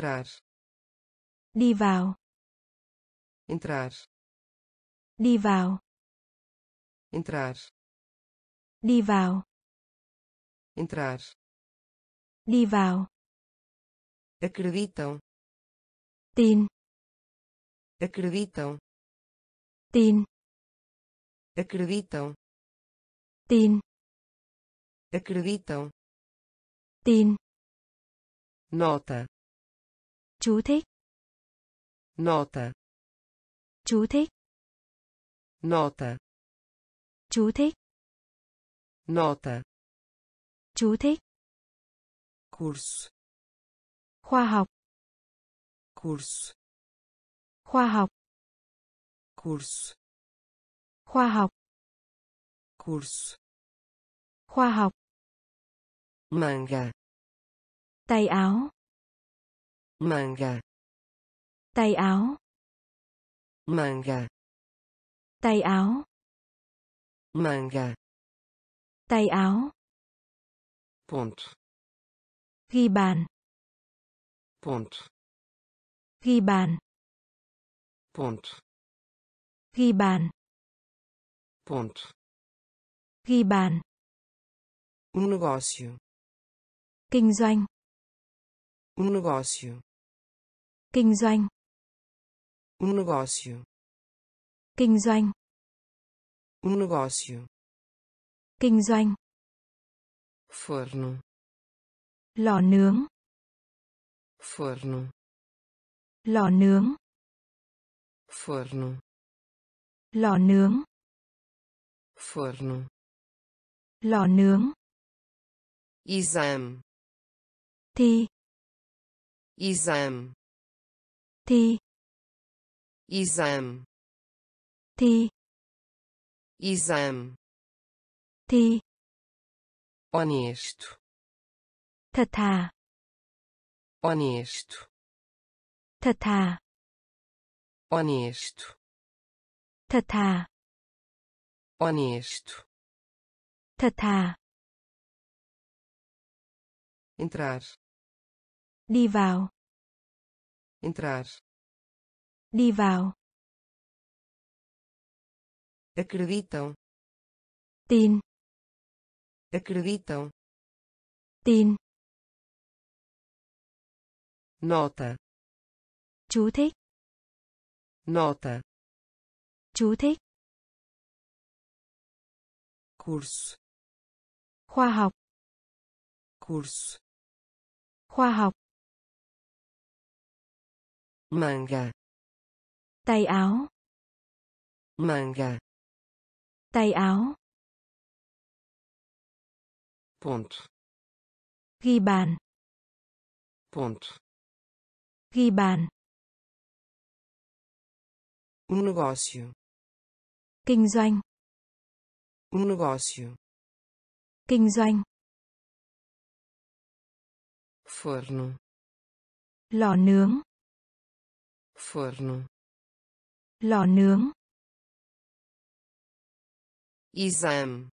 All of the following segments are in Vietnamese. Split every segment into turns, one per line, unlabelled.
entrar
Đi vào.
entrar
Đi vào.
entrar
Đi vào.
entrar
Đi vào.
acreditam
Tin.
acreditam
Tin.
acreditam
Tin.
acreditam
Tin.
nota
Chú thích.
nota
Chú thích.
nota
Chú thích.
nota
Chú thích.
curso
Khoa học.
curso
Khoa học.
curso
Khoa học.
curso
Khoa học.
manga
Tay áo.
Manga
Tay áo.
manga
Tay áo.
manga
Tay áo.
ponto
Ghi bàn.
ponto
Ghi bàn.
ponto
Ghi bàn.
ponto
Ghi bàn.
um negócio
Kinh doanh.
um negócio
Kinh doanh.
um negócio
Kinh doanh.
um negócio
Kinh doanh.
forno
Lò nướng.
forno
Lò nướng.
forno
Lò nướng.
forno
Lò nướng.
exame
Thi.
exame
ti
Exame.
ti
Exame.
ti
Honesto.
Tatá.
Honesto.
Tatá.
Honesto.
Tatá.
Honesto.
Tatá.
Entrar.
Đi.
Entrar
Đi vào.
acreditam
Tin.
acreditam
Tin.
nota
Chú thích.
nota
Chú thích.
curso
Khoa học.
curso
Khoa học.
Manga
Tay áo.
manga
Tay áo.
ponto
Ghi bàn.
ponto
Ghi bàn.
um negócio
Kinh doanh.
um negócio
Kinh doanh.
forno
Lò nướng.
Forno
Lò nướng.
exame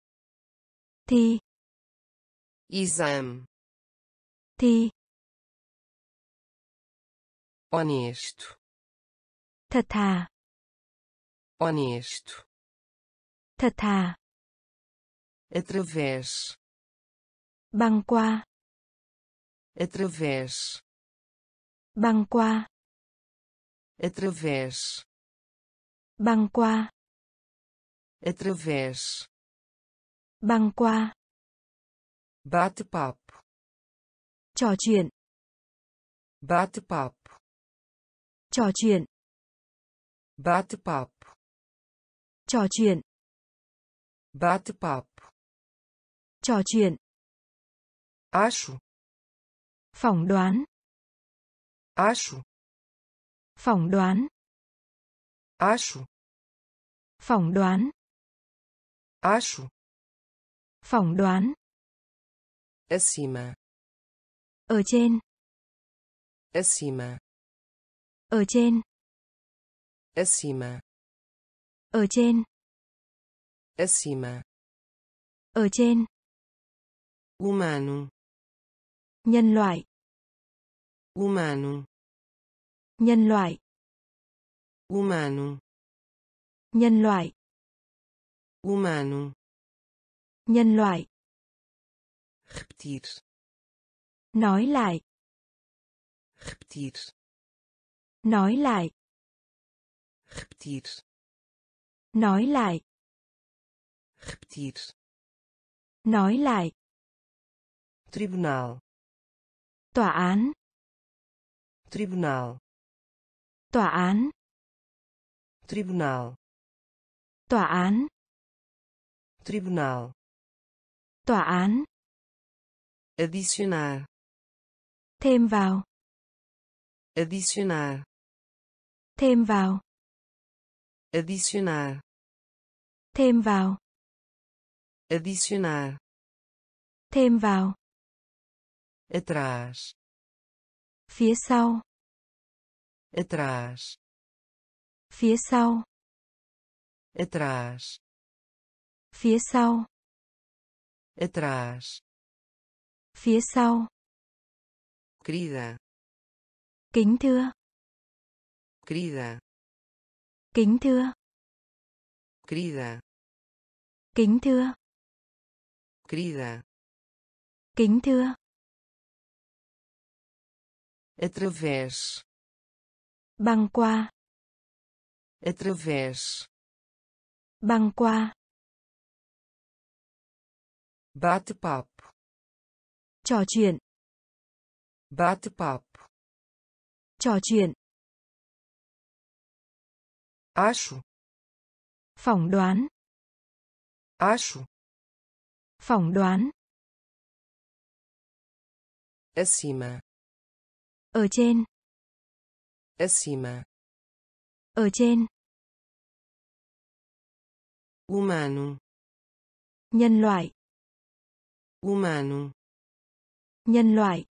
Thi.
exame
Thi.
honesto
Thật thà.
honesto
Thật thà.
através
Băng qua.
através
Băng qua.
Através
Băng qua.
através
Băng qua.
bate-papo
Trò chuyện.
bate-papo
Trò chuyện.
bate-papo
Trò chuyện.
bate-papo
Trò chuyện.
acho
Phỏng đoán.
acho
Phỏng đoán.
acho
Phỏng đoán.
acho
Phỏng đoán.
acima
Ở trên.
acima
Ở trên.
acima
Ở trên.
acima
Ở trên.
humano
Nhân loại.
humano
Nhân loại.
humano,
Nhân loại.
humano,
Nhân loại.
repetir,
Nói lại.
repetir,
Nói lại.
repetir,
Nói lại.
repetir,
Nói lại.
tribunal,
Tòa án.
tribunal,
Tòa án.
tribunal,
Tòa án.
tribunal,
Tòa án.
adicionar,
Thêm vào.
adicionar,
Thêm vào.
adicionar,
Thêm vào.
adicionar,
Thêm vào.
atrás,
Phía sau.
Atrás,
Phía sau.
atrás,
Phía sau.
atrás,
Phía sau.
querida,
Kính thưa.
querida,
Kính thưa.
querida,
Kính thưa.
querida,
Kính thưa.
através,
Băng qua.
através,
Băng qua.
bate-papo,
Trò chuyện.
bate-papo,
Trò chuyện.
acho,
Phỏng đoán.
acho,
Phỏng đoán.
acima,
Ở trên.
Acima,
Ở trên.
humano,
Nhân loại.
humano,
Nhân loại.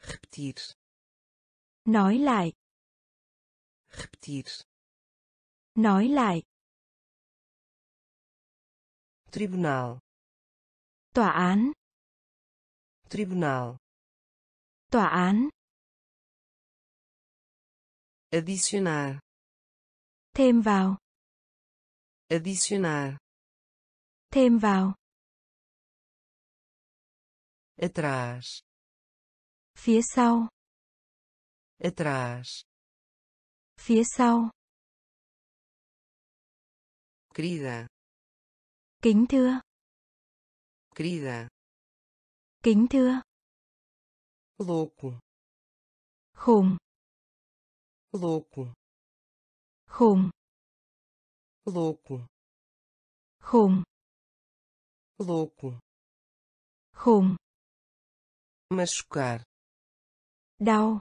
repetir,
Nói lại.
repetir,
Nói lại.
tribunal,
Tòa án.
tribunal,
Tòa án.
Adicionar,
Thêm vào.
adicionar,
Thêm vào.
atrás,
Phía sau.
atrás,
Phía sau.
querida,
Kính thưa.
querida,
Kính thưa.
louco,
Khùng.
Louco,
Khùng.
louco,
Khùng.
louco,
Khùng.
machucar,
Đau.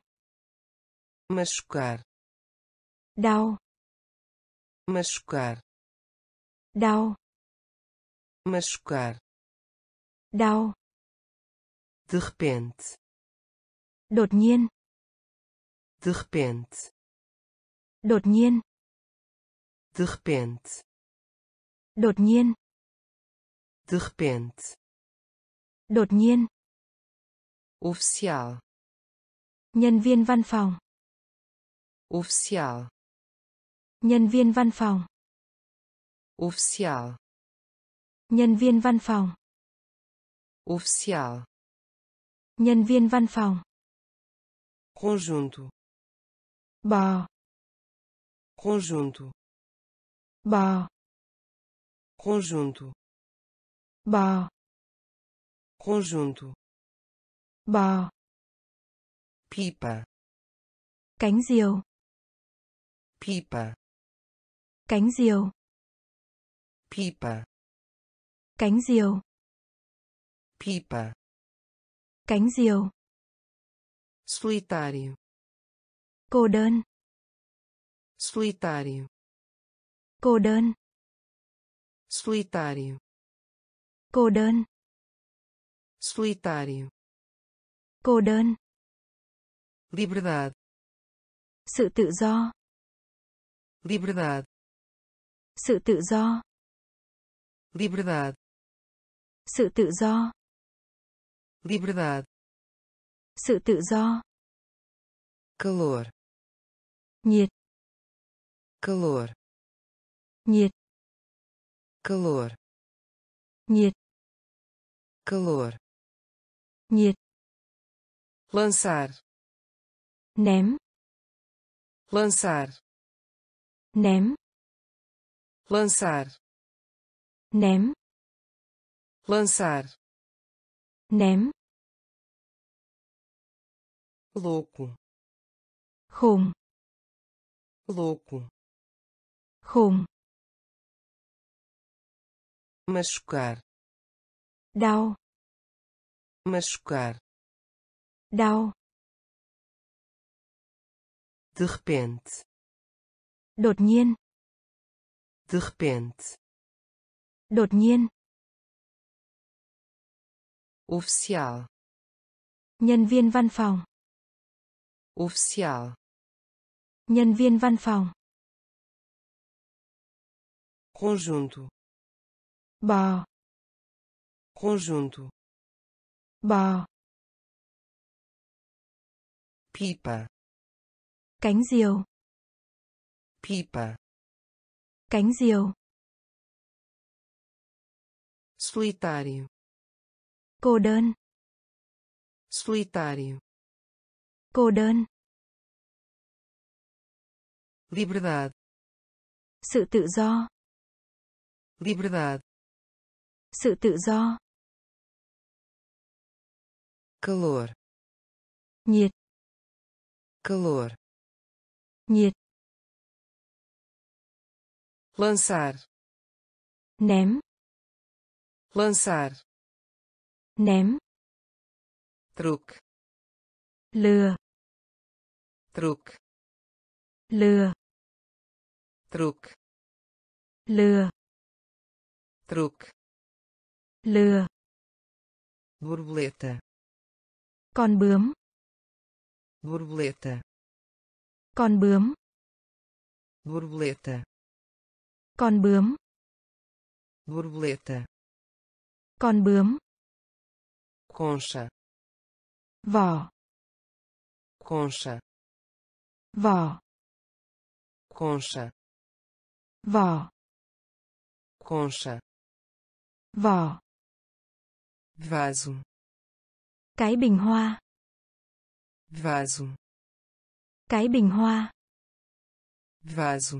machucar,
Đau.
machucar,
Đau.
machucar,
Đau.
de repente,
Đột nhiên.
de repente,
Đột nhiên.
de repente,
Đột nhiên.
de repente,
Đột nhiên.
oficial,
Nhân viên văn phòng.
oficial,
Nhân viên văn phòng.
oficial,
Nhân viên văn phòng.
oficial,
Nhân viên văn phòng.
conjunto,
Bò.
Conjunto,
Bò.
conjunto,
Bò.
conjunto,
Bò.
pipa,
Cánh diều.
pipa,
Cánh diều.
pipa,
Cánh diều.
pipa,
Cánh diều.
solitário,
Cô đơn.
Solitário,
Cô đơn.
solitário,
Cô đơn.
solitário,
Cô đơn.
liberdade,
Sự tự do.
liberdade,
Sự tự do.
liberdade,
Sự tự do.
liberdade,
Sự tự do.
calor,
nhiệt,
calor,
nhiệt,
calor,
nhiệt,
calor,
nhiệt,
lançar,
ném,
lançar,
ném,
lançar,
ném,
lançar,
ném,
louco,
khùng,
louco,
khùng,
machucar,
đau,
machucar,
đau,
de repente,
đột nhiên,
de repente,
đột nhiên,
oficial,
nhân viên văn phòng,
oficial,
nhân viên văn phòng,
conjunto,
bò,
conjunto,
bò,
pipa,
cánh diều,
pipa,
cánh diều,
solitário,
cô đơn,
solitário,
cô đơn,
liberdade,
sự tự do,
liberdade,
sự tự do,
calor,
nhiệt,
calor,
nhiệt,
lançar,
ném,
lançar,
ném,
truque,
lừa,
truque,
lừa,
truque,
lừa,
truque,
lừa,
borboleta,
con bướm,
borboleta,
con bướm,
borboleta,
con bướm,
borboleta,
con bướm,
concha,
vỏ,
concha,
vỏ,
concha,
vỏ,
concha,
vỏ,
vaso,
cái bình hoa,
vaso,
cái bình hoa,
vaso,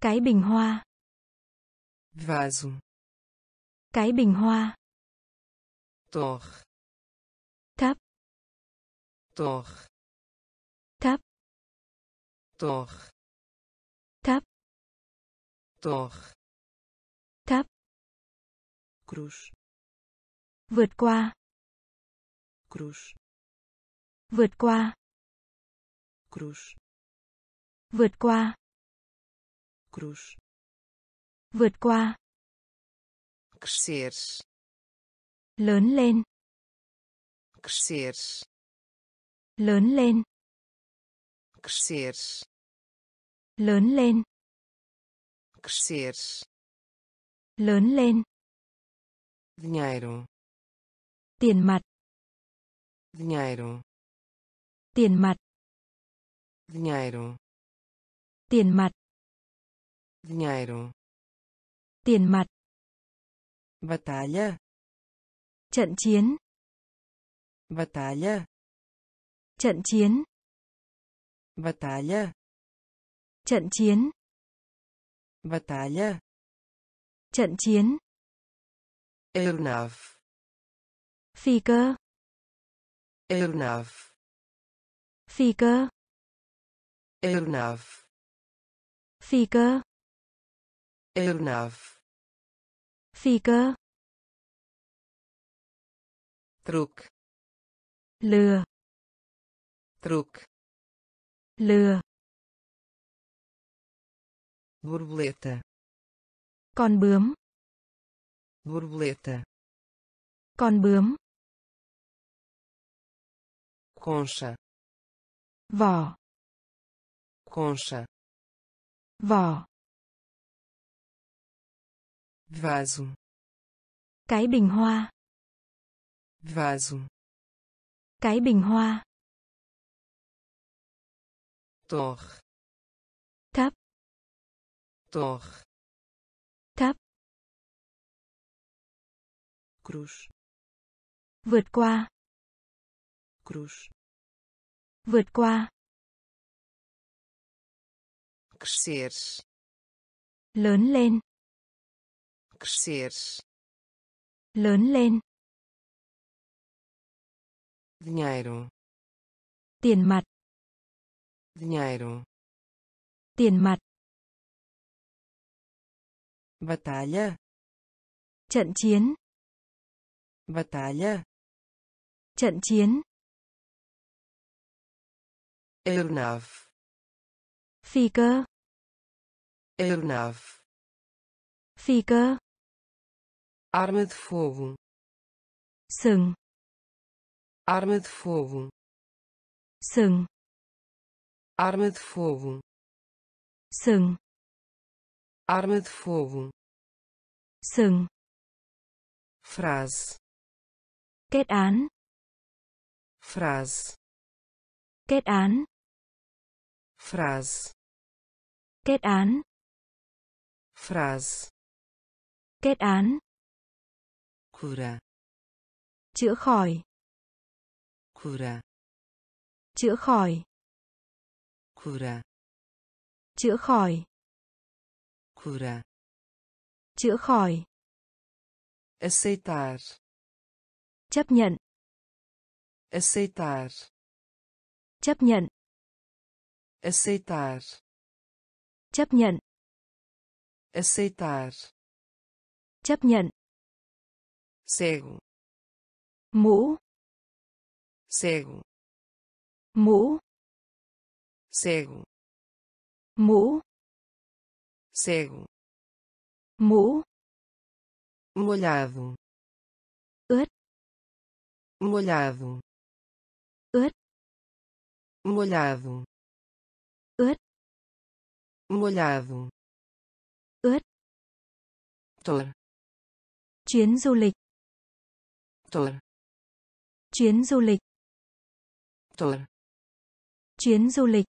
cái bình hoa,
vaso,
cái bình hoa,
torre,
thấp,
torre,
thấp,
torre,
thấp, thấp,
cruz,
vượt qua,
cruz,
vượt qua,
cruz,
vượt qua,
cruz,
vượt qua,
crescer,
lớn lên,
crescer,
lớn lên,
crescer,
lớn lên,
crescer,
lớn lên,
dinheiro,
tiền mặt,
dinheiro,
tiền mặt,
dinheiro,
tiền mặt,
dinheiro,
tiền mặt,
batalha,
trận chiến,
batalha,
trận chiến,
batalha,
trận chiến,
batalha,
trận chiến, phi cơ, phi cơ,
aeronave,
phi cơ,
aeronave,
phi cơ,
truque,
lừa,
truque,
lừa,
borboleta,
con bướm,
borboleta,
con bướm,
concha,
vỏ,
concha,
vỏ,
vaso,
cái bình hoa,
vaso,
cái bình hoa,
torre
thấp
torre cruz.
Vượt qua.
Cruz.
Vượt qua.
Crescer.
Lớn lên.
Crescer.
Lớn lên.
Dinheiro.
Tiền mặt.
Dinheiro.
Tiền mặt.
Batalha.
Trận chiến
batalha?
Trận chiến.
Aeronave.
Phi cơ.
Aeronave.
Phi cơ.
Arma de fogo.
Sừng.
Arma de fogo.
Sừng.
Arma de fogo.
Sừng.
Arma de fogo.
Sừng.
Frase
kết án.
Frase.
Kết án.
Frase.
Kết án.
Frase.
Kết án.
Cura.
Chữa khỏi.
Cura.
Chữa khỏi.
Cura.
Chữa khỏi.
Cura.
Chữa khỏi.
Aceitar
chấp nhận.
Aceitar.
Chấp nhận.
Aceitar.
Chấp nhận.
Aceitar.
Chấp nhận.
Cego.
Mũ.
Cego.
Mũ.
Cego.
Mũ.
Cego.
Mũ.
Molhado molhado
ướt.
molhado
ướt.
molhado
ướt.
Tour
chuyến du lịch.
Tour
chuyến du lịch.
Tour
chuyến du lịch.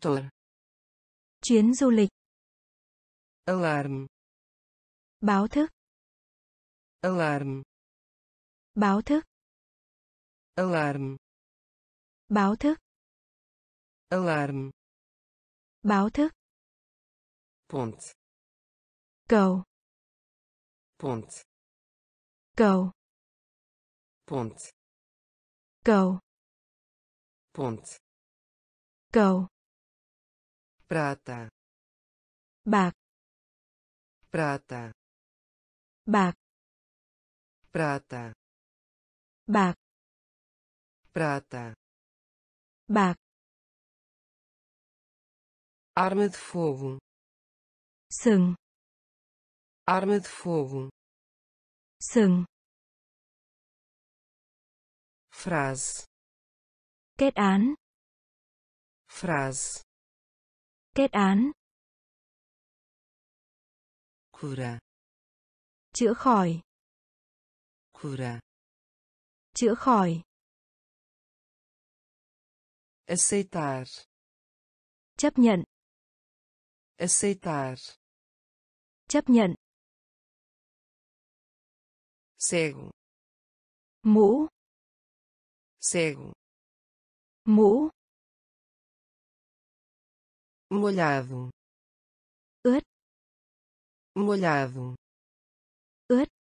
Tour
chuyến du lịch.
Alarme
báo thức.
Alarme
báo thức.
Alarme
báo thức.
Alarme
báo thức.
Ponte
cầu.
Ponte
cầu.
Ponte
cầu.
Ponte
cầu.
Prata.
Bạc.
Prata.
Bạc.
Prata
bạc.
Prata.
Bạc.
Arma de fogo.
Sừng.
Arma de fogo.
Sừng.
Frase.
Kết án.
Frase.
Kết án.
Cura.
Chữa khỏi.
Cura
chữa khỏi.
Aceitar.
Chấp nhận.
Aceitar.
Chấp nhận.
Cego.
Mũ.
Cego.
Mũ.
Molhado.
Ướt.
Molhado.
Ướt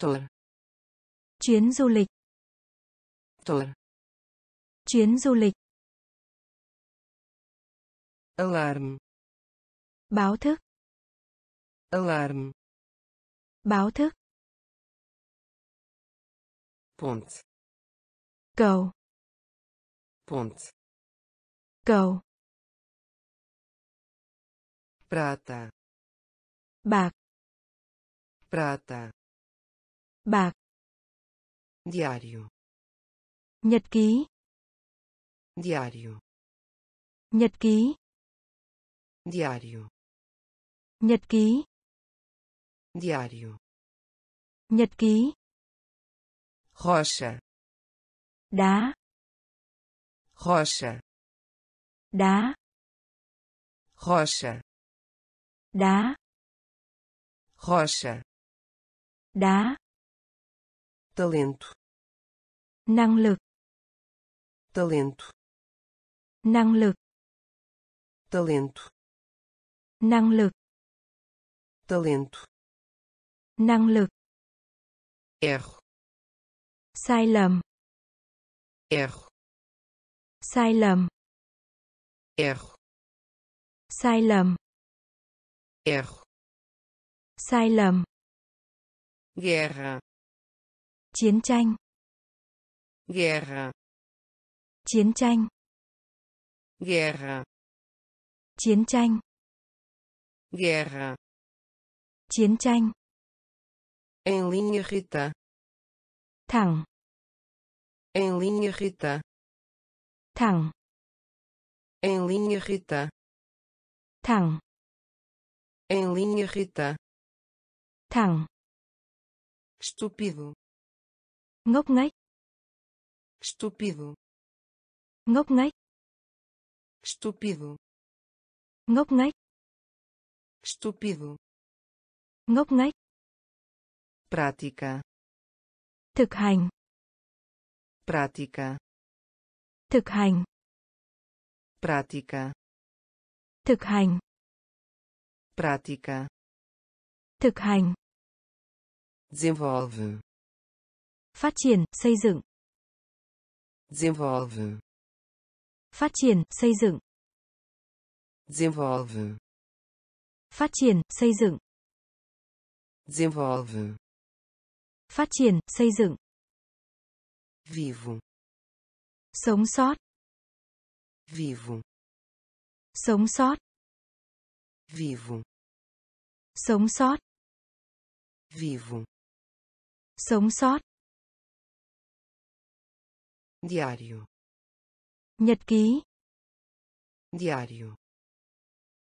tour
chuyến du lịch.
Tour
chuyến du lịch.
Alarme
báo thức.
Alarme
báo thức.
Ponte
cầu.
Ponte
cầu.
Prata.
Bạc.
Prata
bạc.
Diário.
Nhật ký.
Diário.
Nhật ký.
Diário.
Nhật ký.
Diário.
Nhật ký.
Rocha.
Đá.
Rocha,
đá,
rocha,
đá,
rocha,
đá,
talento,
năng lực,
talento,
năng lực,
talento,
năng lực,
talento,
năng lực,
erro,
sai lầm,
erro,
sai lầm,
erro,
sai lầm,
erro,
sai lầm,
guerra,
chiến tranh,
guerra,
chiến tranh,
guerra,
chiến tranh,
guerra,
chiến tranh,
em linha reta,
thẳng,
em linha reta,
thẳng,
em linha reta,
thẳng,
em linha reta,
thẳng,
estúpido,
ngốc nghếch,
estúpido,
ngốc nghếch,
estúpido,
ngốc nghếch,
estúpido,
ngốc nghếch,
prática,
thực hành,
prática,
thực hành,
prática,
thực hành,
prática,
thực hành,
desenvolve,
phát triển, xây dựng,
desenvolve,
phát triển, xây dựng,
desenvolve,
phát triển, xây dựng,
desenvolve,
phát triển, xây dựng,
vivo,
sống sót,
vivo,
sống sót,
vivo,
sống sót,
vivo,
sống sót,
diário,
nhật ký,
diário,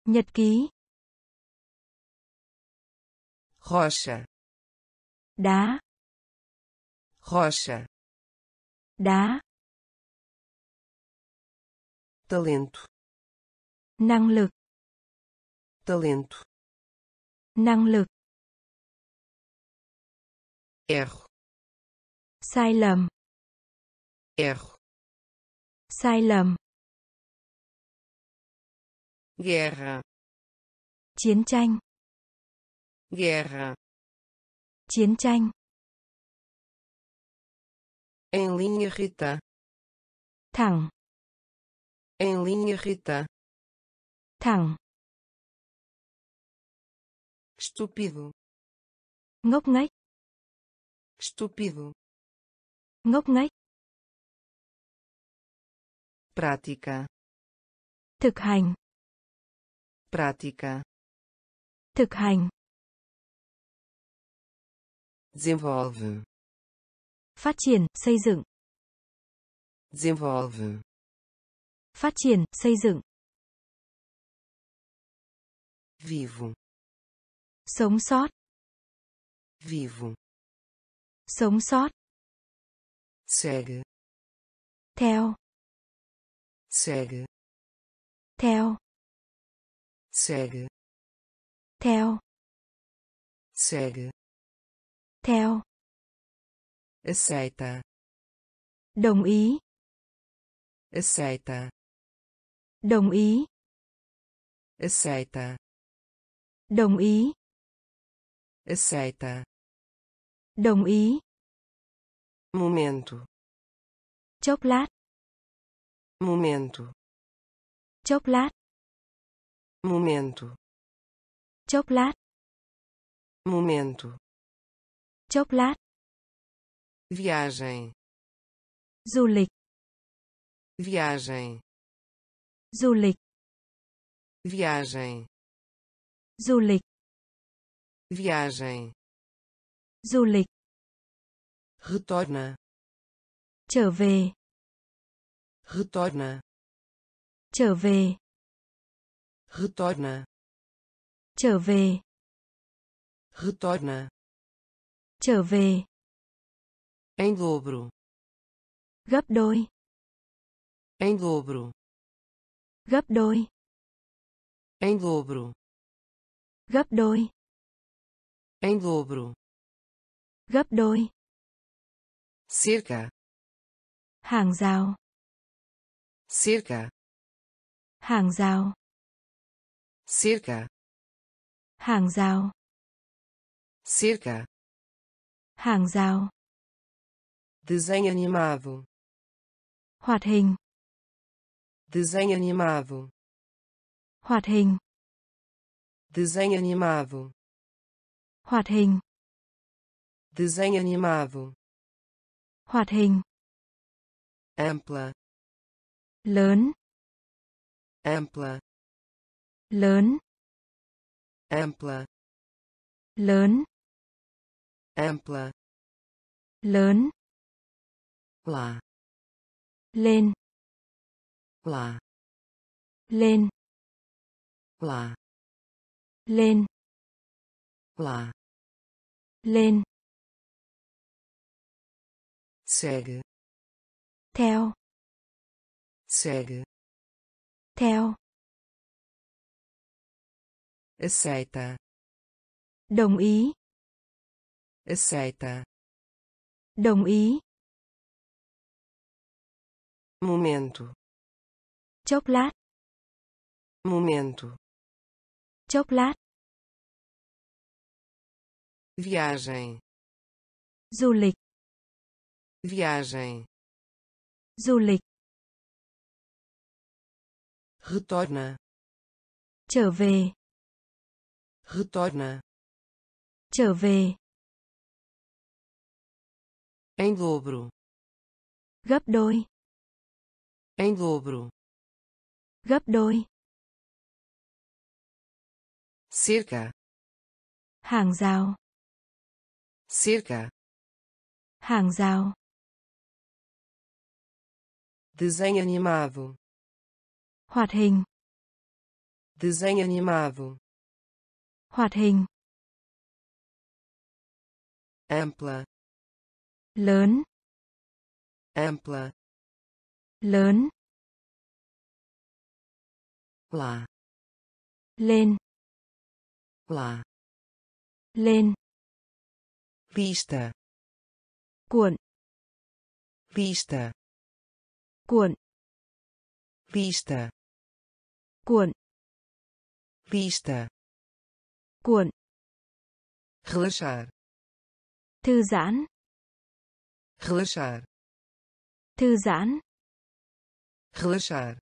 nhật ký,
rocha,
đá,
rocha,
đá,
talento,
năng lực,
talento,
năng lực,
erro,
sai lầm,
erro,
sai lầm,
guerra,
chiến tranh,
guerra,
chiến tranh,
em linha reta,
thẳng,
em linha reta,
thẳng,
estúpido,
ngốc nghếch,
estúpido,
ngốc nghếch,
prática,
thực hành,
prática,
thực hành,
desenvolve,
phát triển, xây dựng,
desenvolve,
phát triển, xây dựng,
vivo,
sống sót,
vivo,
sống sót,
segue,
theo,
segue,
theo,
segue,
theo,
segue,
theo,
aceita,
đồng ý,
aceita,
đồng ý,
aceita,
đồng ý,
aceita,
đồng ý,
momento,
chốc lát,
momento,
chốc lát,
momento,
chốc lát,
momento,
chốc lát,
viagem,
du lịch,
viagem,
du lịch,
viagem,
du lịch,
viagem,
du lịch,
retorna,
trở về,
retorna,
trở về,
retorna,
trở về,
retorna,
trở về,
em dobro,
gấp đôi,
em dobro.
Gấp đôi.
Em dobro.
Gấp đôi.
Em dobro.
Gấp đôi.
Cerca
hàng rào
cerca.
Hàng rào.
Cerca.
Hàng rào.
Cerca.
Hàng rào.
Desenho animado.
Hoạt hình.
Desenho animado.
Hoạt hình.
Desenho animado.
Hoạt hình.
Desenho animado.
Hoạt hình.
Ampla
lớn
ampla
lớn
ampla
lớn
ampla
lớn
lá
lên
lá
lên
lá
lên
lá
lên.
segue
theo
segue
theo.
Aceita.
Đồng ý.
Aceita.
Đồng ý.
Momento.
Chốc lát.
Momento.
Chốc lát.
Viagem.
Du lịch.
Viagem.
Du lịch
retorna.
Trở về.
Retorna.
Trở về.
Em dobro.
Gấp đôi.
Em dobro.
Gấp đôi.
Cerca
hàng rào.
Cerca
hàng rào.
Desenho animado
hoạt hình.
Desenho animado.
Hoạt hình.
Ampla.
Lớn.
Ampla.
Lớn.
Lá
lên.
Lá
lên.
Lista.
Cuộn.
Lista.
Cuộn.
Lista
cuộn.
Lista
cuộn.
Relaxar.
Thư giãn.
Relaxar.
Thư giãn.
Relaxar.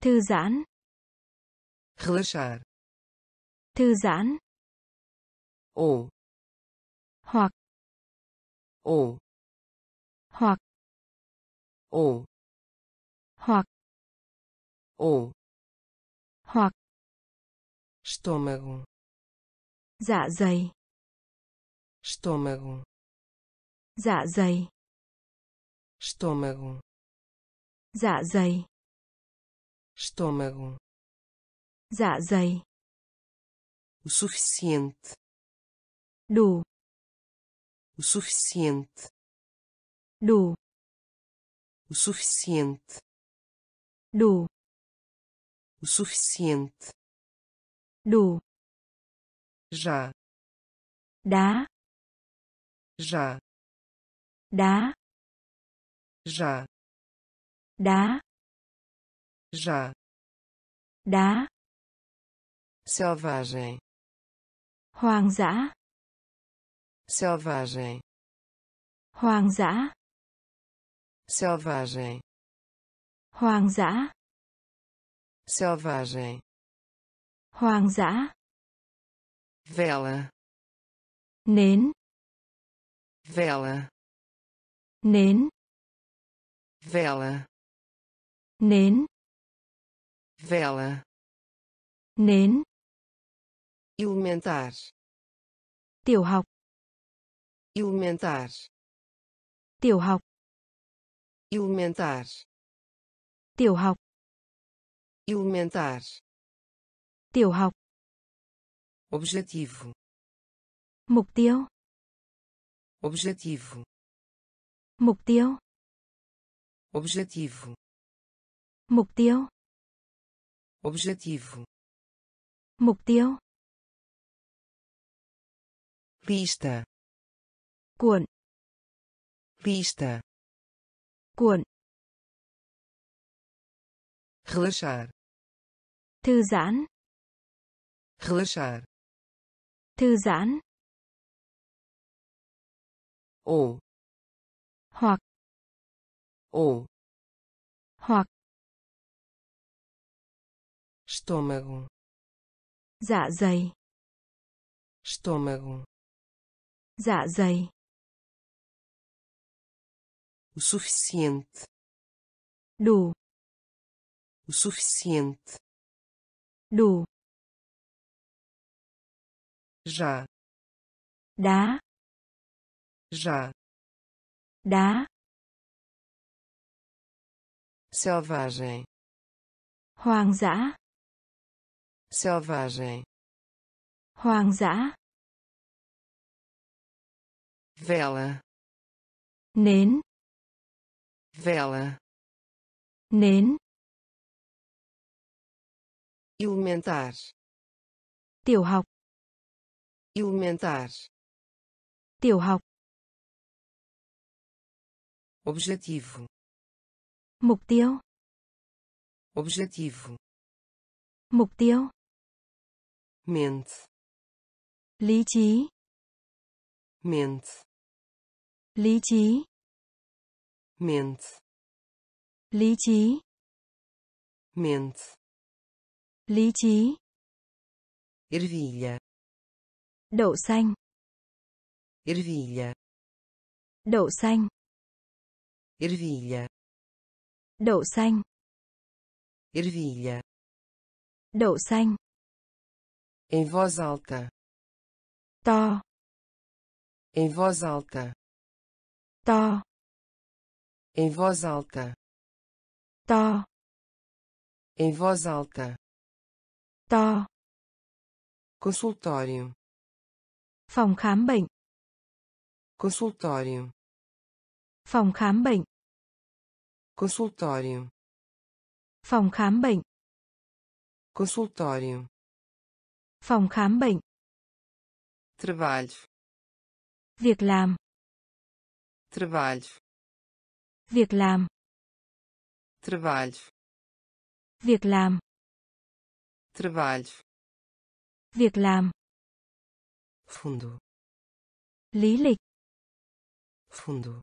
Thư giãn.
Relaxar.
Thư giãn.
Ou
hoặc.
Ou
hoặc.
Ou
hoặc.
Ou
hoặc
estômago.
dạ dày.
Estômago.
dạ dày.
Estômago.
dạ dày.
Estômago.
dạ dày.
O suficiente.
Đủ.
O suficiente.
Đủ.
O suficiente.
Đủ
o suficiente.
Đủ.
Já.
Đá
já.
Đá
já.
Đá
já.
Đá
selvagem.
Hoang dã.
Selvagem.
Hoang dã.
Selvagem.
Hoang dã
selvagem.
Hoang dã.
Vela.
Nến.
Vela.
Nến.
Vela.
Nến.
Vela.
Nến.
Elementar.
Tiểu học.
Elementar.
Tiểu học.
Elementar.
Tiểu học
elementar.
Tiểu học.
Objetivo.
Mục tiêu.
Objetivo.
Mục tiêu.
Objetivo.
Mục tiêu.
objetivo,
Mục tiêu.
lista,
Cuộn.
lista,
Cuộn.
relaxar,
Thư giãn.
relaxar,
Thư giãn.
ou,
Hoặc.
ou,
Hoặc.
estômago,
Dạ dày.
estômago,
Dạ dày.
o suficiente,
Đủ.
o suficiente,
Đủ.
já,
Đá.
já,
Đá.
selvagem,
Hoang dã.
selvagem,
Hoang dã.
vela,
Nến.
vela,
Nến.
Elementar,
Tiểu học.
elementar,
Tiểu học.
objetivo,
Mục tiêu.
objetivo,
Mục tiêu.
mente,
Lý trí.
mente,
Lý trí.
mente,
Lý trí.
mente,
Lý trí.
ervilha,
Đậu xanh.
ervilha,
Đậu xanh.
ervilha,
Đậu xanh.
ervilha,
Đậu xanh.
em voz alta,
To.
em voz alta,
To.
em voz alta,
To.
em voz alta,
To.
consultório,
Phòng khám bệnh.
consultório,
Phòng khám bệnh.
consultório,
Phòng khám bệnh.
consultório,
Phòng khám bệnh.
trabalho,
Việc làm.
trabalho,
Việc làm.
trabalho,
Việc làm.
Trabalho,
Việc làm.
fundo,
Lý lịch.
fundo,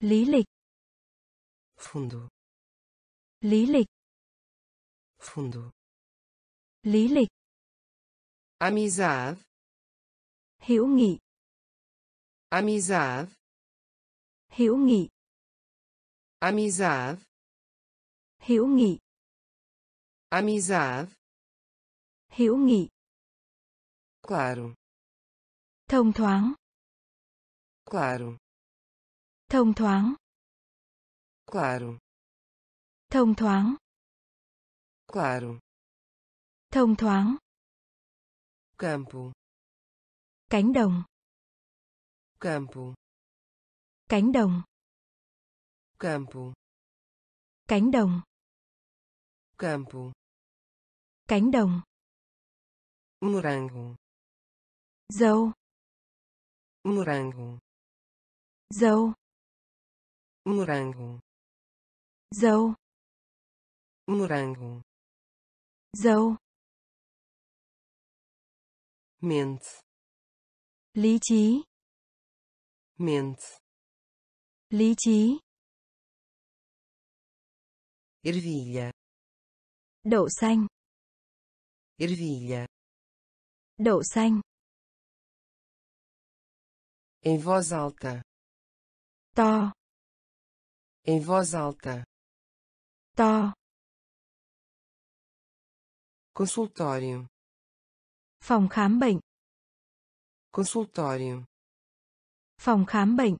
Lý lịch.
fundo,
Lý lịch.
fundo,
Lý lịch.
amizade,
Hữu nghị.
amizade,
Hữu nghị.
amizade,
Hữu nghị.
Amizade,
Hữu nghị.
claro,
Thông thoáng.
claro,
Thông thoáng.
claro,
Thông thoáng.
claro,
Thông thoáng.
campo,
Cánh đồng.
campo,
Cánh đồng.
campo,
Cánh đồng.
campo,
Cánh đồng.
morango,
Dâu.
morango,
Dâu.
morango,
Dâu.
morango,
Dâu.
mente,
Lý trí.
mente,
Lý trí.
ervilha,
Đậu xanh.
Ervilha,
Đậu xanh.
em voz alta,
To.
em voz alta,
To.
consultório,
Phòng khám bệnh.
consultório,
Phòng khám bệnh.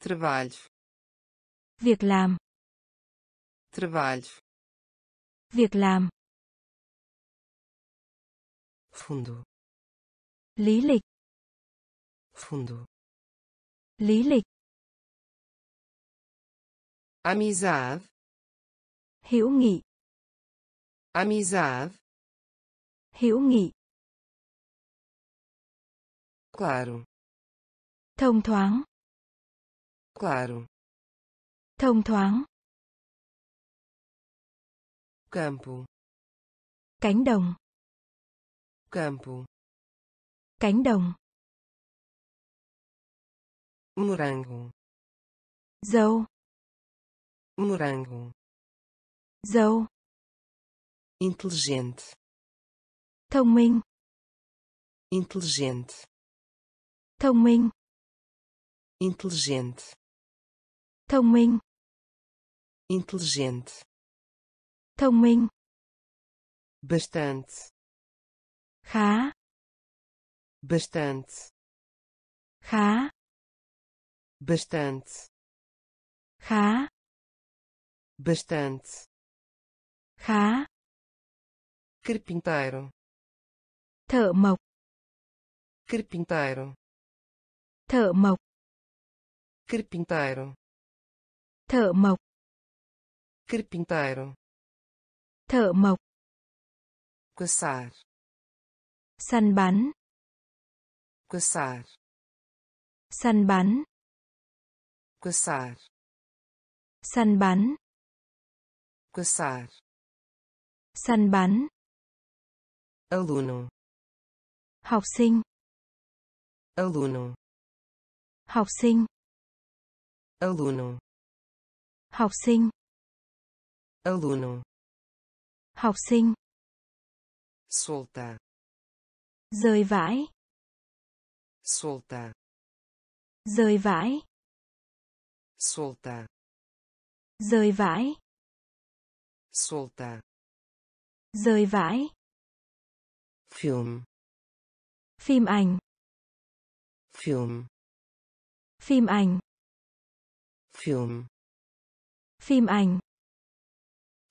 trabalho,
Việc làm.
trabalho,
Việc làm.
fundo,
Lý lịch.
fundo,
Lý lịch.
amizade,
hữu nghị.
Amizade,
hữu nghị.
Claro,
thông thoáng.
Claro,
thông thoáng
campo,
cánh đồng.
Campo,
cánh đồng.
Morango,
dâu.
Morango,
dâu.
Inteligente,
thông minh.
Inteligente,
thông minh.
Inteligente,
thông minh.
Inteligente,
thông minh.
Bastante,
khá.
Bastante,
khá.
Bastante,
khá.
Bastante,
khá.
Carpinteiro,
thợ mộc.
Carpinteiro,
thợ mộc.
Carpinteiro,
thợ mộc.
Carpinteiro,
thợ mộc.
Caçar,
săn bắn.
Caçar,
săn bắn.
Caçar,
săn bắn.
Caçar,
săn bắn.
Aluno,
học sinh.
Aluno,
học sinh.
Aluno,
học sinh.
Aluno,
học sinh.
Solta,
rơi vãi.
Solta,
rơi vãi.
Solta,
rơi vãi.
Solta,
rơi vãi.
Filme,
phim ảnh.
Filme,
phim ảnh.
Filme,
phim ảnh.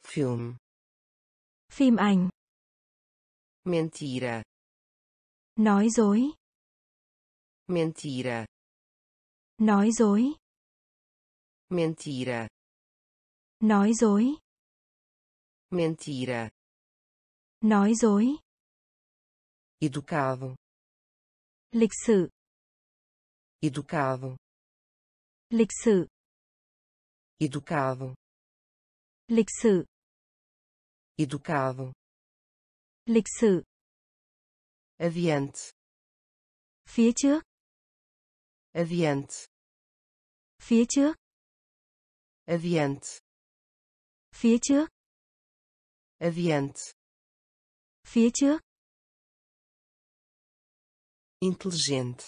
Filme,
phim ảnh.
Mentira,
nói dối.
Mentira,
nói dối.
Mentira,
nói dối.
Mentira,
nói dối.
Educado,
lịch sử
educado,
lịch sử
educado,
lịch sử
educado,
lịch sử
adiante,
phía trước.
adiante,
phía trước.
adiante,
phía trước.
adiante,
phía trước.
inteligente,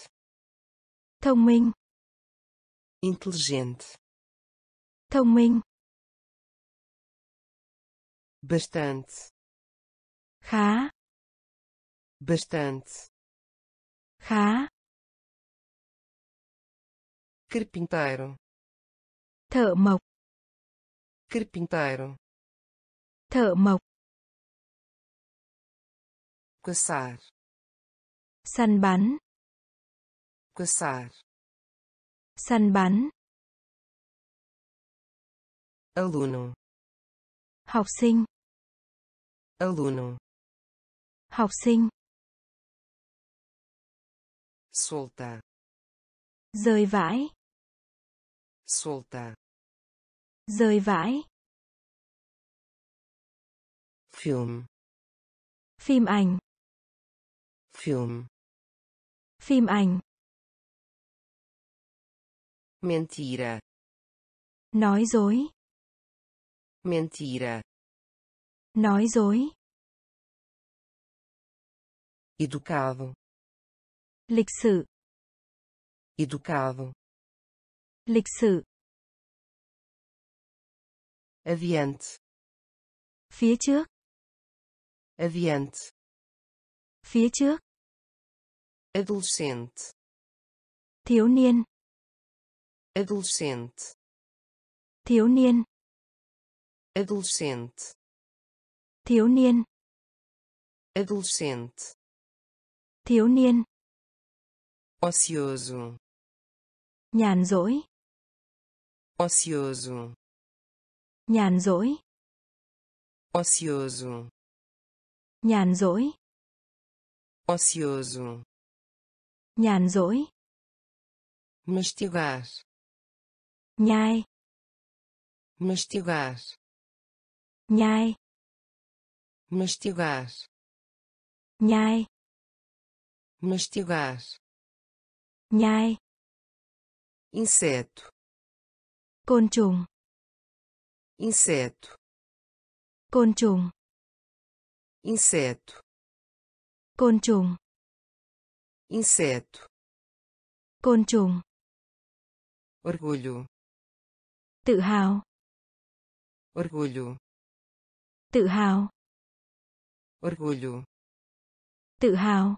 thông minh.
inteligente,
thông minh
bastante,
khá.
Bastante,
khá.
Carpinteiro,
thợ mộc.
Carpinteiro,
thợ mộc.
Caçar,
săn bắn.
Caçar,
săn bắn.
Aluno,
học sinh.
Aluno,
học sinh.
Solta,
rơi vãi.
Solta,
rơi vãi.
Filme,
phim ảnh.
Filme,
phim ảnh.
Mentira,
nói dối
mentira,
nói dối.
Educado,
lịch sử
educado,
lịch sử
adiante,
phía trước.
Adiante,
phía trước.
Adolescente,
thiếu niên.
Adolescente,
thiếu niên
adolescente,
thiếu niên.
Adolescente,
thiếu niên.
Ocioso,
nhàn rỗi.
Ocioso,
nhàn rỗi.
Ocioso,
nhàn rỗi.
Ocioso,
nhàn rỗi.
Mastigar,
nhai.
Mastigar,
nhai.
Mastigar,
nhai.
Mastigar,
nhai.
Inseto,
côn trùng.
Inseto,
côn trùng.
Inseto,
côn trùng.
Inseto,
côn trùng.
Orgulho,
tự hào.
Orgulho,
tự hào.
Orgulho,
tự hào.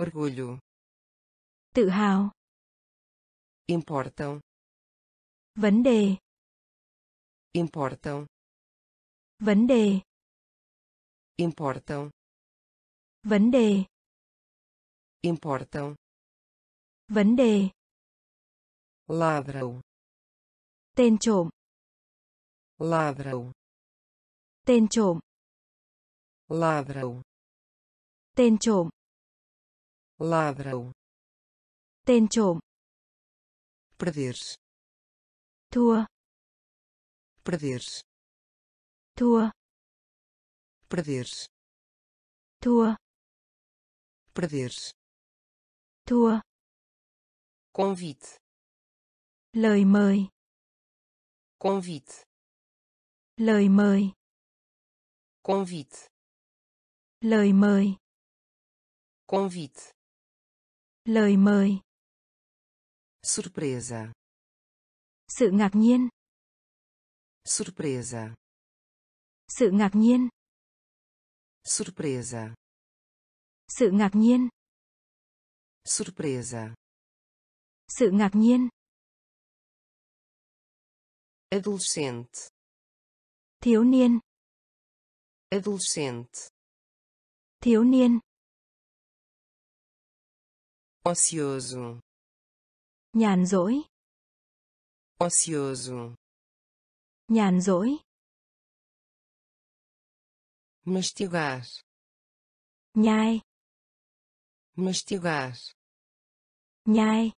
Orgulho,
tự hào.
Importam,
vấn đề.
Importam,
vấn đề.
Importam,
vấn đề.
Importam,
vấn đề.
Ladrão,
tên trộm.
Ladrão,
tên trộm
ladrão,
tên trộm
ladrão,
tên trộm
perder-se,
thua
perder-se,
thua
perder-se,
thua
perder-se,
thua
convite,
lời mời
convite,
lời mời
convite,
lời mời.
Convite,
lời mời.
Surpresa,
sự ngạc nhiên.
Surpresa,
sự ngạc nhiên.
Surpresa,
sự ngạc nhiên.
Surpresa,
sự ngạc nhiên.
Adolescente,
thiếu niên
adolescente,
thiếu niên
ocioso,
nhàn rỗi
ocioso,
nhàn rỗi
mastigar,
nhai
mastigar,
nhai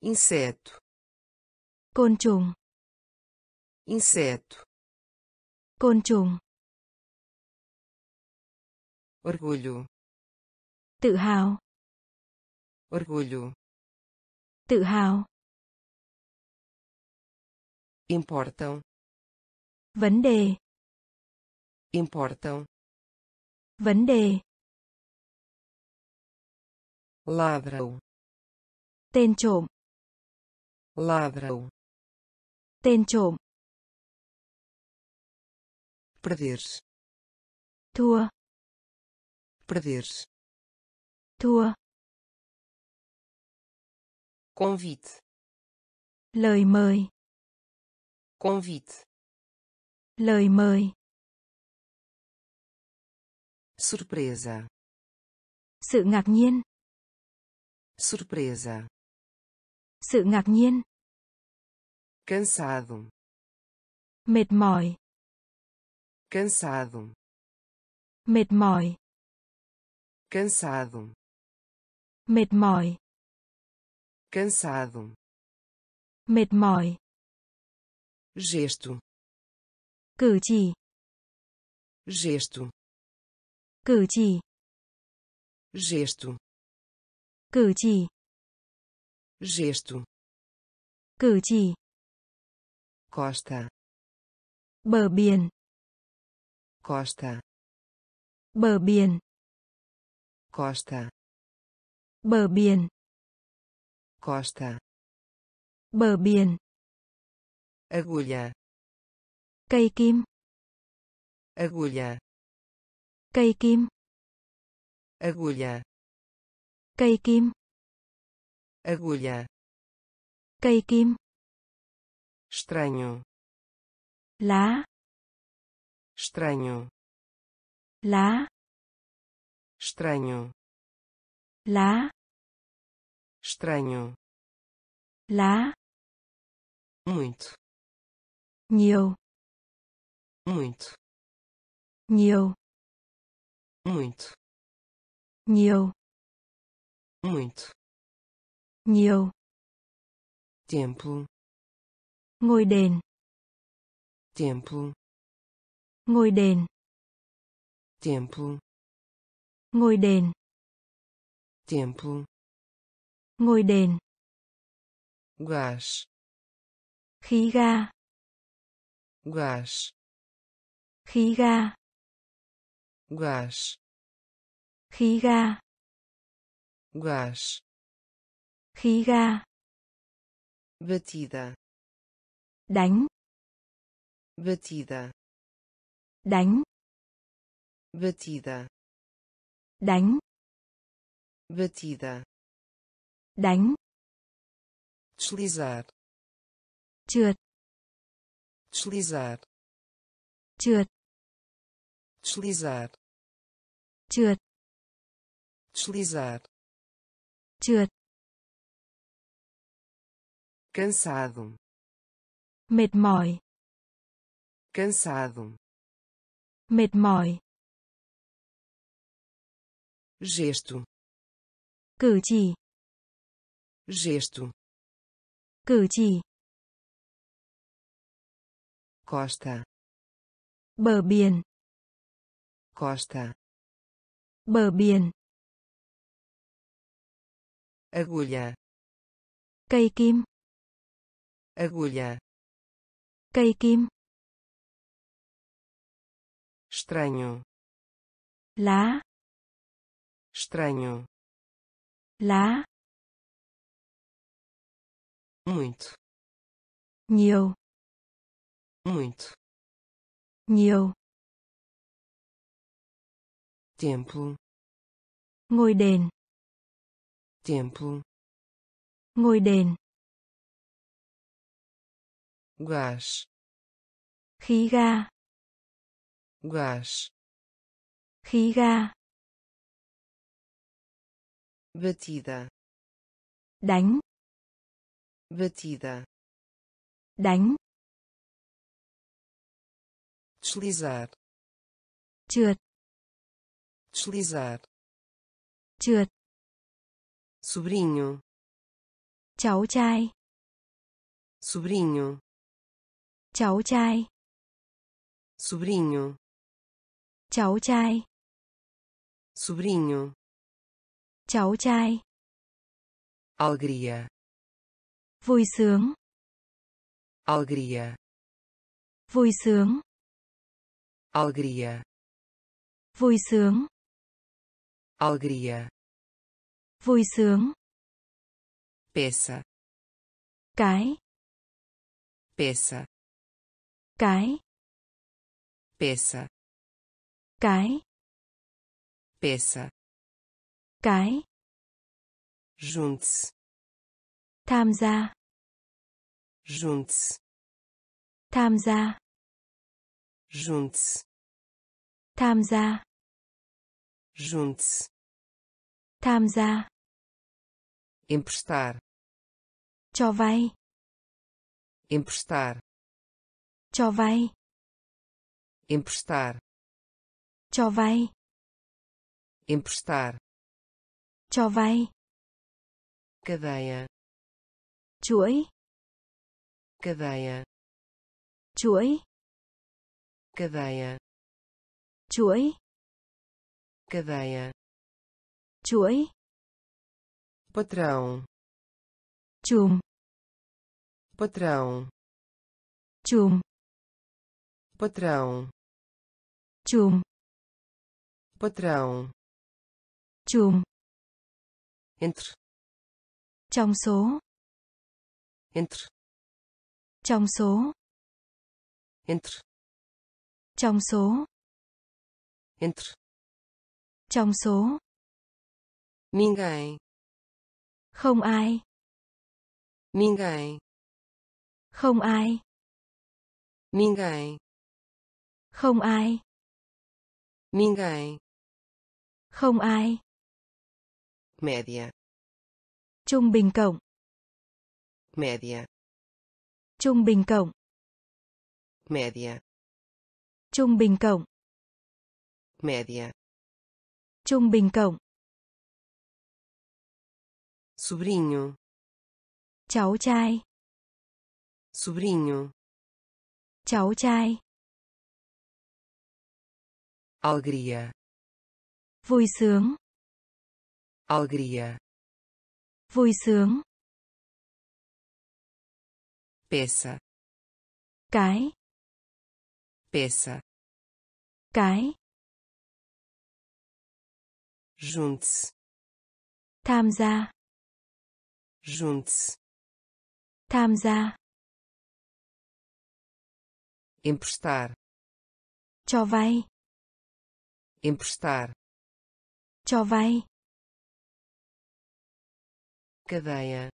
inseto,
côn trùng
inseto,
côn trùng.
Orgulho,
tự hào.
Orgulho,
tự hào.
Importam,
vấn đề.
Importam,
vấn đề.
Ladrão,
tên trộm.
Ladrão,
tên trộm
perder-se,
thua.
Perder-se,
thua.
Convite,
lời mời.
Convite,
lời mời.
Surpresa,
sự ngạc nhiên.
Surpresa,
sự ngạc nhiên.
Cansado,
mệt mỏi
cansado,
mệt mỏi.
Cansado,
mệt mỏi.
Cansado,
mệt mỏi.
Gesto,
cử chỉ.
Gesto,
cử chỉ.
Gesto,
cử chỉ.
Gesto,
cử chỉ.
Costa,
bờ biển
costa,
bờ biển.
Costa,
bờ biển.
Costa,
bờ biển.
Agulha,
cây kim.
Agulha,
cây kim.
Agulha,
cây kim.
Agulha,
cây kim.
Estranho,
lá
estranho,
lá.
Estranho,
lá.
Estranho,
lá.
Muito.
Nhiều
muito.
Nhiều
muito.
Nhiều
muito.
Nhiều
templo.
Ngôi đền.
Templo
ngôi đền.
Templo.
Ngôi đền.
Templo.
Ngôi đền.
Gás.
Khí ga.
Gás.
Khí ga.
Gás.
Khí ga.
Gás.
Khí ga.
Batida.
Đánh.
Batida
đánh.
Batida.
Đánh.
Batida.
Đánh.
Deslizar.
Trượt.
Deslizar.
Trượt.
Deslizar.
Trượt.
Deslizar.
Trượt.
Cansado.
Mệt mỏi.
Cansado
mệt mỏi.
Gesto.
Cử chỉ.
Gesto.
Cử chỉ.
Costa.
Bờ biển.
Costa.
Bờ biển.
Agulha.
Cây kim.
Agulha.
Cây kim
estranho.
Lá.
Estranho.
Lá.
Muito.
Nhiều
muito.
Nhiều
templo.
Ngôi đền.
Templo.
Ngôi đền.
Gás.
Khí ga
gás.
Khí ga.
Batida.
Đánh.
Batida.
Đánh.
Deslizar.
Trượt.
Deslizar.
Trượt.
Sobrinho.
Cháu trai.
Sobrinho.
Cháu trai.
Sobrinho
cháu trai.
Sobrinho.
Cháu trai.
Alegria.
Vui sướng.
Alegria.
Vui sướng.
Alegria.
Vui sướng.
Alegria.
Vui sướng.
Peça.
Cái.
Peça.
Cái.
Peça
cái.
Peça.
Cái.
Junte-se.
Tham gia.
Junte-se.
Tham gia.
Junte-se.
Tham gia.
Junte-se.
Tham gia.
Emprestar.
Cho vay.
Emprestar.
Cho vay.
Emprestar
cho vay
emprestar.
Cho vay
cadeia.
Chuỗi.
Cadeia.
Chuỗi.
Cadeia.
Chuỗi.
Cadeia.
Chuỗi.
Patrão.
Chùm.
Patrão.
Chùm.
Patrão.
Chùm
patrão.
Chùm.
Entre.
Trong số.
Entre.
Trong số.
Entre.
Trong số.
Entre.
Trong số.
Ninguém.
Không ai.
Ninguém.
Không ai.
Ninguém.
Không ai.
Ninguém
không ai
média
trung bình cộng
média
Trung bình cộng.
média,
Trung bình cộng.
média,
Trung bình cộng.
sobrinho,
Cháu trai.
sobrinho,
Cháu trai.
alegria,
Vui sướng.
alegria,
Vui sướng.
peça,
Cái.
peça,
Cái.
junte-se,
Tham gia.
junte-se,
Tham gia.
emprestar,
Cho vay.
emprestar,
Cho vay.
cadeia,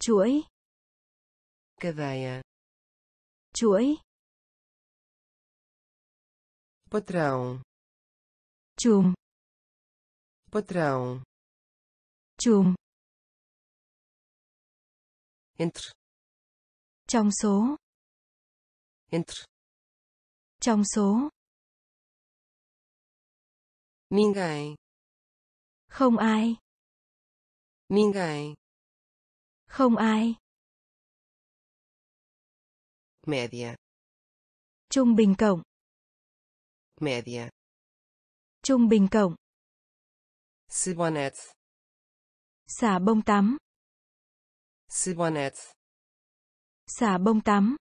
Chuỗi.
cadeia,
Chuỗi.
patrão,
Chùm.
patrão,
Chùm.
entre,
Trong số.
entre,
Trong số.
Ninguém,
Không ai.
ninguém,
Không ai.
média,
Trung bình cộng.
média,
Trung bình cộng.
sabonete,
Xả bông tắm.
sabonete,
Xả bông tắm.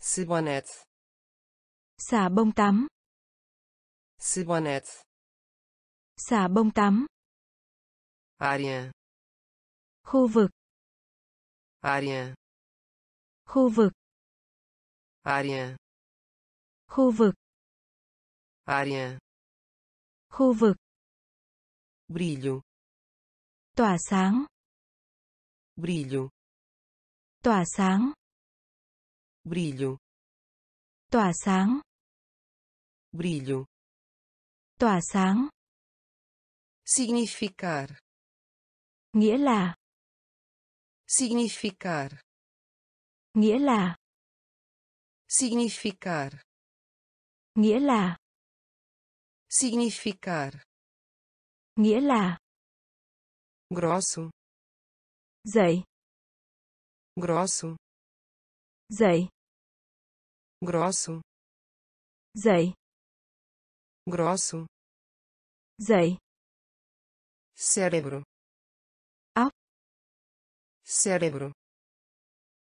sabonete,
Xả bông tắm.
Sabonete,
Xả bông tắm.
área,
Khu vực.
área,
Khu vực.
área,
Khu vực.
área,
Khu vực.
brilho,
Tỏa sáng.
brilho,
Tỏa sáng.
brilho,
Tỏa sáng.
brilho,
Tỏa sáng.
significar,
Nghĩa là.
significar,
Nghĩa là.
significar,
Nghĩa là.
significar,
Nghĩa là.
grosso,
Dậy.
grosso,
Dậy.
grosso,
Dậy.
Grosso,
Dậy.
cérebro,
óc,
cérebro,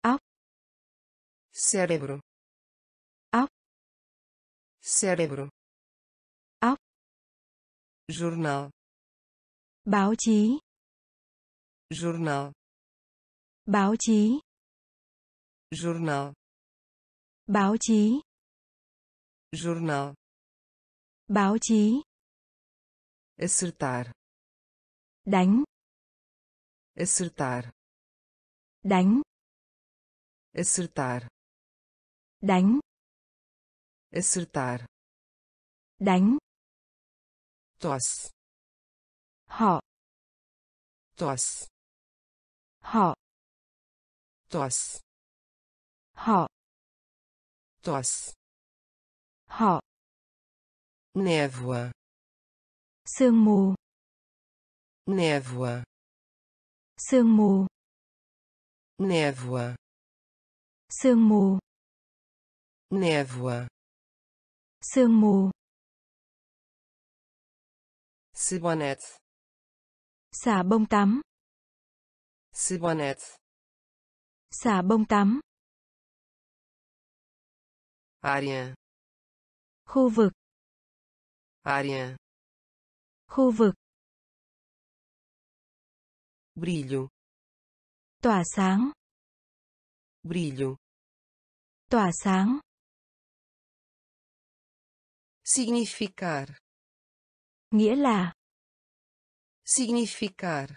óc,
cérebro,
óc,
cérebro,
óc,
jornal,
báo chí,
jornal,
báo chí,
jornal,
báo chí,
jornal,
báo chí,
acertar,
đánh,
acertar,
đánh,
acertar,
đánh,
acertar,
đánh,
tosse,
họ,
tosse,
họ,
tosse,
họ,
tosse,
họ,
névoa,
sương mù,
névoa,
sương mù,
névoa,
sương mù,
névoa,
sương mù,
sabonete,
xả bông tắm,
sabonete,
xả bông tắm,
área,
khu vực,
área,
khu vực,
brilho,
tỏa sáng,
brilho,
tỏa sáng,
significar,
nghĩa là,
significar,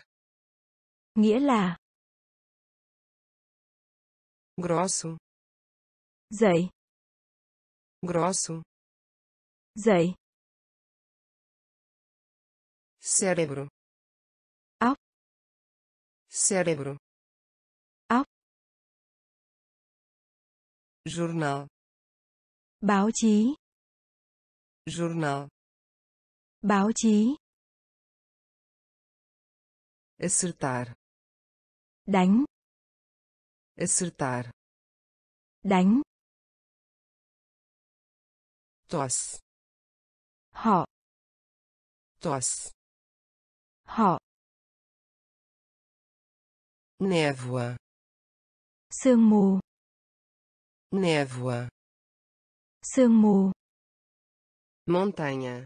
nghĩa là,
grosso,
dậy,
grosso,
dậy,
cérebro,
óc,
cérebro,
óc,
jornal.
Báo chí.
Jornal.
Báo chí.
Acertar.
Đánh.
Acertar.
Đánh.
Tosse.
Họ.
Tosse
họ.
Névoa.
Sương mù.
Névoa.
Sương mù.
Montanha.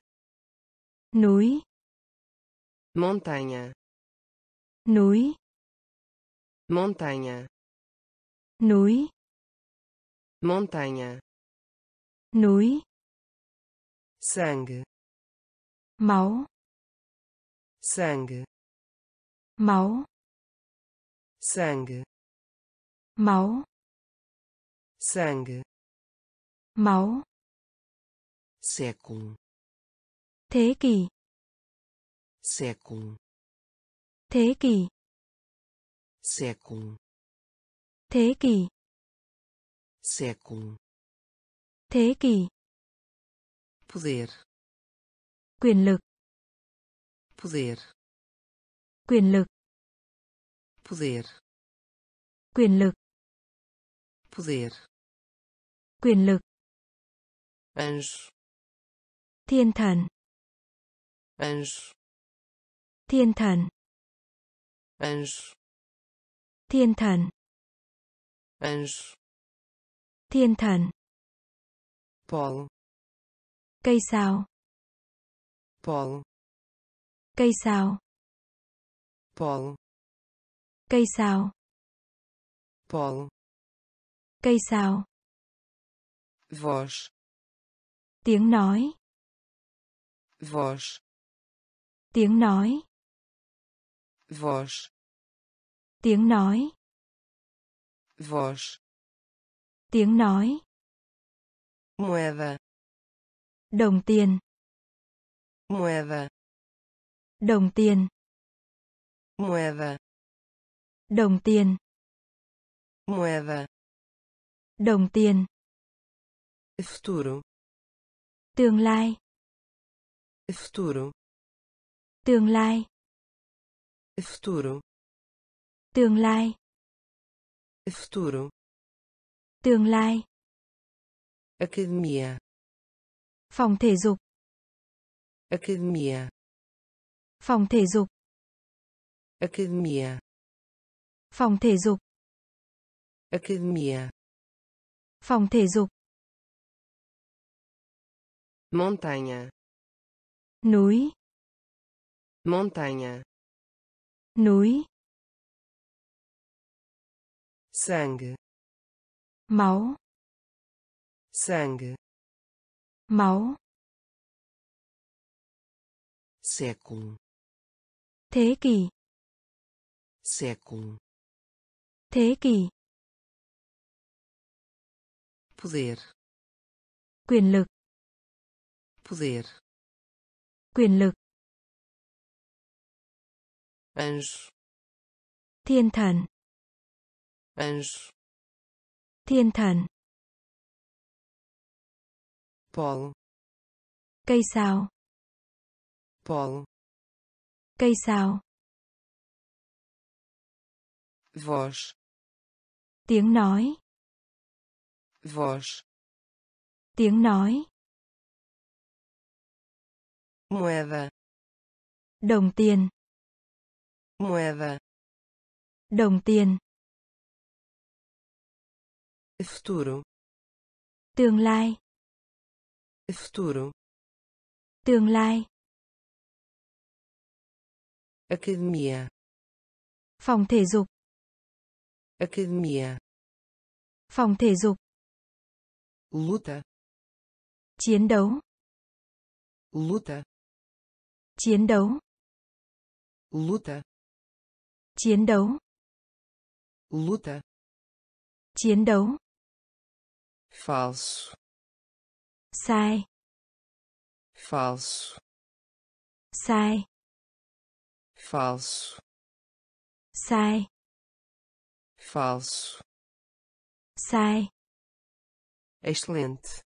Núi.
Montanha.
Núi.
Montanha.
Núi.
Montanha.
Núi.
Sangue.
Máu
sangue.
Máu.
Sangue.
Máu.
Sangue.
Máu.
Século.
Thế kỷ.
Século.
Thế kỷ.
Século.
Thế kỷ.
Século.
Thế kỷ.
Poder.
Quyền lực
poder.
Quyền lực.
Poder.
Quyền lực.
Poder.
Quyền lực.
Anjo.
Thiên thần.
Anjo.
Thiên thần.
Anjo.
Thiên thần.
Anjo.
Thiên thần.
Polo
cây sao.
Polo
cây sao
polo
cây sao
polo
cây sao
voz
tiếng nói.
Voz
tiếng nói.
Voz
tiếng nói.
Voz
tiếng nói.
Moeda.
Đồng tiền.
Moeda
đồng tiền.
Moeda
đồng tiền.
Moeda
đồng tiền.
Futuro.
Tương lai.
Futuro.
Tương lai.
Futuro.
Tương lai.
Futuro.
Tương lai.
Academia.
Phòng thể dục.
Academia
phòng thể dục.
Academia.
Phòng thể dục.
Academia.
Phòng thể dục.
Montanha.
Núi.
Montanha.
Núi.
Sangue.
Máu.
Sangue.
Máu.
Século
thế kỷ.
Século.
Thế kỷ.
Poder.
Quyền lực.
Poder.
Quyền lực.
Anjo.
Thiên thần.
Anjo.
Thiên thần.
Polo.
Cây sao
polo
cây sao
voz
tiếng nói.
Voz
tiếng nói.
Moeda.
Đồng tiền.
Moeda.
Đồng tiền.
Futuro.
Tương lai.
Futuro.
Tương lai
academia.
Phòng thể dục.
Academia.
Phòng thể dục.
Luta.
Chiến đấu.
Luta.
Chiến đấu.
Luta.
Chiến đấu.
Luta.
Chiến đấu.
Falso.
Sai.
Falso.
Sai
falso.
Sai.
Falso.
Sai.
Excelente.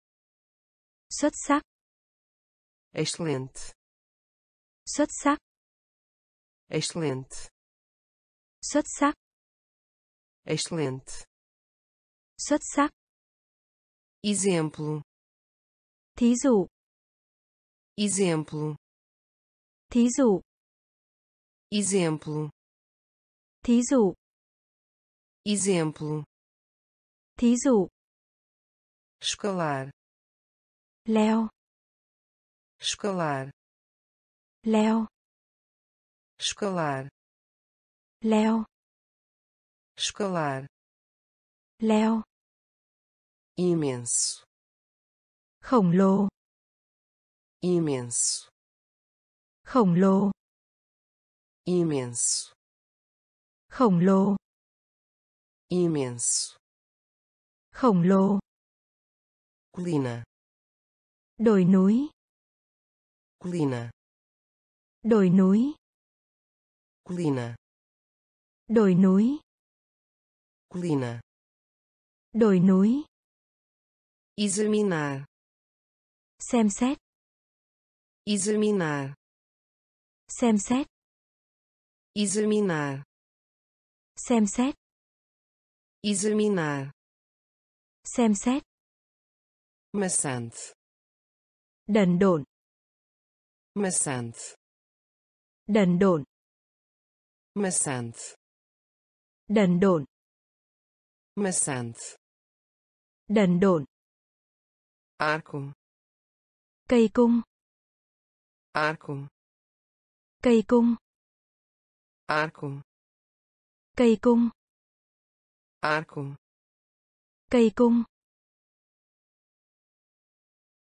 Xuất
excelente.
Xuất
excelente.
Xuất
excelente.
Xuất
exemplo.
Thí dụ
exemplo.
Thí dụ
exemplo.
Thí dụ.
Exemplo.
Thí dụ.
Escalar.
Leo.
Escalar.
Leo.
Escalar.
Leo.
Escalar.
Leo.
Imenso.
Khổng lồ.
Imenso.
Khổng lồ
imenso.
Khổng lồ.
Imenso.
Khổng lồ.
Colina.
Đồi núi.
Colina.
Đồi núi.
Colina.
Đồi núi.
Colina.
Đồi núi.
Examinar.
Xem xét.
Examinar.
Xem xét
examinar
xem xét.
Examinar
xem xét.
Maçante
đần độn.
Maçante
đần độn.
Maçante
đần độn.
Maçante
đần độn.
Arco
cây cung.
Arco
cây cung
arco.
Cây cung.
Arco.
Cây cung.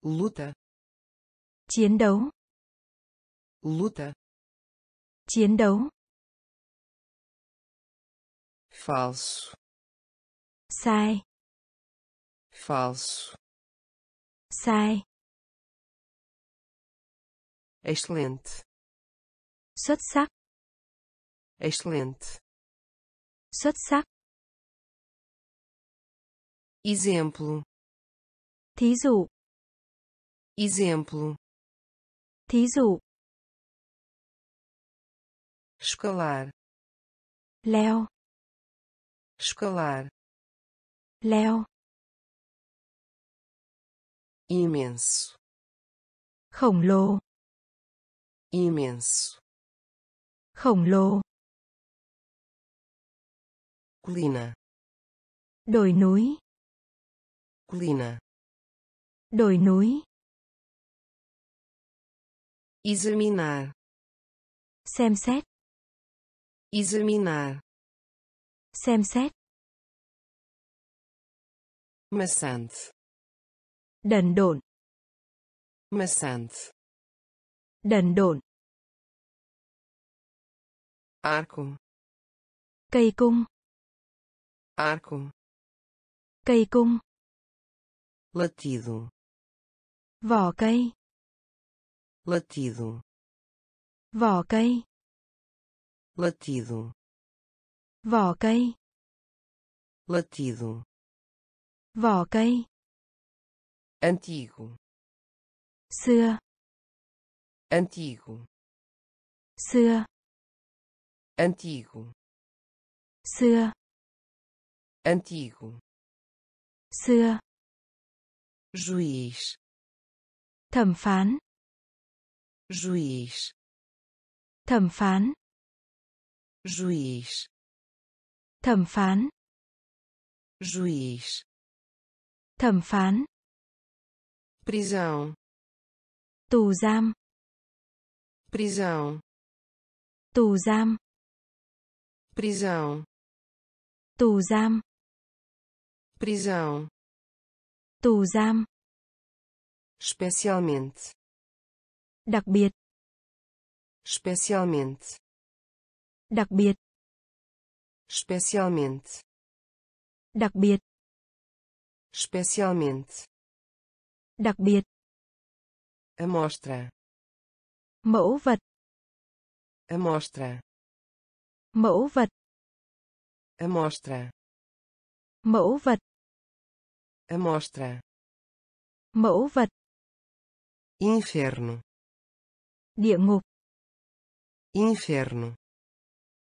Luta.
Chiến đấu.
Luta.
Chiến đấu.
Falso.
Sai.
Falso.
Sai.
Excelente.
Xuất sắc
excelente.
Xuất sắc
exemplo.
Thí dụ
exemplo.
Thí dụ
escalar.
Leo
escalar.
Leo
imenso.
Khổng lồ.
Imenso.
Khổng lồ
colina.
Đồi núi.
Colina.
Đồi núi.
Examinar.
Xem xét.
Examinar.
Xem xét.
Maçante.
Đần độn.
Maçante.
Đần độn.
Arco.
Cây cung
arco
cây cung.
latido
vỏ cây.
latido
vỏ cây.
latido
vỏ cây.
latido
vỏ cây.
antigo
xưa.
antigo
xưa.
antigo
xưa
antigo.
Xưa.
Juiz.
Thẩm phán.
Juiz.
Thẩm phán.
Juiz.
Thẩm phán.
Juiz.
Thẩm phán.
Prisão.
Tù giam.
Prisão.
Tù giam.
Prisão.
Tù giam
prisão
tù giam
especialmente
đặc biệt
especialmente
đặc biệt
especialmente
đặc biệt
especialmente.
đặc biệt
amostra
mẫu vật
amostra
mẫu vật
amostra
mẫu vật
amostra
Mẫu vật.
Inferno.
Địa ngục.
Inferno.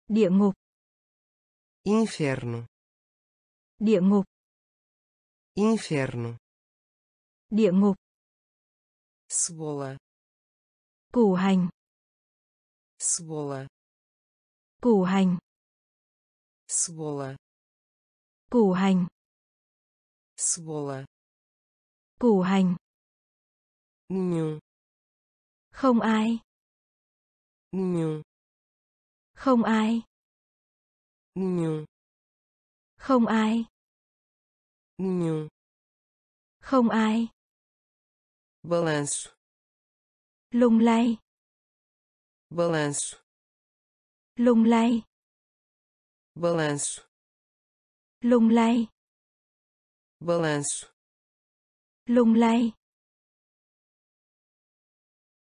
Địa ngục.
Inferno.
Địa ngục.
Inferno.
Địa ngục.
Cebola.
Củ hành.
Cebola.
Củ hành.
Cebola.
Củ hành.
Cebola.
Củ hành.
Nenhum.
Không ai.
Nenhum.
Không ai.
Nenhum.
Không ai.
Nenhum.
Không ai.
Balanço.
Lung lay.
Balanço.
Lung lay.
Balanço.
Lung lay.
Balanço.
Lung lay.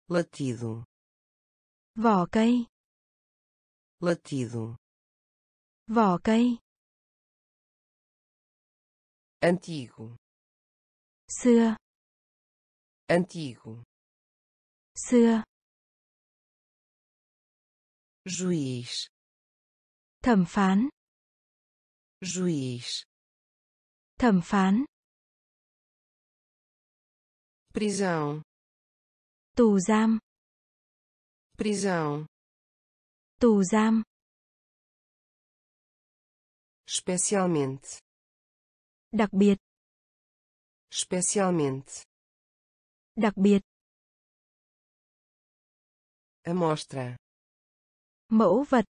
Latido.
Vỏ cây.
Latido.
Vỏ cây.
Antigo.
Xưa.
Antigo.
Xưa.
Juiz.
Thẩm phán.
Juiz.
Thẩm phán.
Prisão.
Tù giam.
Prisão.
Tù giam.
Especialmente.
Đặc biệt.
Especialmente.
Đặc biệt.
Amostra.
Mẫu vật.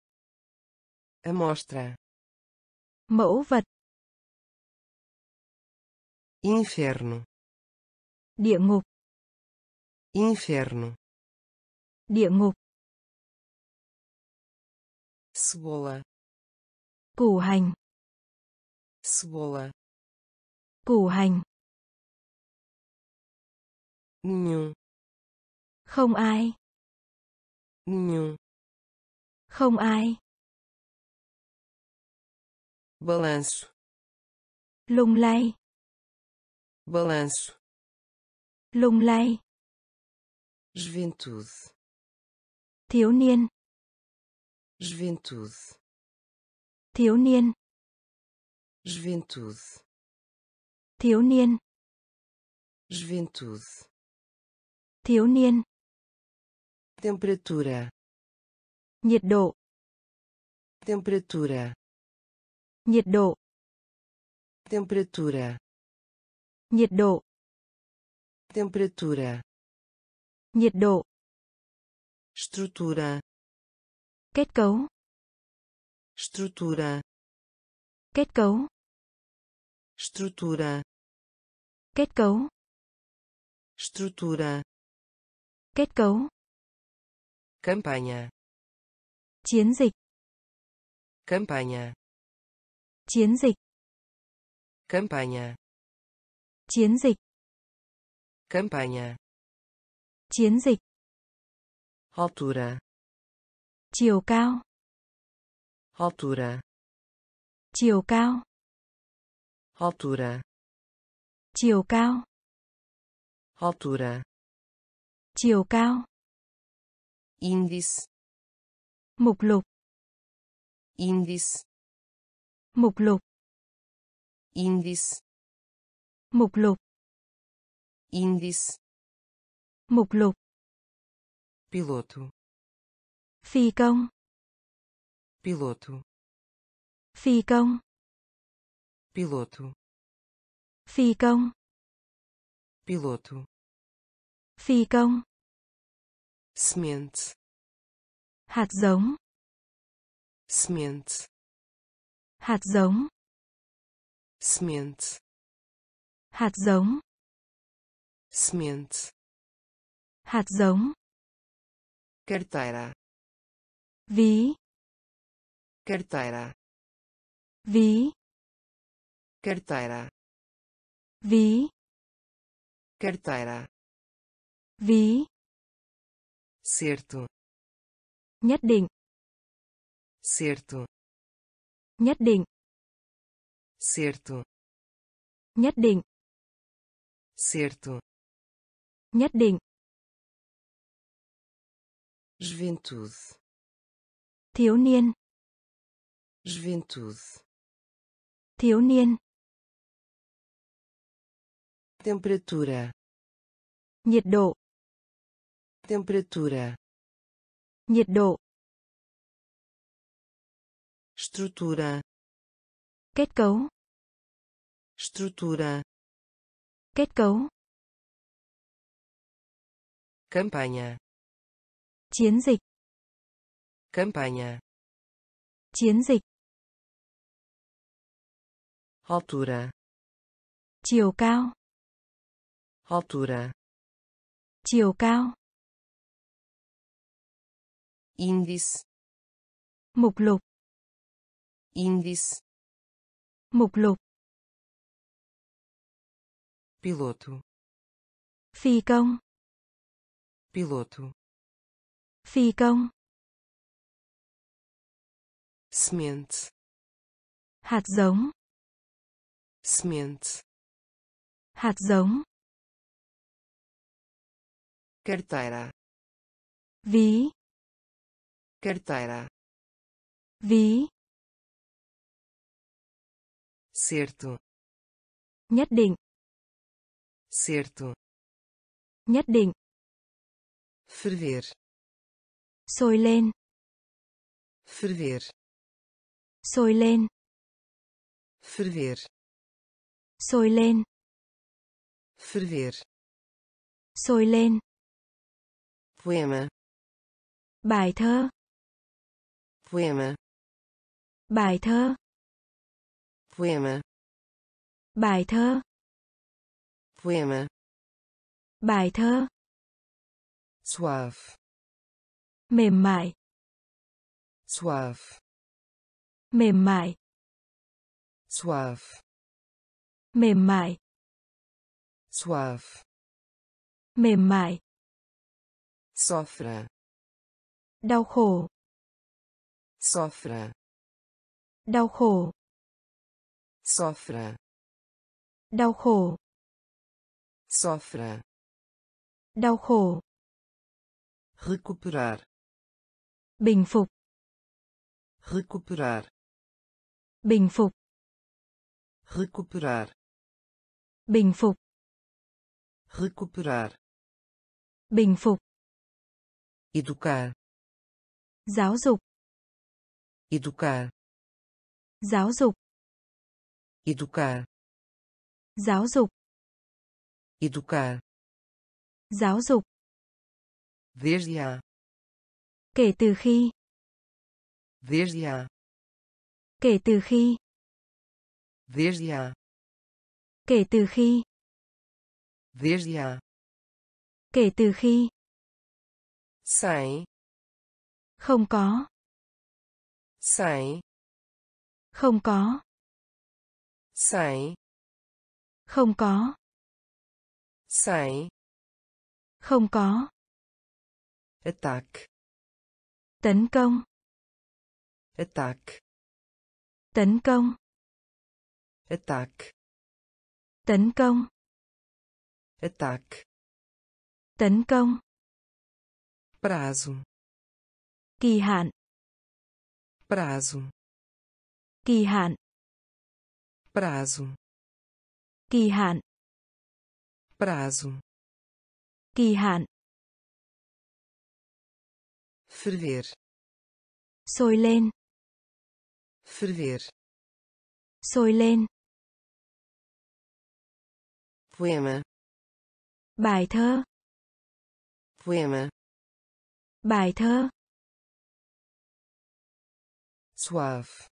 Amostra.
Mẫu vật.
Inferno.
Địa ngục.
Inferno.
Địa ngục.
Cebola.
Củ hành.
Cebola.
Củ hành.
Nenhum.
Không ai.
Nenhum.
Không ai.
Balanço.
Lung lay.
Balanço.
Lung lay.
Juventude.
Thiếu niên.
Juventude.
Thiếu niên.
Juventude.
Thiếu niên.
Juventude.
Thiếu niên.
Temperatura.
Nhiệt độ.
Temperatura.
Nhiệt độ.
Temperatura.
Nhiệt độ.
Temperatura.
Nhiệt độ.
Estrutura.
Kết cấu.
Estrutura.
Kết cấu.
Estrutura.
Kết cấu.
Estrutura.
Kết cấu.
Campanha.
Chiến dịch.
Campanha.
Chiến dịch.
Campanha.
Chiến dịch.
Campanha.
Chiến dịch.
Altura.
Chiều cao.
Altura.
Chiều cao.
Altura.
Chiều cao.
Altura.
Chiều cao.
Índice.
Mục lục.
Índice.
Mục lục.
Índice.
Mục lục.
Índice.
Mục lục.
Piloto.
Phi công.
Piloto.
Phi công.
Piloto.
Phi công.
Piloto.
Phi công.
Semente.
Hạt giống.
Semente.
Hạt giống.
Semente.
Hạt giống.
Semente.
Hạt giống.
Carteira.
Ví.
Carteira.
Ví.
Carteira.
Ví.
Carteira.
Ví.
Certo.
Nhất định.
Certo.
Nhất định.
Certo.
Nhất định.
Certo,
nhất định,
juventude,
thiếu niên,
juventude,
thiếu niên,
temperatura,
nhiệt độ,
temperatura,
nhiệt độ,
estrutura,
kết cấu,
estrutura,
kết cấu,
campanha,
chiến dịch,
campanha,
chiến dịch,
altura,
chiều cao,
altura,
chiều cao,
índice,
mục lục,
índice,
mục lục,
piloto,
phi công,
piloto,
phi công,
semente,
hạt giống,
semente,
hạt giống,
carteira,
ví,
carteira,
ví,
certo,
nhất định,
certo,
nhất định,
ferver,
sôi lên,
ferver,
sôi lên,
ferver,
sôi lên,
ferver,
sôi lên,
poema,
bài thơ,
poema,
bài thơ,
poema,
bài thơ,
poema,
bài thơ,
suave,
mềm mại,
suave,
mềm mại,
suave,
mềm mại,
suave,
mềm mại,
sofra,
đau khổ,
sofra,
đau khổ,
sofra,
đau khổ,
sofra,
đau khổ,
recuperar,
bình phục,
recuperar,
bình phục,
recuperar,
bình phục,
recuperar,
bình phục,
educar,
giáo dục,
educar,
giáo dục,
educar,
giáo dục,
educar,
giáo dục,
desde a,
kể từ khi,
desde a,
kể từ khi,
desde a,
kể từ khi,
desde a,
kể từ khi,
sem,
không có,
sem,
không có,
sem,
không có,
sem,
không có,
ataque,
tấn công,
ataque,
tấn công,
ataque,
tấn công,
ataque,
tấn công,
prazo,
kỳ hạn,
prazo,
kỳ hạn,
prazo,
kỳ hạn,
prazo,
kỳ hạn,
ferver,
sôi lên,
ferver,
sôi lên,
poema,
bài thơ,
poema,
bài thơ,
suave,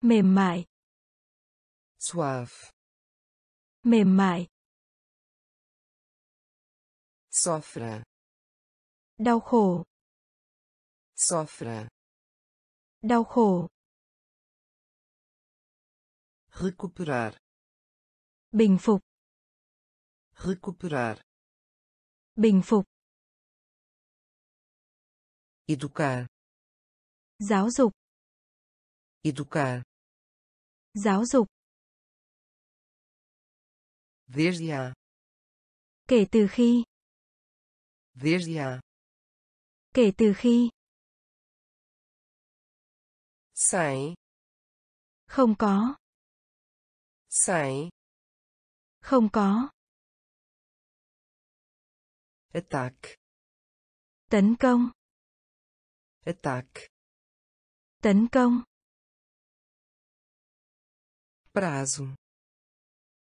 mềm mại,
suave,
mềm mại,
sofra,
đau khổ,
sofra,
đau khổ,
recuperar,
bình phục,
recuperar,
bình phục,
educar,
giáo dục,
educar,
giáo dục,
desde a,
Kể từ khi.
Desde a.
Kể từ khi.
Sem.
Không có.
Sem.
Không có.
Ataque.
Tấn công.
Ataque.
Tấn công.
Prazo.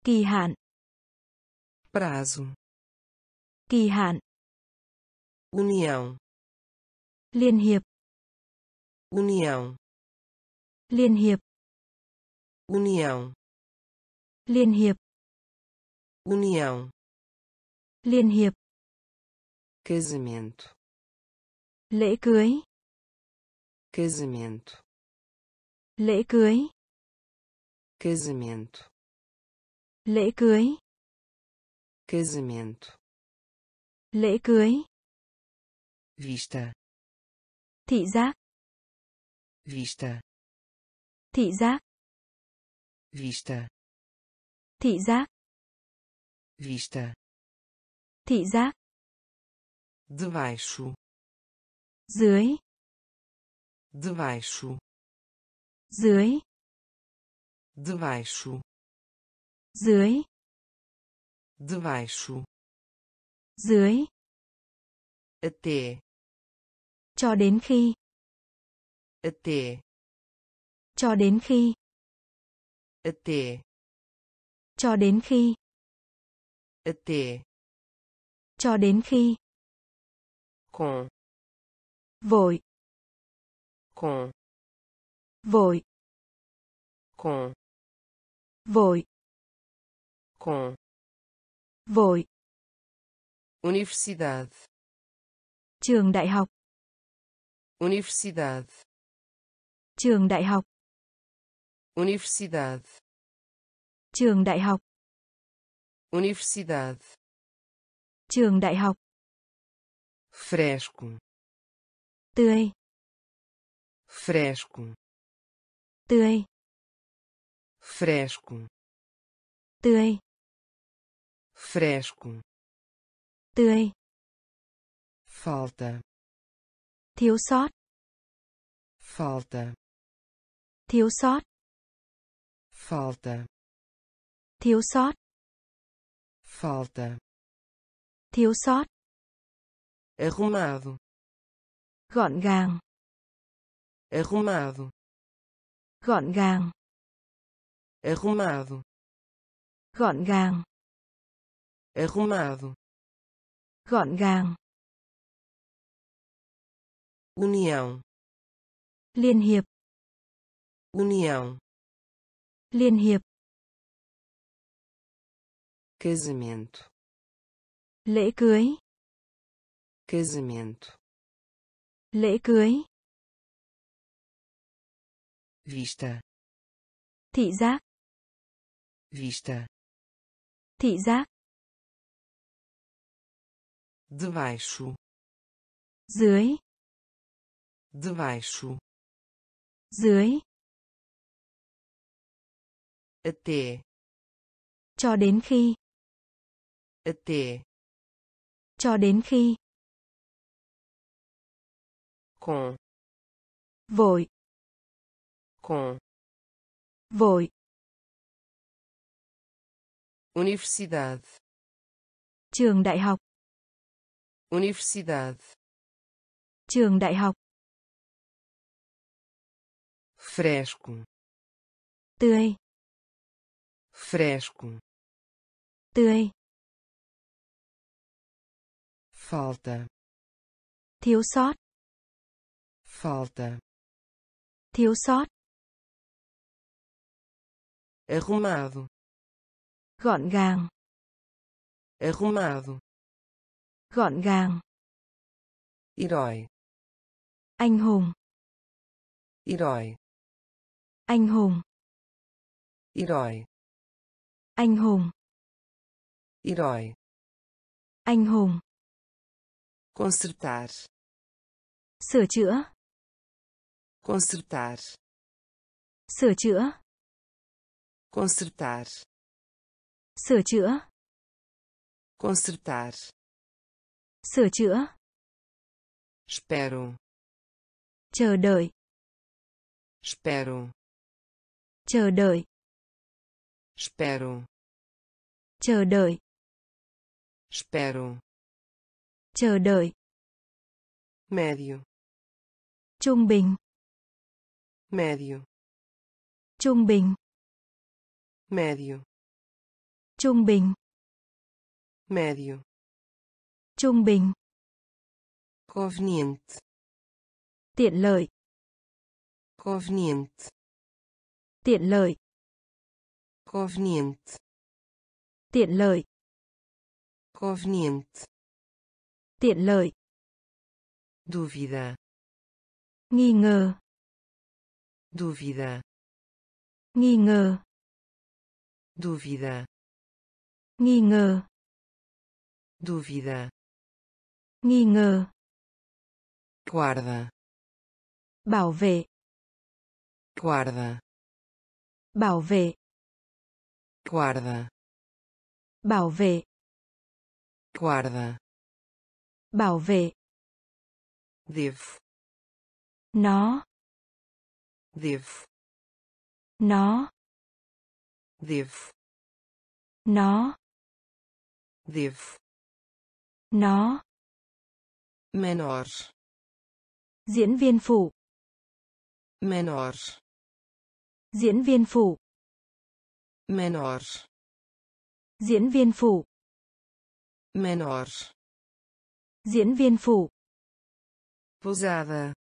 Kỳ hạn.
Prazo.
Kỳ hạn.
União.
Liên hiệp.
União.
Liên hiệp.
União.
Liên hiệp.
União.
Liên hiệp.
Casamento.
Lễ cưới.
Casamento.
Lễ cưới.
Casamento.
Lễ cưới.
Casamento.
Lễ cưới.
Vista.
Thị giác.
Vista.
Thị giác.
Vista.
Thị giác.
Vista.
Thị giác.
Debaixo.
Dưới.
Debaixo.
Dưới.
Debaixo.
Dưới.
Debaixo.
Dưới.
Até.
Cho đến khi.
Até.
Cho đến khi.
Até.
Cho đến khi.
Até.
Cho đến khi.
Com.
Vội.
Com.
Vội.
Com.
Vội.
Com.
Vội.
Universidade.
Trường đại học.
Universidade.
Trường đại học.
Universidade.
Trường đại học.
Universidade.
Trường đại học.
Fresco.
Tươi.
Fresco.
Tươi.
Fresco.
Tươi.
Fresco.
Tươi.
Falta.
Thiếu sót.
Falta.
Thiếu sót.
Falta.
Thiếu sót.
Falta.
Thiếu sót.
Arrumado.
Gọn gàng.
Arrumado.
Gọn gàng.
Arrumado.
Gọn gàng.
Arrumado.
Gọn gàng.
União.
Liên hiệp.
União.
Liên hiệp.
Casamento.
Lễ cưới.
Casamento.
Lễ cưới.
Vista.
Thị giác.
Vista.
Thị giác.
Debaixo.
Dưới.
Debaixo.
Dưới.
Até.
Cho đến khi.
Até.
Cho đến khi.
Com.
Vội.
Com.
Vội.
Universidade.
Trường đại học.
Universidade.
Trường đại học.
Fresco.
Tươi.
Fresco.
Tươi.
Falta.
Thiếu sót.
Falta.
Thiếu sót.
Arrumado.
Gọn gàng.
Arrumado.
Gọn gàng.
Herói.
Anh hùng.
Herói.
Anh hùng.
Herói.
Anh hùng.
Herói.
Anh hùng.
Consertar.
Sửa chữa.
Consertar.
Sửa chữa.
Consertar.
Sửa chữa.
consertar,
sửa chữa,
espero,
chờ đợi,
espero,
chờ đợi,
espero,
chờ đợi,
espero,
chờ đợi,
médio,
trung bình,
médio,
trung bình,
médio,
trung bình,
médio,
trung bình,
conveniente,
tiện lợi,
conveniente,
tiện lợi,
conveniente,
tiện lợi,
conveniente,
tiện lợi,
dúvida,
nghi ngờ,
dúvida,
nghi ngờ,
dúvida,
nghi ngờ,
dúvida,
nghi ngờ,
guarda,
bảo vệ,
guarda,
bảo vệ,
guarda,
bảo vệ,
guarda,
bảo vệ,
devo,
nó,
devo,
nó,
devo,
nó,
devo,
nó,
menor,
diễn viên phụ,
menor,
diễn viên phụ,
menor,
diễn viên phụ,
menor,
diễn viên phụ,
pousada,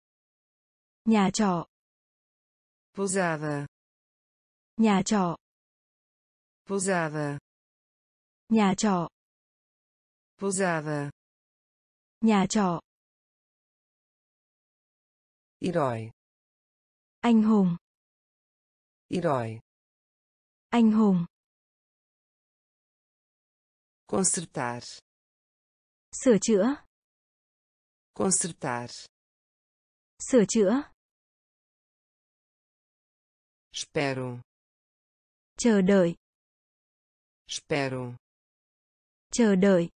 nhà trọ,
pousada,
nhà trọ,
pousada,
nhà trọ,
pousada,
nhà trọ,
herói,
anh hùng,
herói,
anh hùng,
consertar,
sửa chữa,
consertar,
sửa chữa,
espero,
chờ đợi,
espero,
chờ đợi,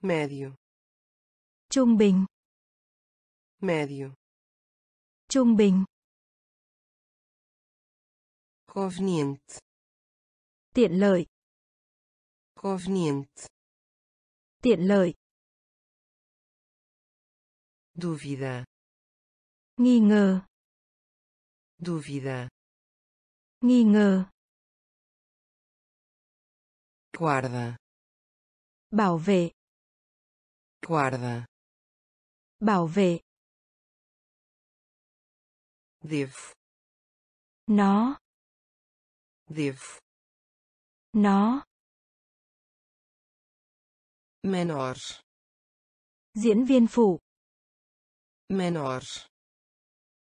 médio,
trung bình,
médio,
trung bình,
conveniente,
tiện lợi,
conveniente,
tiện lợi,
dúvida,
nghi ngờ,
dúvida,
nghi ngờ,
guarda,
bảo vệ,
guarda,
bảo vệ,
devo,
nó,
devo,
nó,
menor,
diễn viên phụ,
menor,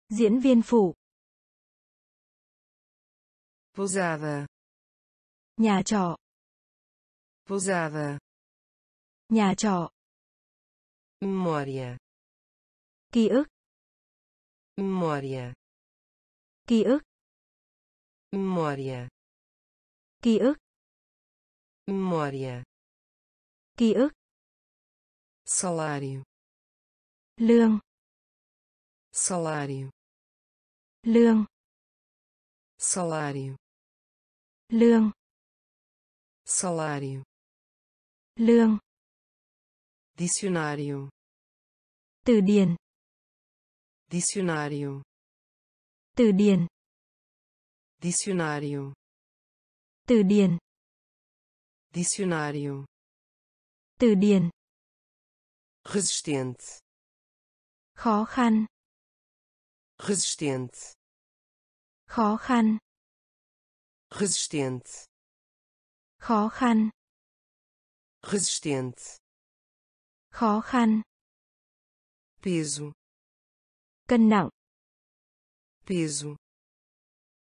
diễn viên phụ,
pousada,
nhà trọ,
pousada,
nhà trọ,
memória,
ký ức,
memória,
ký ức,
memória,
ký ức,
memória,
ký ức,
salário,
lương,
salário,
lương,
salário,
lương,
salário,
lương,
dicionário,
từ điển,
dicionário,
từ điển,
dicionário,
từ điển,
dicionário,
từ điển,
resistente,
khó khăn,
resistente,
khó khăn,
resistente,
khó khăn,
resistente,
khó khăn,
peso,
cân nặng,
peso,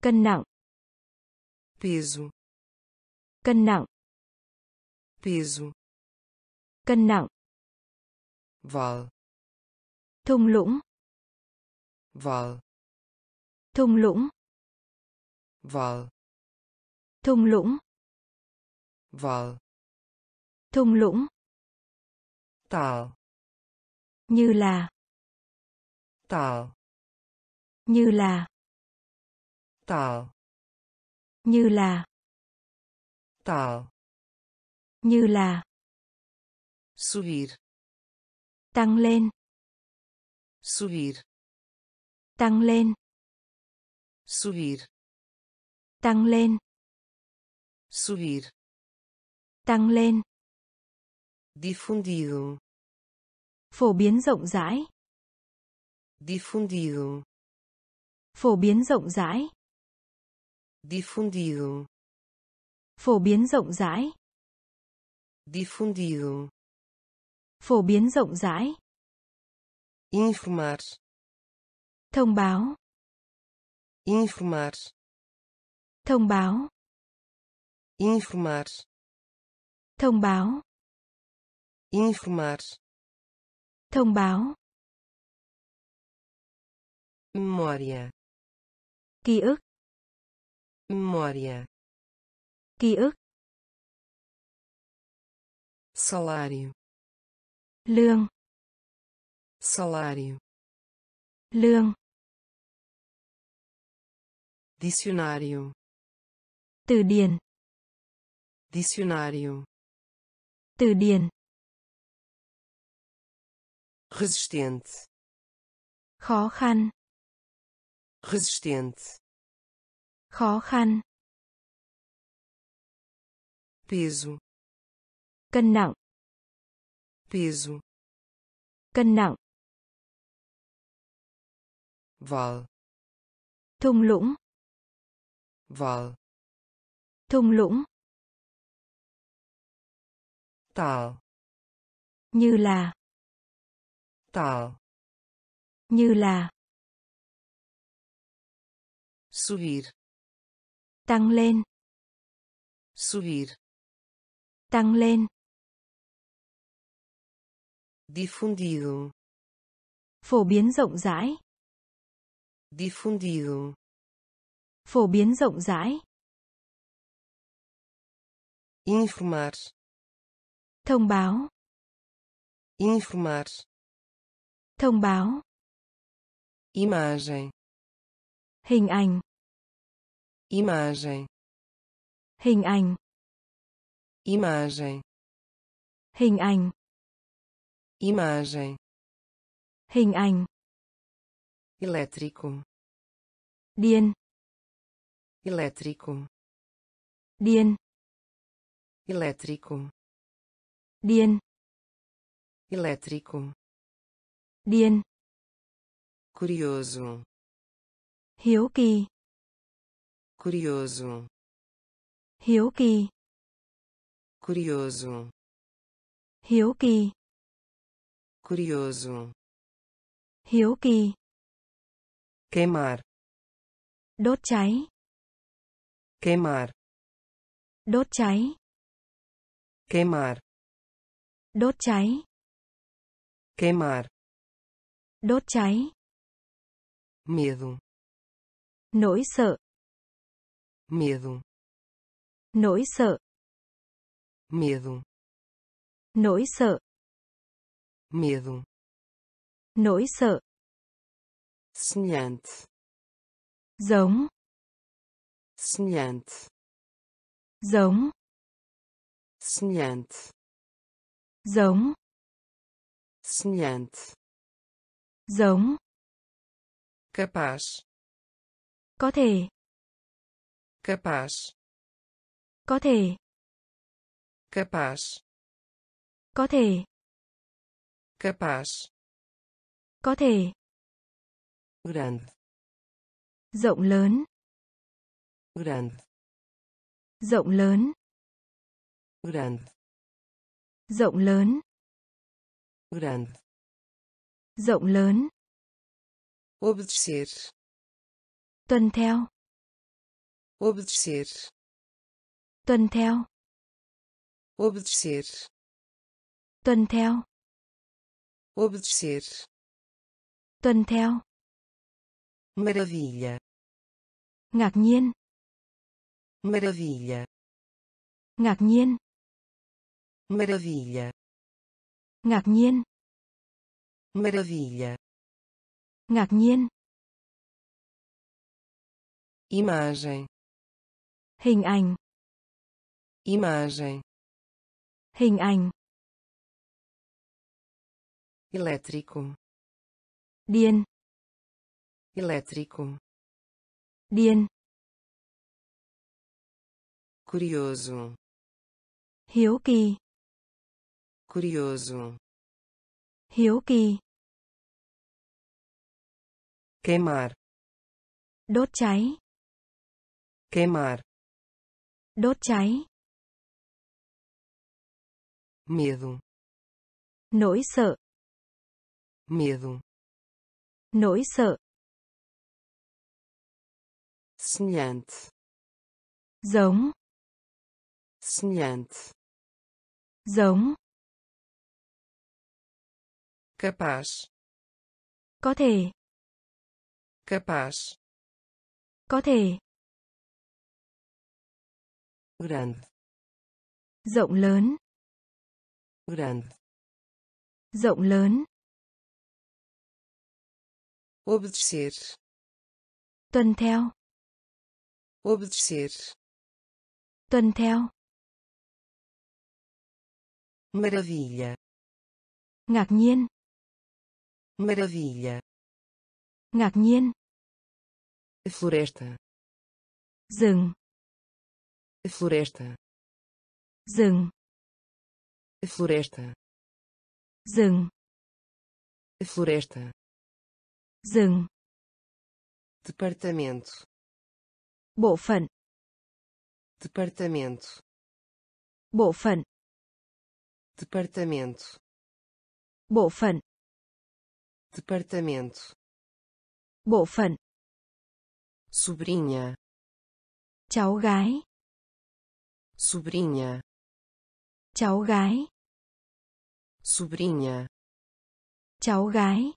cân nặng,
peso,
cân nặng,
peso,
cân nặng,
val,
thung lũng,
val,
thung lũng,
val,
thung lũng,
Val.
thung lũng,
Tal.
như là,
Tal.
như là,
Tal.
như là,
Tal.
như là,
Subir.
tăng lên,
Subir.
tăng lên,
Subir.
tăng lên,
Subir.
tăng lên,
Difundido.
phổ biến rộng rãi,
Difundido.
phổ biến rộng rãi,
Difundido.
phổ biến rộng rãi,
Difundido.
phổ biến rộng rãi,
Informar.
thông báo,
Informar.
thông báo,
Informar.
thông báo,
Informar.
thông báo,
Memória.
ký ức,
Memória.
ký ức,
Salário.
lương,
Salário.
lương,
Dicionário.
từ điển,
Dicionário.
từ điển,
Resistente.
khó khăn,
Resistente.
Khó khăn,
Peso.
cân nặng,
Peso.
cân nặng,
Val.
thung lũng,
Val.
thung lũng,
Tal.
như là,
Tal.
như là,
Subir.
Tăng lên,
Subir.
tăng lên,
Difundido.
phổ biến rộng rãi,
Difundido.
phổ biến rộng rãi,
Informar.
thông báo,
Informar.
thông báo,
Imagem.
hình ảnh,
Imagem.
hình ảnh,
Imagem.
hình ảnh,
Imagem.
hình ảnh,
Elétrico.
điên,
Elétrico.
điên,
Elétrico.
điên,
Elétrico.
điên,
Curioso.
hiếu kỳ,
Curioso.
hiếu kỳ,
Curioso.
hiếu kỳ,
Curioso.
hiếu kỳ,
Queimar.
đốt cháy,
Queimar.
đốt cháy,
Queimar.
đốt cháy,
Queimar.
đốt cháy,
Medo.
nỗi sợ,
Medo.
nỗi sợ,
Medo.
nỗi sợ,
Medo.
nỗi sợ,
Semelhante.
giống,
Semelhante.
giống,
Semelhante.
giống,
Semelhante.
giống,
Capaz.
có thể,
Capaz.
có thể,
Capaz.
có thể,
Capaz.
có thể,
Grande.
rộng lớn,
Grande.
rộng lớn,
Grande.
rộng lớn,
Grande.
rộng lớn,
Obedecer.
tuân theo,
Obedecer.
tuân theo,
Obedecer.
tuân theo,
Obedecer.
tuân theo,
Maravilha.
ngạc nhiên,
Maravilha.
ngạc nhiên,
maravilha,
ngạc nhiên,
maravilha,
ngạc nhiên,
imagem,
hình ảnh,
imagem,
hình ảnh,
elétrico,
điên,
elétrico,
điên,
curioso,
hiếu kỳ,
curioso,
hiếu kỳ,
queimar,
đốt cháy,
queimar,
đốt cháy,
medo,
nỗi sợ,
medo,
nỗi sợ,
semelhante,
giống,
semelhante,
giống,
capaz,
có thể,
capaz,
có thể,
grande,
rộng lớn,
grande,
rộng lớn,
obedecer,
tuân theo,
obedecer,
tuân theo,
maravilha,
ngạc nhiên,
maravilha,
ngạc nhiên,
floresta,
rừng,
floresta,
rừng,
floresta,
rừng,
floresta,
rừng,
departamento,
bộ phận,
departamento,
bộ phận,
departamento,
bộ phận,
departamento,
bộ phận,
sobrinha,
cháu gái,
sobrinha,
cháu gái,
sobrinha,
cháu gái,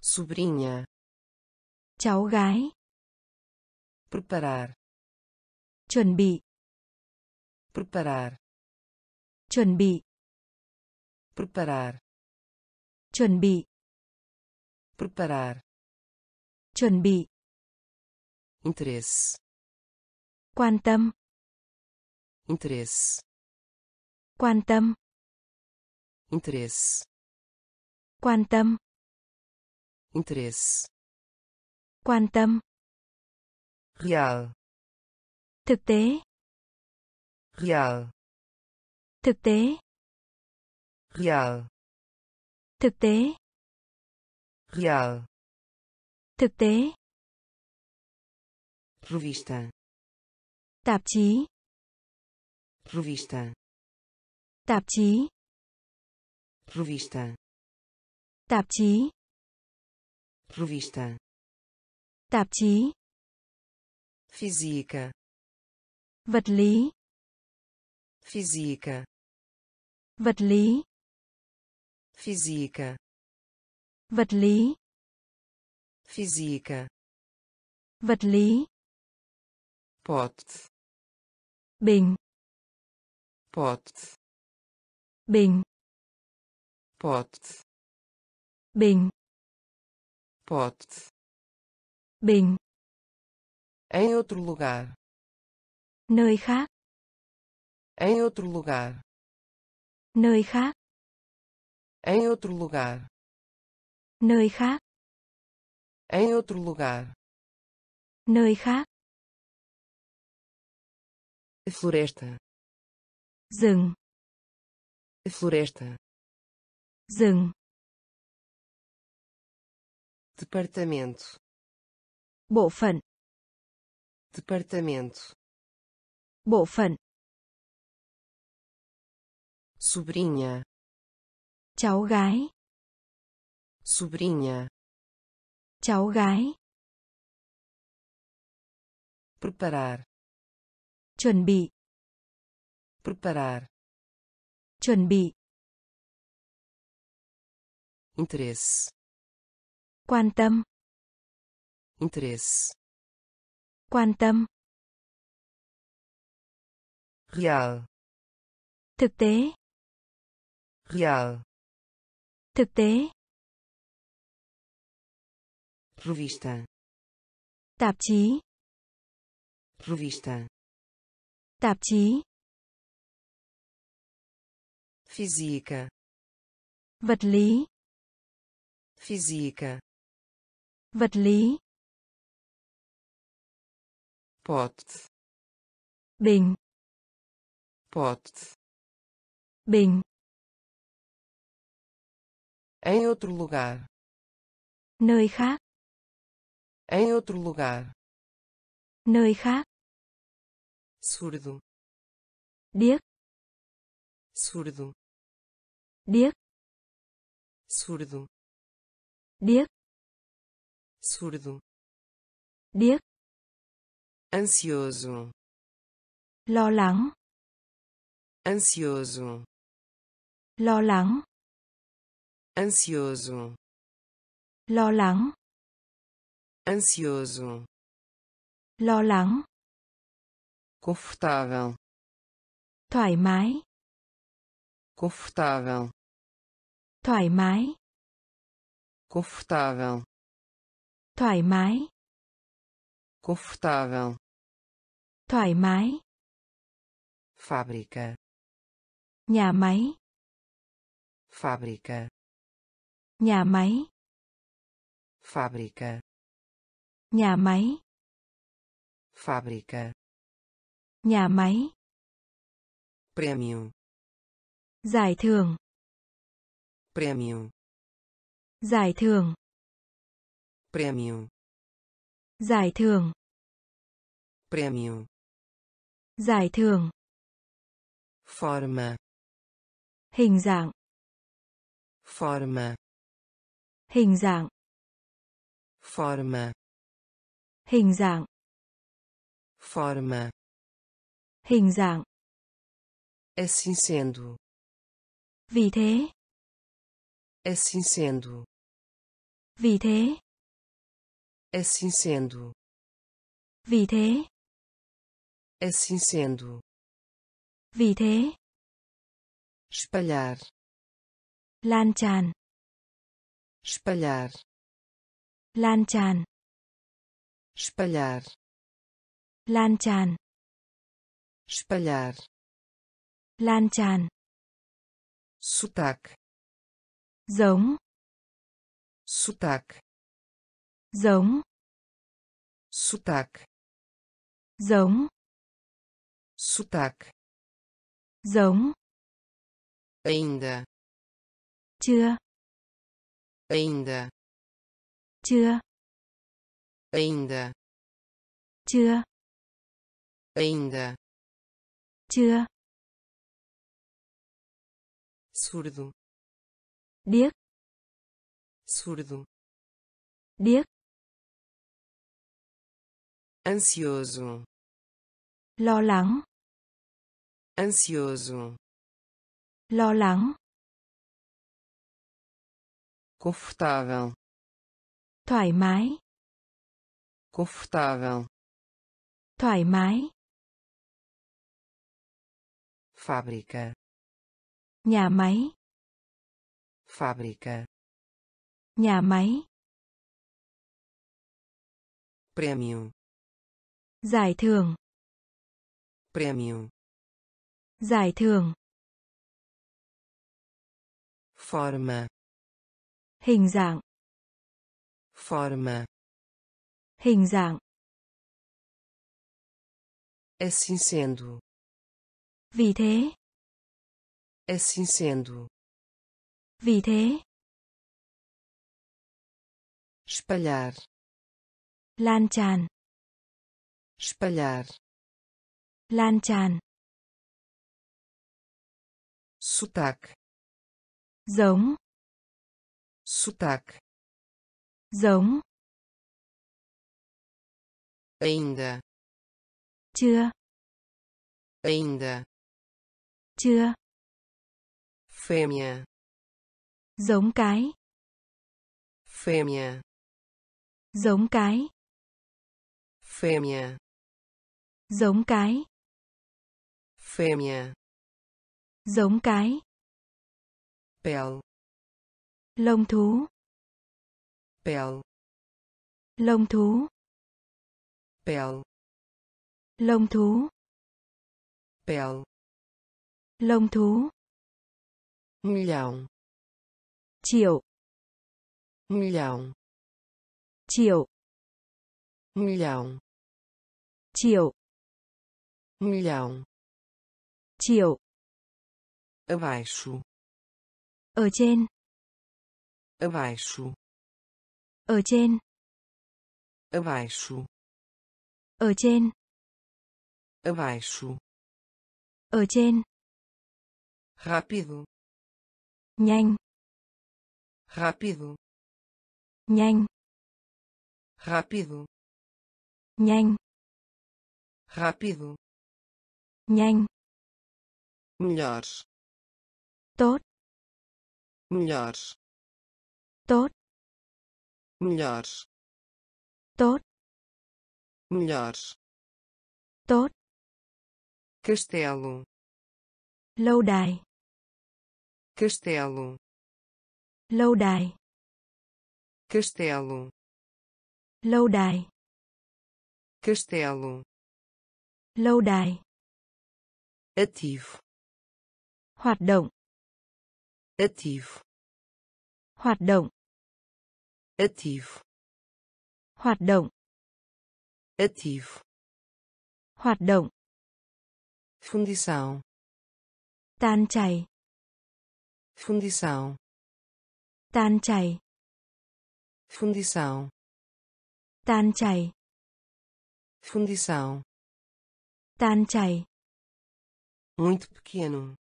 sobrinha,
cháu gái,
preparar,
chuẩn bị,
preparar,
chuẩn bị,
preparar,
chuẩn bị,
preparar,
chuẩn bị,
interesse,
quan tâm,
interesse,
quan tâm,
interesse,
quan tâm,
interesse,
quan tâm,
real,
thực tế,
real,
thực tế,
real,
thực tế,
real,
thực tế,
revista,
tạp chí,
revista,
tạp chí,
revista,
tạp chí,
revista,
tạp chí,
física,
vật lý,
física,
vật lý,
física,
vật lý,
física,
vật lý,
pote,
bình,
pote,
bình,
pote,
bình,
pote,
bình,
em outro lugar,
nơi khác,
em outro lugar,
nơi khác,
em outro lugar,
nơi khác,
em outro lugar,
nơi khác,
floresta,
rừng,
floresta,
rừng,
departamento,
bộ phận,
departamento,
bộ phận,
sobrinha,
cháu gái,
sobrinha,
cháu gái,
preparar,
chuẩn bị,
preparar,
chuẩn bị,
interesse,
quan tâm,
interesse,
quan tâm,
real,
Thực tế.
real,
Thực tế.
revista,
Tạp chí.
revista,
Tạp chí.
Física,
Vật lý.
física,
Vật lý.
pote,
Bình.
pote,
Bình.
em outro lugar,
Nơi khác.
em outro lugar,
Nơi khác.
surdo,
Điếc.
surdo,
Điếc.
surdo,
Điếc.
surdo,
Điếc.
ansioso,
Lo lắng.
ansioso,
Lo lắng.
ansioso,
Lo lắng.
ansioso,
Lo lắng.
confortável,
Thoải mái.
confortável,
Thoải mái.
confortável,
Thoải mái.
confortável,
Thoải mái.
fábrica,
Nhà máy.
fábrica,
Nhà máy.
fábrica,
Nhà máy.
fábrica,
Nhà máy.
prêmio,
Giải thưởng.
Prêmio,
Giải thưởng.
prêmio,
Giải thưởng.
prêmio,
Giải thưởng.
forma,
Hình dạng.
forma,
Hình dạng.
forma,
Hình dạng.
forma,
Hình dạng.
assim sendo,
Vì thế.
Assim sendo,
Vì thế.
assim sendo,
Vì thế.
assim sendo,
Vì thế.
espalhar,
Lan tràn.
espalhar,
Lan tràn.
espalhar,
Lan tràn.
espalhar,
Lan tràn.
sotaque,
Giống.
sotaque,
Giống.
sotaque,
Giống.
sotaque,
Giống.
ainda,
Chưa.
ainda,
Chưa.
ainda,
Chưa.
ainda,
Chưa.
surdo,
Điếc.
surdo,
Điếc.
ansioso,
Lo lắng.
ansioso,
Lo lắng.
confortável,
Thoải mái.
confortável,
Thoải mái.
fábrica,
Nhà máy.
Fábrica,
Nhà máy.
prêmio,
Giải thưởng.
prêmio,
Giải thưởng.
forma,
Hình dạng.
forma,
Hình dạng.
assim sendo,
Vì thế.
assim sendo,
Vì thế.
espalhar,
Lan tràn.
espalhar,
Lan tràn.
sotaque,
Giống.
sotaque,
Giống.
ainda,
Chưa.
ainda,
Chưa.
fêmea,
Giống cái.
fêmea,
Giống cái.
fêmea,
Giống cái.
fêmea,
Giống cái.
pele,
Lông thú.
pele,
Lông thú.
pele,
Lông thú.
pele,
Lông thú.
milhão,
Triệu.
milhão,
Triệu.
milhão,
Triệu.
milhão,
Triệu.
abaixo,
Ở trên.
abaixo,
Ở trên.
abaixo,
Ở trên.
abaixo,
Ở trên.
rápido,
Nhanh.
Rápido,
Nhanh.
rápido,
Nhanh.
rápido,
Nhanh.
melhores,
Tốt.
melhores,
Tốt.
melhores,
Tốt.
melhores,
Tốt.
castelo,
Lâu đài.
castelo,
Lâu đài.
castelo,
Lâu đài.
castelo,
Lâu đài.
ativo,
Hoạt động.
ativo,
Hoạt động.
ativo,
Hoạt động.
ativo,
Hoạt động.
fundição,
Tan chảy.
fundição,
Tan chảy.
fundição,
Tan chảy.
fundição,
Tan chảy.
muito pequeno,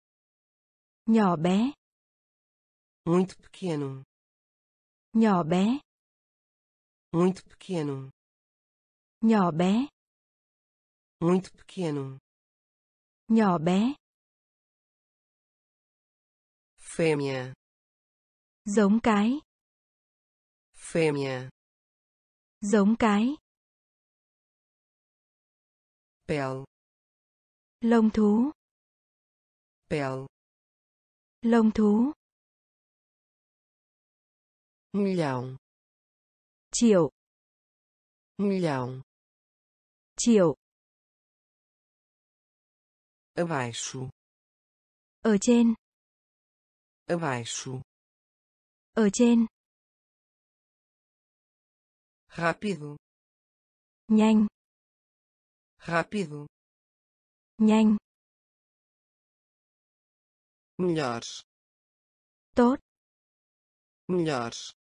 Nhỏ bé.
muito pequeno,
Nhỏ bé.
muito pequeno,
Nhỏ bé.
muito pequeno,
Nhỏ bé.
fêmea,
Giống cái.
fêmea,
Giống cái.
pele,
Lông thú.
pele,
Lông thú.
milhão,
Triệu.
milhão,
Triệu.
abaixo,
Ở trên.
abaixo,
Ở trên.
rápido,
Nhanh.
rápido,
Nhanh.
melhores,
Tốt.
melhores,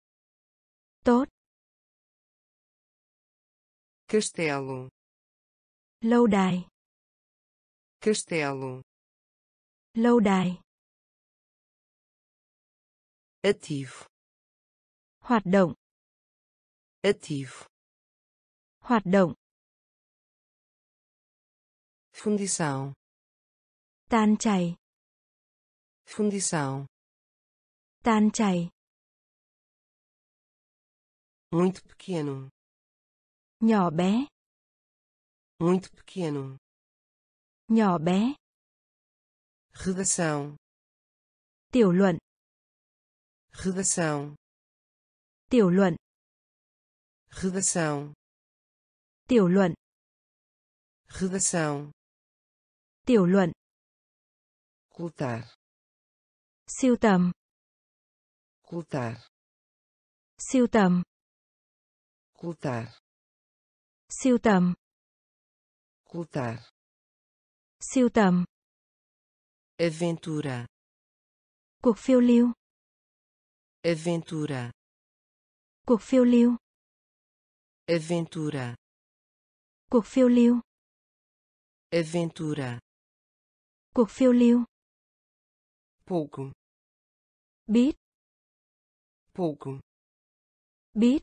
Tốt.
castelo,
Lâu đài.
castelo,
Lâu đài.
Ativo,
Hoạt động.
ativo,
Hoạt động.
fundição,
Tan chảy.
fundição,
Tan chảy.
muito pequeno,
Nhỏ bé.
muito pequeno,
Nhỏ bé.
redação,
Tiểu luận.
Redação,
Tiểu luận.
redação,
Tiểu luận.
redação,
Tiểu luận.
coletar,
Siêu tầm.
coletar,
Siêu tầm.
coletar,
Siêu tầm.
coletar,
Siêu tầm.
aventura,
Cuộc phiêu lưu.
Aventura,
Cuộc phiêu lưu.
aventura,
Cuộc phiêu lưu.
aventura,
Cuộc phiêu lưu.
pouco,
Biết.
pouco,
Biết.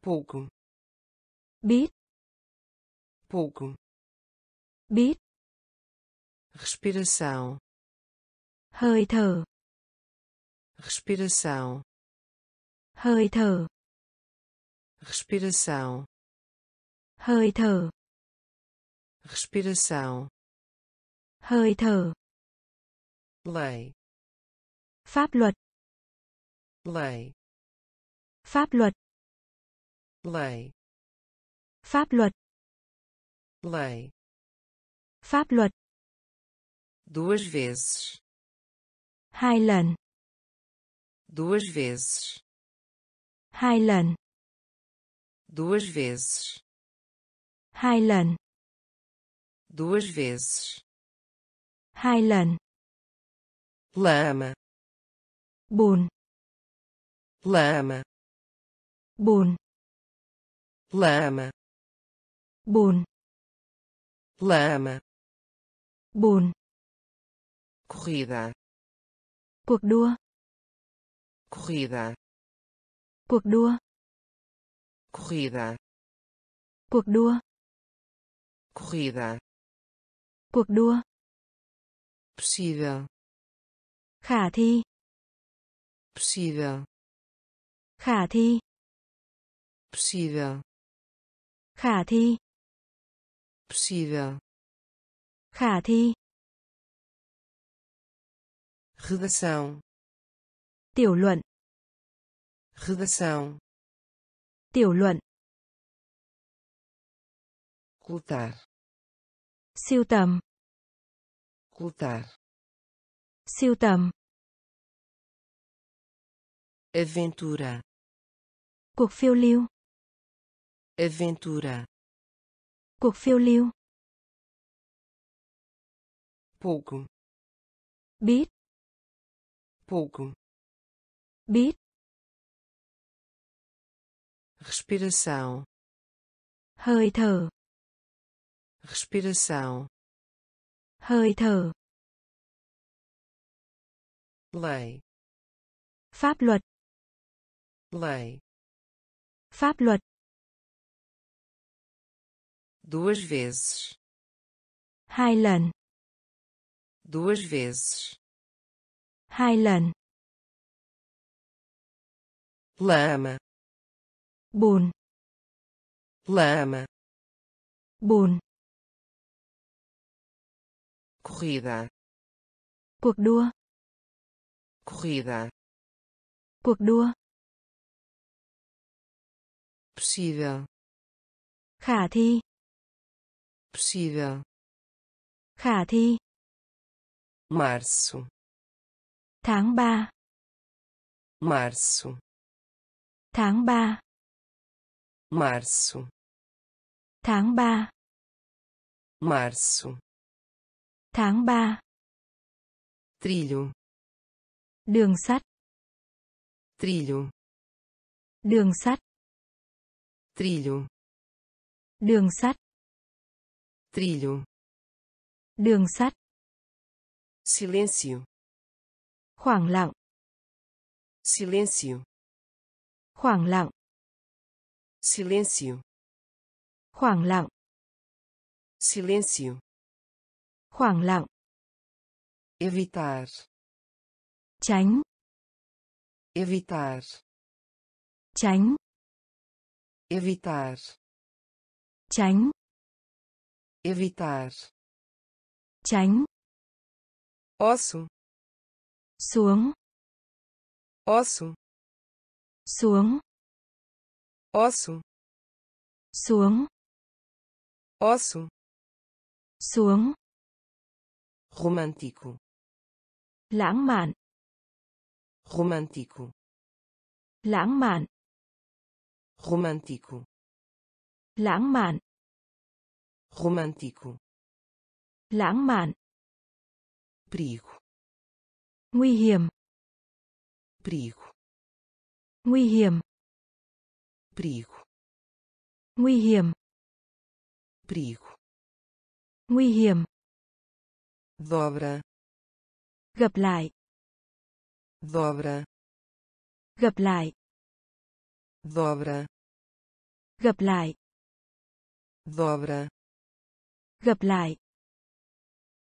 pouco,
Biết.
pouco,
Biết.
respiração,
Hơi thở.
Respiração,
Hơi thở.
respiração,
Hơi thở.
respiração,
Hơi thở.
lei,
pháp luật.
Lei,
pháp luật.
Lei,
pháp luật.
Lei,
pháp luật.
Duas vezes,
hai lần
duas vezes,
hai lần.
Duas vezes,
hai lần.
Duas vezes,
hai lần.
Lama,
bùn
lama,
bùn
lama,
bùn
lama,
bùn
corrida,
cuộc đua
corrida,
cuộc đua.
Corrida,
cuộc đua.
Corrida,
cuộc đua.
Possível,
khả thi.
Possível,
khả thi.
Possível,
khả thi.
Possível,
khả thi.
Redação,
tiểu luận.
Redação,
tiểu luận.
Coletar,
siêu tầm.
Coletar,
siêu tầm.
Aventura,
cuộc phiêu lưu.
Aventura,
cuộc phiêu lưu.
Pouco,
biết.
Pouco,
biết
respiração,
hơi thở.
Respiração,
hơi thở.
Lei,
pháp luật.
Lei,
pháp luật.
Duas vezes,
hai lần.
Duas vezes,
hai lần
lama,
bùn.
Lama,
bùn.
Corrida,
cuộc đua.
Corrida,
cuộc đua.
Possível,
khả thi.
Possível,
khả thi.
Março,
tháng 3
março,
tháng 3
março,
tháng 3
março,
tháng 3
trilho,
đường sắt.
Trilho,
đường sắt.
Trilho,
đường sắt.
Trilho,
đường sắt.
Silêncio,
khoảng lặng.
Silêncio,
khoảng lặng.
Silêncio,
khoảng lặng.
Silêncio,
khoảng lặng.
Evitar,
tránh.
Evitar,
tránh.
Evitar,
tránh.
Evitar,
tránh.
Osso,
xuống.
Osso,
xuống.
Osso,
xuống.
Osso,
xuống.
Romântico,
lãng mạn.
Romântico,
lãng mạn.
Romântico,
lãng mạn.
Romântico,
lãng mạn.
Perigo,
nguy hiểm.
Perigo,
nguy hiểm.
Perigo,
nguy hiểm.
Perigo,
nguy hiểm.
Dobra,
gặp lại.
Dobra,
gặp lại.
Dobra,
gặp lại.
Dobra,
gặp lại.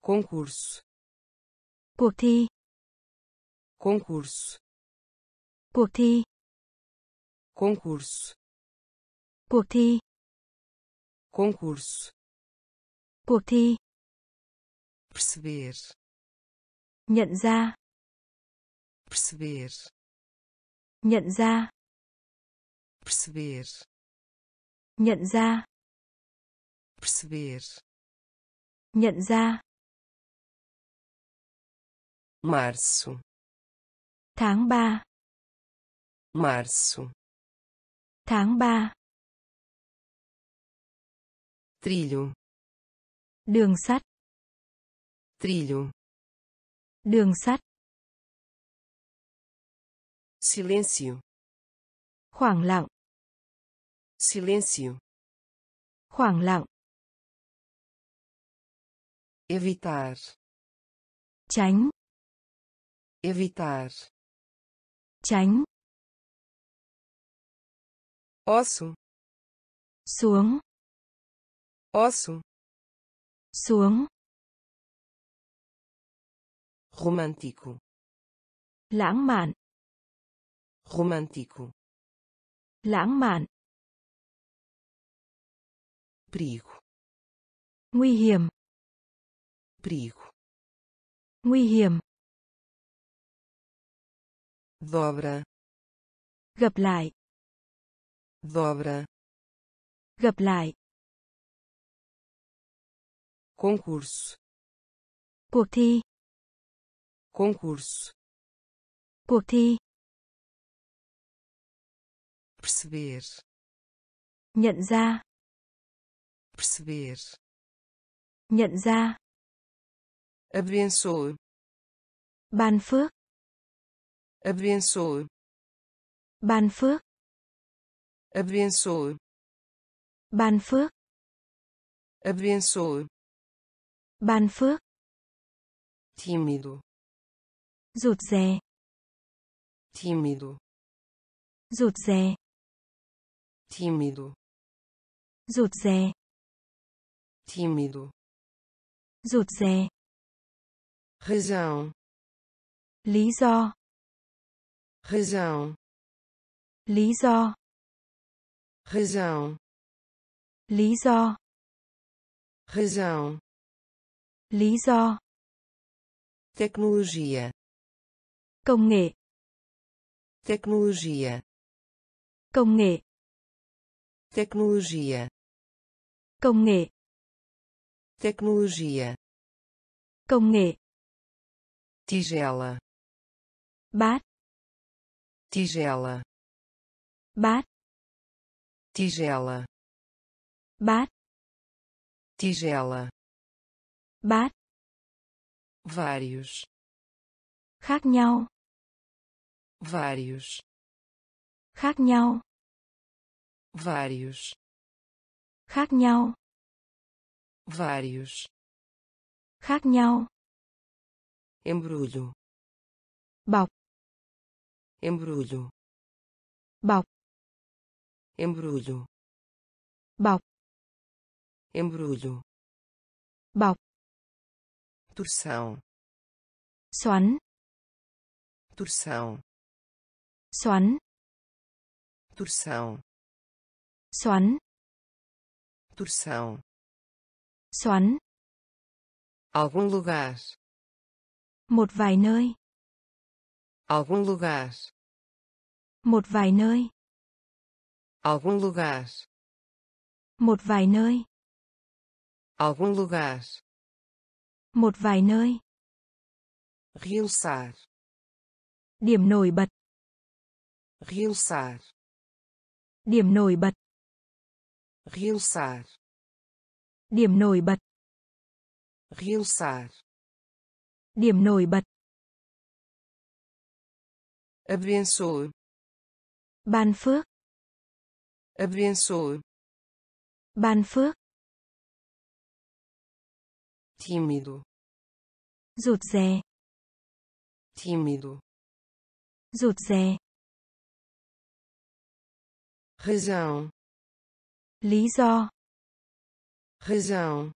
Concurso,
cuộc thi.
Concurso,
cuộc thi
concurso,
cuộc thi
concurso,
cuộc thi
perceber,
Nhận ra.
perceber,
Nhận ra.
perceber,
Nhận ra.
perceber,
Nhận ra.
março,
Tháng 3.
março,
Tháng 3.
trilho,
Đường sắt.
trilho,
Đường sắt.
silêncio,
Khoảng lặng.
silêncio,
Khoảng lặng.
evitar,
Tránh.
evitar,
Tránh.
Osso,
Xuống.
osso,
Xuống.
romântico,
Lãng mạn.
romântico,
Lãng mạn.
perigo,
Nguy hiểm.
perigo,
Nguy hiểm.
dobra,
Gặp lại.
Dobra,
Gặp lại.
concurso,
Cuộc thi.
concurso,
Cuộc thi.
perceber,
Nhận ra.
perceber,
Nhận ra.
abençoe,
Ban phước.
abençoe,
Ban phước.
Abençoe,
Ban phước.
abençoe,
Ban phước.
tímido,
Rụt rè.
tímido,
Rụt rè.
tímido,
Rụt rè.
tímido,
Rụt rè.
razão,
Lý do.
razão,
Lý do.
Razão,
Lý do.
razão,
Lý do.
tecnologia,
Công nghệ.
tecnologia,
Công nghệ.
tecnologia,
Công nghệ.
tecnologia,
Công nghệ.
tigela,
Bát.
tigela,
Bát.
Tigela,
Bát.
tigela,
Bát.
vários,
Khác nhau.
vários,
Khác nhau.
vários,
Khác nhau.
vários,
Khác nhau.
embrulho,
Bọc.
embrulho,
Bọc.
Embrulho,
Bọc.
embrulho,
Bọc.
torção,
Xoắn.
torção,
Xoắn.
torção,
Xoắn.
torção,
Xoắn.
algum lugar,
Một vài nơi.
algum lugar,
Một vài nơi.
Algum lugar,
Một vài nơi.
algum lugar,
Một vài nơi.
realçar,
Điểm nổi bật.
realçar,
Điểm nổi bật.
realçar,
Điểm nổi bật.
realçar,
Điểm nổi bật.
abençoe,
Ban phước.
Abençoe,
Ban phước.
tímido,
Rụt rè.
tímido,
Rụt rè.
razão,
Lý do.
razão,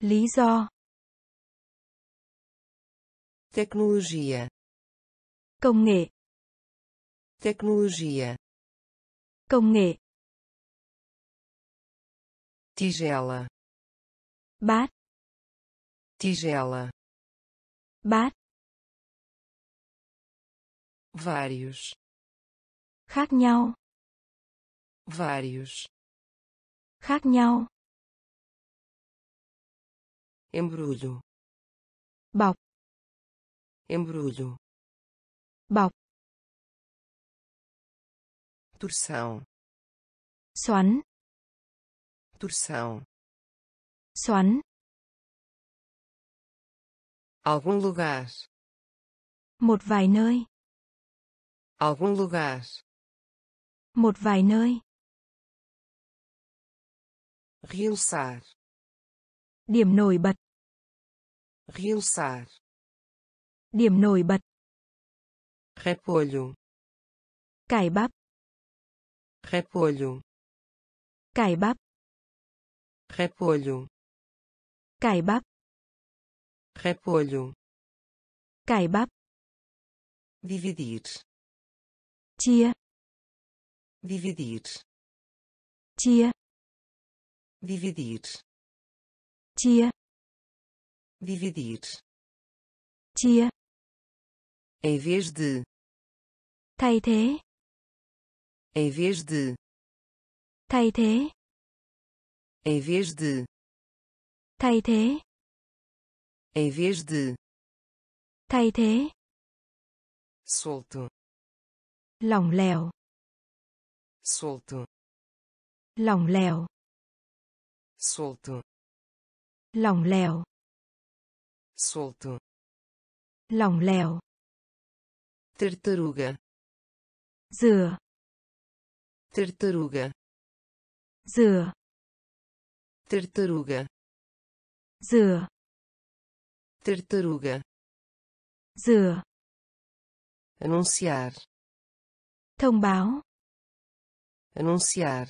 Lý do.
tecnologia,
Công nghệ.
tecnologia,
Công nghệ.
tigela,
Bát.
tigela,
bát.
Vários.
Khác nhau.
Vários.
Khác nhau.
Embrulho.
Bọc.
Embrulho.
Bọc
torção.
Xoắn.
Torção.
Xoắn.
Algum lugar.
Một vài nơi.
Algum lugar.
Một vài nơi.
Realçar.
Điểm nổi bật.
Realçar.
Điểm nổi bật.
Repolho.
Cải bắp
repolho.
Cải bắp.
Repolho.
Cải bắp.
Repolho.
Cải bắp.
Dividir.
Chia.
Dividir.
Chia.
Dividir.
Chia.
Dividir.
Chia.
Em vez de
thay thế
em vez de.
Thay thế.
Em vez de.
Thay thế.
Em vez de.
Thay thế.
Solto.
Lỏng lẻo.
Solto.
Lỏng lẻo.
Solto.
Lỏng lẻo.
Solto.
Lỏng lẻo.
Tartaruga.
Dừa
tartaruga.
Dừa
tartaruga.
Dừa
tartaruga.
Dừa
anunciar.
Thông báo.
Anunciar.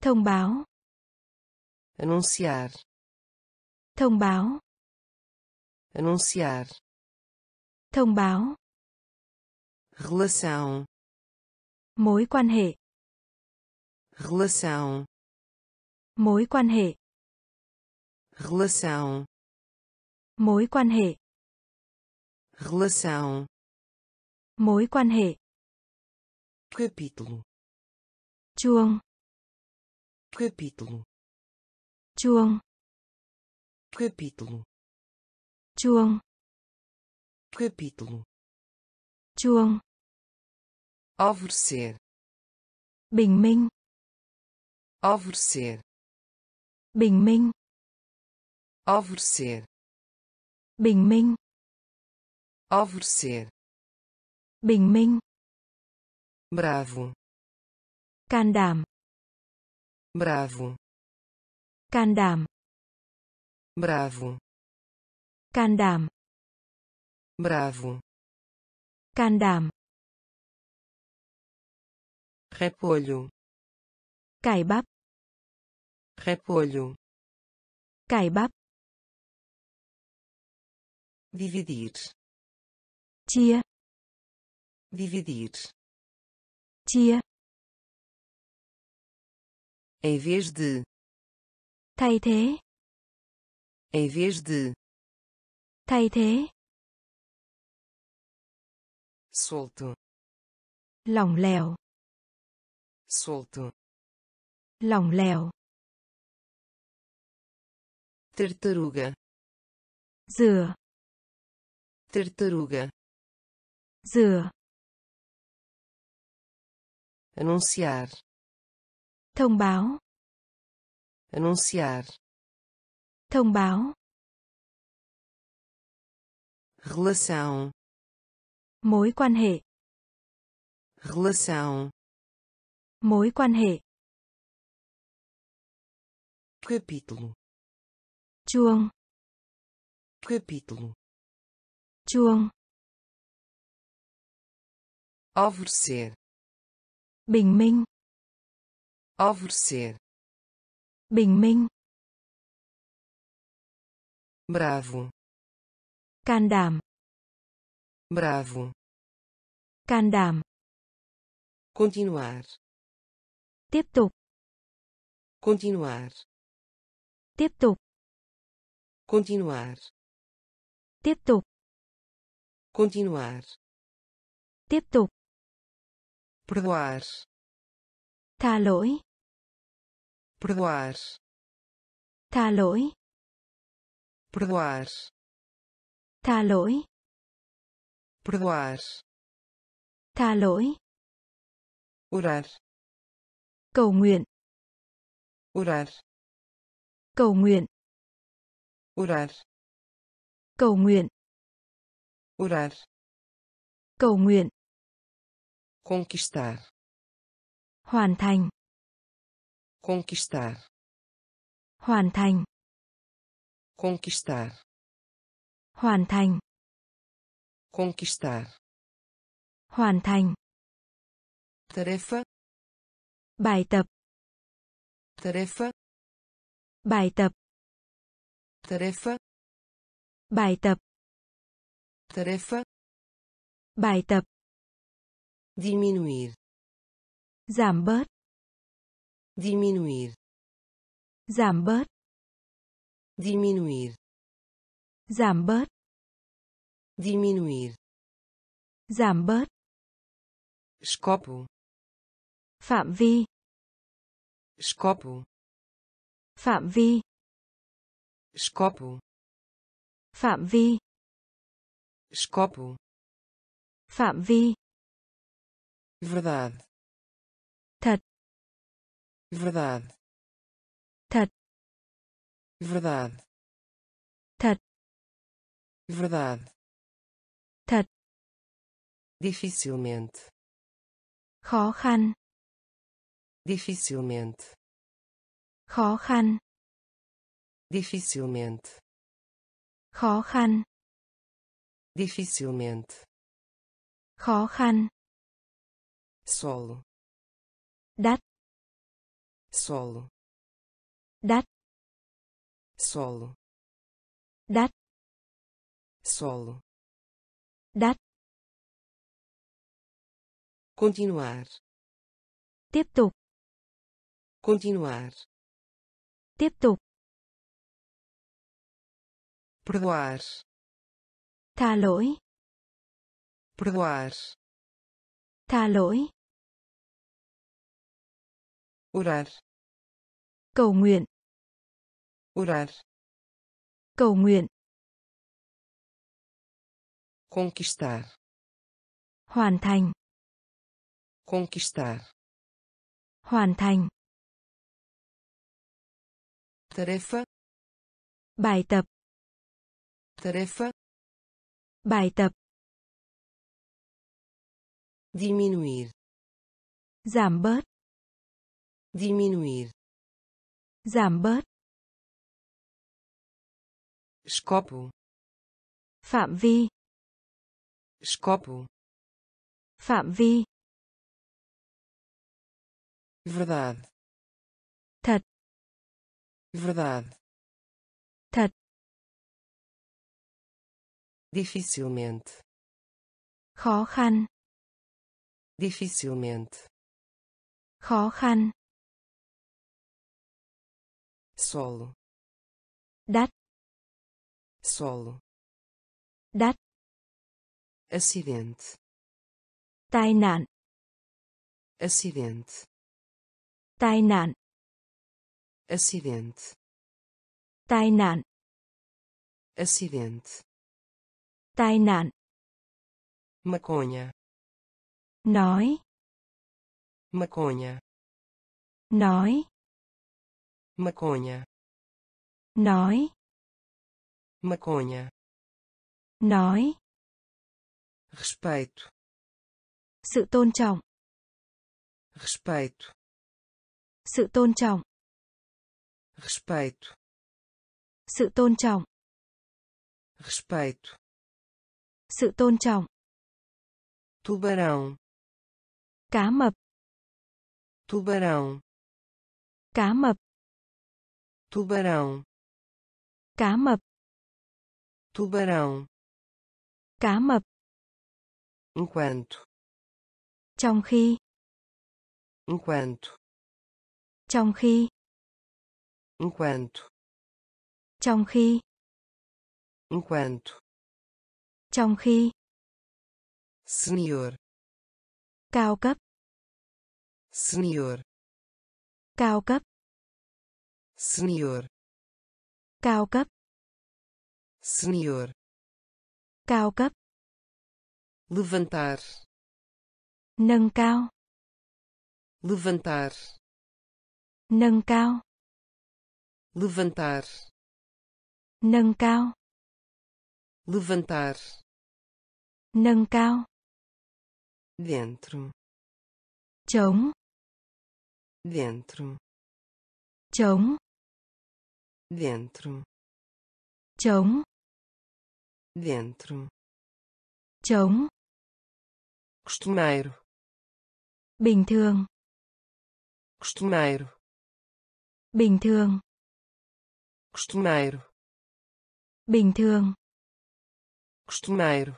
Thông báo.
Anunciar.
Thông báo.
Anunciar.
Thông báo.
Relação
mối quan hệ.
Relação.
Mối quan hệ.
Relação.
Mối quan hệ.
Relação.
Mối quan hệ.
Capítulo.
Chuông.
Capítulo.
Chuông.
Capítulo.
Chuông.
Capítulo.
Chuông
alvorecer.
Bình minh.
Alvorecer.
Bình minh.
Alvorecer.
Bình minh.
Alvorecer.
Bình minh.
Bravo.
Can đảm.
Bravo.
Can đảm.
Bravo.
Can đảm.
Bravo.
Can đảm
repolho.
Cải bắp.
Repolho.
Cải bắp.
Dividir.
Chia.
Dividir.
Chia.
Em vez de.
Thay thế.
Em vez de.
Thay thế.
Solto.
Lỏng lẻo
solto
lỏng lẻo
tartaruga
dừa
tartaruga
dừa
anunciar
thông báo
anunciar
thông báo
relação
mối quan hệ
relação
mối quan hệ.
Capítulo.
Chuông.
Capítulo.
Chuông.
Alvorecer.
Bình minh.
Alvorecer.
Bình minh.
Bravo.
Can đảm.
Bravo.
Can đảm.
Continuar
tiếp tục
continuar
tiếp tục
continuar
Tiếp tục.
continuar,
Tiếp tục.
perdoar,
Tha lỗi.
perdoar,
Tha lỗi.
perdoar,
Tha lỗi.
perdoar,
Tha lỗi.
orar,
Cầu nguyện.
orar,
Cầu nguyện.
orar,
Cầu nguyện.
orar,
Cầu nguyện.
conquistar,
Hoàn thành.
conquistar,
Hoàn thành.
conquistar,
Hoàn thành.
conquistar,
Hoàn thành.
tarefa,
Bài tập.
tarefa,
Bài tập.
tarefa,
Bài tập.
tarefa,
Bài tập.
diminuir,
Giảm bớt.
diminuir,
Giảm bớt.
diminuir,
Giảm bớt.
diminuir,
Giảm bớt.
escopo,
Phạm vi.
Escopo,
Phạm vi.
escopo,
Phạm vi.
escopo,
Phạm vi.
verdade,
Thật.
verdade,
Thật.
verdade,
Thật.
verdade,
Thật.
dificilmente,
Khó khăn.
Dificilmente,
Khó khăn.
dificilmente,
Khó khăn.
dificilmente,
Khó khăn.
solo,
Đắt.
solo,
Đắt.
solo,
Đắt.
solo,
Đắt.
continuar,
Tiếp tục.
Continuar,
Tiếp tục.
perdoar,
Tha lỗi.
perdoar,
Tha lỗi.
orar,
Cầu nguyện.
orar,
Cầu nguyện.
conquistar,
Hoàn thành.
conquistar,
Hoàn thành.
Tarefa,
Bài tập.
tarefa,
Bài tập.
diminuir,
Giảm bớt.
diminuir,
Giảm bớt.
escopo,
Phạm vi.
escopo,
Phạm vi.
verdade,
Thật.
Verdade,
Thật.
dificilmente,
Khó khăn.
dificilmente,
Khó khăn.
solo,
Đắt.
solo,
Đắt.
acidente,
Tai nạn.
acidente,
Tai nạn.
Acidente,
Tai nạn.
acidente,
Tai nạn.
maconha,
Nói.
maconha,
Nói.
maconha,
Nói.
maconha,
Nói.
respeito,
Sự tôn trọng.
respeito,
Sự tôn trọng.
Respeito,
Sự tôn trọng.
respeito,
Sự tôn trọng.
tubarão,
Cá mập.
tubarão,
Cá mập.
tubarão,
Cá mập.
tubarão,
Cá mập.
enquanto,
Trong khi.
enquanto,
Trong khi.
Enquanto,
Trong khi.
enquanto,
Trong khi.
Senhor.
Cao cấp.
Senhor.
Cao cấp.
Senhor.
Cao cấp.
Senhor.
Cao cấp.
Levantar.
Nâng cao.
Levantar.
Nâng cao.
Levantar.
Nâng cao.
Levantar.
Nâng cao.
Dentro.
Trống.
Dentro.
Trống.
Dentro.
Trống.
Dentro.
Trống.
Costumeiro.
Bình thường.
Costumeiro.
Bình thường.
Costumeiro.
Bình thường.
Costumeiro.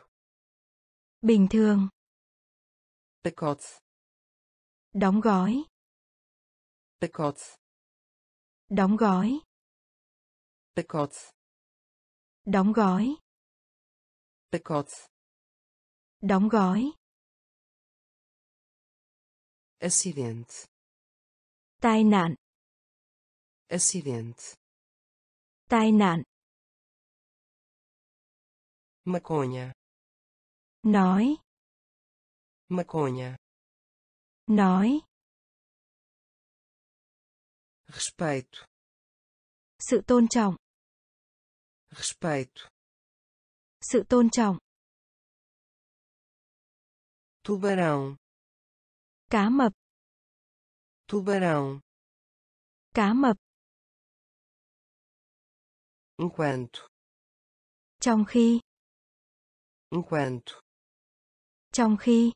Bình thường.
Pacote.
Đóng gói.
Pacote.
Đóng gói.
Pacote.
Đóng gói.
Pacote.
Đóng gói.
Acidente.
Tai nạn.
Acidente.
Tai nạn.
Maconha.
Nói.
Maconha.
Nói.
Respeito.
Sự tôn trọng.
Respeito.
Sự tôn trọng.
Tubarão.
Cá mập.
Tubarão.
Cá mập.
Enquanto.
Trong khi.
Enquanto.
Trong khi.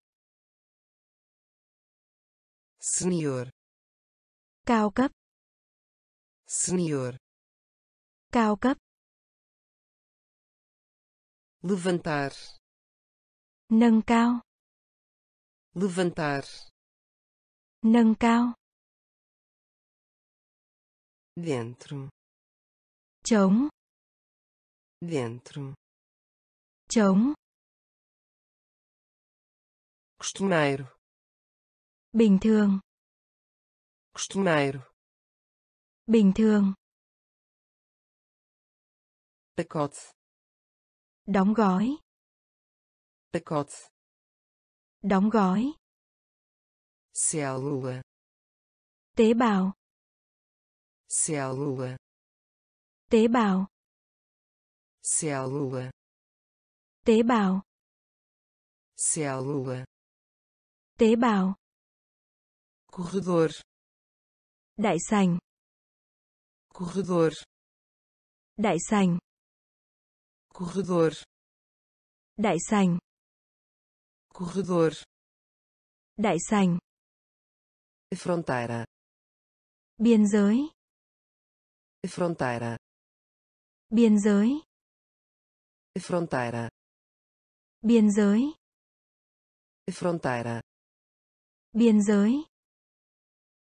Senhor.
Cao cấp.
Senhor.
Cao cấp.
Levantar.
Nâng cao.
Levantar.
Nâng cao.
Dentro.
Trống.
Dentro.
Trống.
Costumeiro.
Bình thường.
Costumeiro.
Bình thường.
Pacote.
Đóng gói.
Pacote.
Đóng gói.
Célula.
Tế bào.
Célula.
Tế bào.
Célula.
Tế bào.
Célula.
Tế bào.
Corredor.
Đại sảnh.
Corredor.
Đại sảnh.
Corredor.
Đại sảnh.
Corredor.
Đại sảnh.
Fronteira.
Biên giới.
Fronteira.
Biên giới.
Fronteira.
Biên giới.
Fronteira.
Biên giới.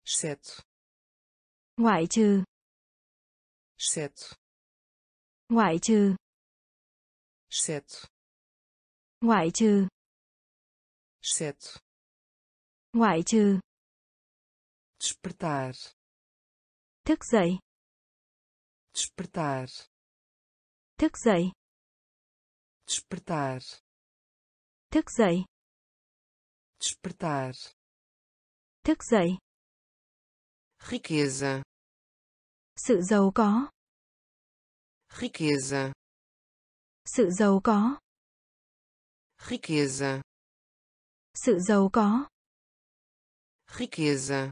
Exceto.
Ngoại trừ.
Exceto.
Ngoại trừ.
Exceto.
Ngoại trừ.
Exceto.
Ngoại trừ.
Despertar.
Thức dậy.
Despertar.
Thức dậy.
Despertar.
Thức dậy.
Despertar.
Thức dậy.
Riqueza.
Sự giàu có.
Riqueza.
Sự giàu có.
Riqueza.
Sự giàu có.
Riqueza.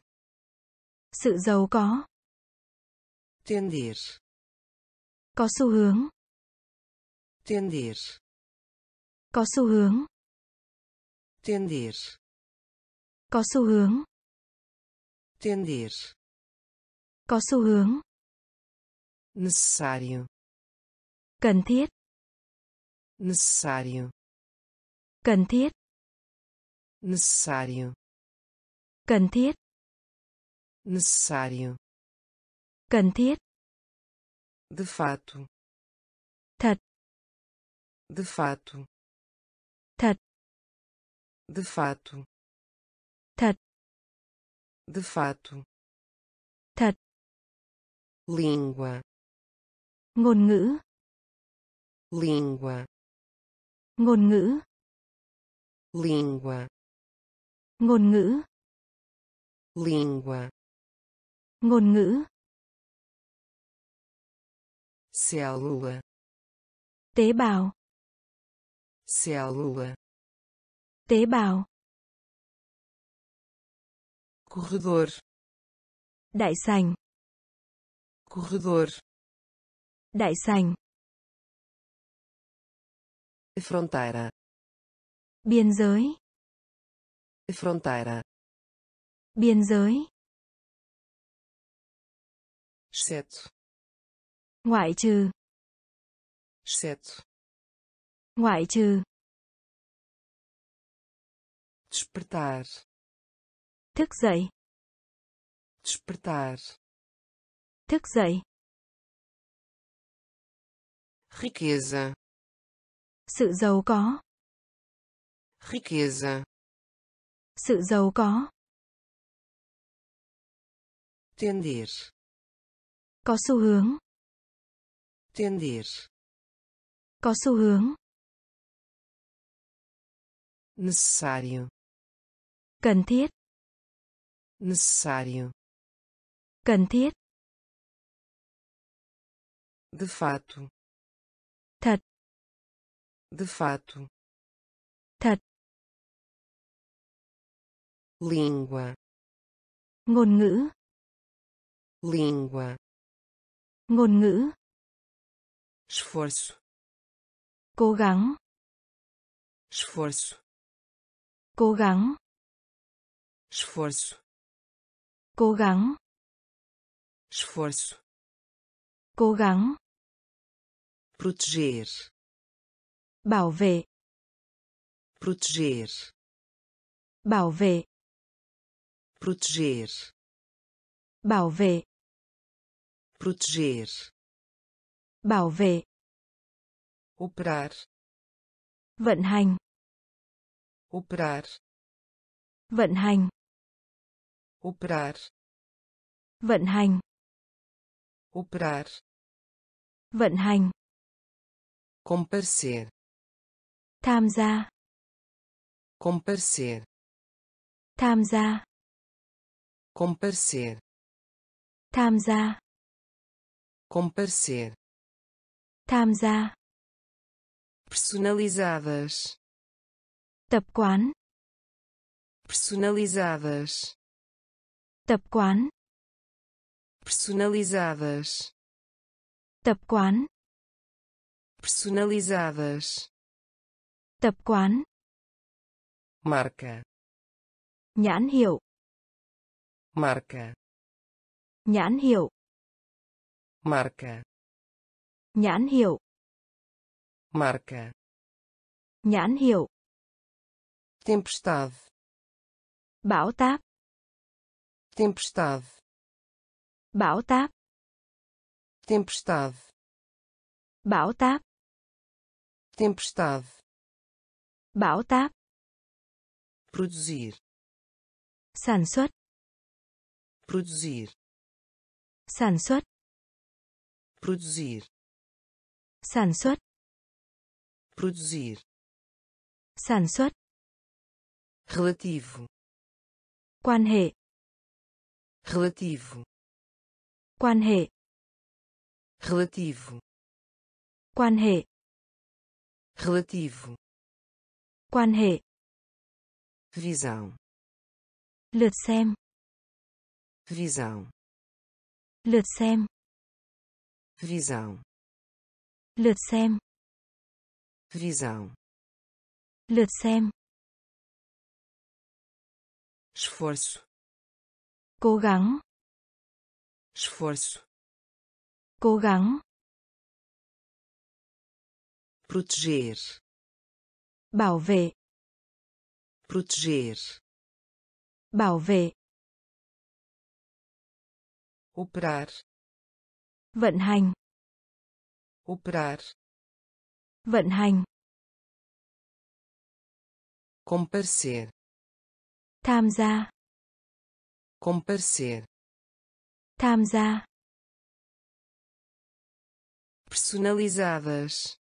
Sự giàu có.
Tender.
Có xu hướng.
Tender.
Có xu hướng.
Tender.
Có xu hướng.
Tender.
Có xu hướng.
Necessário.
Cần thiết.
Necessário.
Cần thiết.
Necessário.
Cần thiết.
Necessário.
Cần thiết.
De fato.
Thật.
De fato.
Thật.
De fato.
Thật.
De fato.
Thật.
Língua.
Ngôn ngữ.
Língua.
Ngôn ngữ.
Língua.
Ngôn ngữ.
Língua.
Ngôn ngữ.
Célula.
Tế bào.
Célula.
Tế bào.
Corredor.
Đại sảnh.
Corredor.
Đại sảnh.
Fronteira.
Biên giới.
Fronteira.
Biên giới.
Exceto.
Ngoại trừ.
Exceto.
Ngoại trừ.
Despertar.
Thức dậy.
Despertar.
Thức dậy.
Riqueza.
Sự giàu có.
Riqueza.
Sự giàu có.
Tender.
Có xu hướng.
Tender.
Có xu hướng.
Necessário.
Cần thiết.
Necessário.
Cần thiết.
De fato.
Thật.
De fato.
Thật.
Língua.
Ngôn ngữ.
Língua.
Ngôn ngữ.
Esforço.
Cố gắng.
Esforço.
Cố gắng.
Esforço.
Cố gắng.
Esforço.
Cố gắng.
Proteger.
Bảo vệ.
Proteger.
Bảo vệ.
Proteger.
Bảo vệ.
Proteger.
Bảo vệ.
Operar.
Vận hành.
Operar.
Vận hành.
Operar.
Vận hành.
Operar.
Vận hành.
Comparecer.
Tham gia.
Comparecer.
Tham gia.
Comparecer.
Tham gia.
Comparecer.
Tham gia.
Personalizadas.
Tập quán.
Personalizadas.
Tập quán.
Personalizadas.
Tập quán.
Personalizadas.
Tập quán.
Marca.
Nhãn hiệu.
Marca.
Nhãn hiệu.
Marca.
Nhãn hiệu.
Marca.
Nhãn hiệu.
Tempestade.
Bão táp.
Tempestade.
Bão táp.
Tempestade.
Bão táp.
Tempestade.
Bão táp.
Produzir.
Sản xuất.
Produzir.
Sản xuất.
Produzir.
Sản xuất.
Produzir.
Sản xuất.
Relativo.
Quan hệ.
Relativo.
Quan hệ.
Relativo.
Quan hệ.
Relativo.
Quan hệ.
Visão.
Lượt xem.
Visão.
Lượt xem.
Visão.
Lượt xem.
Visão.
Lượt xem.
Esforço.
Cố gắng.
Esforço.
Cố gắng.
Proteger.
Bảo vệ.
Proteger.
Bảo vệ.
Operar.
Vận hành.
Operar.
Vận hành.
comparecer,
tham gia,
comparecer,
tham gia,
personalizadas,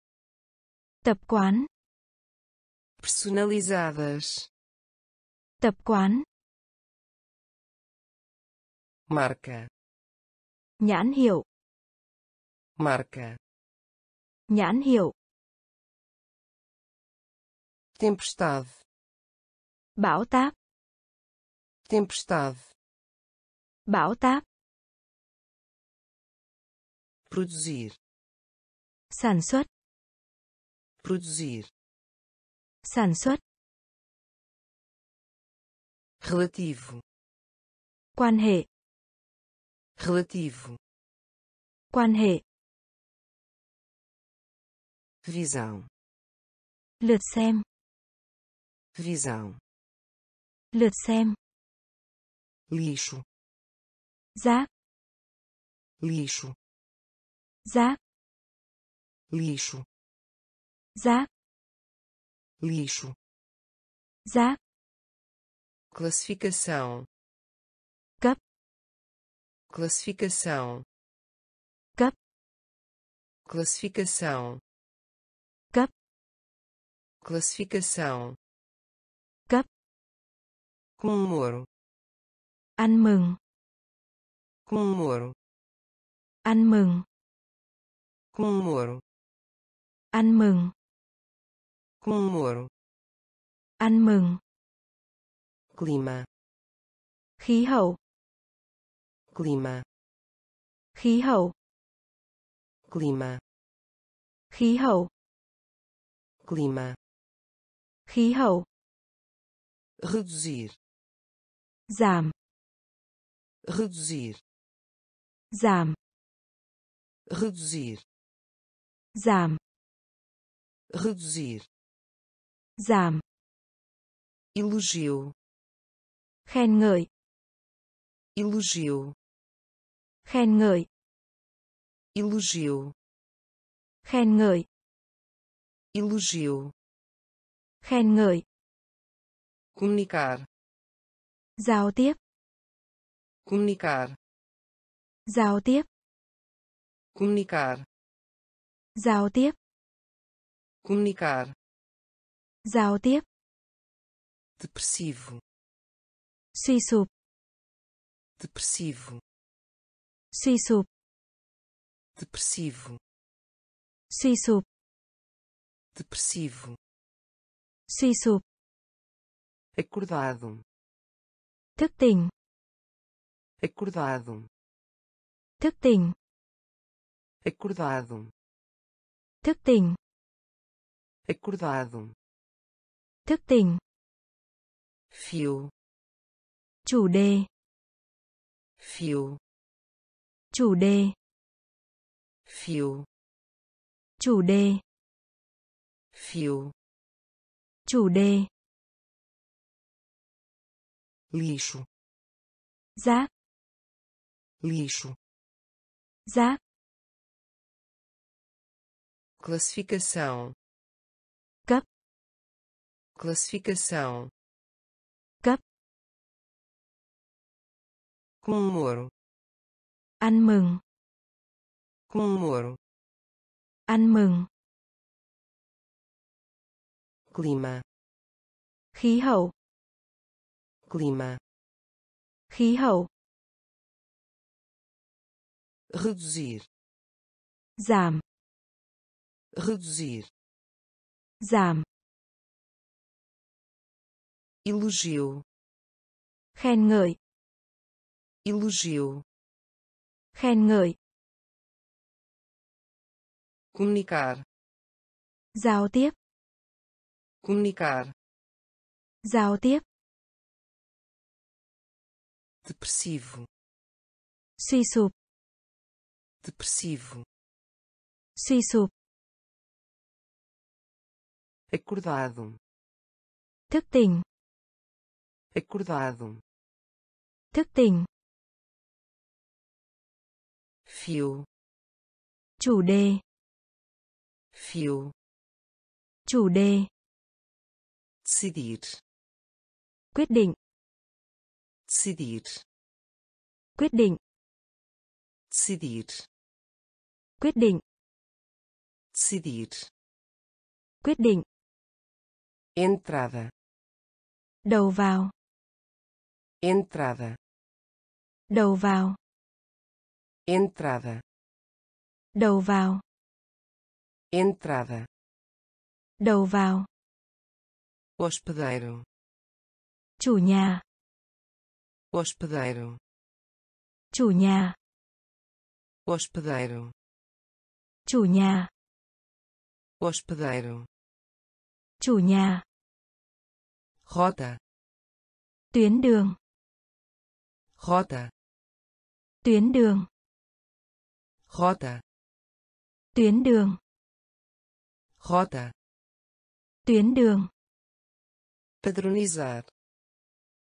tập quán,
personalizadas,
tập quán,
marca,
nhãn hiệu,
marca,
nhãn hiệu,
tempestade,
bão táp,
tempestade,
bão táp,
produzir,
sản xuất,
produzir,
sản xuất,
relativo,
quan hệ,
relativo,
quan hệ,
visão,
lượt xem,
visão,
lượt xem,
lixo.
Zá,
lixo.
Zá,
lixo.
Zá,
lixo.
Zá,
classificação.
Cap
classificação.
Cap
classificação.
Cap
classificação.
Cap
comemoro
ăn mừng,
comemoro,
ăn mừng,
comemoro,
ăn mừng,
comemoro,
ăn mừng,
clima,
khí hậu,
clima,
khí hậu,
clima,
khí hậu,
clima,
khí hậu,
reduzir,
giảm,
reduzir,
giảm,
reduzir,
giảm,
reduzir,
giảm,
elogio,
khen ngợi,
elogio,
khen ngợi,
elogio,
khen ngợi,
elogio,
khen ngợi,
comunicar,
giao tiếp,
comunicar,
giao tiếp,
comunicar,
giao tiếp,
comunicar,
giao tiếp,
depressivo,
suy sụp,
depressivo,
suy sụp,
depressivo,
suy sụp,
depressivo,
suy sụp,
acordado,
thức tỉnh,
acordado,
thức tỉnh,
acordado,
thức tỉnh,
acordado,
thức tỉnh,
fio,
chủ đề,
fio,
chủ đề,
fio,
chủ đề,
fio,
chủ đề,
lixo,
rác,
lixo,
rác,
classificação,
cấp,
classificação,
cấp,
comemoro,
ăn mừng,
comemoro,
ăn mừng,
clima,
khí hậu,
clima,
khí hậu,
reduzir,
giảm,
reduzir,
giảm,
elogio,
khen ngợi,
elogio,
khen ngợi,
comunicar,
giao tiếp,
comunicar,
giao tiếp,
depressivo,
suy sụp,
depressivo,
suy sụp,
acordado,
thức tỉnh,
acordado,
thức tỉnh,
fio,
chủ đề,
fio,
chủ đề,
decidir,
Quyết định.
decidir,
Quyết định.
decidir,
Quyết định.
decidir,
Quyết định.
entrada,
Đầu vào.
entrada,
Đầu vào.
entrada,
Đầu vào.
entrada,
Đầu vào.
hospedeiro,
Chủ nhà.
hospedeiro,
Chủ nhà.
hospedeiro,
Chủ nhà.
hospedeiro,
Chủ nhà.
rota,
Tuyến đường.
rota,
Tuyến đường.
rota,
Tuyến đường.
rota,
Tuyến đường.
padronizar,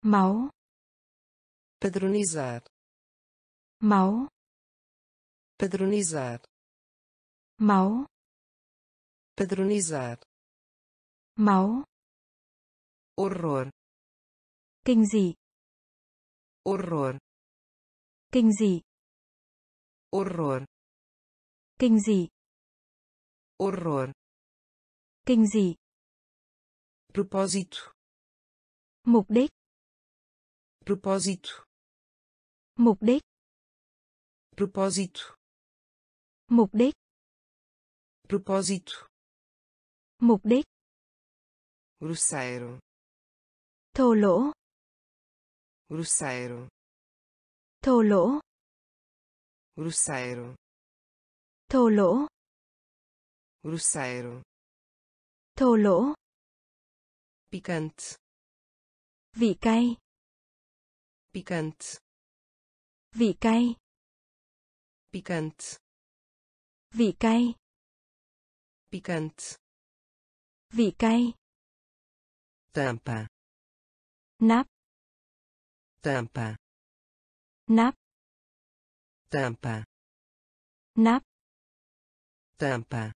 Máu.
padronizar,
Máu.
padronizar,
Máu.
padronizar,
Máu.
horror,
Kinh dị.
horror,
Kinh dị.
horror,
Kinh dị.
horror,
Kinh dị.
propósito,
Mục đích.
propósito,
Mục đích.
propósito,
Mục đích.
Propósito,
Mục đích.
grosseiro,
Thô lỗ.
grosseiro,
Thô lỗ.
grosseiro,
Thô lỗ.
grosseiro,
Thô lỗ.
picante,
Vị cay.
picante,
Vị cay.
picante,
Vị cay.
Picante,
Vị cay.
tampa,
Nắp.
tampa,
Nắp.
tampa,
Nắp.
tampa,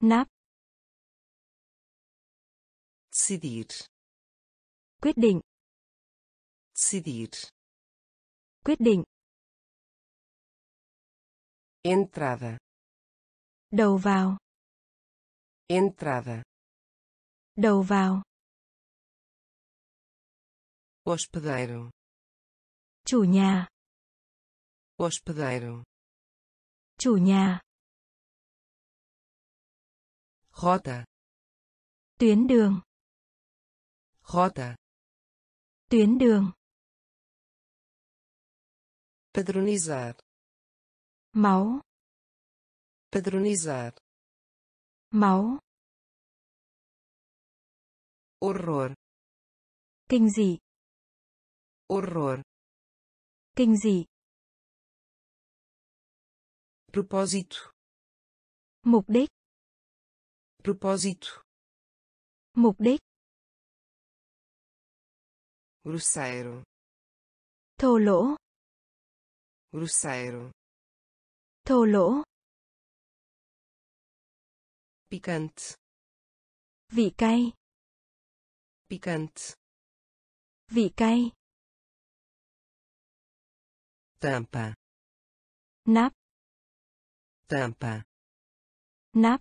Nắp.
decidir,
Quyết định.
decidir,
Quyết định.
entrada,
Đầu vào.
Entrada,
Đầu vào.
hospedeiro,
Chủ nhà.
hospedeiro,
Chủ nhà.
rota,
Tuyến đường.
rota,
Tuyến đường.
padronizar,
Máu.
padronizar,
Máu.
horror,
Kinh dị.
horror,
Kinh dị.
propósito,
Mục đích.
propósito,
Mục đích.
grosseiro,
Thô lỗ.
grosseiro,
Thô lỗ.
Picante,
Vị cay.
picante,
Vị cay.
tampa,
Nắp.
tampa,
Nắp.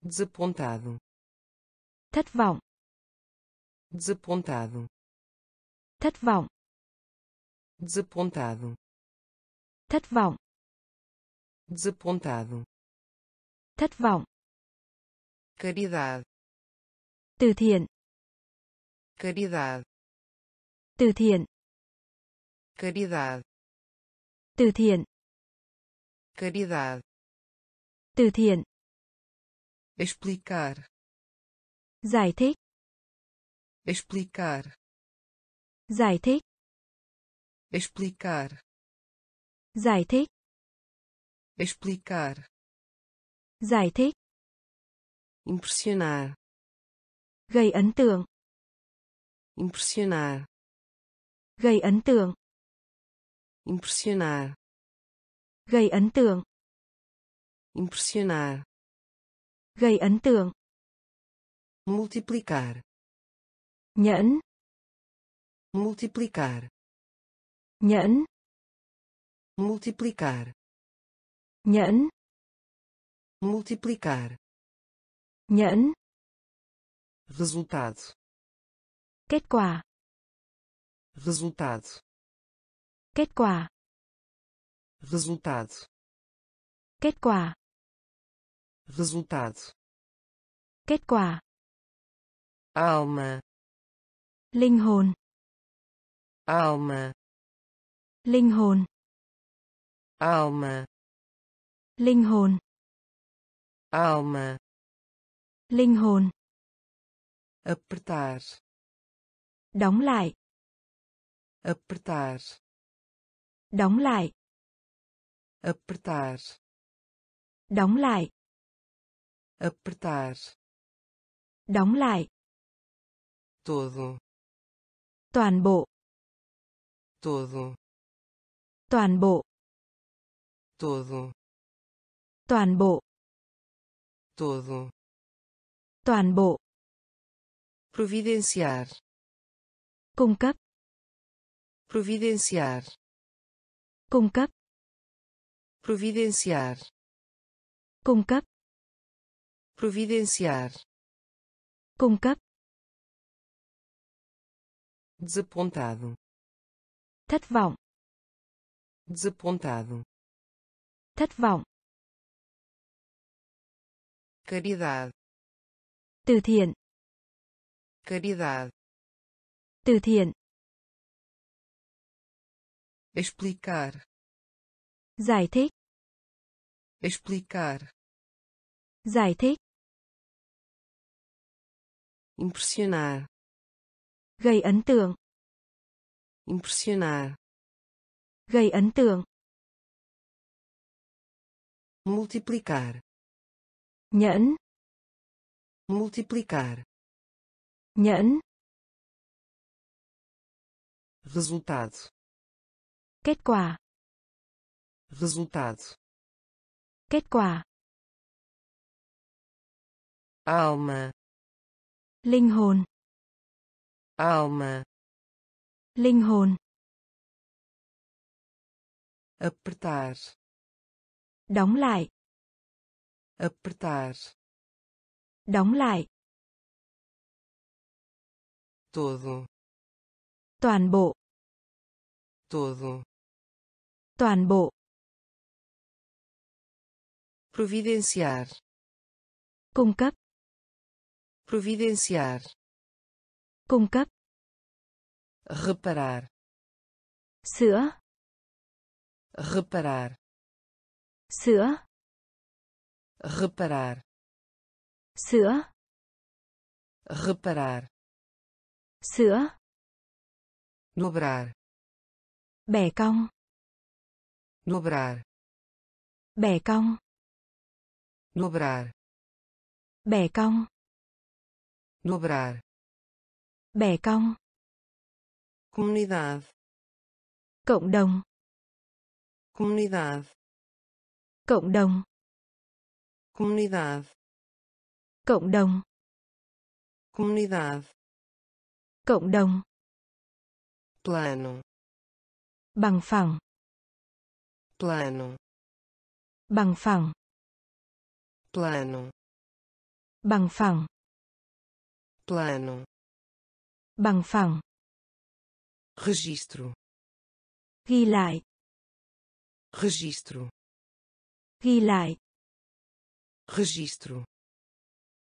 desapontado,
Thất vọng.
desapontado,
Thất vọng.
desapontado,
Thất vọng.
desapontado,
Thất vọng.
Caridade,
Từ thiện.
caridade,
Từ thiện.
caridade,
Từ thiện.
caridade,
Từ thiện.
explicar,
Giải thích.
explicar,
Giải thích.
explicar,
Giải thích.
explicar,
Giải thích.
Impressionar,
Gây ấn tượng.
impressionar,
Gây ấn tượng.
impressionar,
Gây ấn tượng.
impressionar,
Gây ấn tượng.
multiplicar,
nhẫn
multiplicar,
nhẫn
multiplicar,
nhẫn
multiplicar,
nhẫn.
Resultado,
kết quả.
Resultado,
kết quả.
Resultado,
kết quả.
Resultado,
kết quả.
Alma,
linh hồn.
Alma,
linh hồn.
Alma,
linh hồn.
Alma,
linh hồn.
Apertar,
đóng lại.
Apertar,
đóng lại.
Apertar,
đóng lại.
Apertar,
đóng lại.
Todo,
toàn bộ.
Todo,
toàn bộ.
Todo,
toàn bộ.
Todo,
toàn bộ
providenciar,
cung cấp
providenciar,
cung cấp
providenciar,
cung cấp
providenciar,
cung cấp
desapontado,
thất vọng
desapontado,
thất vọng
caridade,
từ thiện.
Caridade,
từ thiện.
Explicar,
giải thích.
Explicar,
giải thích.
Impressionar,
gây ấn tượng.
Impressionar,
gây ấn tượng.
Multiplicar,
nhẫn
multiplicar,
nhẫn
resultado,
kết quả
resultado,
kết quả
alma,
linh hồn
alma,
linh hồn
apertar,
đóng lại
apertar,
đóng lại.
Todo,
toàn bộ.
Todo,
toàn bộ.
Providenciar,
cung cấp.
Providenciar,
cung cấp.
Reparar,
sữa
reparar,
sữa
reparar,
sữa.
Reparar,
sữa.
Dobrar,
bẻ cong.
Dobrar,
bẻ cong.
Dobrar,
bẻ cong.
Dobrar,
bẻ cong.
Comunidade,
cộng đồng.
Comunidade,
cộng đồng.
Comunidade,
cộng đồng.
Comunidade,
cộng đồng.
Plano,
bằng phẳng.
Plano,
bằng phẳng.
Plano,
bằng phẳng.
Plano,
bằng phẳng.
Registro,
ghi lại.
Registro,
ghi lại.
Registro,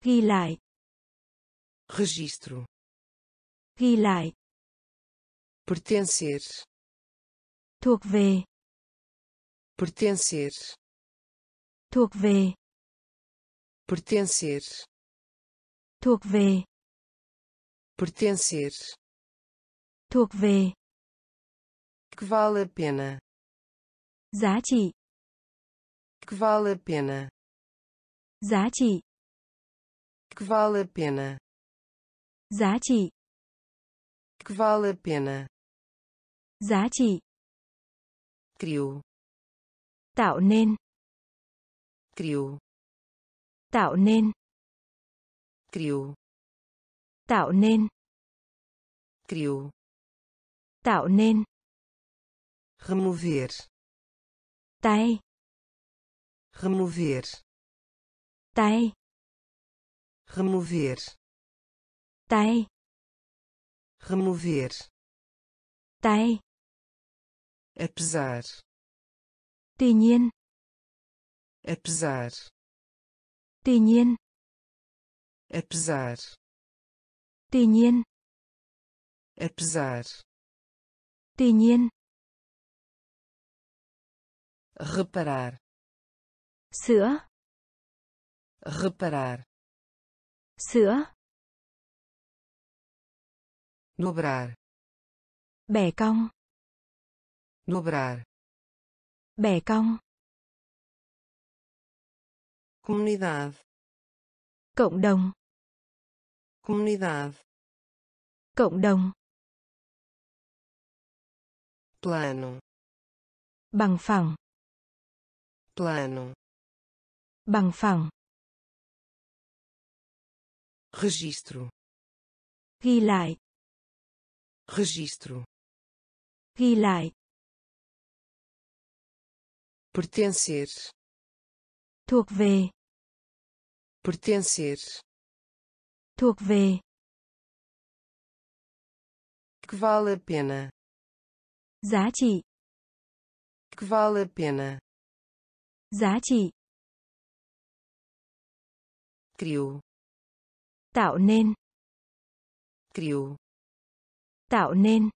ghi lại.
Registro,
ghi lại.
Pertencer,
thuộc về.
Pertencer,
thuộc về.
Pertencer,
thuộc về.
Pertencer,
thuộc về.
Que vale a pena,
giá trị.
Que vale a pena,
giá trị
que vale a pena,
giá trị.
Que vale a pena,
giá trị.
Criou,
tạo nên.
Criou,
tạo nên.
Criou,
tạo nên.
Criou.
Tạo nên.
Remover.
Tay.
Remover.
Tay
remover
tay
remover
tay
apesar
tuy nhiên
apesar
tuy nhiên
apesar
tuy nhiên
apesar.
Tuy nhiên
reparar.
Sữa
reparar
sữa.
Dobrar.
Bẻ cong.
Dobrar.
Bẻ cong.
Comunidade.
Cộng đồng.
Comunidade.
Cộng đồng.
Plano.
Bằng phẳng.
Plano.
Bằng phẳng
registro.
Ghi lại
registro.
Ghi lại
pertencer.
Thuộc về.
Pertencer.
Thuộc về.
Que vale a pena?
Giá trị.
Que vale a pena?
Giá trị.
Criou
tạo nên.
Criou.
Tạo nên.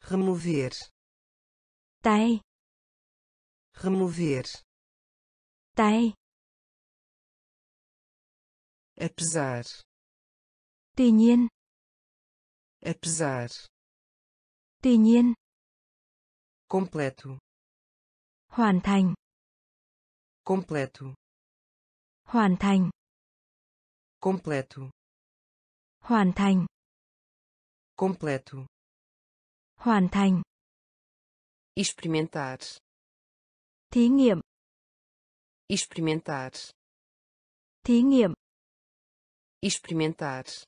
Remover.
Tay.
Remover.
Tay.
Apesar.
Tuy nhiên.
Apesar.
Tuy nhiên.
Completo.
Hoàn thành.
Completo
hoàn thành.
Completo.
Hoàn thành.
Completo.
Hoàn thành.
Experimentar.
Thí nghiệm.
Experimentar.
Thí nghiệm.
Experimentar.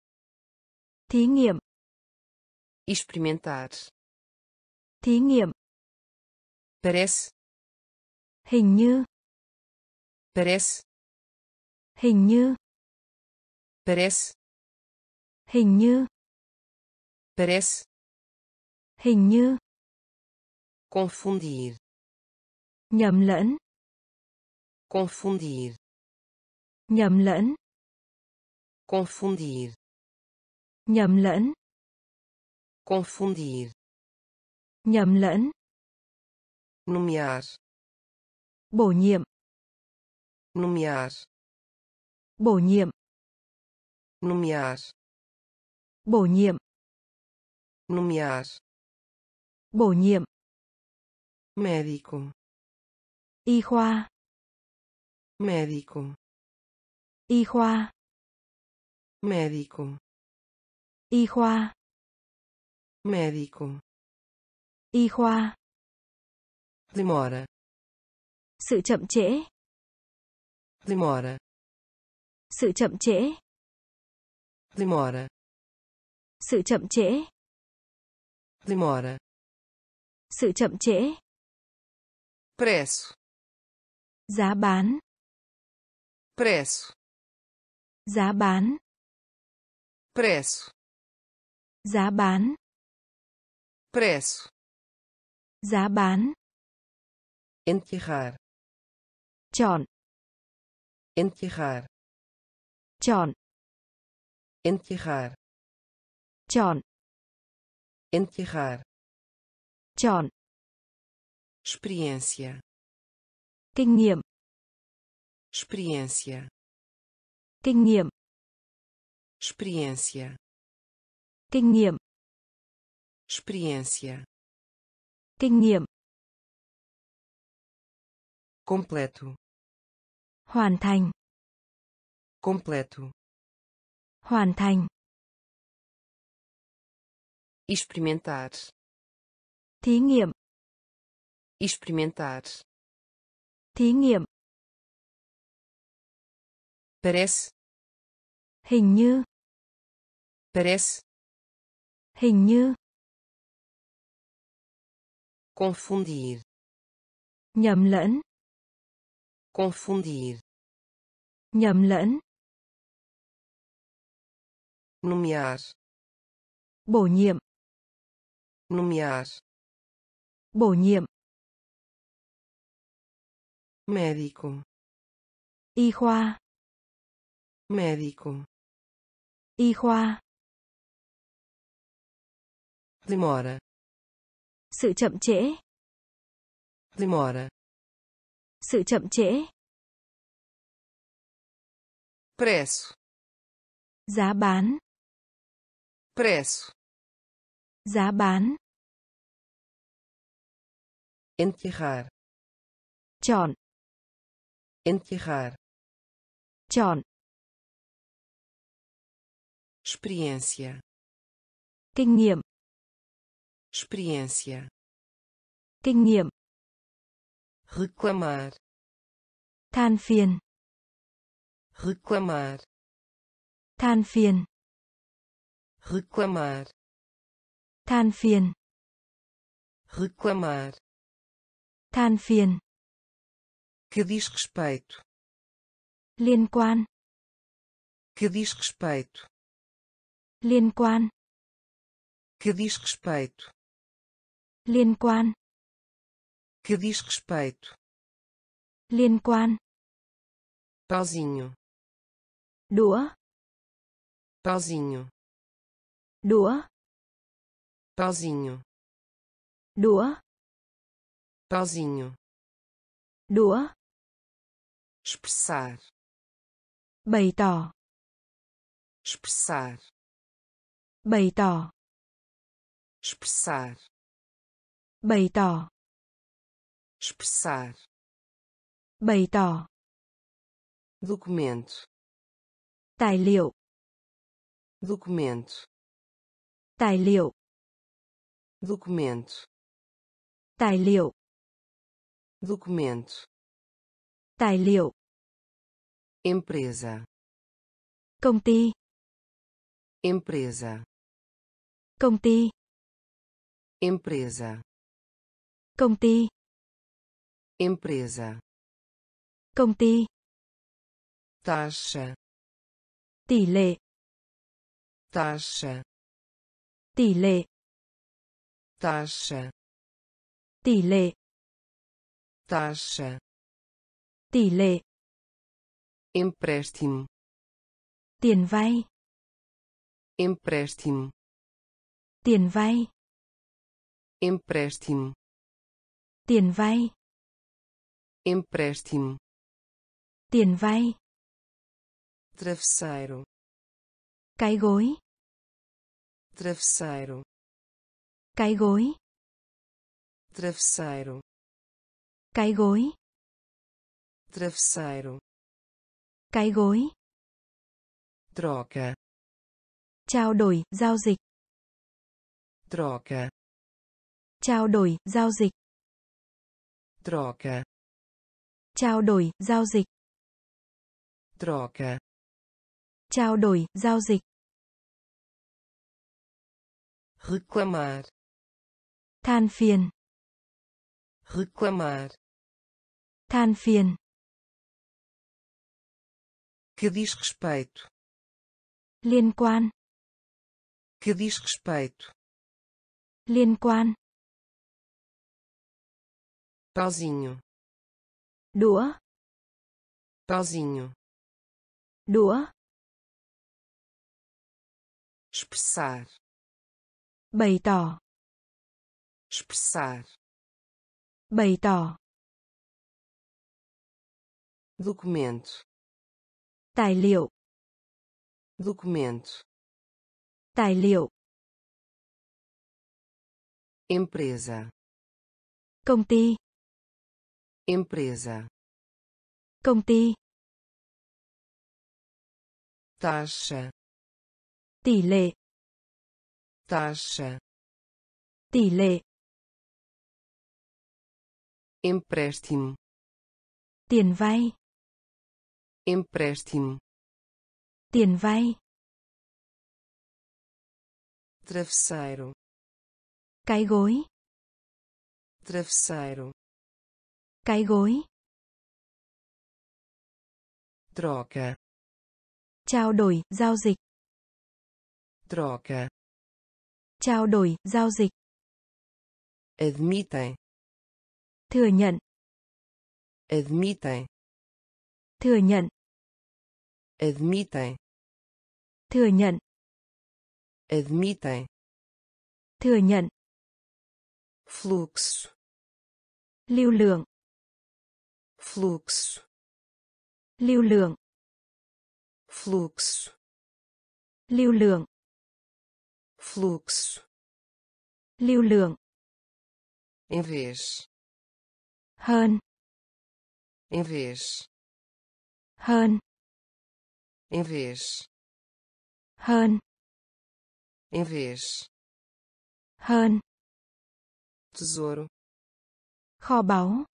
Thí nghiệm.
Experimentar.
Thí nghiệm.
Parece.
Hình như.
Parece
hình như.
Parece
hình như.
Parece
hình như.
Confundir.
Nhầm lẫn.
Confundir.
Nhầm lẫn.
Confundir.
Nhầm lẫn.
Confundir.
Nhầm lẫn.
Nomear.
Bổ nhiệm.
Nomear
bổ nhiệm
nomear.
bổ nhiệm
nomear.
bổ nhiệm
médico.
y khoa
médico.
y khoa
médico.
y khoa
médico.
y khoa.
Demora.
Sự chậm trễ.
Demora
sự chậm trễ.
Demora.
Sự chậm trễ.
Demora.
Sự chậm trễ.
Preço.
Giá bán.
Preço.
Giá bán.
Preço.
Giá bán.
Preço.
Giá bán.
Enterrar.
Chọn.
Enterrar
chọn.
Enterrar.
Chọn.
Enterrar.
Chọn.
Experiência.
Kinh nghiệm.
Experiência.
Kinh nghiệm.
Experiência.
Kinh nghiệm.
Experiência.
Kinh nghiệm.
Completo.
Hoàn thành
completo
hoàn thành
experimentar
thí nghiệm
experimentar
thí nghiệm
parece
hình như
Parece.
Hình như.
Confundir.
Nhầm lẫn.
Confundir.
Nhầm lẫn.
Nomear.
Bổ nhiệm.
Nomear.
Bổ nhiệm.
Médico.
Y khoa.
Médico.
Y khoa.
Demora.
Sự chậm trễ.
Demora.
Sự chậm trễ.
Preço.
Giá bán.
Preço.
Giá bán.
Enterrar.
Chọn.
Enterrar.
Chọn.
Experiência.
Kinh nghiệm.
Experiência.
Kinh nghiệm.
Reclamar.
Than phiền.
Reclamar.
Than phiền.
Reclamar.
Than phiền.
Reclamar.
Than phiền.
Que diz respeito.
Liên quan.
Que diz respeito.
Liên quan.
Que diz respeito.
Liên quan.
Que diz respeito.
Liên quan.
Pauzinho.
Đũa.
Pauzinho.
Đũa.
Pauzinho.
Đũa.
Pauzinho.
Đũa.
Expressar.
Bày tỏ.
Expressar.
Bày tỏ.
Expressar.
Bày tỏ.
Expressar.
Bày tỏ.
Documento.
Tài liệu.
Documento.
Tài liệu.
Documento.
Tài liệu.
Documento.
Tài liệu.
Empresa.
Công ty.
Empresa.
Công ty.
Empresa.
Công ty.
Empresa.
Công ty.
Taxa.
Tỷ lệ.
Taxa.
Tỷ lệ.
Taxa.
Tỷ lệ.
Taxa.
Tỷ lệ.
Empréstimo.
Tiền vay.
Empréstimo.
Tiền vay.
Empréstimo.
Tiền vay.
Empréstimo.
Tiền vay.
Travesseiro.
Cái gối.
Travesseiro.
Cái gối.
Travesseiro.
Cái gối.
Travesseiro.
Cái gối.
Troca.
Trao đổi, giao dịch.
Troca.
Trao đổi, giao dịch.
Troca.
Trao đổi, giao dịch.
Troca.
Trao đổi, giao dịch.
Reclamar.
Than phiền.
Reclamar.
Than phiền.
Que diz respeito.
Liên quan.
Que diz respeito.
Liên quan.
Pauzinho.
Đũa.
Pauzinho.
Đũa.
Expressar.
Bày tỏ.
Expressar.
Bày tỏ.
Documento.
Tài liệu.
Documento.
Tài liệu.
Empresa.
Công ty.
Empresa.
Công ty.
Taxa.
Tỷ lệ.
Taxa.
Tỷ lệ.
Empréstimo.
Tiền vay.
Empréstimo.
Tiền vay.
travesseiro,
cái gối,
travesseiro,
cái gối,
troca,
trao đổi, giao dịch,
troca,
trao đổi, giao dịch,
admitem,
thừa nhận,
admitem,
thừa nhận,
admitem,
thừa nhận,
admitem,
thừa nhận,
fluxo,
lưu lượng,
fluxo,
lưu lượng,
fluxo,
lưu lượng,
fluxo,
lưu lượng,
em vez,
hơn,
em vez,
hơn,
em vez,
hơn,
em vez,
hơn,
tesouro,
kho báu,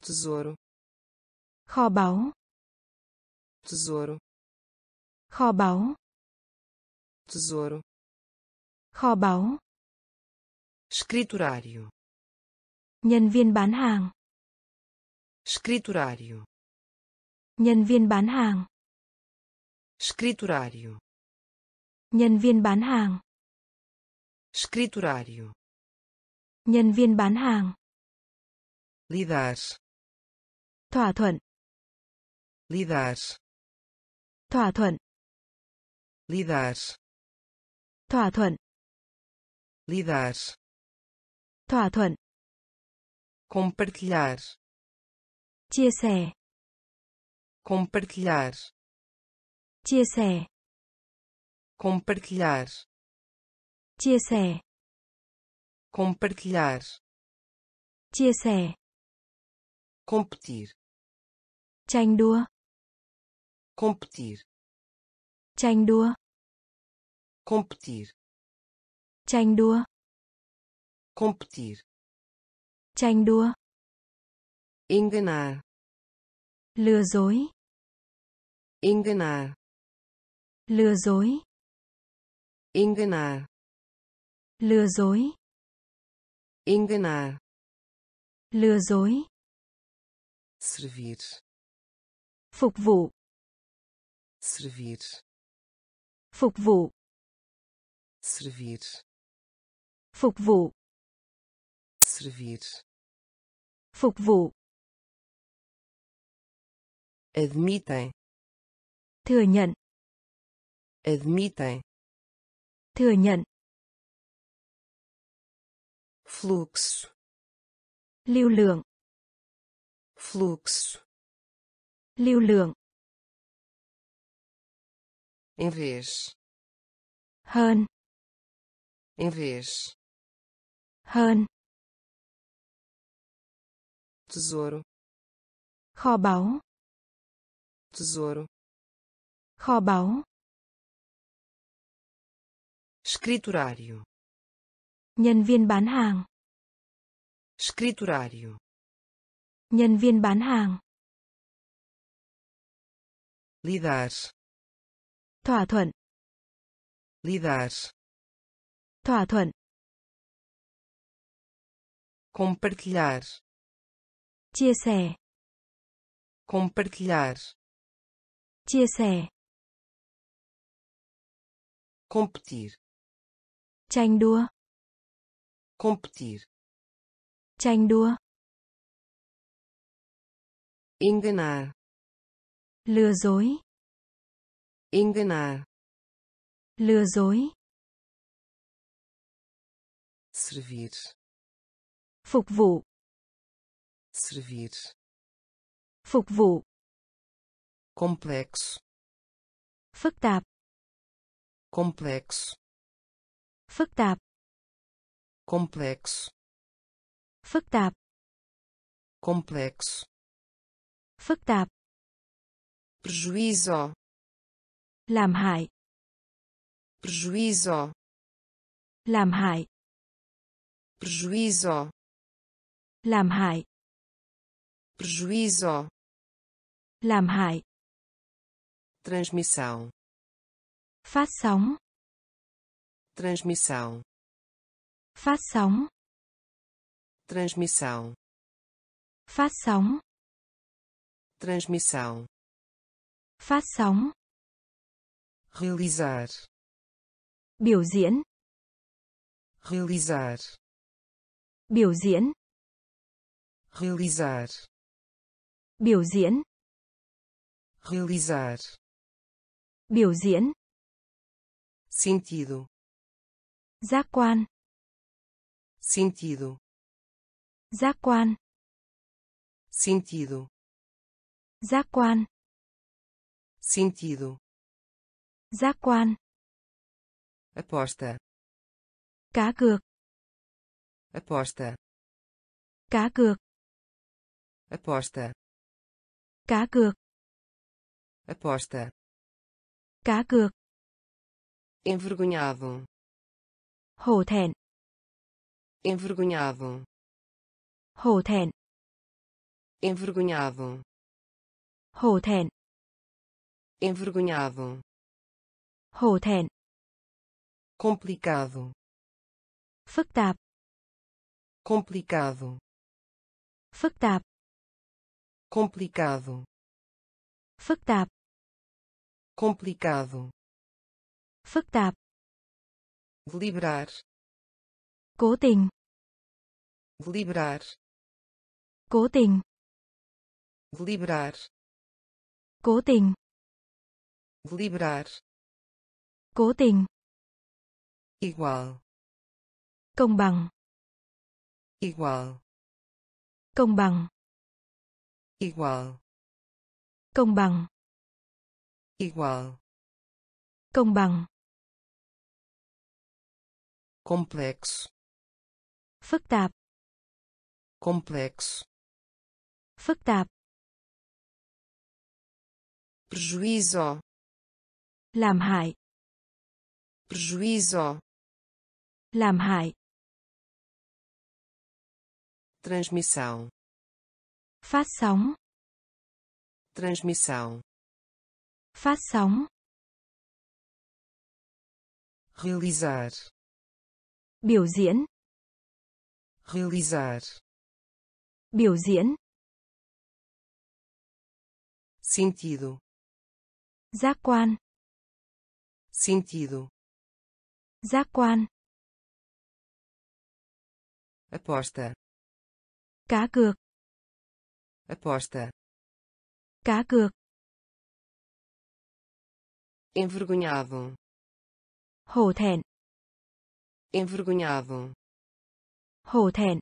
tesouro,
kho báu,
tesouro,
kho báu,
tesouro,
kho báu,
escriturário,
nhân viên bán hàng,
escriturário,
nhân viên bán hàng,
escriturário,
nhân viên bán hàng,
escriturário,
nhân viên bán hàng,
lidar,
thỏa thuận,
lidar,
thỏa thuận,
lidar,
thỏa thuận,
lidar,
thỏa thuận,
compartilhar,
chia sẻ,
compartilhar,
chia sẻ,
compartilhar,
chia sẻ,
compartilhar,
chia sẻ,
competir,
tranh đua,
competir,
tranh đua,
competir,
tranh đua,
competir,
tranh đua,
enganar,
lừa dối,
enganar,
lừa dối,
enganar,
lừa dối,
enganar,
lừa dối,
servir,
phục vụ,
servir,
phục vụ,
servir,
phục vụ,
servir,
phục vụ,
admitem,
thừa nhận,
admitem,
thừa nhận,
fluxo,
lưu lượng,
fluxo,
lưu lượng,
em vez,
hơn,
em vez,
hơn,
tesouro,
kho báu,
tesouro,
kho báu,
escriturário,
nhân viên bán hàng,
escriturário,
nhân viên bán hàng,
lidar,
thỏa thuận,
lidar,
thỏa thuận,
compartilhar,
chia sẻ,
compartilhar,
chia sẻ,
competir,
tranh đua,
competir,
tranh đua,
enganar,
lừa dối,
enganar,
lừa dối,
servir,
phục vụ,
servir,
phục vụ,
complexo,
phức tạp,
complexo,
phức tạp,
complexo,
phức tạp,
complexo,
phức tạp,
prejuízo,
làm hại,
prejuízo,
làm hại,
prejuízo,
làm hại,
prejuízo,
làm hại,
transmissão,
phát sóng,
transmissão.
Phát sóng.
Transmissão.
Phát sóng.
Transmissão.
Phát sóng.
Realizar.
Biểu diễn.
Realizar.
Biểu diễn
realizar.
Biểu diễn.
Realizar.
Biểu diễn.
Sentido.
Giác quan.
Sentido.
Giác quan.
Sentido.
Giác quan.
Sentido.
Giác quan.
Aposta.
Cá cược.
Aposta.
Cá cược
aposta.
Cá cược.
Aposta.
Cá cược.
Envergonhado.
Hổ thẹn.
Envergonhado.
Hổ thẹn.
Envergonhado.
Hổ thẹn.
Envergonhado.
Hổ thẹn.
Complicado.
Phức tạp.
Complicado.
Phức tạp
complicado.
Phức tạp.
Complicado.
Phức tạp.
Deliberar.
Cố tình.
Deliberar.
Cố tình.
Deliberar.
Cố tình.
Deliberar.
Cố tình.
Igual.
Công bằng.
Igual.
Công bằng
igual
công bằng.
Igual
công bằng.
Complexo
phức tạp.
Complexo
phức tạp.
Prejuízo.
Làm hại.
Prejuízo.
Làm hại.
Transmissão
sóng
transmissão.
Sóng
realizar.
Biểu diễn.
Realizar.
Biểu diễn.
Sentido.
Giác quan.
Sentido.
Giác quan.
Aposta.
Cá cược
aposta.
Cá cược.
Envergonhado.
Hổ thẹn.
Envergonhado.
Hổ thẹn.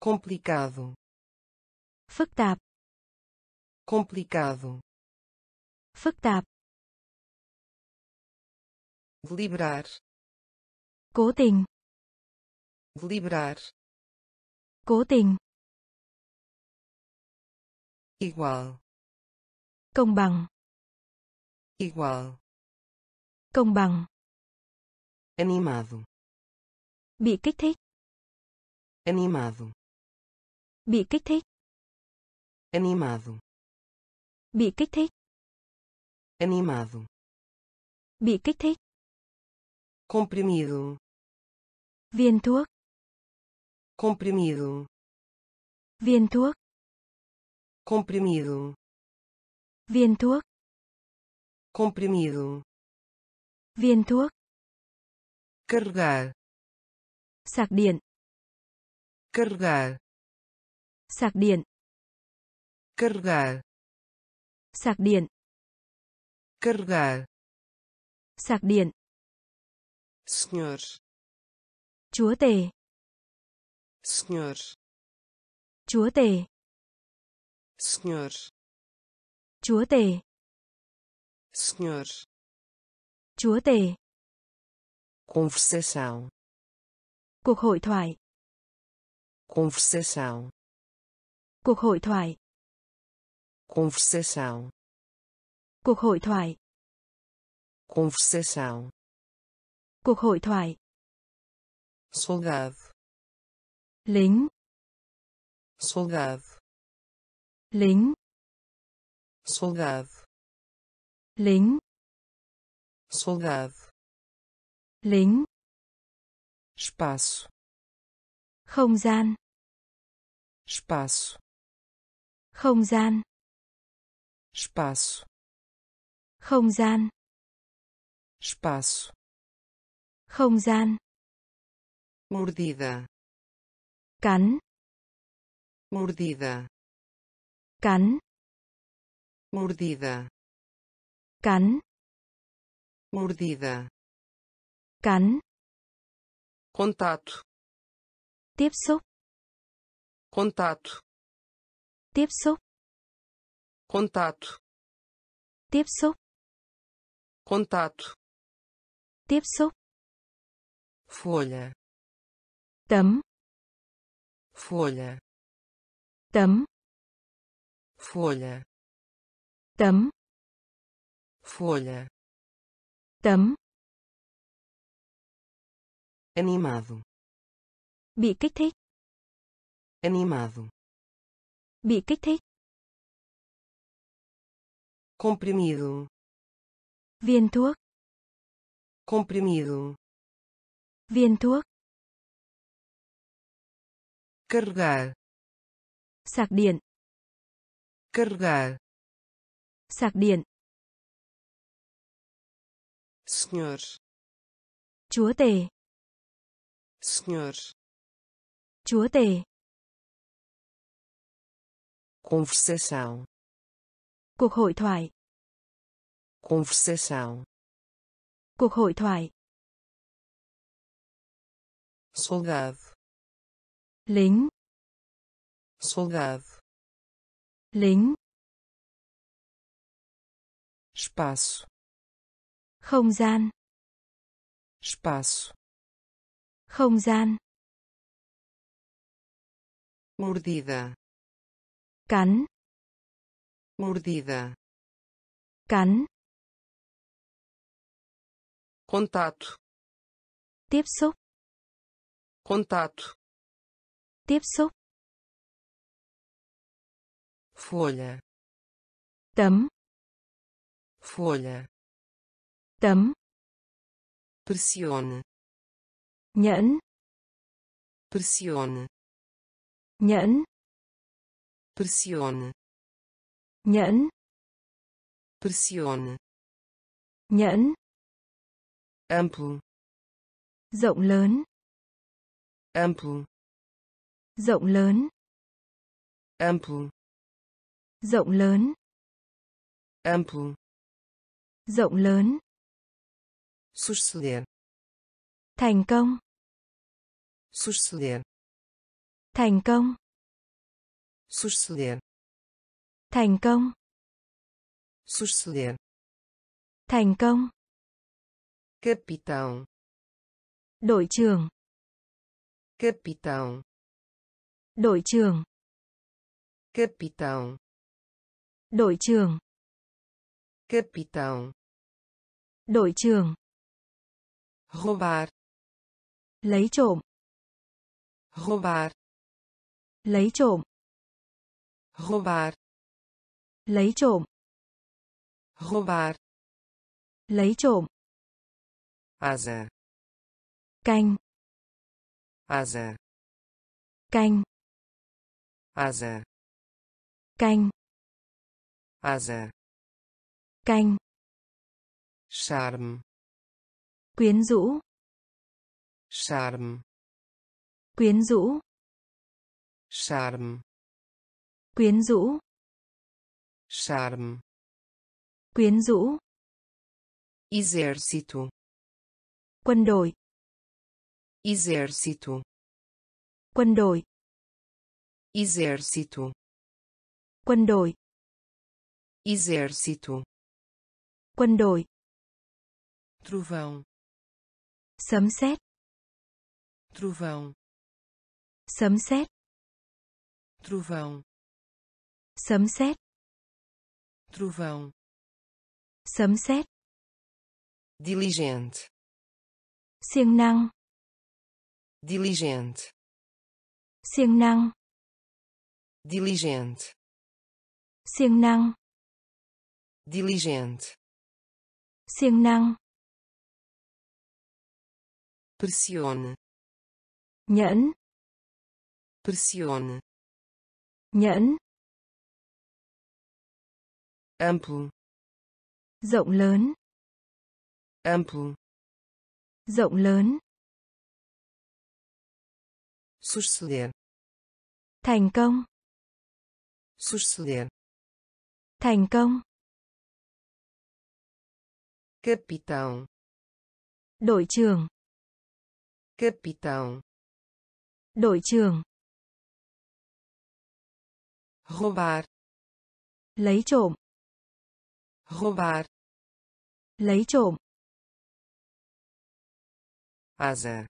Complicado.
Phức tạp.
Complicado.
Phức tạp.
Deliberar.
Cố tình.
Deliberar
cố tình.
Igual.
Công bằng.
Igual.
Công bằng.
Animado.
Bị kích thích.
Animado.
Bị kích thích.
Animado.
Bị kích thích.
Animado.
Bị kích thích.
Comprimido.
Viên thuốc
comprimido.
Viên thuốc.
Comprimido.
Viên thuốc.
Comprimido.
Viên thuốc.
Carregar.
Sạc điện.
Carregar.
Sạc điện.
Carregar.
Sạc điện.
Carregar.
Sạc điện.
Senhor.
Chúa tể
senhor
chúa tể.
Senhor
chúa tể.
Senhor
chúa tể.
Conversação.
Cuộc hội thoại.
Conversação.
Cuộc hội thoại.
Conversação.
Cuộc hội thoại.
Conversação.
Cuộc hội thoại.
Soldado
lính.
Soldado.
Lính.
Soldado.
Lính.
Soldado,
lính,
espaço,
không gian,
espaço,
không gian,
espaço,
không gian,
espaço,
không gian,
mordida,
cắn,
mordida,
cắn,
mordida,
cắn,
mordida,
cắn,
contato,
tiếp xúc,
contato,
tiếp xúc,
contato,
tiếp xúc,
contato,
tiếp xúc,
folha,
tấm,
folha,
tấm,
folha,
tấm,
folha,
tấm,
animado,
bị kích thích,
animado,
bị kích thích,
comprimido,
viên thuốc,
comprimido,
viên thuốc,
carregar,
sạc điện,
carregar,
sạc điện,
senhor,
chúa tể,
senhor,
chúa tể,
conversação,
cuộc hội thoại,
conversação,
cuộc hội thoại,
soldado,
lính,
soldado,
lính,
espaço,
không gian,
espaço,
không gian,
mordida,
cắn,
mordida,
cắn,
contato,
tiếp xúc,
contato,
tiếp xúc,
folha,
tấm,
folha,
tấm,
pressione,
nhẫn,
pressione,
nhẫn,
pressione,
nhẫn,
pressione,
nhẫn,
amplo,
rộng lớn,
amplo,
rộng lớn,
amplo,
rộng lớn,
amplo,
rộng lớn,
suceder,
thành công,
suceder,
thành công,
suceder,
thành công,
suceder,
thành công,
capitão,
đội trưởng,
capitão,
đội trưởng,
capitão,
đội trưởng,
capitão,
đội trưởng,
roubar,
lấy trộm,
roubar,
lấy trộm,
roubar,
lấy trộm,
roubar,
lấy trộm,
asa,
canh,
asa,
canh,
asa,
canh,
asa,
canh,
charme,
quyến rũ,
charme,
quyến rũ,
charme,
quyến rũ,
charme,
quyến rũ,
exército,
quân đội,
exército,
quân đội,
exército,
quân đội,
exército,
quân đội,
trovão,
sấm sét,
trovão,
sấm sét,
trovão,
sấm sét,
trovão,
sấm sét,
diligente,
siêng năng,
diligente,
siêng năng,
diligente,
siêng năng,
diligente,
siêng năng,
pressione.
Nhẫn.
Pressione.
Nhẫn.
Amplo.
Rộng lớn.
Amplo.
Rộng lớn.
Suceder.
Thành công
suceder.
Thành công.
Capitão.
Đội trưởng.
Capitão.
Đội trưởng.
Roubar.
Lấy trộm.
Roubar.
Lấy trộm.
Asa.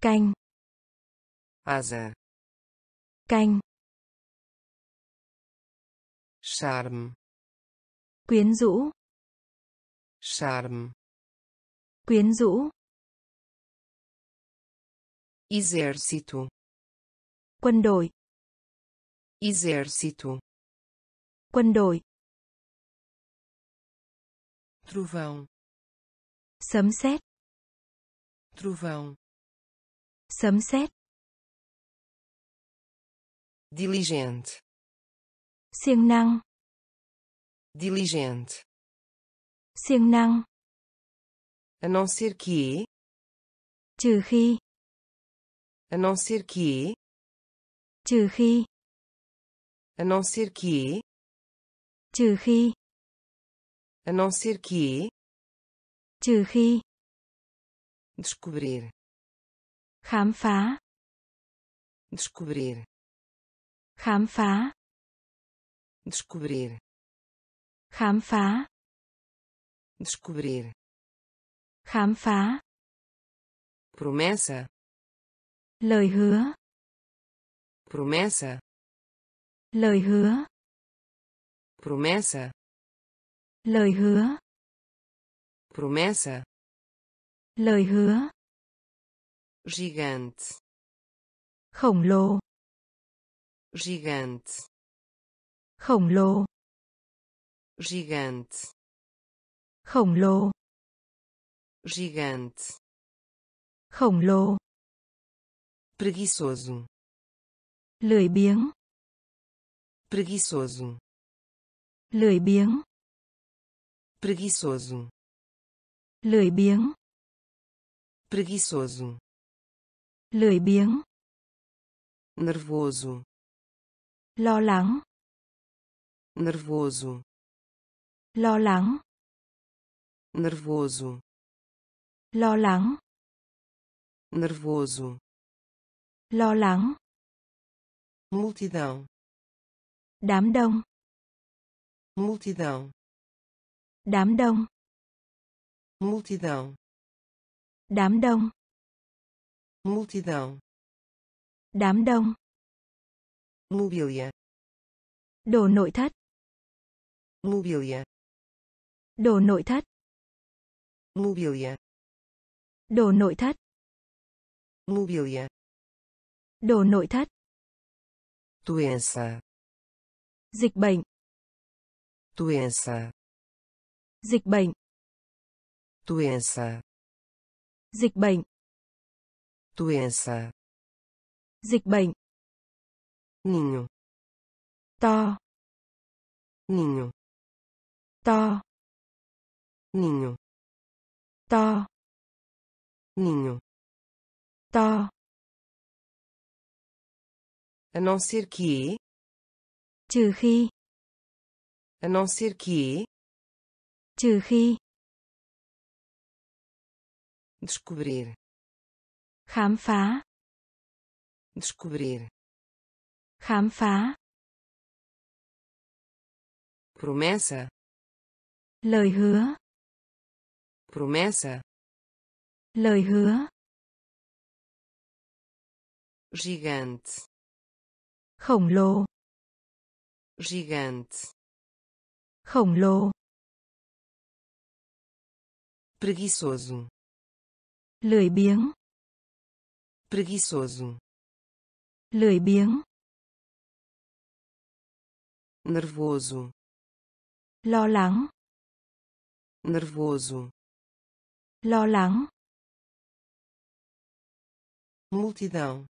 Canh.
Asa.
Canh
charme.
Quyến rũ.
Charme.
Quyến rũ.
Exército.
Quân đội.
Exército.
Quân đội.
Trovão.
Sấm sét.
Trovão.
Sấm sét.
Diligente
siêng năng.
Diligente.
Siêng năng.
A não ser que
trừ khi.
A não ser que
trừ khi.
A não ser que
trừ khi.
A não ser que
trừ khi.
Descobrir.
Khám phá.
Descobrir.
Khám phá
descobrir
khám phá
descobrir
khám phá
promessa
lời hứa
promessa
lời hứa
promessa
lời hứa
promessa
lời hứa
gigante
khổng lồ
gigante
khổng lồ.
Gigante.
Khổng lồ.
Gigante.
Khổng lồ.
Preguiçoso.
Lười biếng.
Preguiçoso.
Lười biếng.
Preguiçoso.
Lười biếng.
Preguiçoso.
Lười biếng.
Nervoso.
Lo lắng
nervoso.
Lo lắng.
Nervoso.
Lo lắng.
Nervoso.
Lo lắng.
Multidão.
Đám đông.
Multidão.
Đám đông.
Multidão.
Đám đông.
Multidão.
Đám đông.
Mobília.
Đồ nội thất
mobília.
Đồ nội thất.
Mobília.
Đồ nội thất.
Mobília.
Đồ nội thất.
Doença.
Dịch bệnh.
Doença.
Dịch bệnh.
Doença.
Dịch bệnh.
Doença.
Dịch bệnh.
Ninho.
To.
Ninho
to
ninho.
to
ninho.
to.
A não ser que
trừ khi
a não ser que
trừ khi.
Descobrir.
Khám phá.
Descobrir.
Khám phá.
Promessa
lời hứa.
Promessa.
Lời hứa.
Gigante.
Khổng lồ.
Gigante.
Khổng lồ.
Preguiçoso.
Lười biếng.
Preguiçoso.
Lười biếng.
Nervoso.
Lo lắng
nervoso
lo lắng
multidão,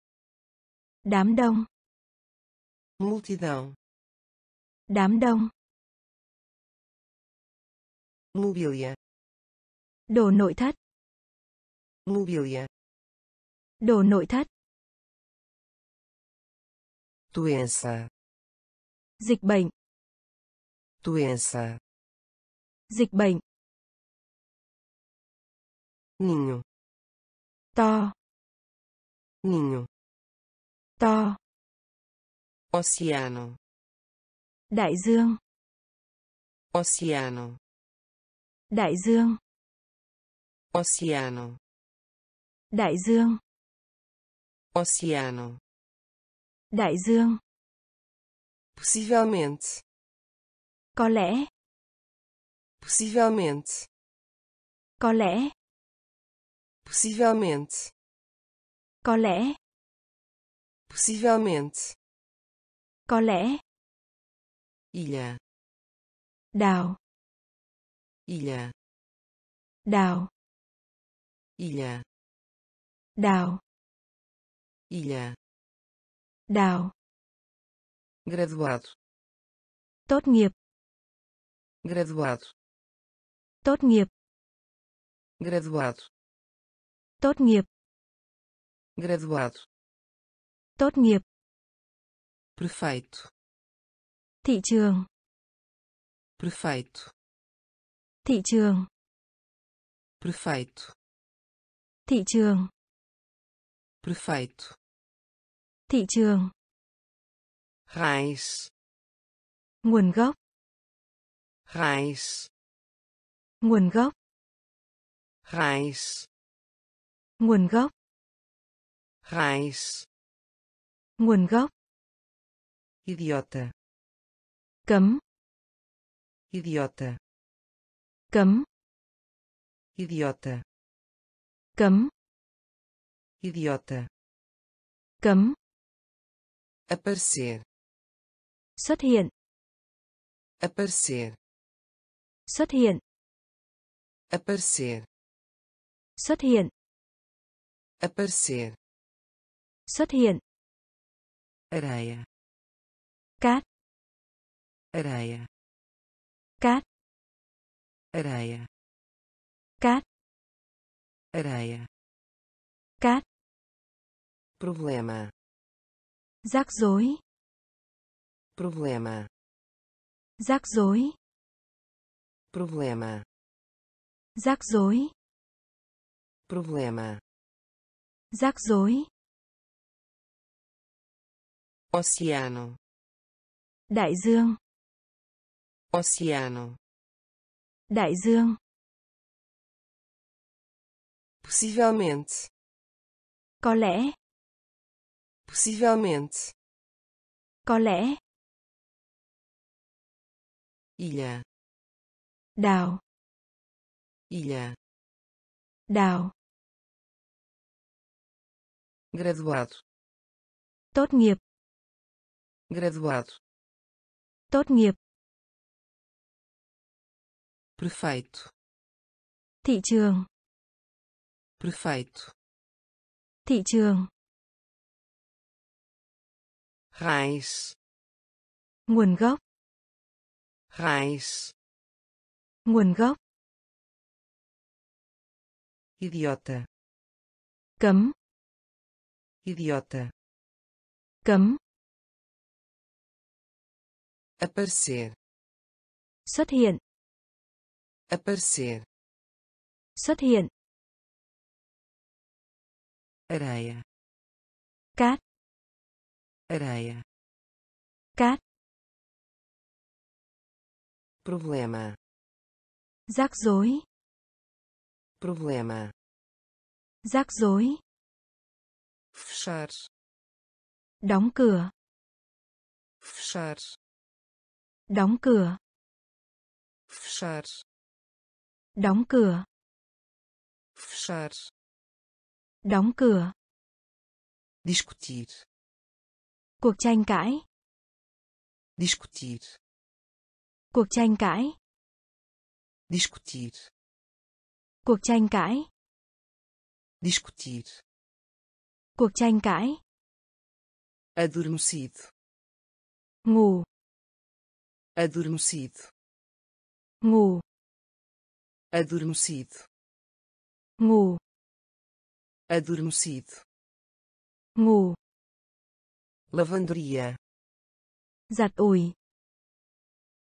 đám đông,
multidão,
đám đông,
mobília,
đồ nội thất,
mobília,
đồ nội thất,
doença,
dịch bệnh,
doença,
dịch bệnh,
ninho,
to,
ninho,
to,
oceano,
đại dương,
oceano,
đại dương,
oceano,
đại dương,
oceano,
đại dương,
possivelmente,
có lẽ,
possivelmente,
có lẽ,
possivelmente,
có lẽ,
possivelmente,
có lẽ,
ilha,
đào,
ilha,
đào,
ilha,
đào,
ilha,
đào,
graduado,
tốt nghiệp,
graduado,
tốt nghiệp,
graduado,
tốt nghiệp,
graduado,
tốt nghiệp,
perfeito,
thị trường,
perfeito,
thị trường,
perfeito,
thị trường,
perfeito,
thị trường,
raiz,
nguồn gốc,
raiz,
nguồn gốc,
raiz,
nguồn gốc,
raiz,
nguồn gốc,
idiota,
cấm,
idiota,
cấm,
idiota,
cấm,
idiota,
cấm,
aparecer,
xuất hiện,
aparecer,
xuất hiện,
aparecer,
xuất hiện,
aparecer,
xuất hiện,
areia,
cát,
areia,
cát,
areia,
cát,
areia,
cát,
problema,
rắc rối,
problema,
rắc rối,
problema,
rắc rối,
problema,
rắc rối,
oceano,
đại dương,
oceano,
đại dương,
possivelmente,
có lẽ,
possivelmente,
có lẽ,
ilha,
đào,
ilha,
đào,
graduado,
tốt nghiệp,
graduado,
tốt nghiệp,
perfeito,
thị trường,
perfeito,
thị trường,
raiz,
nguồn gốc,
raiz,
nguồn gốc,
idiota,
cấm,
idiota,
cấm,
aparecer,
xuất hiện,
aparecer,
xuất hiện,
areia,
cát,
areia,
cát,
problema,
rắc rối,
problema,
rắc rối,
fechar,
đóng cửa,
fechar,
đóng cửa,
fechar,
đóng cửa,
fechar,
đóng cửa,
discutir,
cuộc tranh cãi,
discutir,
cuộc tranh cãi,
discutir,
cuộc tranh cãi,
discutir,
Cuộc tranh cãi.
adormecido,
Ngủ,
adormecido,
ngủ,
adormecido,
ngủ,
adormecido,
ngủ,
lavanderia,
giặt ủi,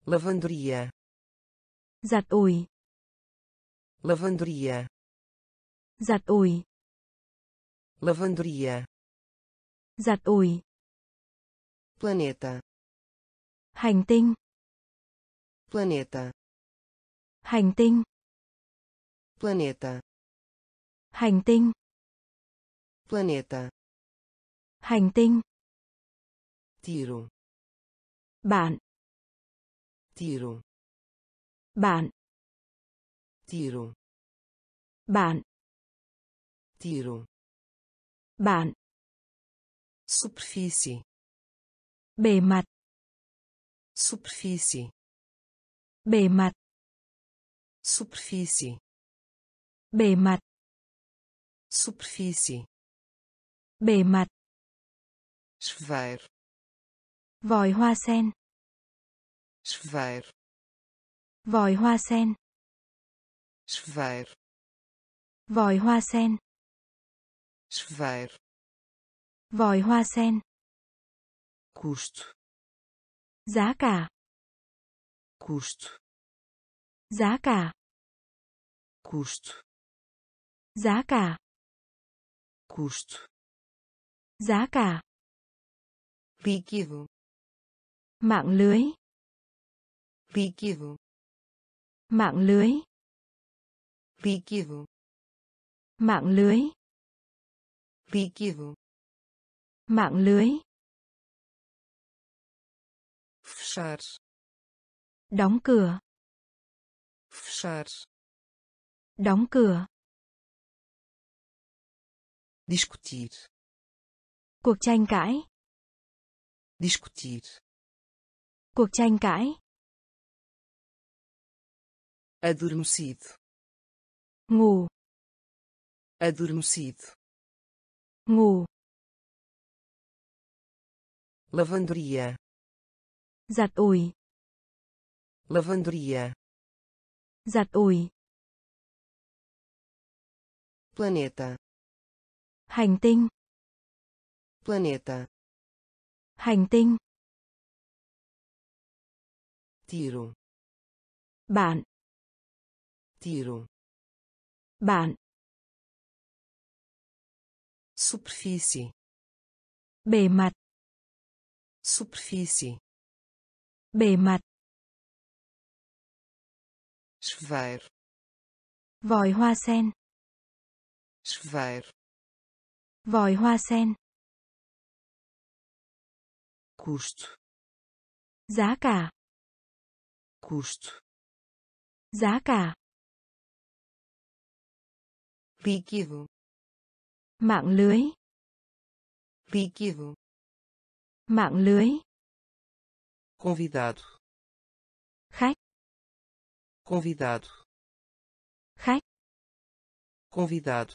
lavanderia,
giặt ủi,
lavanderia,
giặt ủi,
lavanderia,
giặt ủi,
planeta,
hành tinh,
planeta,
hành tinh,
planeta,
hành tinh,
planeta,
hành tinh,
tiro,
bạn,
tiro,
bạn,
tiro,
bạn,
tiro,
bạn,
superfície,
bề mặt,
superfície,
bề mặt,
superfície,
bề mặt,
superfície,
bề mặt,
chuveiro,
vòi hoa sen,
chuveiro,
vòi hoa sen,
chuveiro,
vòi hoa sen,
chuveiro,
vòi hoa sen,
custo,
giá cả,
custo,
giá cả,
custo,
giá cả,
custo,
giá cả,
líquido,
mạng lưới,
líquido,
mạng lưới,
líquido,
mạng lưới,
líquido,
mạng lưới,
fechar,
đóng cửa,
fechar,
đóng cửa,
discutir,
cuộc tranh cãi,
discutir,
cuộc tranh cãi,
adormecido,
ngủ,
adormecido,
ngủ,
lavanderia,
giặt ủi,
lavanderia,
giặt ủi,
planeta,
hành tinh,
planeta,
hành tinh,
tiro,
bạn,
tiro,
bạn,
superfície,
bề mặt,
superfície,
bề mặt,
chuveiro,
vòi hoa sen,
chuveiro,
vòi hoa sen,
custo,
giá cả,
custo,
giá cả,
líquido,
mạng lưới,
líquido,
mạng lưới,
convidado,
khách,
convidado,
khách,
convidado,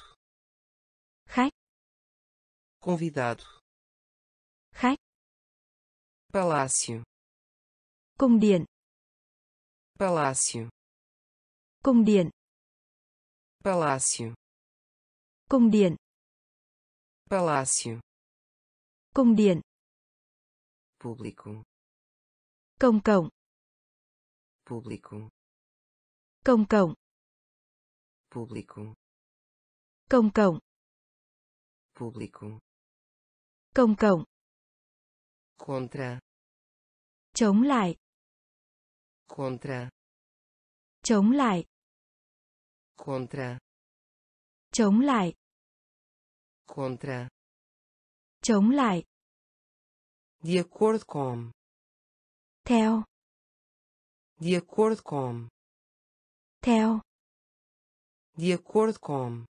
khách,
convidado,
khách,
palácio,
cung điện,
palácio,
cung điện,
palácio,
cung điện,
palácio,
cung điện,
público,
công cộng,
público,
công cộng,
público,
công cộng,
público,
công cộng,
contra,
chống lại,
contra,
chống lại,
contra,
chống lại,
contra,
chống lại,
de acordo com,
theo,
de acordo com,
theo,
de acordo com,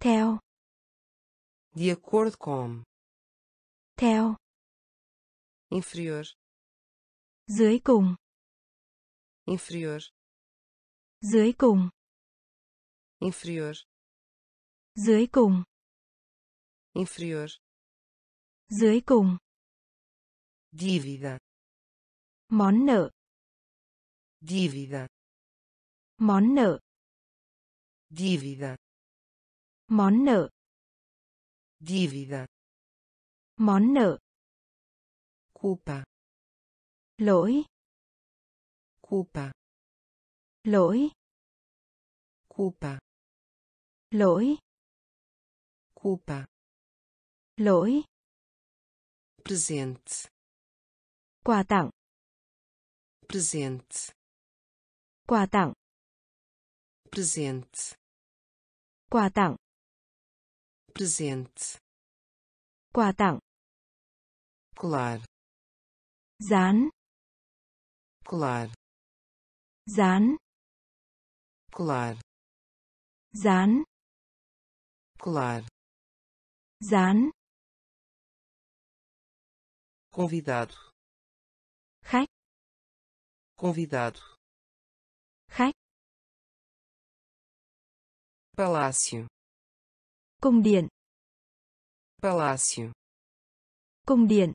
theo,
de acordo com,
theo,
inferior,
dưới cùng,
inferior,
dưới cùng,
inferior,
dưới cùng,
inferior,
dưới cùng,
dívida,
món nợ,
dívida,
món nợ,
dívida,
món nợ,
dívida,
món nợ,
culpa,
lỗi,
culpa,
lỗi,
culpa,
lỗi,
culpa,
lỗi,
presente,
quà tặng,
presente,
quà tặng,
presente,
quà tặng,
presente,
quà tặng,
colar,
dán,
colar,
dán,
colar,
dán,
colar,
dán,
convidado,
khách,
convidado,
khách,
palácio,
cung điện,
palácio,
cung điện,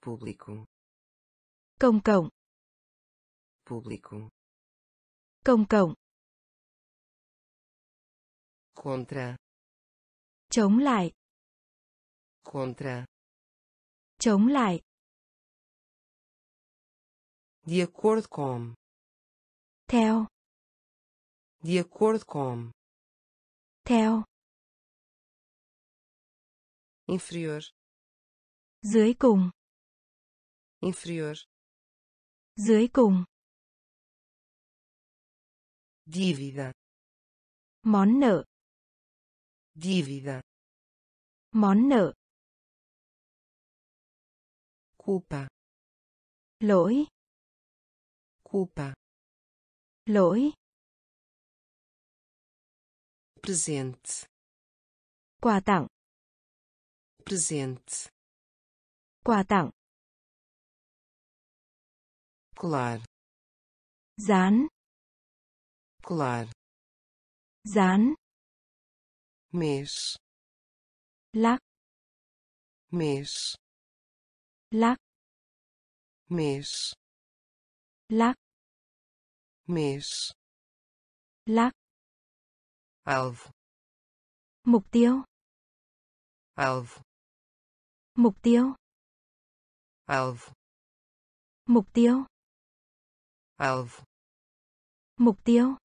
público,
công cộng,
público,
công cộng,
contra,
chống lại,
contra,
chống lại,
de acordo com,
theo,
de acordo com,
theo,
inferior,
dưới cùng,
inferior,
dưới cùng,
dívida,
món nợ,
dívida,
món nợ,
culpa,
lỗi,
culpa,
lỗi,
presente,
quà tặng,
presente,
quà tặng,
colar,
dán,
colar,
dán,
mês,
lắc,
mês,
lắc,
mês,
lắc,
mês,
lắc,
alvo,
mục tiêu,
alvo,
mục tiêu,
alvo,
mục tiêu,
alvo,
mục tiêu,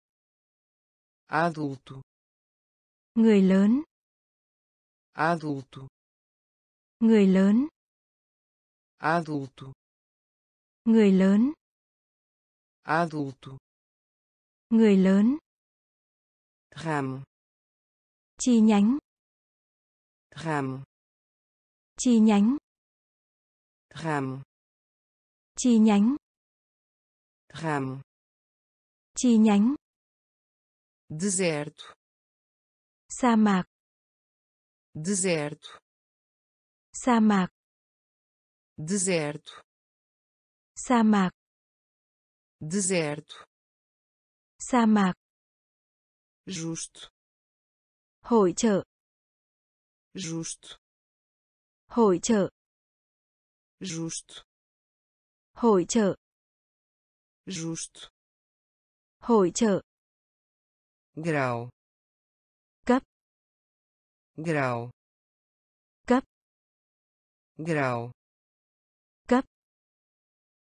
adulto,
người lớn,
adulto,
người lớn,
adulto,
người lớn,
adulto,
người lớn,
ramo,
chi nhánh,
ramo,
chi nhánh,
ramo,
chi nhánh,
ramo,
chi nhánh,
deserto,
sa mạc,
deserto,
sa mạc,
deserto,
sa mạc,
deserto,
sa mạc,
justo,
hội trợ,
justo,
hội trợ,
justo,
hội trợ,
justo,
hội trợ,
grau,
cấp,
grau,
cấp,
grau,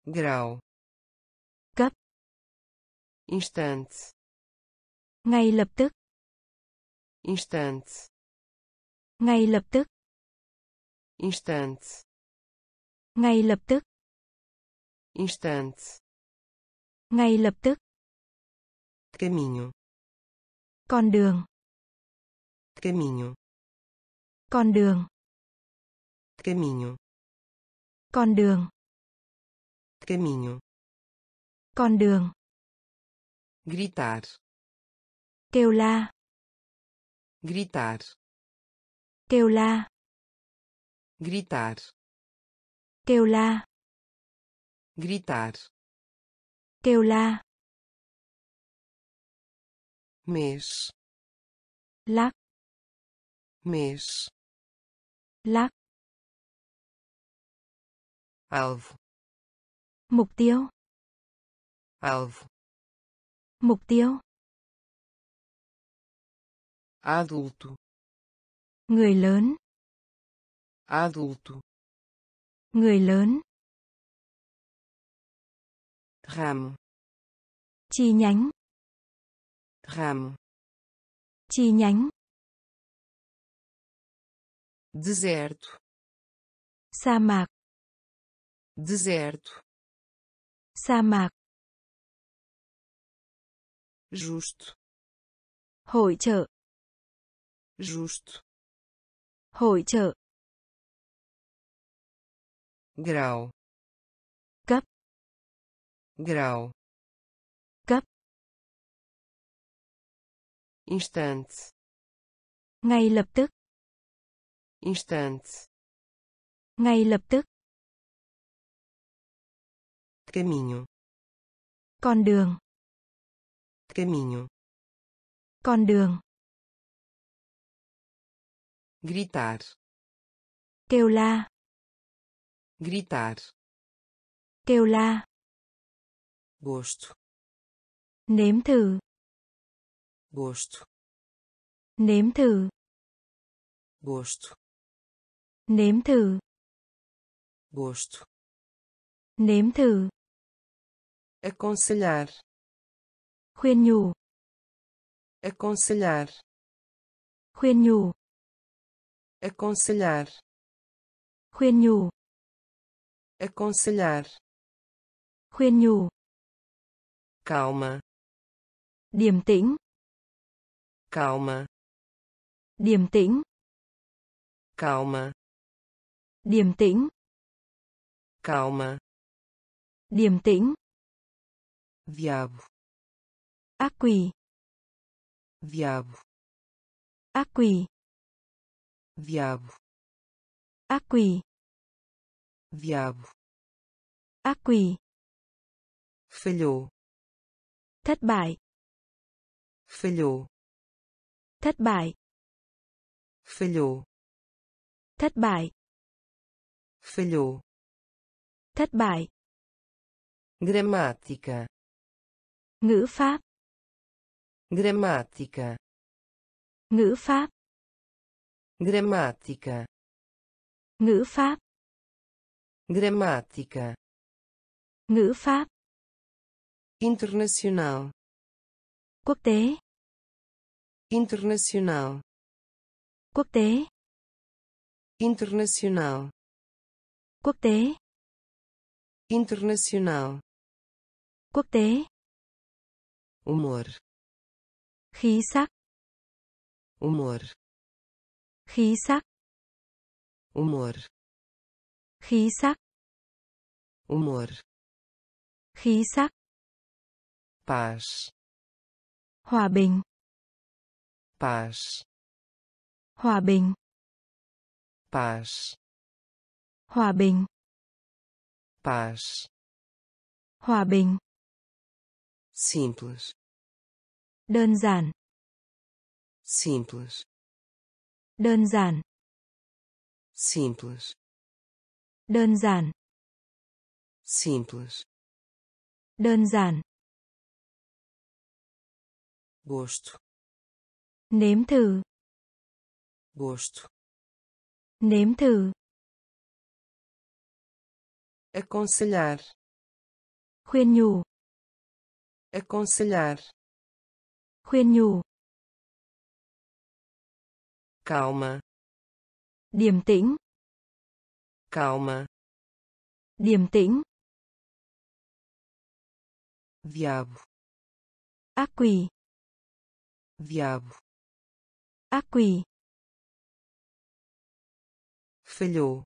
grau,
cấp,
instante,
ngay lập tức,
instante,
ngay lập tức,
instante,
ngay lập tức,
instante,
ngay lập tức,
caminho,
con đường,
caminho,
con đường,
caminho,
con đường,
caminho,
con đường,
gritar,
kêu la,
gritar,
kêu la,
gritar,
kêu la,
gritar,
kêu la,
mês,
lắc,
mês.
Lắc.
Alvo
mục tiêu.
Alvo.
Mục tiêu.
Adulto.
Người lớn.
Adulto.
Người lớn.
Ramo.
Chi nhánh.
Ramo.
Chi nhánh.
Deserto.
Sa mạc.
Deserto
sa mạc.
Justo.
Hội trợ
justo.
Hội trợ
grau.
Cấp.
Grau.
Cấp.
Instante.
Ngay lập tức.
Instante.
Ngay lập tức
caminho.
Con đường.
Caminho.
Con đường.
Gritar.
Kêu la.
Gritar.
Kêu la.
Gosto.
Nếm thử.
Gosto.
Nếm thử.
Gosto.
Nếm thử.
Gosto.
Nếm thử
aconselhar.
Khuyên nhủ.
Aconselhar.
Khuyên nhủ.
Aconselhar.
Khuyên nhủ.
Aconselhar.
Khuyên nhủ.
Calma.
Điềm tĩnh.
Calma.
Điềm tĩnh.
Calma.
Điềm tĩnh.
Calma.
Điềm tĩnh
diabo.
Ác quỷ
diabo.
Ác quỷ
diabo.
Ác quỷ
diabo.
Ác quỷ
falhou.
Thất bại.
Falhou.
Thất bại.
Falhou.
Thất bại.
Falhou.
Thất bại.
Gramática
ngữ pháp.
Gramática
ngữ pháp.
Gramática
ngữ pháp.
Gramática
ngữ pháp.
Internacional.
Quốc tế.
Internacional.
Quốc tế.
Internacional.
Quốc tế.
Internacional.
Quốc tế
humor.
Sắc
humor.
Sắc
humor.
Sắc
humor.
Sắc
paz.
Hòa bình.
Paz.
Hòa bình.
Paz.
Hòa bình.
Paz.
Hòa bình
simples.
Đơn giản.
Simples.
Đơn giản.
Simples.
Đơn giản.
Simples.
Đơn giản.
Gosto.
Nếm thử.
Gosto.
Nếm thử.
Aconselhar.
Khuyên nhủ
aconselhar.
Khuyên nhủ.
Calma.
Điềm tĩnh.
Calma.
Điềm tĩnh.
Diabo
ác quỷ.
Diabo
ác quỷ.
Falhou.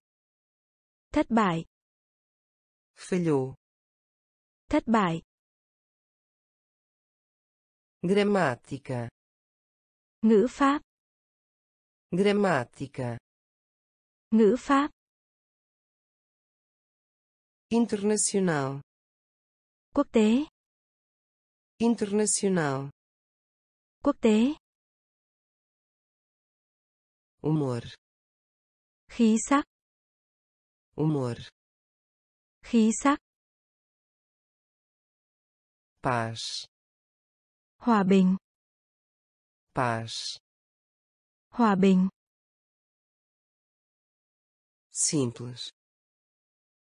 Thất bại.
Falhou.
Thất bại
gramática.
Ngữ pháp.
Gramática.
Ngữ pháp.
Internacional.
Quốc tế.
Internacional.
Quốc tế.
Humor,
khí sắc,
humor,
khí sắc,
paz,
hòa bình,
paz,
hòa bình,
simples,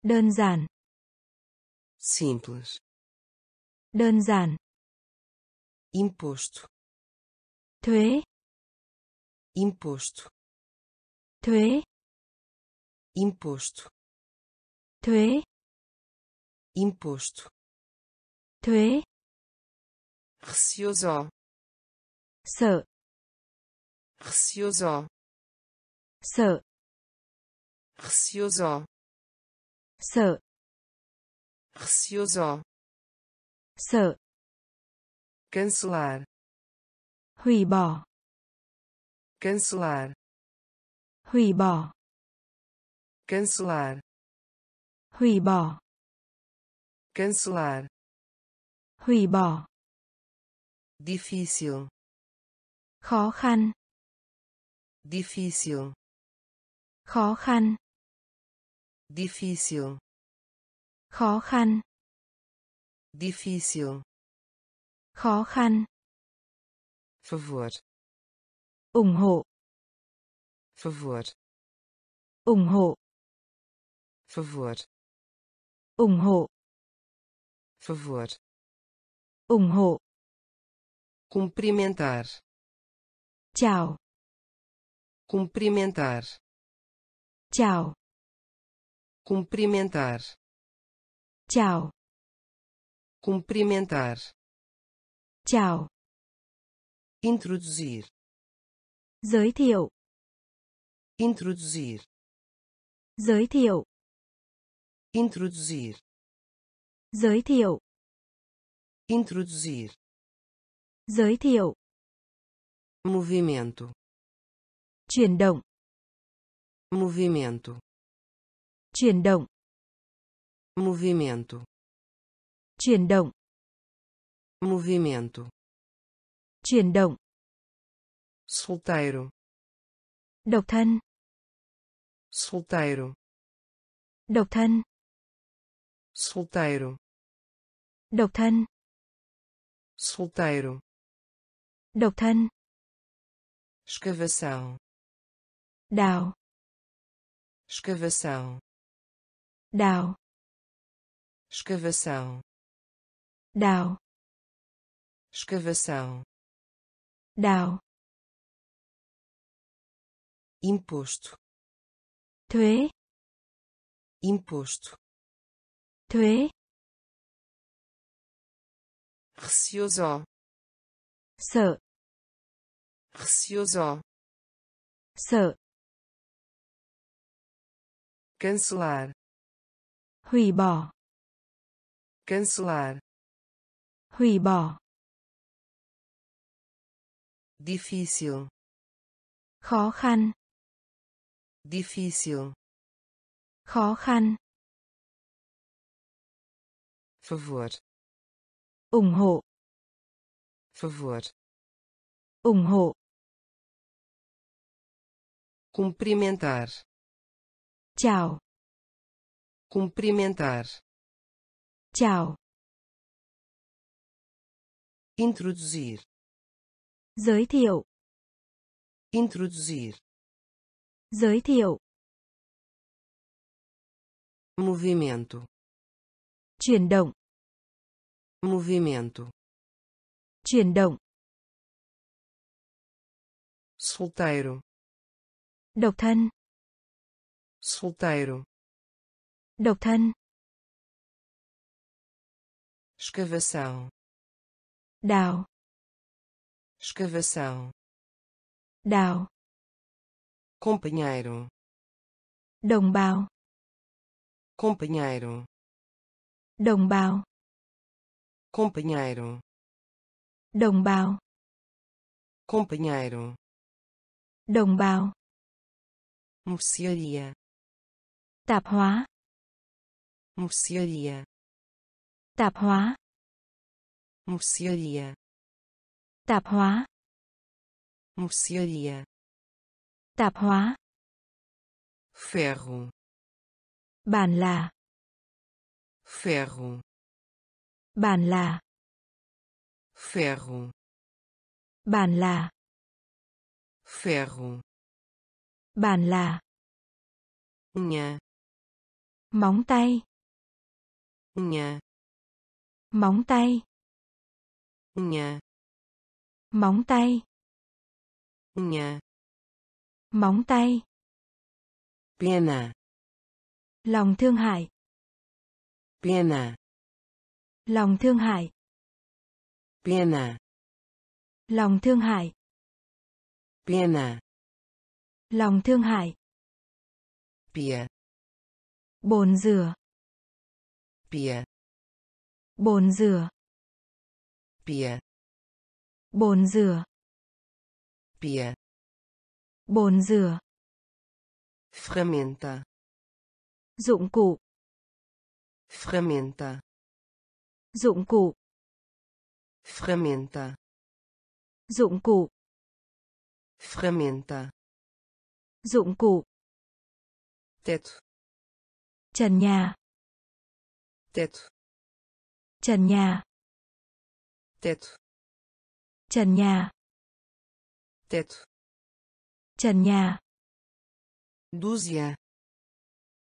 đơn giản,
simples,
đơn giản,
imposto,
thuế,
imposto,
thuế,
imposto,
thuế,
imposto,
thuế,
receoso,
sợ,
receoso,
sợ,
receoso,
sợ,
receoso,
sợ,
cancelar,
hủy bỏ,
cancelar,
hủy bỏ,
cancelar,
hủy bỏ,
cancelar,
hủy bỏ,
difícil,
khó khăn,
difícil,
khó khăn,
difícil,
khó khăn,
difícil,
khó khăn,
favor,
ủng hộ,
favor,
ủng hộ,
favor,
ủng hộ,
favor,
ủng hộ,
cumprimentar,
chào,
cumprimentar,
chào,
cumprimentar,
chào,
cumprimentar,
chào,
introduzir,
giới thiệu,
introduzir,
giới thiệu,
introduzir,
giới thiệu,
introduzir,
giới thiệu,
movimento,
chuyển động,
movimento,
chuyển động,
movimento,
chuyển động,
movimento,
chuyển động,
solteiro,
độc thân,
solteiro,
độc thân,
solteiro,
độc thân,
solteiro,
độc thân,
escavação,
đào,
escavação,
đào,
escavação,
đào,
escavação,
đào,
imposto,
thuế,
imposto,
thuế,
receoso,
sợ,
receoso,
sợ,
cancelar,
hủy bỏ,
cancelar,
hủy bỏ,
difícil,
khó khăn,
difícil,
khó khăn,
favor,
ủng hộ,
favor,
ủng hộ,
cumprimentar,
chào,
cumprimentar,
chào,
introduzir,
giới thiệu,
introduzir,
giới thiệu,
movimento,
chuyển động,
movimento,
chuyển động,
solteiro,
độc thân,
solteiro,
độc thân,
escavação,
đào,
escavação,
đào,
companheiro,
đồng bào,
companheiro,
đồng bào,
companheiro,
đồng bào,
companheiro,
đồng bào,
mercearia,
tạp hóa,
mercearia,
tạp hóa,
mercearia,
tạp hóa,
mercearia,
Tạp hóa.
ferro,
Bản là.
ferro,
Bản là.
ferro,
Bản là.
ferro,
Bản là.
unha,
Móng tay.
unha,
Móng tay.
unha,
Móng tay.
unha,
Móng tay.
pena,
Lòng thương hại.
pena,
Lòng thương hại.
pena,
Lòng thương hại.
pena,
Lòng thương hại.
pia,
Bồn rửa.
pia,
Bồn rửa.
pia,
Bồn rửa.
pia,
Bồn rửa.
ferramenta,
Dụng cụ.
ferramenta,
Dụng cụ.
ferramenta,
Dụng cụ.
ferramenta,
Dụng cụ.
teto,
Trần nhà.
teto,
Trần nhà.
teto,
Trần nhà.
teto,
Trần nhà.
dúzia,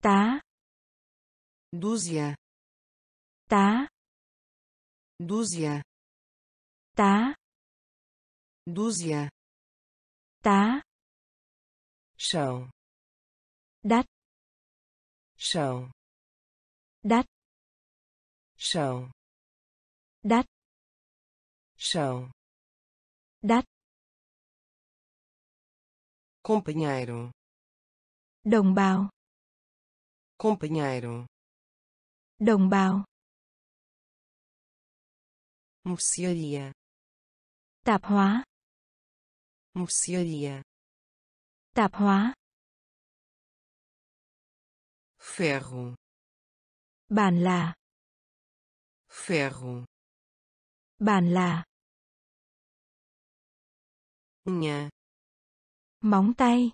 Tá.
dúzia,
Tá.
dúzia,
Tá.
dúzia,
Tá.
Chão,
Đắt.
chão,
Đắt.
chão,
Đắt.
chão,
Đắt.
companheiro,
Đồng bào.
companheiro,
Đồng bào.
mercearia,
Tạp hóa.
mercearia,
Tạp hóa.
ferro,
Bản là.
ferro,
Bản là.
unha,
Móng tay.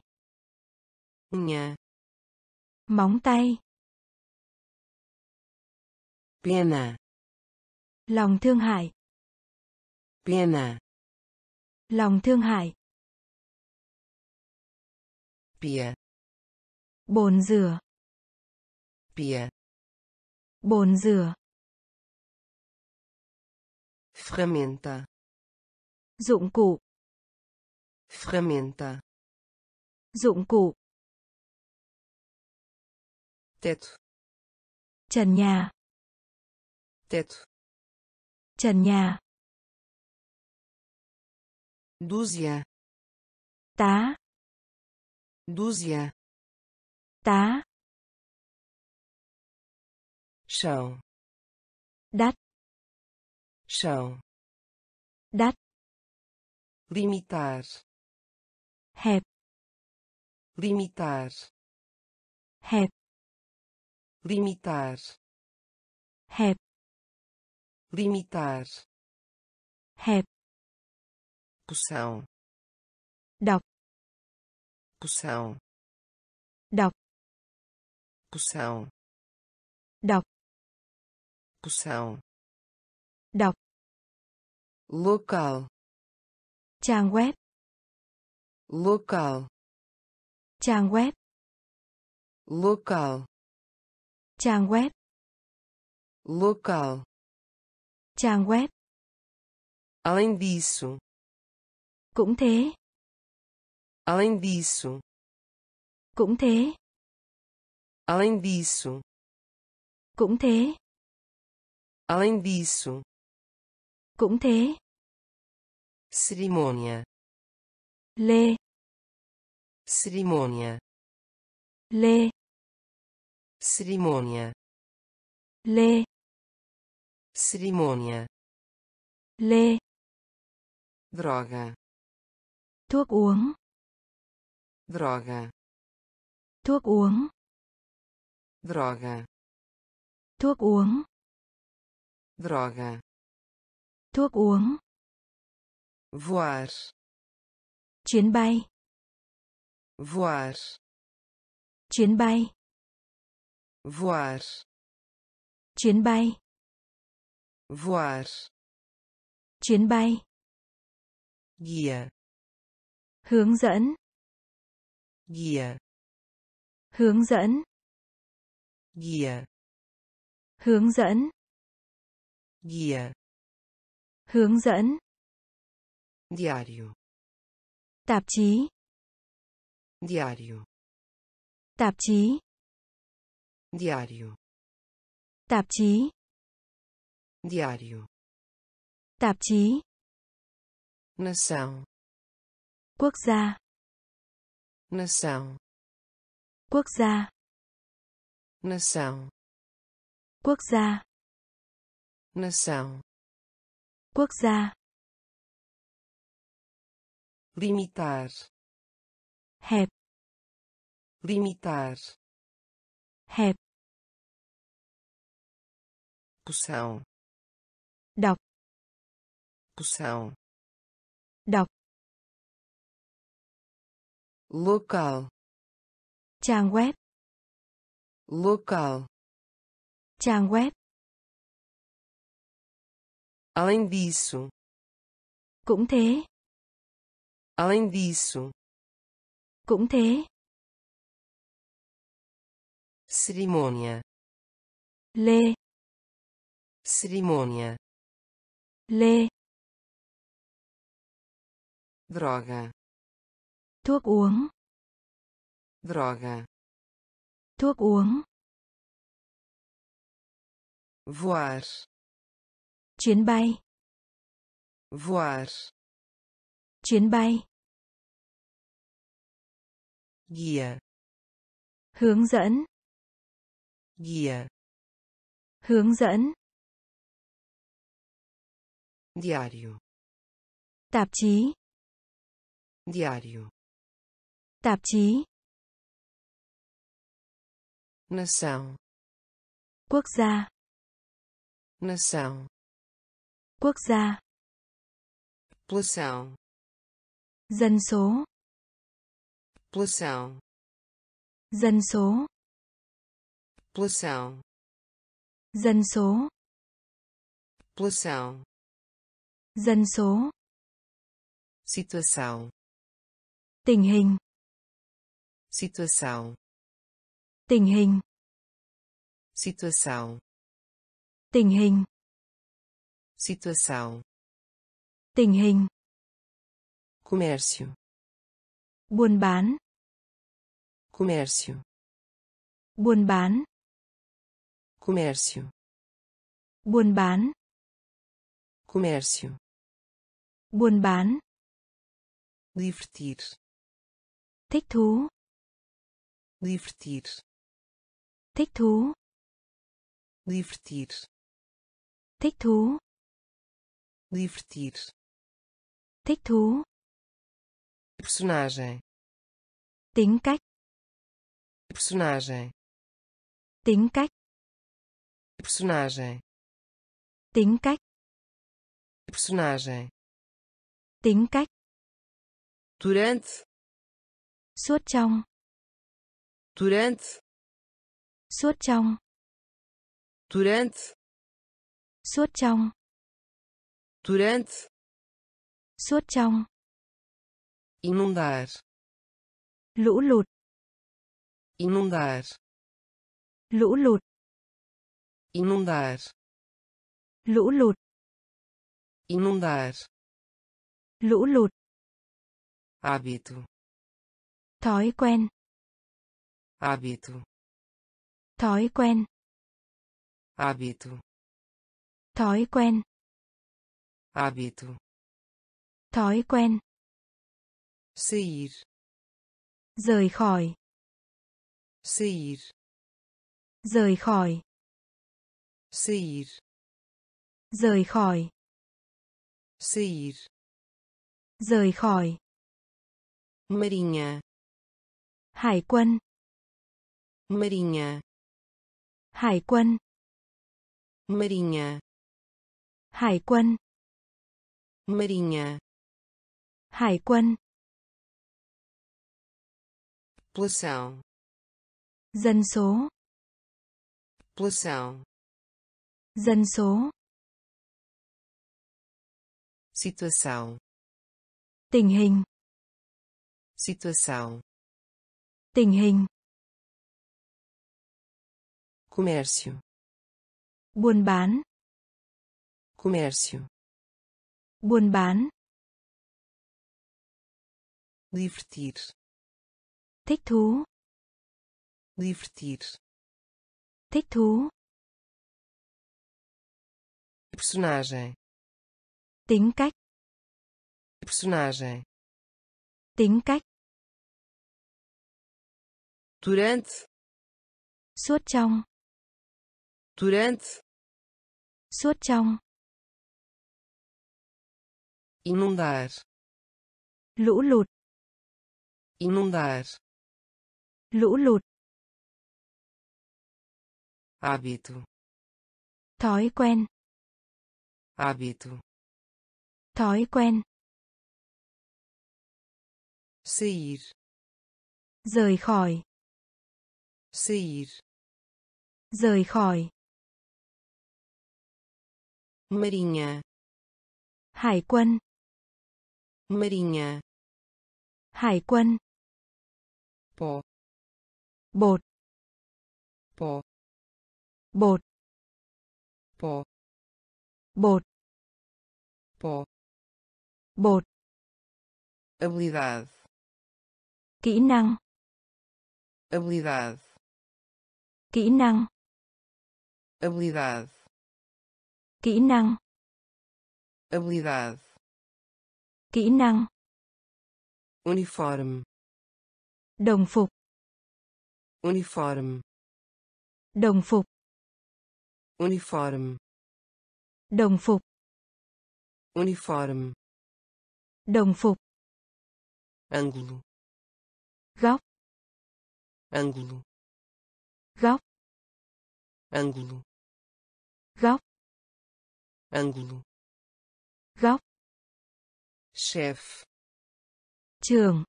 unha,
Móng tay.
pena,
Lòng thương hại.
pena,
Lòng thương hại.
Pia,
Bồn rửa.
pia,
Bồn rửa.
ferramenta,
Dụng cụ.
ferramenta,
Dụng cụ.
teto,
Trần nhà.
teto,
Trần nhà.
dúzia,
Tá.
Dúzia,
Tá.
chão,
Đắt.
chão,
Đắt.
limitar,
Hẹp.
limitar,
Hẹp.
limitar,
Hẹp.
limitar,
Hẹp.
poção,
Đọc.
Poção,
Đọc.
poção,
Đọc.
poção,
Đọc.
local,
Trang web.
local,
Trang web.
local,
Trang web.
local.
Trang web.
Além disso,
Cũng thế.
Além disso,
Cũng thế.
além disso,
Cũng thế.
além disso,
Cũng thế.
cerimônia,
Lê.
cerimônia,
Lê.
cerimônia,
Lê.
cerimônia,
Lê.
droga,
Thuốc uống.
Droga,
Thuốc uống.
droga,
Thuốc uống.
droga,
Thuốc uống.
voar,
Chuyến bay.
voar.
Chuyến bay.
Voar.
Chuyến bay.
Voar.
Chuyến bay.
Guia.
Hướng dẫn
guia
hướng dẫn.
Guia
hướng dẫn.
Guia
hướng dẫn.
Diário
tạp chí.
Diário
tạp chí.
Diário
tạp chí.
Diário
tạp chí.
Nação.
Quốc gia
nação.
Quốc gia.
Nação.
Quốc gia.
Nação.
Quốc gia.
Limitar.
Hẹp.
Limitar.
Hẹp.
Poção.
Đọc.
Poção.
Đọc
local.
Trang web.
Local.
Trang web.
Além disso.
Cũng thế.
Além disso.
Cũng thế.
Cerimônia.
Lê.
Cerimônia.
Lê.
Droga
thuốc uống.
Droga.
Thuốc uống.
Voar.
Chuyến bay.
Voar.
Chuyến bay.
Guia.
Hướng dẫn.
Guia.
Hướng dẫn.
Diário.
Tạp chí.
Diário
tạp chí.
Nação.
Quốc gia.
Nação.
Quốc gia.
População.
Dân số.
População.
Dân số.
População.
Dân số.
População.
Dân số.
Situação.
Tình hình
situação.
Tình hình.
Situação.
Tình hình.
Situação.
Tình hình.
Comércio.
Buôn bán.
Comércio.
Buôn bán.
Comércio.
Buôn bán.
Comércio.
Buôn bán.
Divertir.
Thích thú
divertir.
Thích thú.
Divertir.
Thích thú.
Divertir.
Thích thú.
Personagem.
Tính cách.
Personagem.
Tính cách.
Personagem.
Tính cách.
Personagem.
Tính cách.
Durante.
Suốt trong
durante
suốt trong.
Durante
suốt trong.
Durante
suốt trong.
Inundar.
Lũ lụt.
Inundar.
Lũ lụt.
Inundar.
Lũ lụt.
Inundar.
Lũ lụt.
Hábito.
Thói quen
hábito.
Thói quen.
Hábito.
Thói quen.
Hábito.
Thói quen.
Sair
rời khỏi.
Sair
rời khỏi.
Sair
rời khỏi.
Sair
rời khỏi.
Marinha.
Hải quân
marinha
hải quân.
Marinha
hải quân.
Marinha
hải quân.
População
dân số.
População
dân số.
Situação
tình hình.
Situação
tình hình
comércio.
Buôn bán.
Comércio.
Buôn bán.
Divertir.
Thích thú.
Divertir.
Thích thú.
Personagem.
Tính cách.
Personagem.
Tính cách.
Durante.
Suốt trong
durante
suốt trong.
inundar
lũ lụt.
inundar
lũ lụt.
Hábito.
Thói quen.
Hábito.
Thói quen.
Sair
rời khỏi.
Sair
rời khỏi
marinha
hải quân.
Marinha
hải quân.
Pó
bột.
Pó
bột.
Pó
bột.
Pó
bột.
Habilidade
kỹ năng.
Habilidade
kỹ năng.
Habilidade
kỹ năng.
Habilidade.
Kỹ năng.
Uniforme.
Đồng phục.
Uniforme.
Đồng phục.
Uniforme.
Đồng phục.
Uniforme.
Đồng phục.
Ângulo.
Góc.
Ângulo.
Góc.
Ângulo.
Góc
Anglo.
Góc.
Chef.
Trường.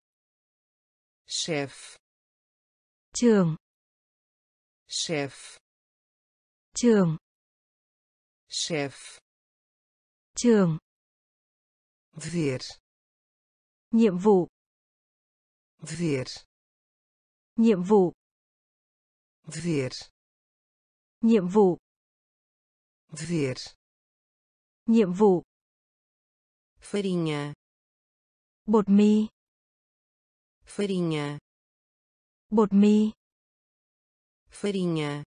Chef.
Trường.
Chef.
Trường.
Chef.
Trường.
Ver.
Nhiệm vụ.
Ver.
Nhiệm vụ.
Ver.
Nhiệm vụ.
Ver.
Nhiệm vụ.
Farinha
bột mì.
Farinha
bột mì.
Farinha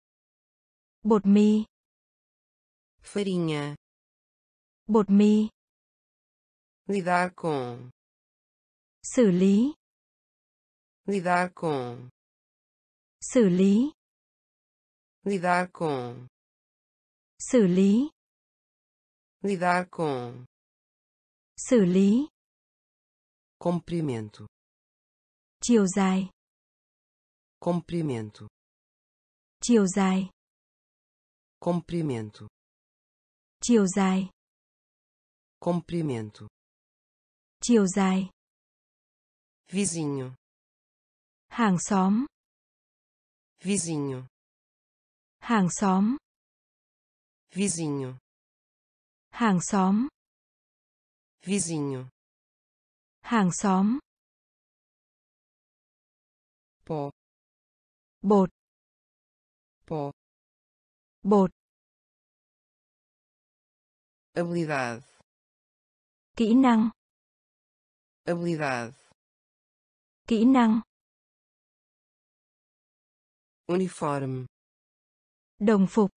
bột mì.
Farinha
bột mì.
Lidar com.
Xử lý.
Lidar com.
Xử lý.
Lidar com.
Xử lý
lidar com
xử lý.
Comprimento.
Chiều dài.
Comprimento.
Chiều dài.
Comprimento.
Chiều dài.
Comprimento.
Chiều dài.
Vizinho.
Hàng xóm.
Vizinho.
Hàng xóm.
Vizinho
hàng xóm.
Vizinho.
Hàng xóm.
Pó.
Bột.
Pó.
Bột.
Habilidade.
Kỹ năng.
Habilidade.
Kỹ năng.
Uniforme.
Đồng phục.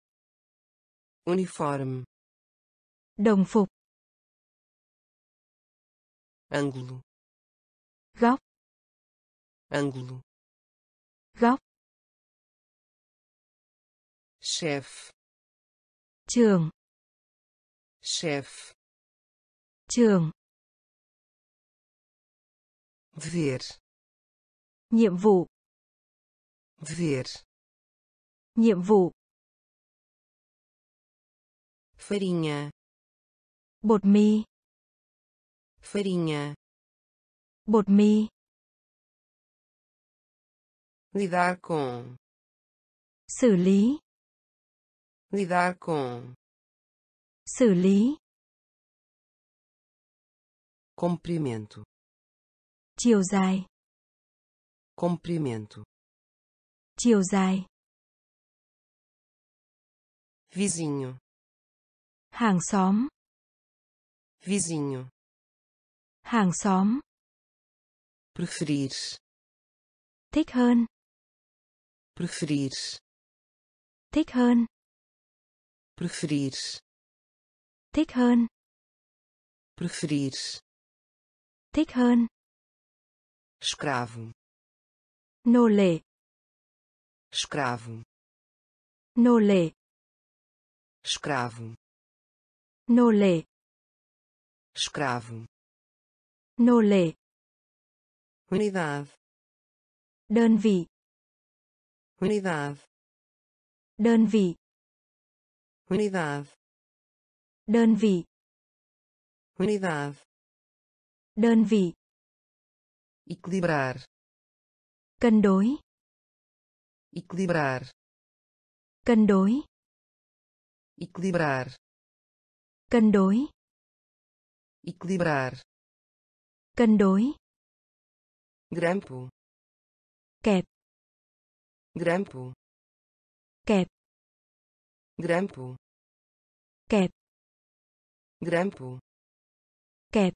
Uniforme
đồng phục
ângulo
góc
ângulo
góc
chefe
trường
chefe
trường
dever
nhiệm vụ
dever
nhiệm vụ
farinha
bột mì.
Farinha.
Bột mì.
Lidar com,
xử lý,
lidar com,
xử lý,
comprimento,
chiều dài,
comprimento,
chiều dài,
vizinho,
hàng xóm,
vizinho,
hàng xóm,
preferir,
thích hơn,
preferir,
thích hơn,
preferir,
thích hơn,
preferir,
thích hơn,
escravo,
nô lệ,
escravo,
nô lệ,
escravo,
nô lệ,
escravo,
nô lệ,
unidade,
đơn vị,
unidade,
đơn vị,
unidade,
đơn vị,
unidade,
đơn vị,
equilibrar,
cân đối,
equilibrar,
cân đối,
equilibrar,
cân đối,
equilibrar,
cân đối,
grampo,
kẹp,
grampo,
kẹp,
grampo,
kẹp,
grampo,
kẹp,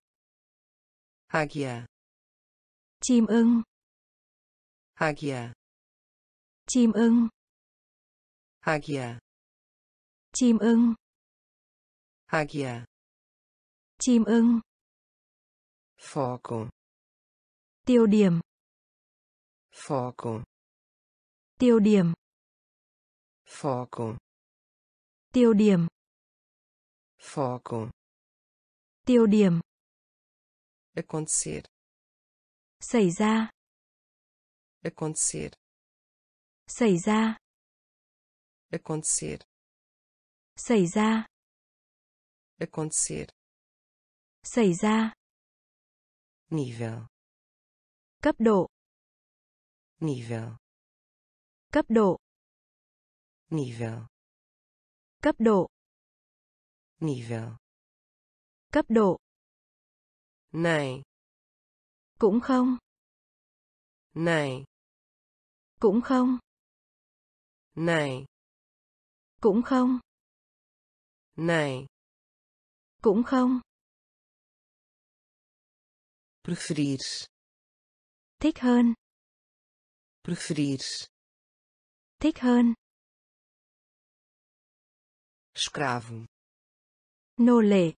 águia,
chim ưng,
águia,
chim ưng,
águia,
chim ưng,
águia,
chim ưng,
foco,
tiêu điểm,
foco,
tiêu điểm,
foco,
tiêu điểm,
foco,
tiêu điểm,
acontecer,
xảy ra,
acontecer,
xảy ra,
acontecer,
xảy ra,
acontecer,
xảy ra,
nível,
cấp độ,
nível,
cấp độ,
nível,
cấp độ,
nível,
cấp độ,
nem,
cũng không,
nem,
cũng không,
nem,
cũng không,
nem,
cũng không,
preferir,
thích hơn,
preferir,
thích hơn,
escravo,
nô lệ,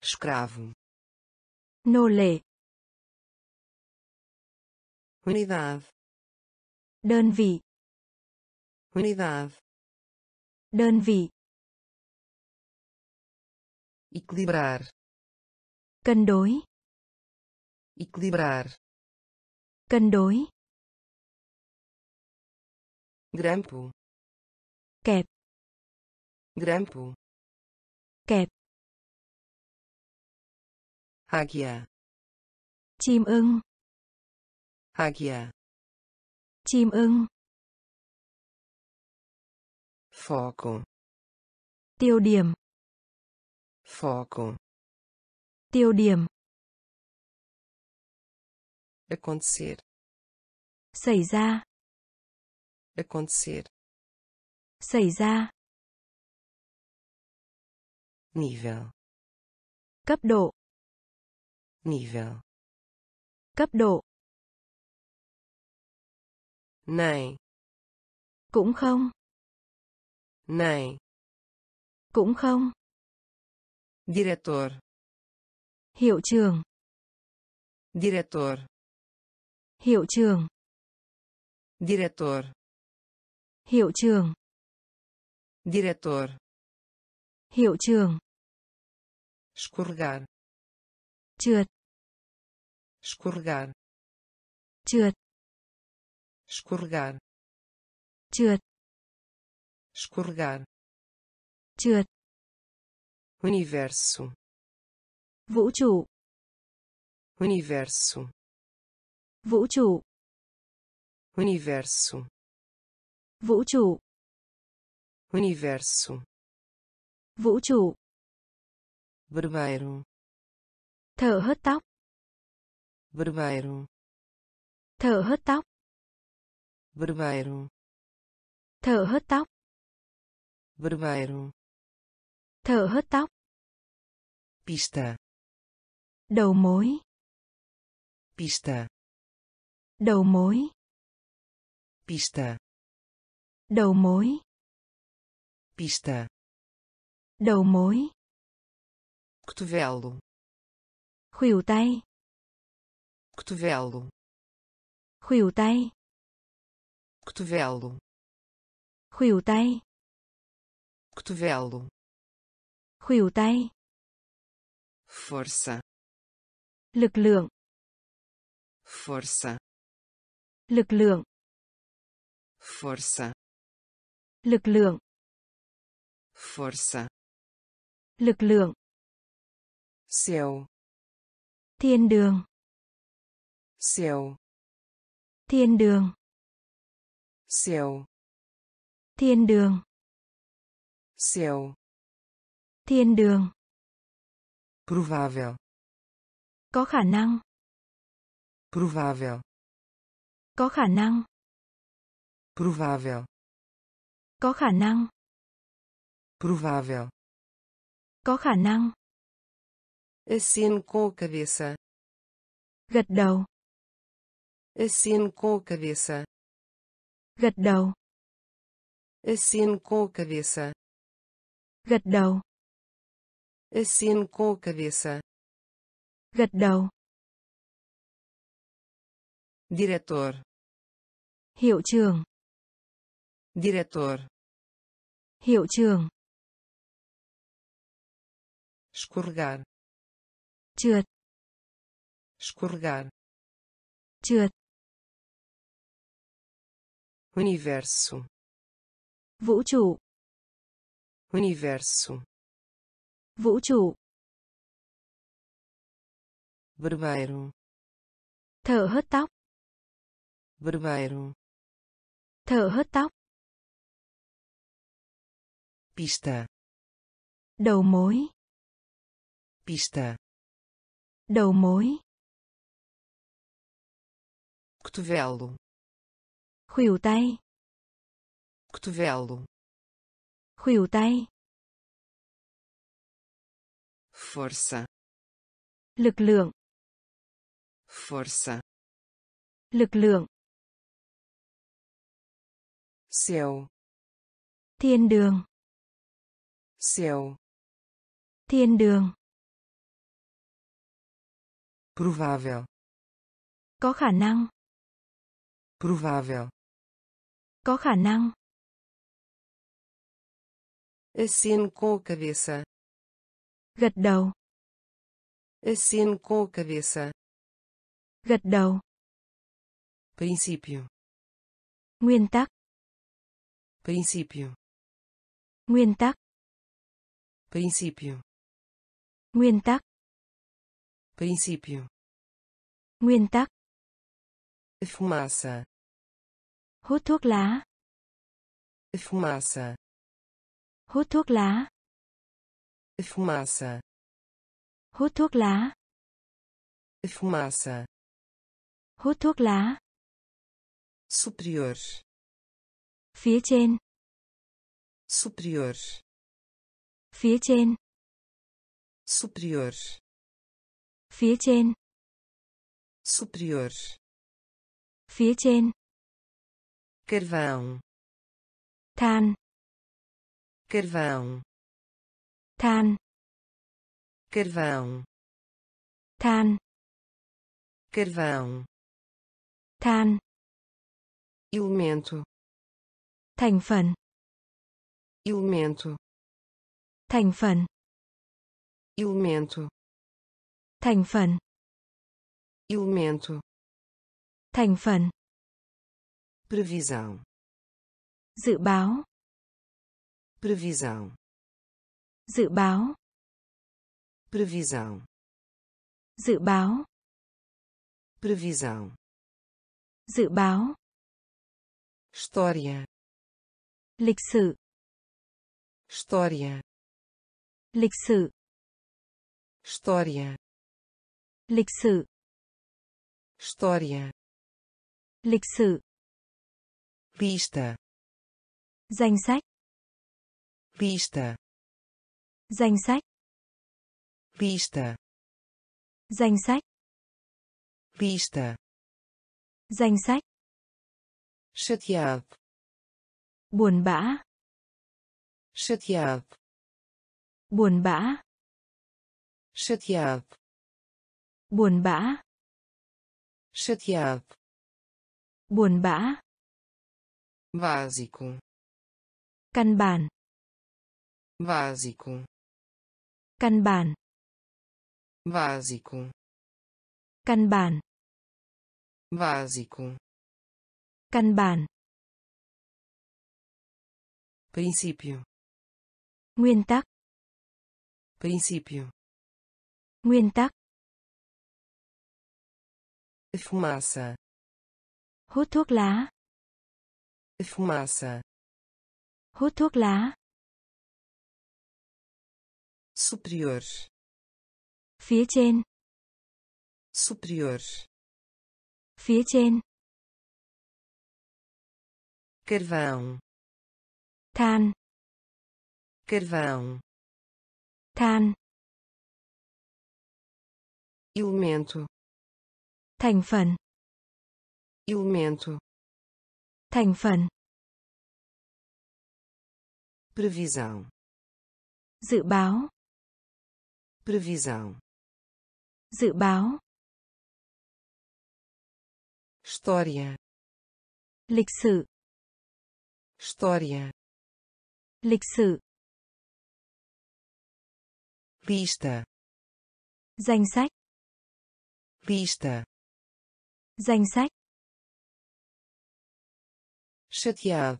escravo,
nô lệ,
unidade,
đơn vị,
unidade,
đơn vị,
equilibrar,
cân đối,
equilibrar,
cân đối,
grampo,
kẹp,
grampo,
kẹp,
águia,
chim ưng,
águia,
chim ưng,
foco,
tiêu điểm,
foco,
tiêu điểm,
acontecer,
xảy ra,
acontecer,
xảy ra,
nível,
cấp độ,
nível,
cấp độ,
nem,
cũng không,
nem,
cũng không,
diretor,
hiệu trưởng,
diretor,
hiệu trưởng,
diretor,
hiệu trưởng,
diretor,
hiệu trưởng,
escorregar,
trượt,
escorregar,
trượt,
escorregar,
trượt,
escorregar,
trượt,
universo,
vũ trụ,
universo,
vũ trụ,
universo.
Vũ trụ.
Universo.
Vũ trụ.
Barbeiro
thợ hớt tóc.
Barbeiro
thợ hớt tóc.
Barbeiro
thợ hớt tóc.
Barbeiro
thợ hớt tóc.
Pista.
Đầu mối.
Pista
đầu mối.
Pista.
Đầu mối.
Pista.
Đầu mối.
Cotovelo.
Khuỷu tay.
Cotovelo.
Khuỷu tay.
Cotovelo.
Khuỷu tay.
Cotovelo.
Khuỷu tay.
Força.
Lực lượng.
Força
lực lượng.
Força.
Lực lượng.
Força.
Lực lượng.
Céu
thiên đường.
Céu
thiên đường.
Céu
thiên đường.
Céu
thiên đường.
Provável.
Có khả năng.
Provável
có khả năng.
Provável.
Có khả năng.
Provável.
Có khả năng.
Aceno com a cabeça.
Gật đầu.
Aceno com a cabeça.
Gật đầu.
Aceno com a cabeça.
Gật đầu.
Aceno com a cabeça.
Gật đầu
diretor.
Hiệu trưởng.
Diretor.
Hiệu trưởng.
Escorregar.
Trượt.
Escorregar.
Trượt.
Universo.
Vũ trụ.
Universo.
Vũ trụ.
Barbeiro
thợ hớt tóc
barbeiro
thợ hớt tóc.
Pista.
Đầu mối.
Pista.
Đầu mối.
Cotovelo.
Khuỷu tay.
Cotovelo.
Khuỷu tay.
Força.
Lực lượng.
Força.
Lực lượng
céu
thiên đường.
Céu
thiên đường.
Provável.
Có khả năng.
Provável.
Có khả năng.
Aceno com a cabeça.
Gật đầu.
Aceno com a cabeça.
Gật đầu.
Princípio.
Nguyên tắc
princípio.
Nguyên tắc.
Princípio.
Nguyên tắc.
Princípio.
Nguyên tắc.
Fumaça.
Hút thuốc lá.
Fumaça.
Hút thuốc lá.
Fumaça.
Hút thuốc lá.
Fumaça.
Hút thuốc lá.
Superior
phía trên.
Superior.
Phía trên.
Superior.
Phía trên.
Superior.
Phía trên.
Carvão.
Than.
Carvão.
Than.
Carvão.
Than.
Carvão.
Than.
Elemento
thành phần.
Elemento.
Thành phần.
Elemento.
Thành phần.
Elemento.
Thành phần.
Previsão.
Dự báo.
Previsão.
Dự báo.
Previsão.
Dự báo.
Previsão.
Dự báo.
História.
Lịch sử
História.
lịch sử
História.
lịch sử
História.
lịch sử
Lista.
danh sách
Lista.
danh sách
Lista.
danh sách
Lista.
danh sách
Chateado.
Buồn bã
Chateado.
buồn bã
Chateado.
buồn bã
Chateado.
buồn bã
Básico.
căn bản
Básico.
căn bản
Básico.
căn bản
Básico.
căn bản
Princípio.
nguyên tắc
Princípio.
nguyên tắc
Fumaça.
hút thuốc lá
Fumaça.
hút thuốc lá
Superior.
phía trên
Superior.
phía trên
Carvão.
Than
Carvão.
than
Elemento.
thành phần
Elemento.
thành phần
Previsão.
dự báo
Previsão.
dự báo
História.
lịch sử
História.
Lịch sử
Lista.
danh sách
Lista.
danh sách
Chateado.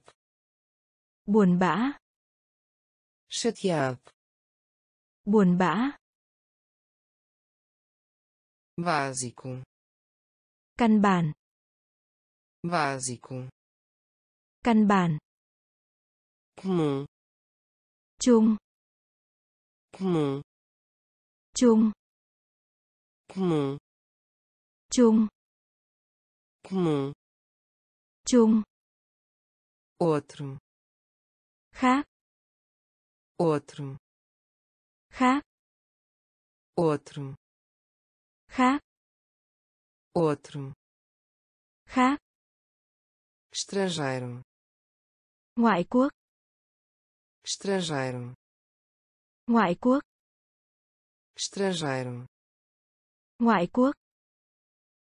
buồn bã
Chateado.
buồn bã
Básico.
căn bản
Básico.
căn bản
Comum.
Chung
Comum.
chung
Comum.
chung
Comum.
chung
Outro.
khác
Outro.
khác
Outro.
khác
Outro.
khác
Estrangeiro.
ngoại quốc
Estrangeiro.
ngoại quốc
Estrangeiro.
ngoại quốc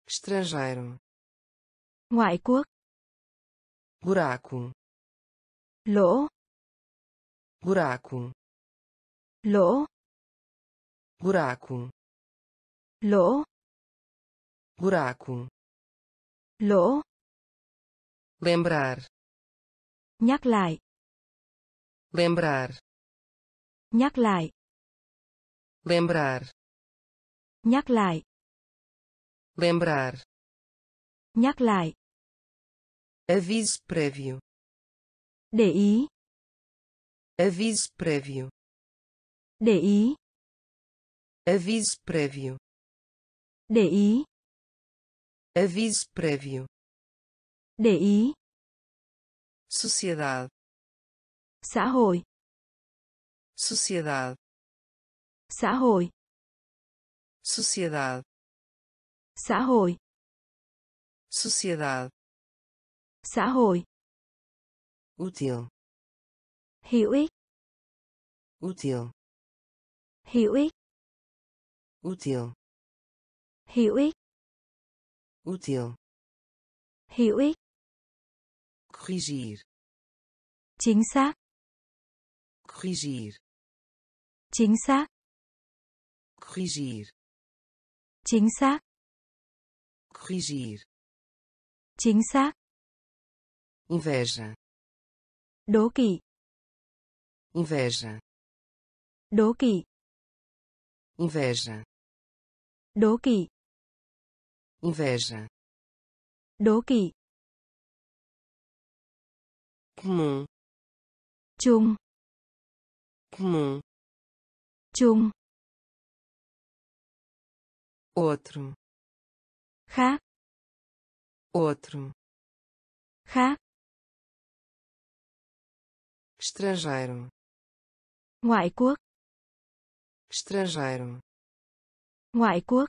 Estrangeiro.
ngoại quốc
Buraco.
lỗ
Buraco.
lỗ
Buraco.
lỗ
Buraco.
lỗ
Lembrar.
nhắc lại
Lembrar.
nhắc lại
Lembrar.
nhắc lại
Lembrar.
nhắc lại
Aviso prévio.
để ý
Aviso prévio.
để ý
Aviso prévio.
để ý
Aviso prévio.
để ý
Sociedade.
Xã hội
Sociedade.
xã hội
Sociedade.
xã hội
Sociedade.
xã hội
Útil.
hữu ích
Útil.
hữu ích
Útil.
hữu ích
Útil.
hữu ích
Corrigir.
chính xác
Corrigir.
chính xác
Corrigir.
chính xác
Corrigir.
chính xác
Inveja.
đố kỵ
Inveja.
đố kỵ
Inveja.
đố kỵ
Inveja.
đố kỵ
comum
chung
comum.
Chung.
Outro.
Khác
outro.
Khác
estrangeiro.
Ngoại quốc.
Estrangeiro.
Ngoại quốc.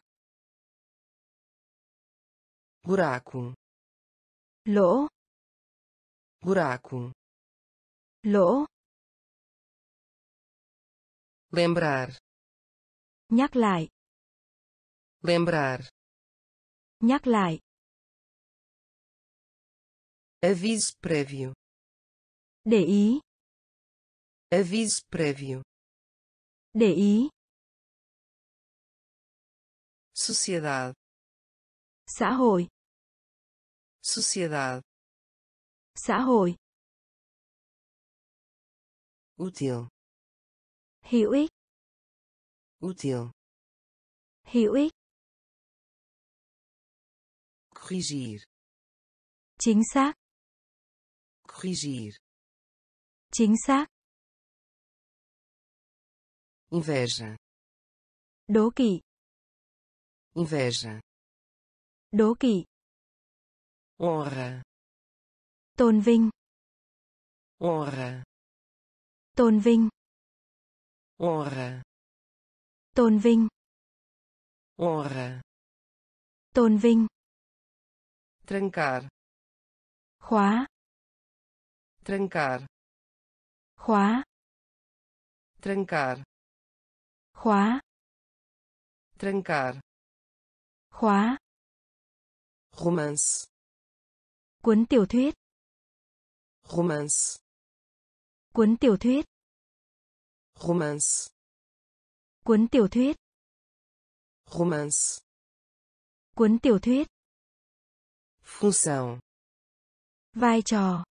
Buraco.
Lỗ.
Buraco.
Lỗ
lembrar.
Nhắc lại.
Lembrar.
Nhắc lại.
Aviso prévio.
Để ý.
Aviso prévio.
Để ý.
Sociedade.
Xã hội.
Sociedade.
Xã hội.
Útil
hữu ích
útil
hữu ích
corrigir
chính xác.
Corrigir
chính xác.
Inveja.
Đố kỵ.
Inveja.
Đố kỵ.
Honra.
Tôn vinh.
Honra.
Tôn vinh
honra
tôn vinh.
Honra
tôn vinh.
Trancar.
Khóa.
Trancar.
Khóa.
Trancar.
Khóa.
Trancar.
Khóa.
Romance.
Cuốn tiểu thuyết.
Romance.
Cuốn tiểu thuyết
romance.
Cuốn tiểu thuyết.
Romance.
Cuốn tiểu thuyết.
Função.
Vai trò.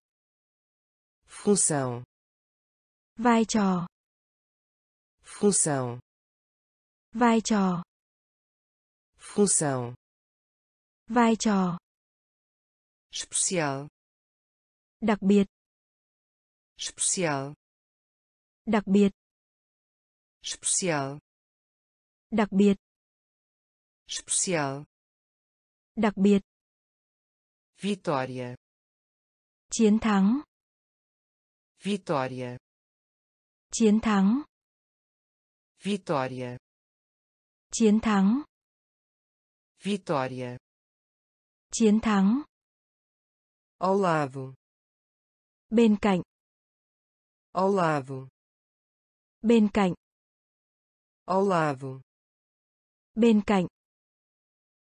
Função.
Vai trò.
Função.
Vai trò.
Função.
Vai trò.
Especial.
Đặc biệt.
Especial.
Đặc biệt
especial.
Đặc biệt.
Especial.
Đặc biệt.
Vitória.
Chiến thắng.
Vitória.
Chiến thắng.
Vitória.
Chiến thắng.
Vitória.
Chiến thắng.
Ao lado.
Bên cạnh.
Ao lado.
Bên cạnh
ao lado.
Bên cạnh.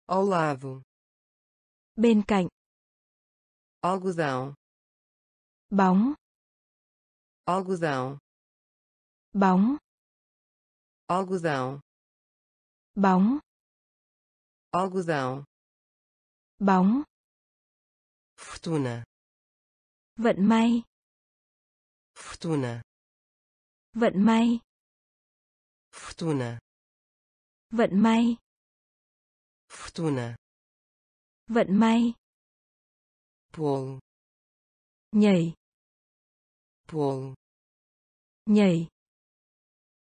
Ao lado.
Bên cạnh.
Algodão.
Bóng.
Algodão.
Bóng.
Algodão.
Bóng.
Algodão.
Bóng.
Fortuna.
Vận may.
Fortuna.
Vận may
fortuna.
Vận may.
Fortuna.
Vận may.
Polo
nhảy.
Polo
nhảy.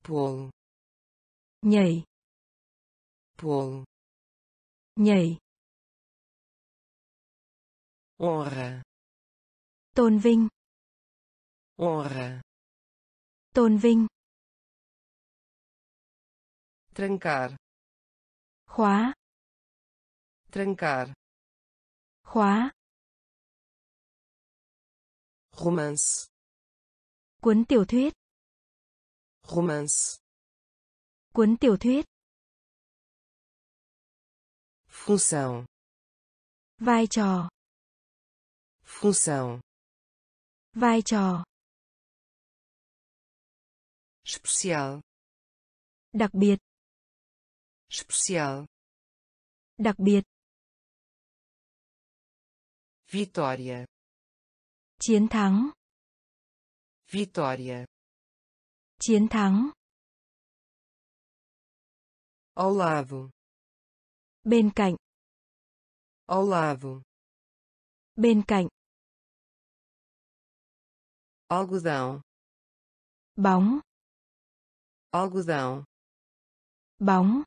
Polo
nhảy.
Polo
nhảy.
Honra
tôn vinh.
Honra
tôn vinh
trancar.
Khóa.
Trancar.
Khóa.
Romance.
Cuốn tiểu thuyết.
Romance.
Cuốn tiểu thuyết.
Função.
Vai trò.
Função.
Vai trò.
Especial.
Đặc biệt
especial.
Đặc biệt.
Vitória.
Chiến thắng.
Vitória.
Chiến thắng.
Ao lado.
Bên cạnh.
Ao lado.
Bên cạnh.
Algodão,
bóng,
algodão,
bóng,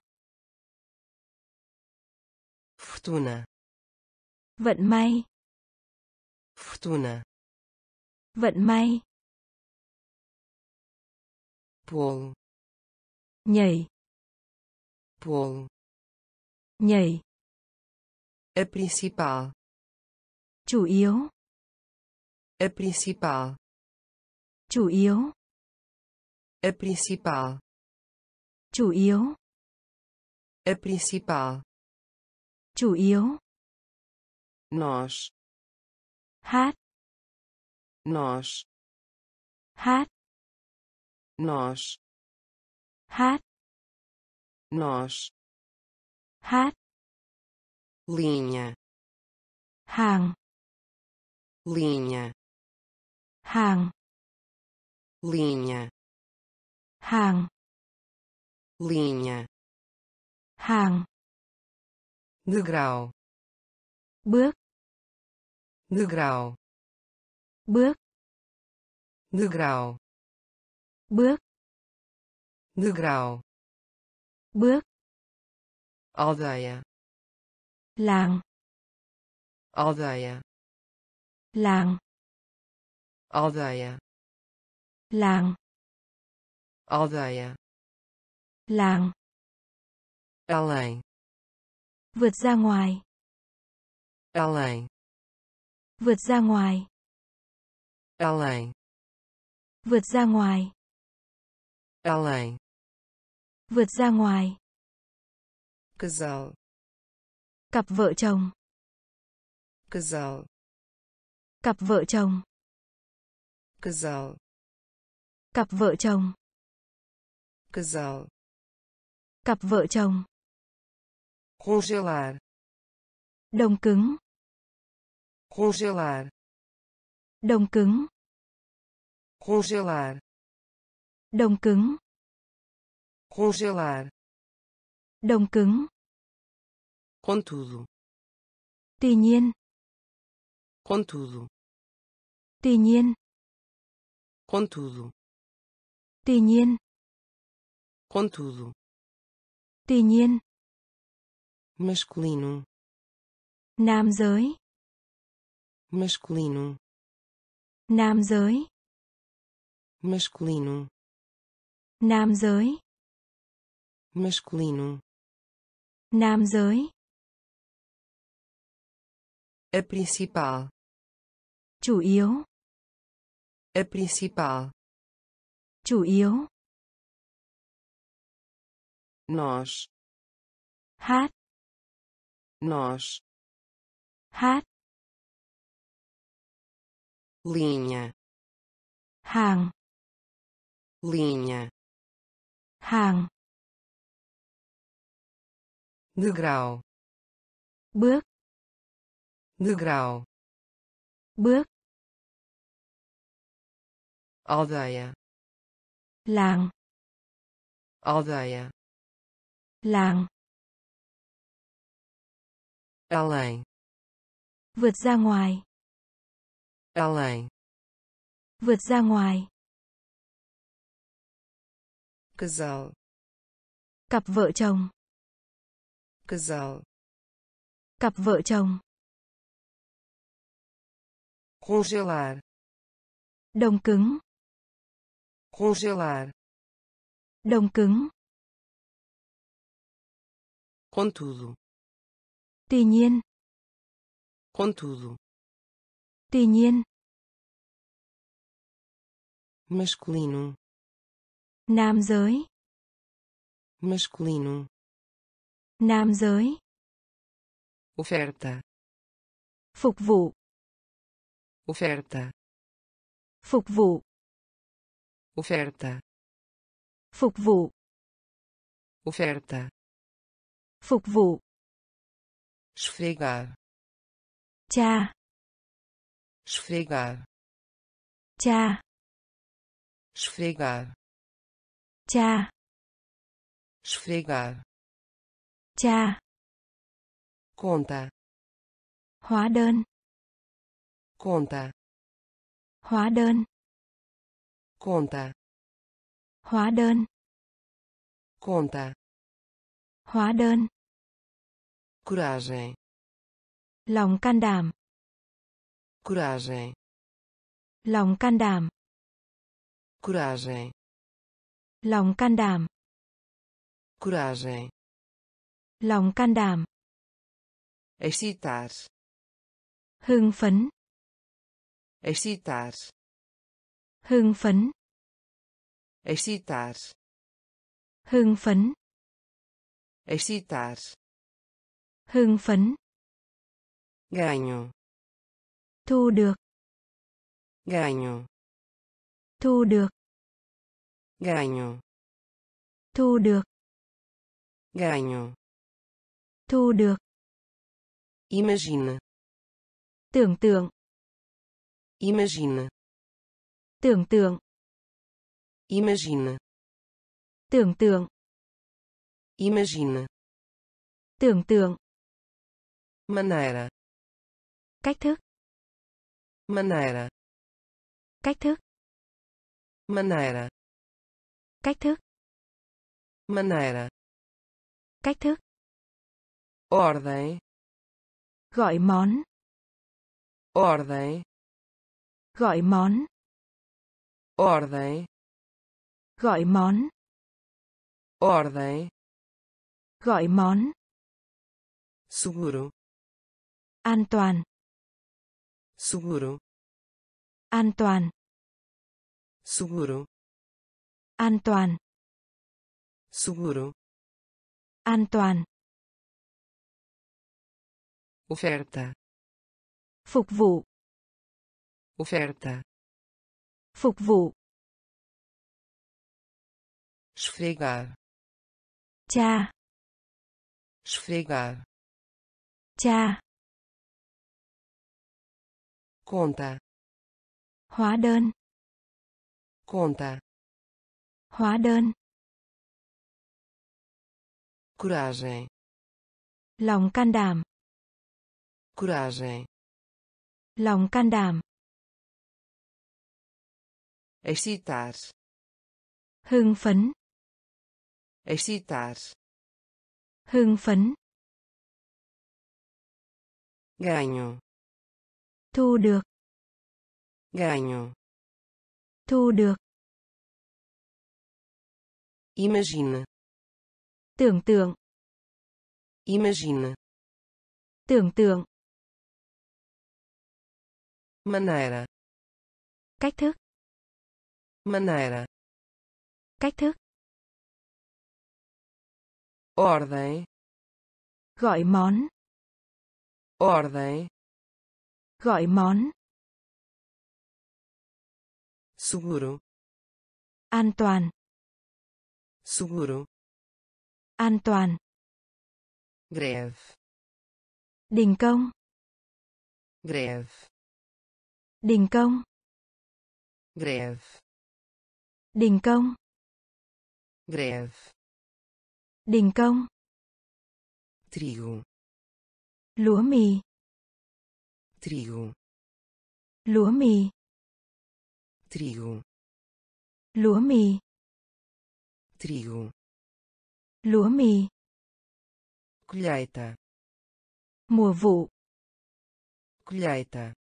fortuna,
vận may,
fortuna,
vận may,
pulo,
nhảy,
pulo,
nhảy,
a principal,
chủ yếu,
a principal,
chủ yếu,
a principal,
chủ yếu,
a principal,
chủ yếu,
nós,
hát,
nós,
hát,
nós,
hát,
nós,
hát,
linha,
hàng,
linha,
hàng,
linha,
hàng,
linha,
hàng,
degrau,
bước,
degrau,
bước,
degrau,
bước,
degrau,
bước,
aldeia,
làng,
aldeia,
làng,
aldeia,
làng,
aldeia,
làng,
além,
vượt ra ngoài,
além,
vượt ra ngoài,
além,
vượt ra ngoài,
além,
vượt ra ngoài,
casal,
cặp vợ chồng,
casal,
cặp vợ chồng,
casal,
cặp vợ chồng,
casal,
cặp vợ chồng,
congelar,
đồng cứng,
congelar,
đồng cứng,
congelar,
đồng cứng,
congelar,
đồng cứng,
contudo,
tuy nhiên,
contudo,
tuy nhiên,
contudo,
tuy nhiên,
contudo,
tuy nhiên,
masculino,
nam giới,
masculino,
nam giới,
masculino,
nam giới,
masculino,
nam giới,
a principal,
chủ yếu,
a principal,
chủ yếu,
nós,
hát,
nós,
hát,
linha,
hàng,
linha,
hàng,
degrau,
bước,
degrau,
bước,
aldeia,
làng,
aldeia,
làng,
além,
vượt ra ngoài,
além,
vượt ra ngoài,
casal,
cặp vợ chồng,
casal,
cặp vợ chồng,
congelar,
đồng cứng,
congelar,
đồng cứng,
contudo,
tuy nhiên,
contudo,
tuy nhiên,
masculino,
nam giới,
masculino,
nam giới,
oferta,
phục vụ,
oferta,
phục vụ,
oferta,
phục vụ,
oferta,
phục vụ,
esfregar,
cha,
esfregar,
cha,
esfregar,
cha,
esfregar,
cha,
conta,
hóa đơn,
conta,
hóa đơn,
conta,
hóa đơn,
conta,
hóa đơn,
coragem,
lòng can đảm,
coragem,
lòng can đảm,
coragem,
lòng can đảm,
coragem,
lòng can đảm,
excitar,
hưng phấn,
excitar,
hưng phấn,
excitar,
hưng phấn,
excitar,
hưng phấn,
ganho,
thu được,
ganho,
thu được,
ganho,
thu được,
ganho,
thu được,
imagina,
tưởng tượng,
imagina,
tưởng tượng,
imagina,
tưởng tượng,
imagina,
tưởng tượng,
maneira,
cách thức,
maneira,
cách thức,
maneira,
cách thức,
maneira,
cách thức,
ordem,
gọi món,
ordem,
gọi món,
ordem,
gọi món,
ordem,
gọi món,
seguro,
an toàn,
seguro,
an toàn,
seguro,
an toàn,
seguro,
an toàn,
oferta,
phục vụ,
oferta,
phục vụ,
esfregar,
cha,
esfregar,
cha,
conta,
hóa đơn,
conta,
hóa đơn,
coragem,
lòng can đảm,
coragem,
lòng can đảm,
excitar,
hưng phấn,
excitar,
hưng phấn,
ganho,
thu được,
ganho,
thu được,
imagina,
tưởng tượng,
imagina,
tưởng tượng,
maneira,
cách thức,
maneira,
cách thức,
ordem,
gọi món,
ordem,
gọi món,
seguro,
an toàn,
seguro,
an toàn,
greve,
đình công,
greve,
đình công,
greve,
đình công,
greve,
đình công,
trigo,
lúa mì,
trigo,
lúa mì,
trigo,
lúa mì,
trigo,
lúa mì,
colheita,
mùa vụ,
colheita,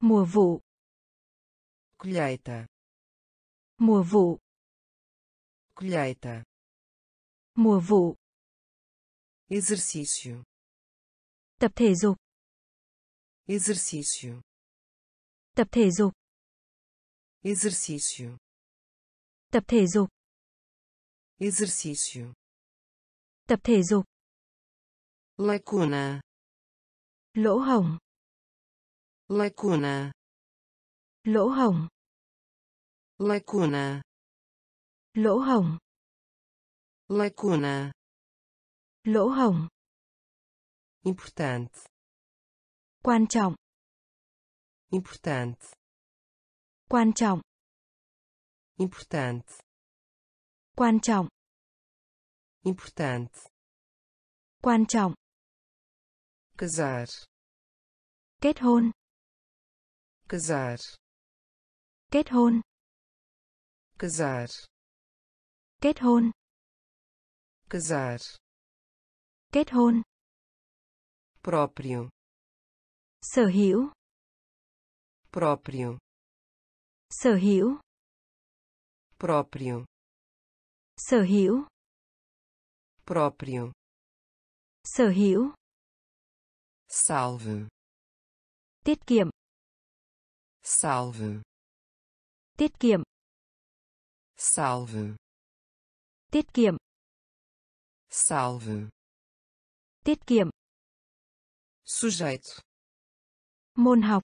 mùa vụ,
colheita,
mùa vụ,
colheita,
mùa vụ,
exercício,
tập thể dục,
exercício,
tập thể dục,
exercício,
tập thể dục,
exercício,
tập thể dục,
lacuna,
lỗ hổng,
lacuna,
lỗ hổng,
lacuna,
lỗ hổng,
lacuna,
lỗ hổng,
importante,
quan trọng,
importante,
quan trọng,
importante,
quan trọng,
importante,
quan trọng,
casar,
kết hôn,
casar,
kết hôn,
casar,
kết hôn,
casar,
kết hôn,
próprio,
sở hữu,
próprio,
sở hữu,
próprio,
sở hữu,
próprio,
sở hữu,
salve,
tiết kiệm,
salve,
tiết kiệm,
salve,
tiết kiệm,
salve,
tiết kiệm,
sujeito,
môn học,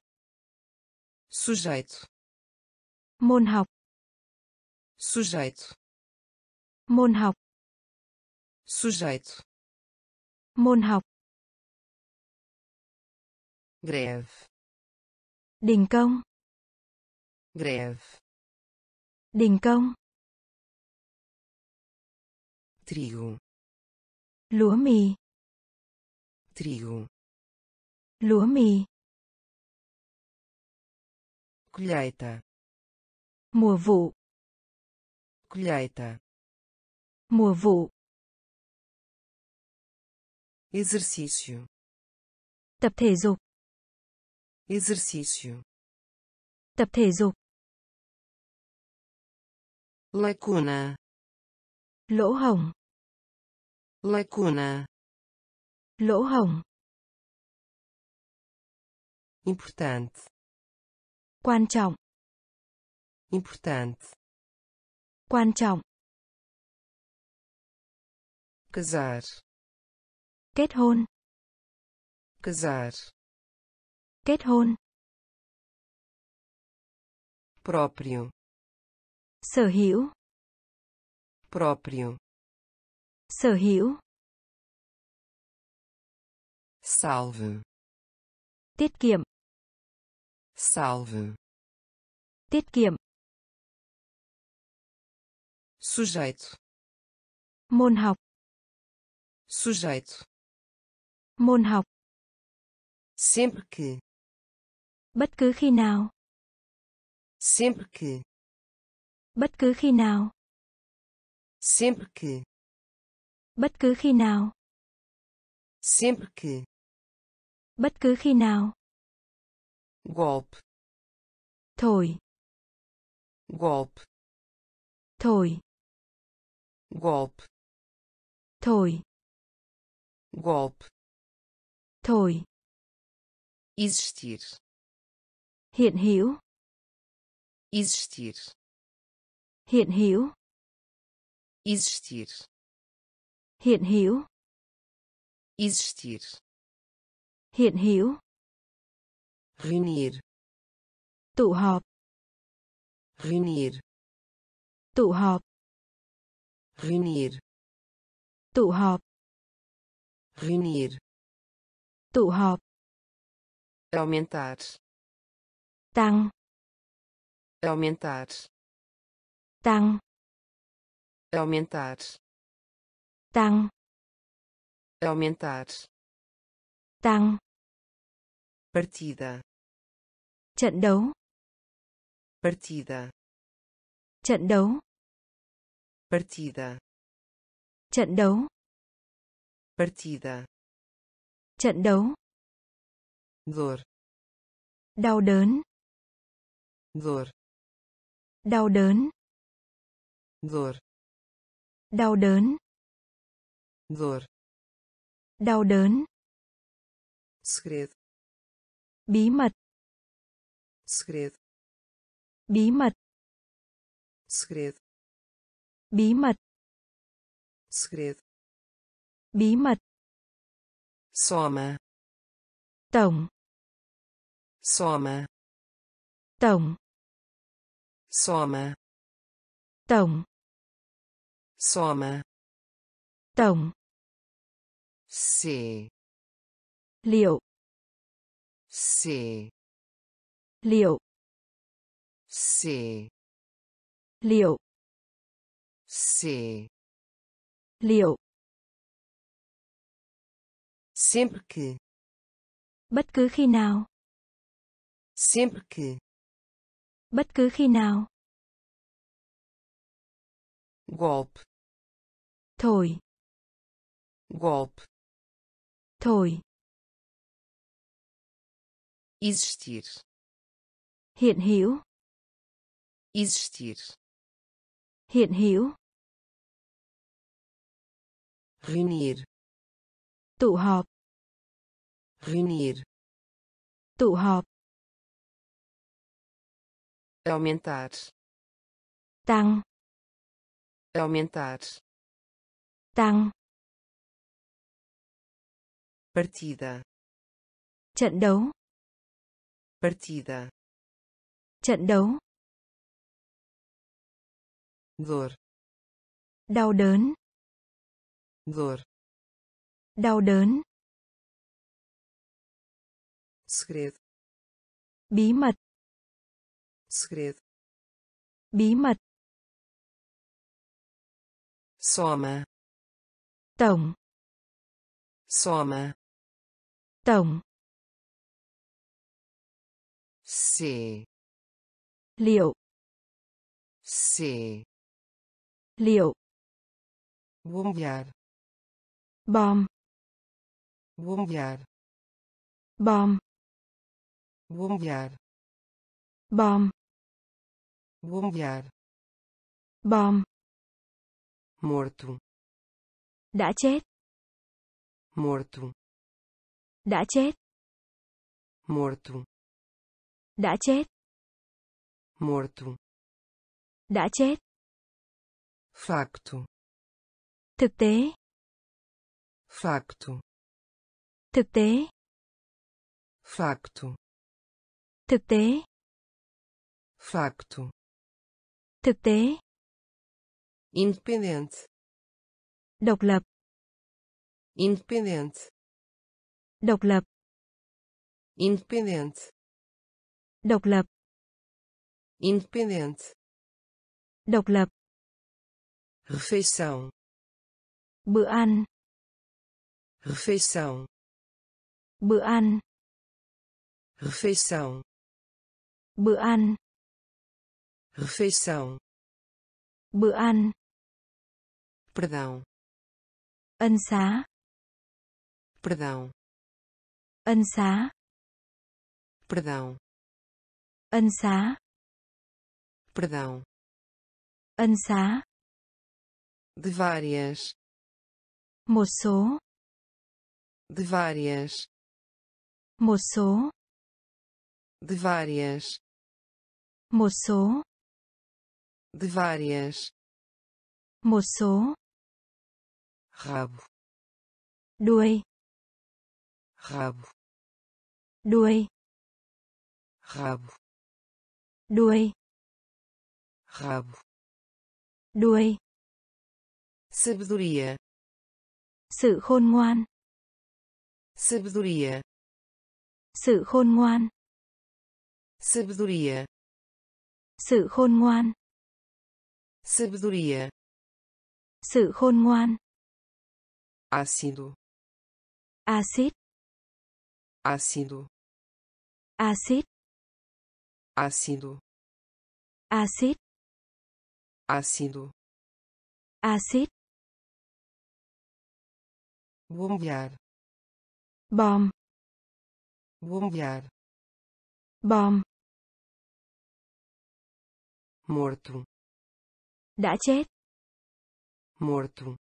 sujeito,
môn học,
sujeito,
môn học,
sujeito,
môn học,
greve,
đình công,
greve,
đình công,
trigo,
lúa mì,
trigo,
lúa mì,
colheita,
mùa vụ,
colheita,
mùa vụ,
exercício,
tập thể dục,
exercício,
tập thể dục,
lacuna,
lỗ hổng,
lacuna,
lỗ hổng,
importante,
quan trọng,
importante,
quan trọng,
casar,
kết hôn,
casar,
kết hôn,
próprio,
sở hữu,
próprio,
sở hữu,
salve,
tiết kiệm,
salve,
tiết kiệm,
sujeito,
môn học,
sujeito,
môn học,
sempre que,
bất cứ khi nào,
sempre que,
bất cứ khi nào,
sempre que,
bất cứ khi nào,
sempre que,
bất cứ khi nào,
golpe,
thổi,
golpe,
thổi,
golpe,
thổi,
golpe,
thổi,
existir,
hiện hữu,
existir,
hiện hữu,
existir,
hiện hữu,
existir,
hiện hữu,
reunir,
tụ họp,
reunir,
tụ họp,
reunir,
tụ họp,
reunir,
tụ họp,
aumentar,
tăng,
aumentar,
tăng,
aumentar,
tăng,
aumentar,
tăng,
partida,
trận đấu,
partida,
trận đấu,
partida,
trận đấu,
partida,
trận đấu,
dor,
đau đớn,
dor,
đau đớn,
dor,
đau đớn,
dor,
đau đớn,
segredo,
bí mật,
segredo,
bí mật,
segredo,
bí mật,
segredo,
bí mật,
soma,
tổng,
soma,
tổng,
soma,
tổng,
soma,
tổng,
se,
liệu,
se,
liệu,
se,
liệu,
se,
liệu,
sempre que,
bất cứ khi nào,
sempre que,
bất cứ khi nào,
golpe.
Thổi.
Golpe.
Thổi.
Existir
hiện hữu.
Existir.
Hiện hữu.
Reunir.
Tụ họp.
Reunir.
Tụ họp.
Aumentar.
Tăng.
Aumentar.
Tăng.
Partida.
Trận đấu.
Partida
trận đấu.
Dor
đau đớn.
Dor
đau đớn.
Segredo
bí mật.
Segredo
bí mật.
Soma
tổng.
Soma
tổng.
C
liệu.
C
liệu.
Bombear
bom.
Bombear
bom.
Bombear
bom.
Bombear
bom.
Morto.
Đã chết.
Morto.
Đã chết.
Morto.
Đã chết
morto.
Đã chết.
Facto.
Thực tế.
Facto.
Thực tế.
Facto.
Thực tế.
Facto.
Thực tế.
Independente.
Độc lập.
Independente.
Độc lập.
Independente.
Độc lập
independente.
Độc lập.
Refeição.
Bữa ăn.
Refeição.
Bữa ăn.
Refeição.
Bữa ăn.
Refeição.
Bữa ăn.
Perdão.
Ân xá.
Perdão.
Ân xá.
Perdão.
Ân xá
perdão.
Ân xá.
De várias.
Một số.
De várias.
Một số.
De várias.
Một số.
De várias.
Một số.
Rabo.
Đuôi.
Rabo.
Đuôi.
Rabo.
Đuôi
rabo
đuôi.
sabedoria
sự khôn ngoan.
sabedoria
sự khôn ngoan.
sabedoria
sự khôn ngoan.
sabedoria
sự khôn ngoan.
ácido
axit
ácido
axit
ácido
axit
ácido.
Axit
bombear.
Bom.
Bombear.
Bom.
Morto.
Đã chết.
Morto.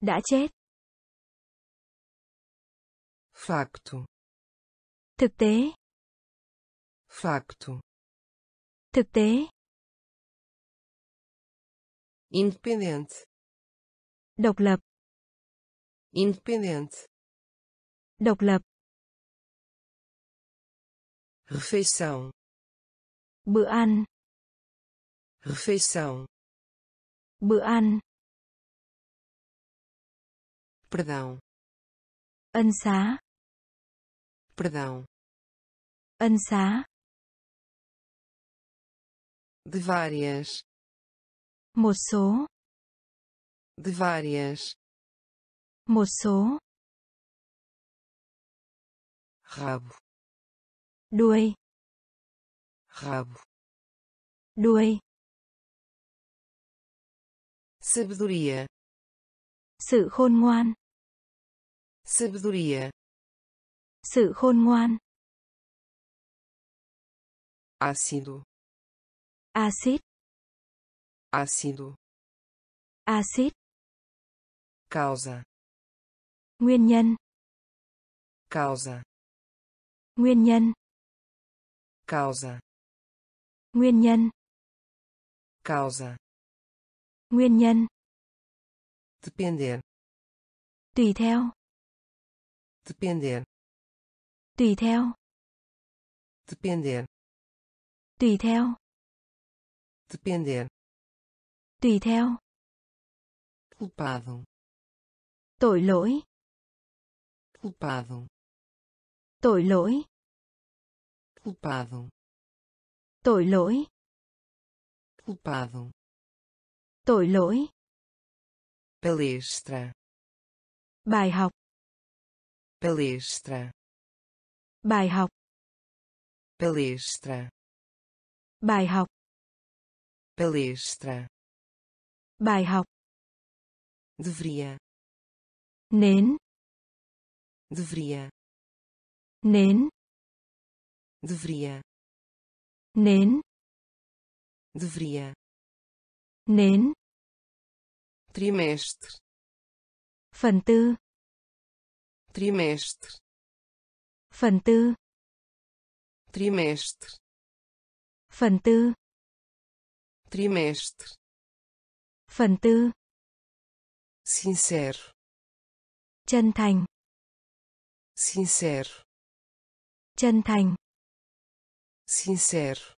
Đã chết.
Facto.
Thực tế.
Facto.
Thực tế
independente.
Độc lập.
Independente.
Độc lập.
Refeição.
Bữa ăn.
Refeição.
Bữa ăn.
Perdão.
Ân xá.
Perdão.
Ân xá.
De várias
một số.
De várias.
Một số.
Rabo.
Đuôi.
Rabo.
Đuôi.
Sabedoria,
sự khôn ngoan,
sabedoria,
sự khôn ngoan,
ácido,
axit,
ácido,
axit,
causa,
nguyên nhân,
causa,
nguyên nhân,
causa,
nguyên nhân,
causa,
nguyên nhân,
depender,
tùy theo,
depender,
tùy theo,
depender,
tùy theo,
depender,
tùy theo,
culpado,
tội lỗi,
culpado,
tội lỗi,
culpado,
tội lỗi,
culpado,
tội lỗi,
palestra,
bài học,
palestra,
bài học,
palestra,
bài học,
palestra,
bài học,
deveria,
nến,
deveria,
nến,
deveria,
nến,
deveria,
nến,
trimestre,
phần tư,
trimestre,
phần tư,
trimestre,
phần tư,
trimestre,
phần tư,
sincero,
chân thành,
sincero,
chân thành,
sincero,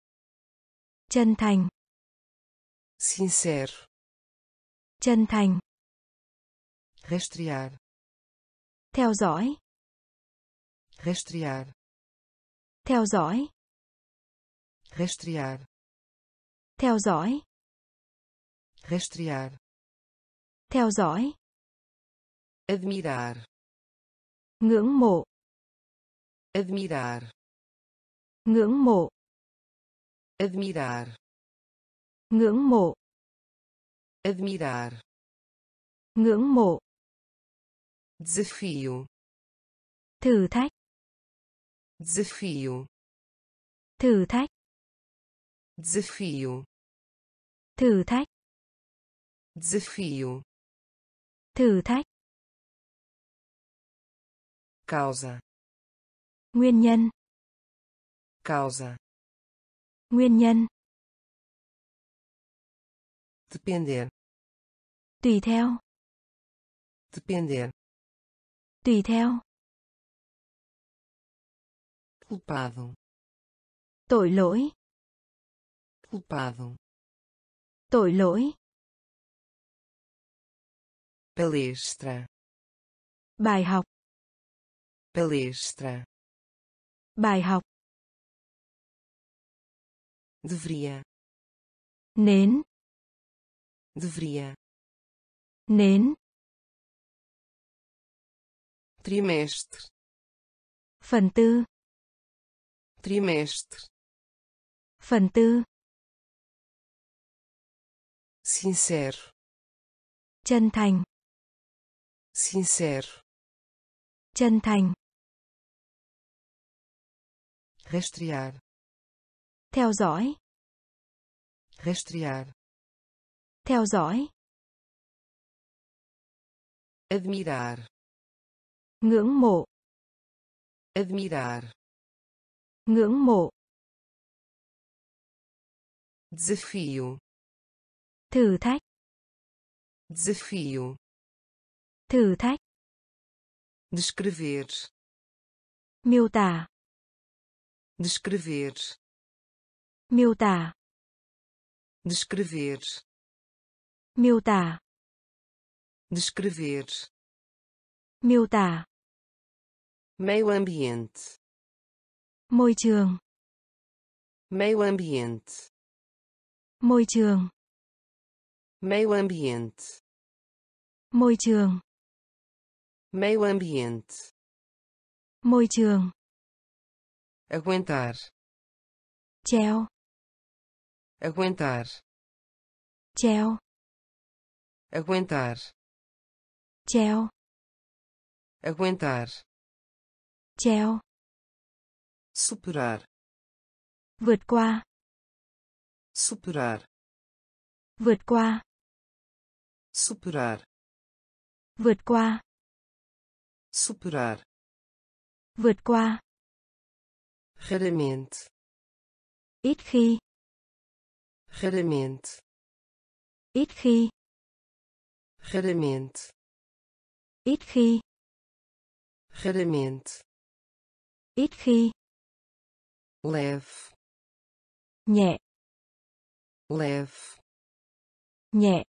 chân thành,
sincero,
chân thành,
rastrear,
theo dõi,
rastrear,
theo dõi,
rastrear,
theo dõi,
rastrear,
theo dõi,
admirar,
ngưỡng mộ,
admirar,
ngưỡng mộ,
admirar,
ngưỡng mộ,
admirar,
ngưỡng mộ,
desafio,
thử thách,
desafio,
thử thách,
desafio,
thử thách,
desafio,
thử thách,
causa,
nguyên nhân,
causa,
nguyên nhân,
depender,
tùy theo,
depender,
tùy theo,
culpado,
tội lỗi,
culpado,
tội lỗi,
palestra,
bài học,
palestra,
bài học,
deveria,
nến,
deveria,
nến,
trimestre,
phần tư,
trimestre,
phần tư,
sincero,
chân thành,
sincero,
chân thành,
rastrear,
theo dõi,
rastrear,
theo dõi,
admirar,
ngưỡng mộ,
admirar,
ngưỡng mộ,
desafio,
thử thách,
desafio,
thử thách,
descrever,
miêu tả,
descrever,
miêu tả,
descrever,
miêu tả,
descrever,
miêu tả,
meio ambiente,
môi trường,
meio ambiente,
môi trường,
meio ambiente,
môi trường,
meio ambiente,
môi trường,
aguentar,
treo,
aguentar,
treo,
aguentar,
treo,
aguentar,
treo,
superar,
vượt qua,
superar,
vượt qua,
superar,
vượt qua,
superar,
vượt qua,
raramente,
ít khi,
raramente,
ít khi,
raramente,
ít khi,
raramente,
ít khi,
leve,
nhẹ,
leve,
nhẹ,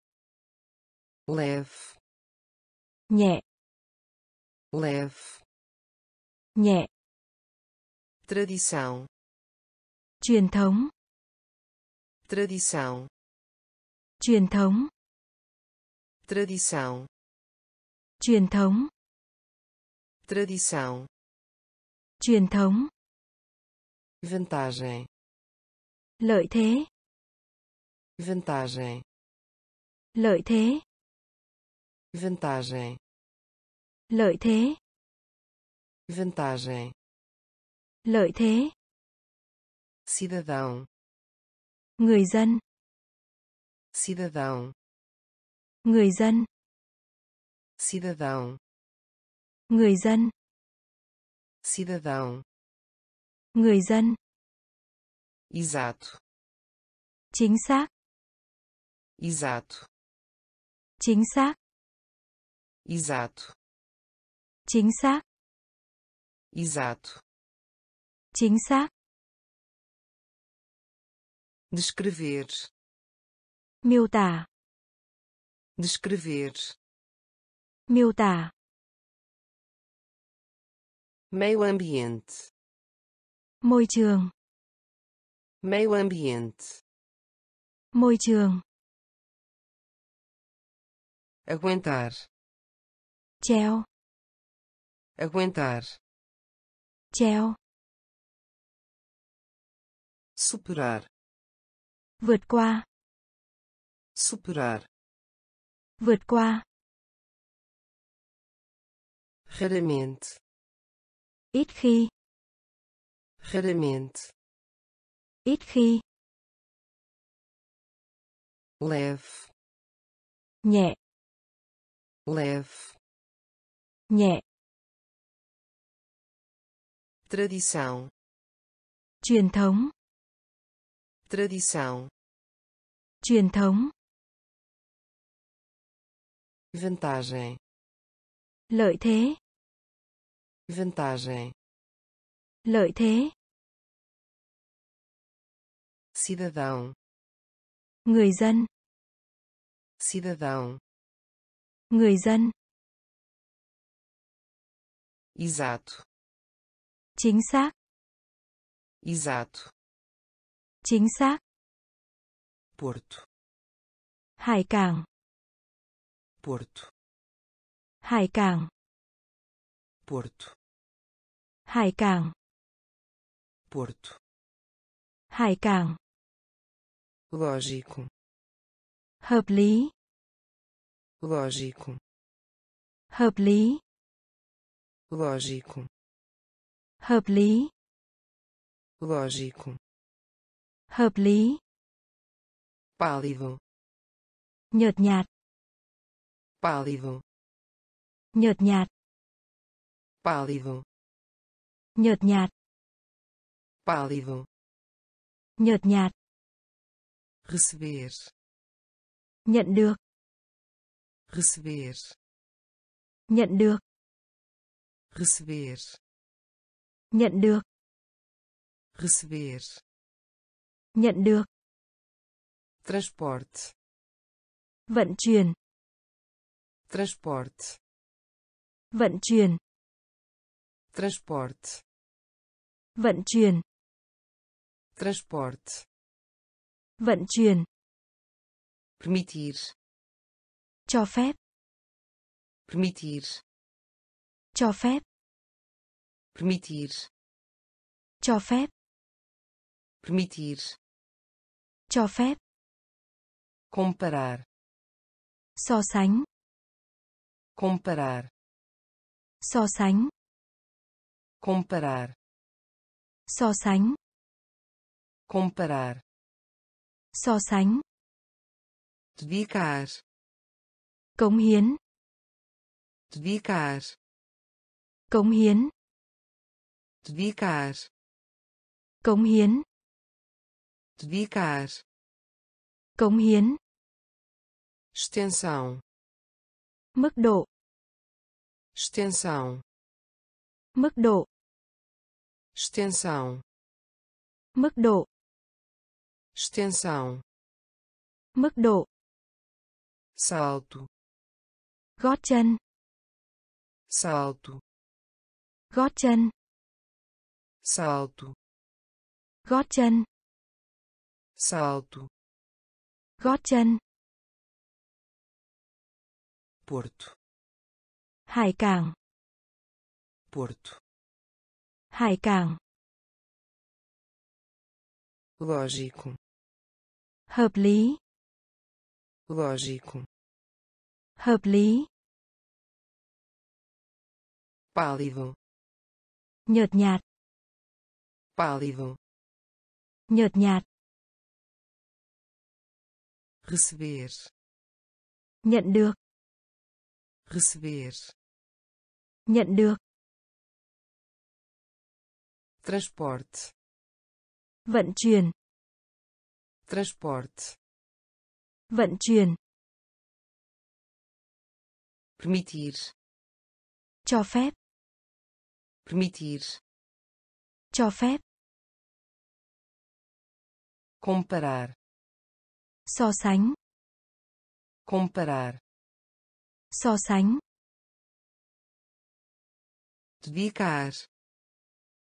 leve,
nhẹ,
leve,
nhẹ,
tradição,
truyền thống,
tradição,
truyền thống,
tradição,
truyền thống,
tradição,
truyền thống,
vantagem,
lợi thế,
vantagem,
lợi thế,
vantagem,
lợi thế,
vantagem,
lợi thế,
cidadão,
người dân,
cidadão,
người dân,
cidadão,
người dân,
cidadão,
người dân,
exato,
chính xác,
exato,
chính xác,
exato,
chính xác,
exato,
chính xác,
descrever,
miêu tả,
descrever,
miêu tả,
meio ambiente,
môi trường,
meio ambiente,
môi trường,
aguentar,
treo,
aguentar,
treo,
superar,
vượt qua,
superar,
vượt qua,
raramente,
ít khi,
raramente,
ít khi,
leve,
nhẹ,
leve,
nhẹ,
tradição,
truyền thống,
tradição,
truyền thống,
vantagem,
lợi thế,
vantagem,
lợi thế,
cidadão,
người dân,
cidadão,
người dân,
exato,
chính xác,
exato,
chính xác,
porto,
hải cảng,
porto,
hải cảng,
porto,
hải cảng,
porto,
hải cảng,
lógico,
hợp lý,
lógico,
hợp lý,
lógico,
hợp lý,
lógico,
hợp lý,
pálido,
nhợt nhạt,
pálido,
nhợt nhạt,
pálido,
nhợt nhạt,
pálido,
nhợt nhạt,
receber,
nhận được,
receber,
nhận được,
receber,
nhận được,
receber,
nhận được,
transporte,
vận chuyển,
transporte,
vận chuyển,
transporte,
vận chuyển,
transporte,
vận chuyển,
permitir,
cho phép,
permitir,
cho phép,
permitir,
cho phép,
permitir,
cho phép,
comparar,
So sánh.
comparar,
So sánh.
comparar,
So sánh.
comparar,
So sánh.
dedicar,
Cống hiến.
dedicar,
Cống hiến.
Dedicar,
Cống hiến.
dedicar,
Cống hiến.
extensão,
Mức độ.
extensão,
Mức độ.
extensão,
Mức độ.
extensão,
Mức độ.
salto,
Gót chân.
salto,
Gót chân.
Salto,
Gót chân.
salto,
Gót chân.
porto,
Hải cảng.
porto,
Hải cảng.
lógico,
Hợp lý.
lógico,
Hợp lý.
pálido,
Nhợt nhạt.
Pálido,
Nhợt nhạt.
receber,
Nhận được.
receber,
Nhận được.
transporte,
Vận chuyển.
transporte,
Vận chuyển.
permitir,
Cho phép.
permitir,
Cho phép.
comparar,
So sánh.
comparar,
So sánh.
dedicar,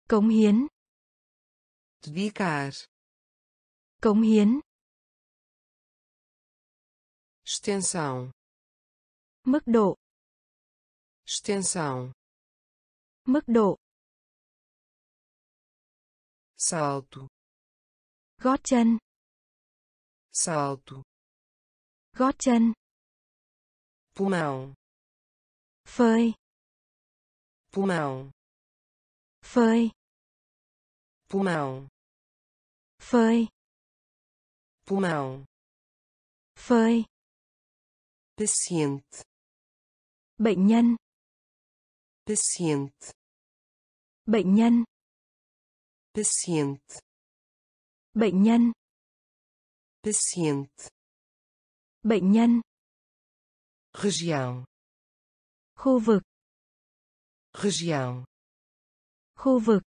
Cống hiến.
dedicar,
Cống hiến.
extensão,
Mức độ.
extensão,
Mức độ.
Salto,
Gót chân.
salto,
Gót chân.
pulmão,
Phơi.
pulmão,
Phơi.
pulmão,
Phơi.
pulmão,
Phơi.
paciente,
Bệnh nhân.
paciente,
Bệnh nhân.
Paciente,
Bệnh nhân.
paciente,
Bệnh nhân.
região,
Khu vực.
região,
Khu vực.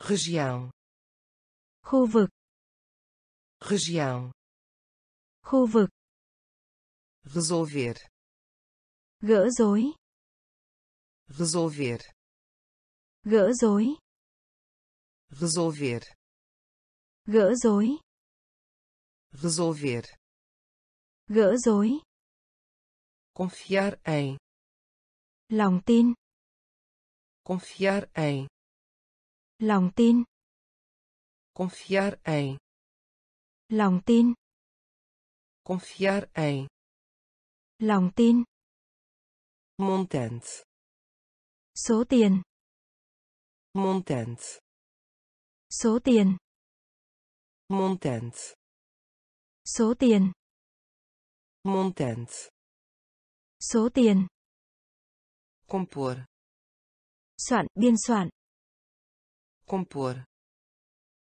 região,
Khu vực.
região,
Khu vực.
resolver,
Gỡ rối.
resolver,
Gỡ rối.
Resolver,
Gỡ rối.
resolver,
Gỡ rối.
confiar em,
Lòng tin.
confiar em,
Lòng tin.
confiar em,
Lòng tin.
confiar em,
Lòng tin.
montante,
Số tiền.
montante,
Số tiền.
montante,
Số tiền.
montante,
Số tiền.
compor,
Soạn biên soạn.
compor,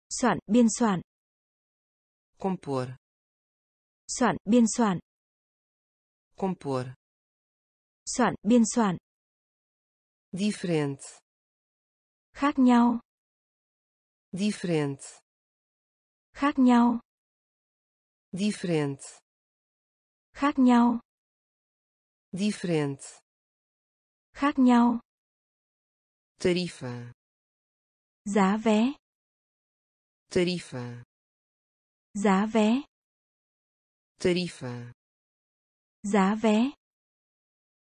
Soạn biên soạn.
compor,
Soạn biên soạn.
compor,
Soạn biên soạn.
diferente,
Khác nhau.
Diferente,
Khác nhau.
diferente,
Khác nhau.
diferente,
Khác nhau.
tarifa,
Giá vé.
tarifa,
Giá vé.
tarifa,
Giá vé.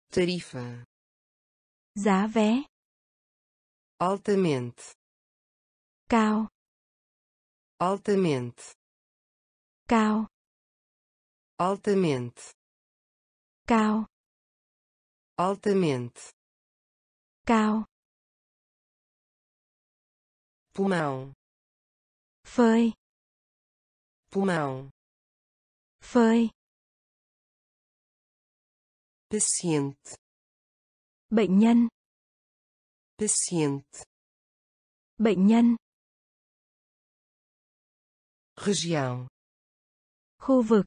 tarifa,
Giá vé.
altamente,
Cao.
altamente,
Cao.
altamente,
cao.
Altamente.
Cao.
Pulmão.
Phơi.
Pulmão.
Phơi.
Paciente.
Bệnh nhân.
Paciente.
Bệnh nhân
região.
Khu vực.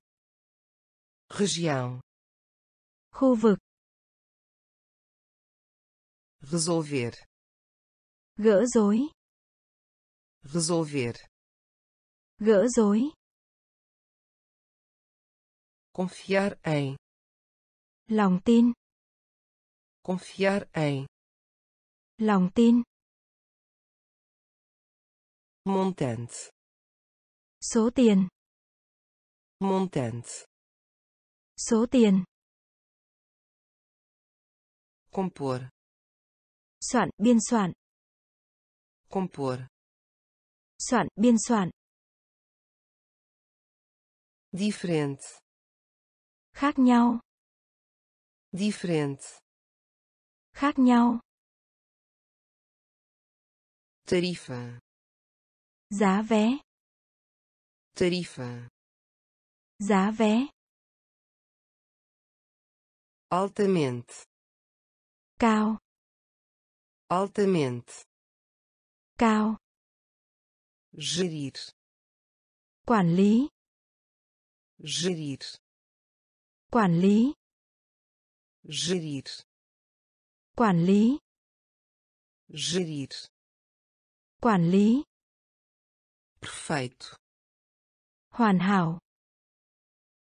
Região.
Khu vực.
Resolver.
Gỡ rối.
Resolver.
Gỡ rối.
Confiar em.
Lòng tin.
Confiar em.
Lòng tin.
Montante
số tiền.
Montante.
Số tiền.
Compor.
Soạn biên soạn.
Compor.
Soạn biên soạn.
Diferente
khác nhau.
Diferente
khác nhau.
Tarifa.
Giá vé
tarifa.
Giá vé.
Altamente.
Cao.
Altamente.
Cao.
Gerir.
Quản lý.
Gerir.
Quản lý.
Gerir.
Quản lý.
Gerir.
Quản lý.
Perfeito
hoàn hảo.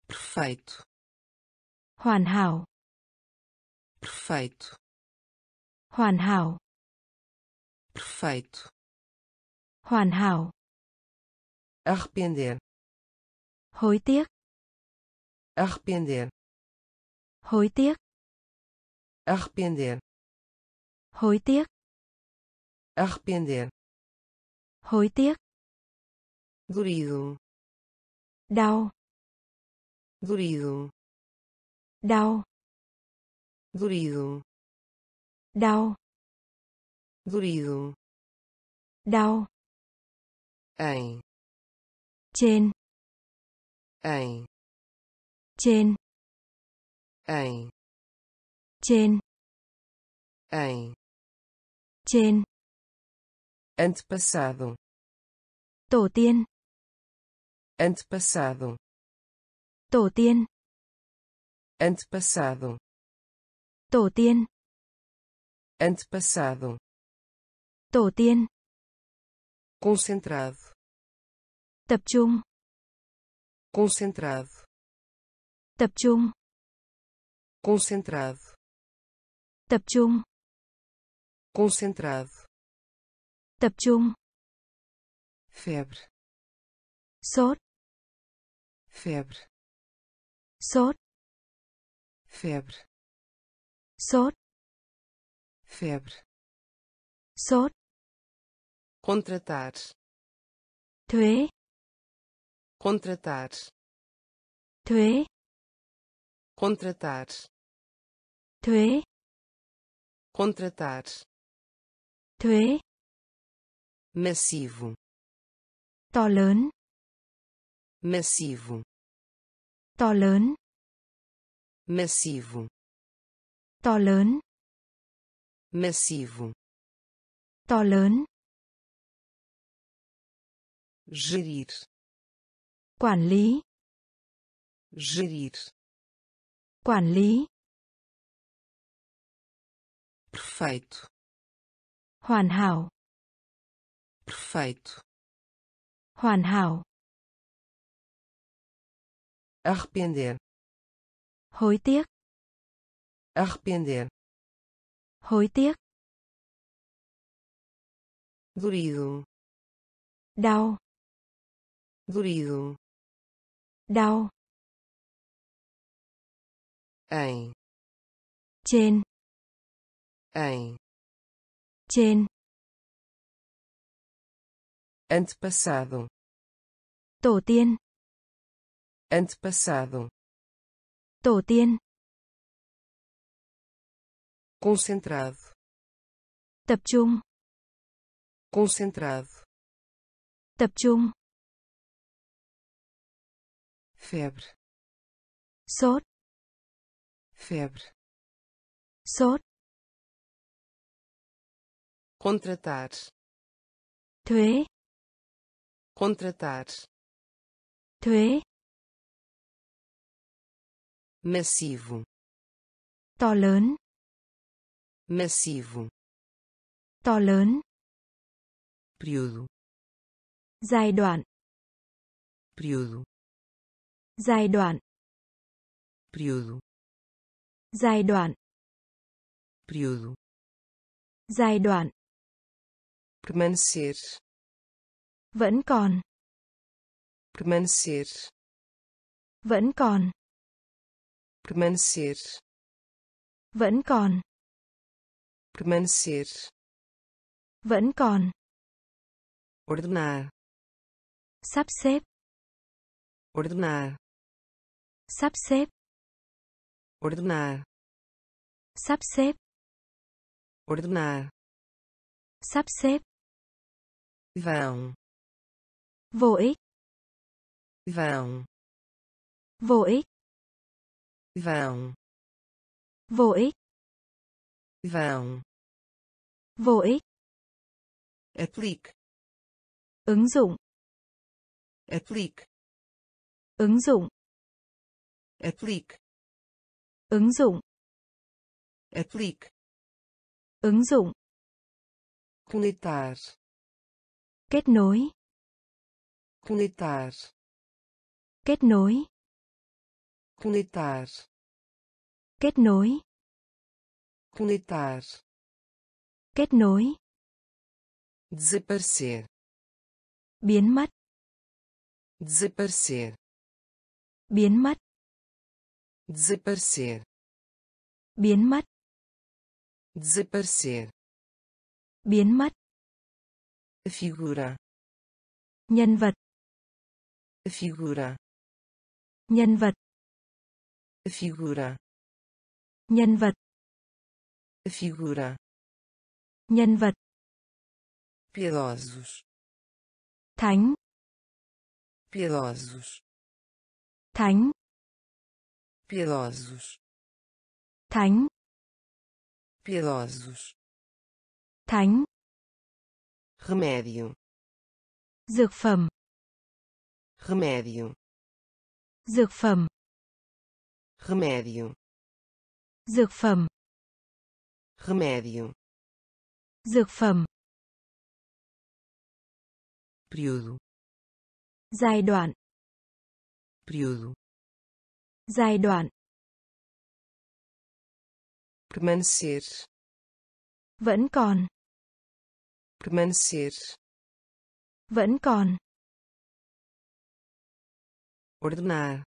Perfeito.
Hoàn hảo.
Perfeito.
Hoàn hảo.
Perfeito.
Hoàn hảo.
Arrepender.
Hối tiếc.
Arrepender.
Hối tiếc.
Arrepender.
Hối tiếc.
Arrepender.
Hối tiếc.
Dorido
đau
dorido
đau
dorido
đau
dorido
đau
em
trên
em
trên
em
trên
em
trên.
Antepassado
tổ tiên
antepassado.
Tổ tiên.
Antepassado.
Tổ tiên.
Antepassado.
Tổ tiên.
Concentrado.
Tập trung.
Concentrado.
Tập trung.
Concentrado.
Tập trung.
Concentrado.
Tập trung.
Febre.
Sốt
febre.
Sốt
febre.
Sốt
febre.
Sốt
contratar.
Thuế
contratar.
Thuế
contratar.
Thuế
contratar.
Thuế
massivo.
To lớn
massivo.
To lớn.
Massivo.
To lớn.
Massivo.
To lớn.
Gerir.
Quản lý.
Gerir.
Quản lý.
Perfeito.
Hoàn hảo.
Perfeito.
Hoàn hảo
arrepender
hối tiếc.
arrepender
hối tiếc.
dorido
đau.
dorido
đau.
em
trên.
em.
Trên.
Antepassado
tổ tiên
antepassado.
Tổ tiên.
Concentrado.
Tập trung.
Concentrado.
Tập trung.
Febre.
Sốt.
Febre.
Sốt.
Contratar.
Thuế.
Contratar.
Thuế
massivo.
To lớn.
Massivo.
To lớn.
Período.
Giai đoạn.
Período.
Giai đoạn.
Período.
Giai đoạn.
Período.
Giai đoạn.
Permanecer.
Vẫn còn.
Permanecer.
Vẫn còn
permanecer
vẫn còn.
permanecer
vẫn còn.
ordenar
sắp xếp.
ordenar
sắp xếp.
ordenar
sắp xếp.
ordenar
sắp xếp.
vão
vô ích.
vão
vô ích
vão.
Vô ích.
Vão.
Vô ích.
Aplique.
Ứng dụng.
Aplique.
Ứng dụng.
Aplique.
Ứng dụng.
Aplique.
Ứng dụng.
Conectar
kết nối.
Conectar
kết nối
conectar
kết nối.
conectar
kết nối.
desaparecer
biến mất.
desaparecer
biến mất.
desaparecer
biến mất.
desaparecer.
Biến mất.
Figura.
Nhân vật.
Figura.
Nhân vật
a figura.
Nhân vật.
A figura.
Nhân vật.
Piedosos
thánh.
Piedosos
thánh.
Piedosos
thánh.
Piedosos
thánh.
Remédio.
Dược phẩm.
Remédio.
Dược phẩm
remédio.
Dược phẩm.
Remédio.
Dược phẩm.
Período.
Giai đoạn.
Período.
Giai đoạn.
Permanecer.
Vẫn còn.
Permanecer.
Vẫn còn.
Ordenar.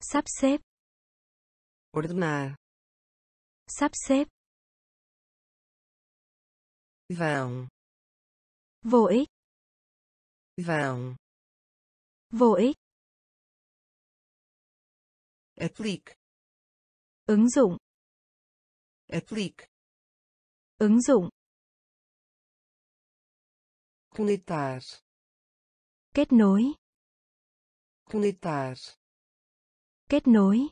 Sắp xếp
ordenar
sắp xếp.
Vão
vô ích.
Vão
vô ích.
Aplique
ứng dụng.
Aplique
ứng dụng.
Conectar
kết nối.
Conectar
kết nối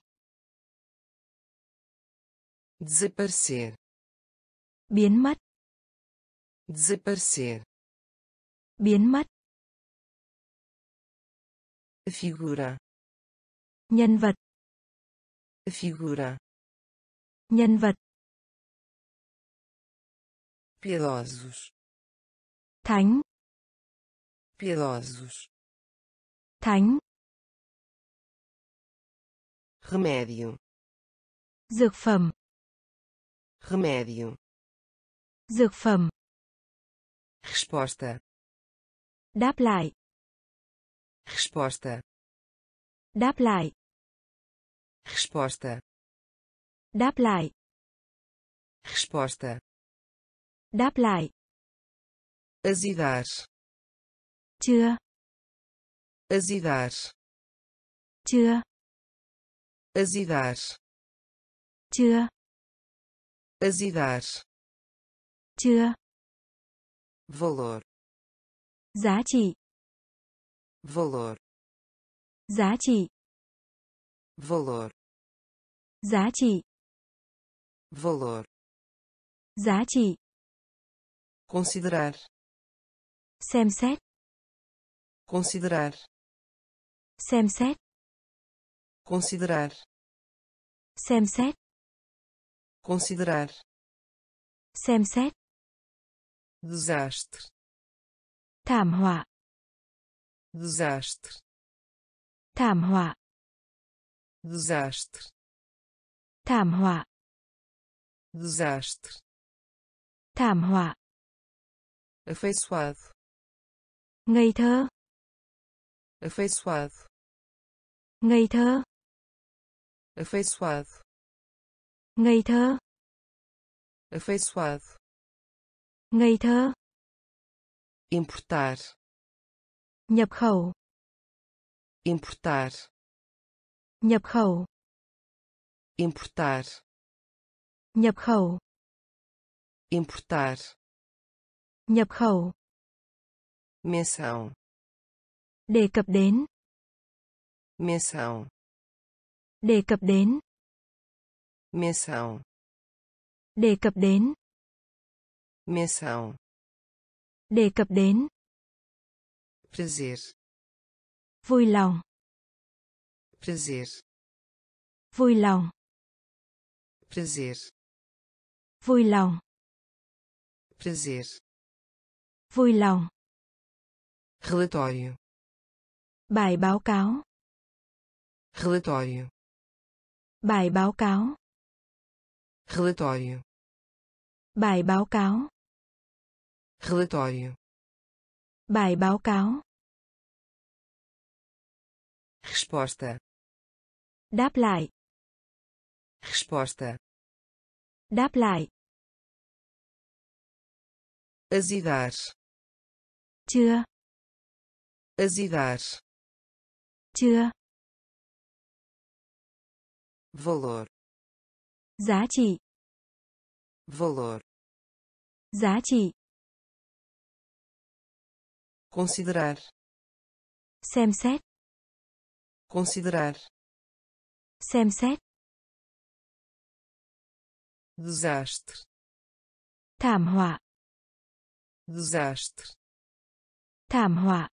desaparecer.
Biến mất.
Desaparecer.
Biến mất.
Figura.
Nhân vật.
Figura.
Nhân vật.
Piedosos
thánh.
Piedosos
thánh.
Remédio.
Dược phẩm
remédio.
Dược phẩm
resposta.
Đáp lại.
Resposta.
Đáp lại.
Resposta.
Đáp lại.
Resposta.
Đáp lại.
Azidar.
Chưa.
Azidar.
Chưa.
Azidar.
Chưa
azidar,
chưa,
valor,
giá trị,
valor,
giá trị,
valor,
giá trị,
valor,
giá trị,
considerar,
xem xét,
considerar,
xem xét,
considerar,
xem xét,
considerar,
xem xét,
desastre,
thảm họa,
desastre,
thảm họa,
desastre,
thảm họa,
desastre,
thảm họa,
afeiçoado,
ngây thơ,
afeiçoado,
ngây thơ,
afeiçoado,
ngây thơ,
afeiçoado,
ngây thơ,
importar,
nhập khẩu,
importar,
nhập khẩu,
importar,
nhập khẩu,
importar,
nhập khẩu,
menção,
đề cập đến,
menção,
đề cập đến,
menção,
đề cập đến,
menção,
đề cập đến,
prazer,
vui lòng,
prazer,
vui lòng,
prazer,
vui lòng,
prazer,
vui lòng,
relatório,
bài báo cáo,
relatório,
bài báo cáo,
relatório,
bài báo cáo,
relatório,
bài báo cáo,
resposta,
đáp lại,
resposta,
đáp lại,
azidar,
chưa,
azidar,
chưa,
valor,
giá trị,
valor,
giá trị,
considerar,
xem xét,
considerar,
xem xét,
desastre,
thảm họa,
desastre,
thảm họa,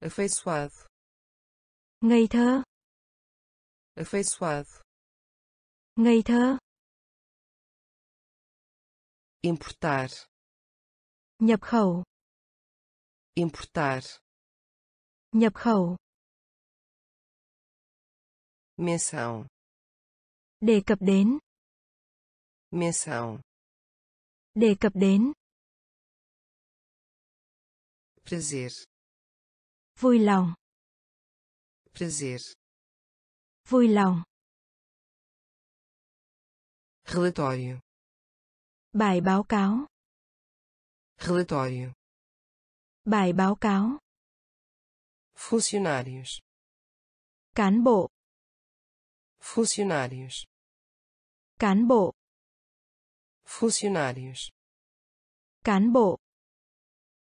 afeiçoado,
ngây thơ,
afeiçoado,
ngây thơ,
importar,
nhập khẩu,
importar,
nhập khẩu,
menção,
đề cập đến,
menção,
đề cập đến,
prazer,
vui lòng,
prazer,
vui lòng,
relatório,
bài báo cáo,
relatório,
bài báo cáo,
funcionários,
cán bộ,
funcionários,
cán bộ,
funcionários,
cán bộ,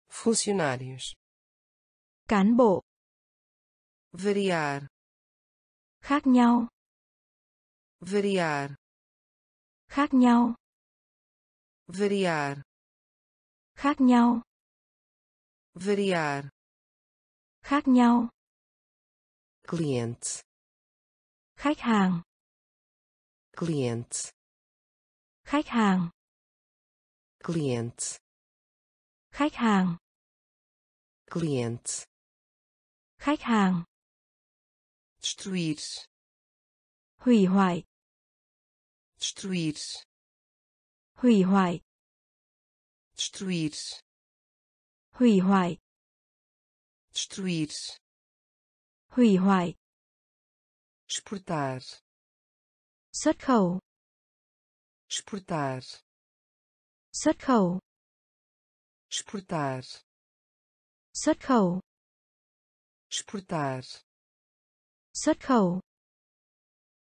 funcionários,
cán bộ,
variar,
khác nhau,
variar,
khác nhau,
variar,
khác nhau,
variar,
khác nhau,
cliente,
khách hàng,
cliente,
khách hàng,
cliente,
khách hàng,
cliente,
khách hàng,
destruir,
hủy hoại,
destruir,
hủy hoại,
destruir,
hủy hoại,
destruir,
hủy hoại,
exportar,
xuất khẩu,
exportar,
xuất khẩu,
exportar,
xuất khẩu,
exportar,
xuất khẩu,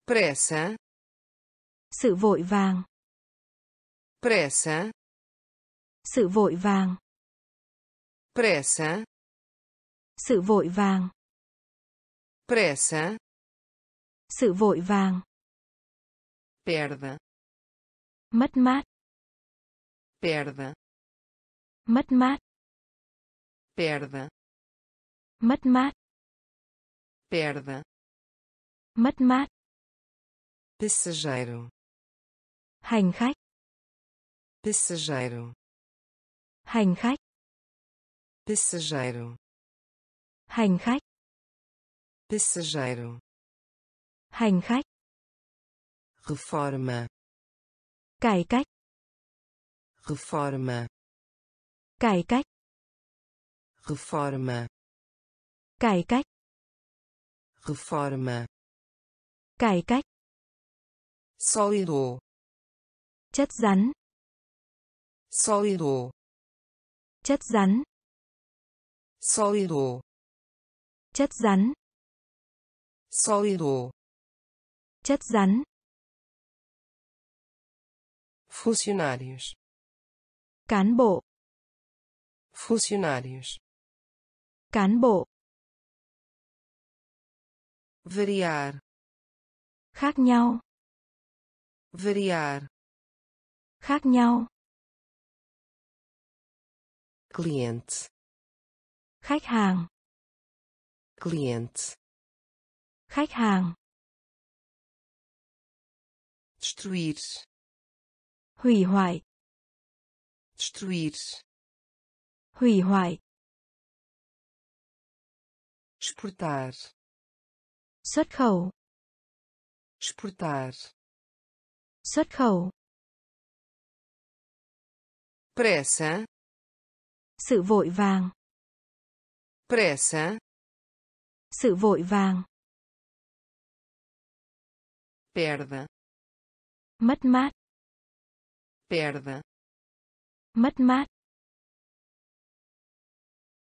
pressa,
Sự vội vàng.
pressa,
Sự vội vàng.
pressa,
Sự vội vàng.
pressa,
Sự vội vàng.
perda,
Mất mát.
perda,
Mất mát.
perda,
Mất mát.
perda,
Mất mát.
passageiro,
Hành khách.
passageiro,
Hành khách.
passageiro,
Hành khách.
passageiro,
Hành khách.
reforma,
Cải cách.
reforma,
Cải cách.
reforma,
Cải cách.
reforma,
Cải cách.
sólido,
Chất rắn.
sólido,
Chất rắn.
sólido,
Chất rắn.
sólido,
Chất rắn.
funcionários,
Cán bộ.
funcionários,
Cán bộ.
variar,
Khác nhau.
variar,
Khác nhau.
cliente,
Khách hàng.
cliente,
Khách hàng.
destruir,
Hủy hoại.
destruir,
Hủy hoại.
exportar,
Xuất khẩu.
exportar,
Xuất khẩu.
Pressa,
Sự vội vàng.
pressa,
Sự vội vàng.
perda,
Mất mát.
perda,
Mất mát.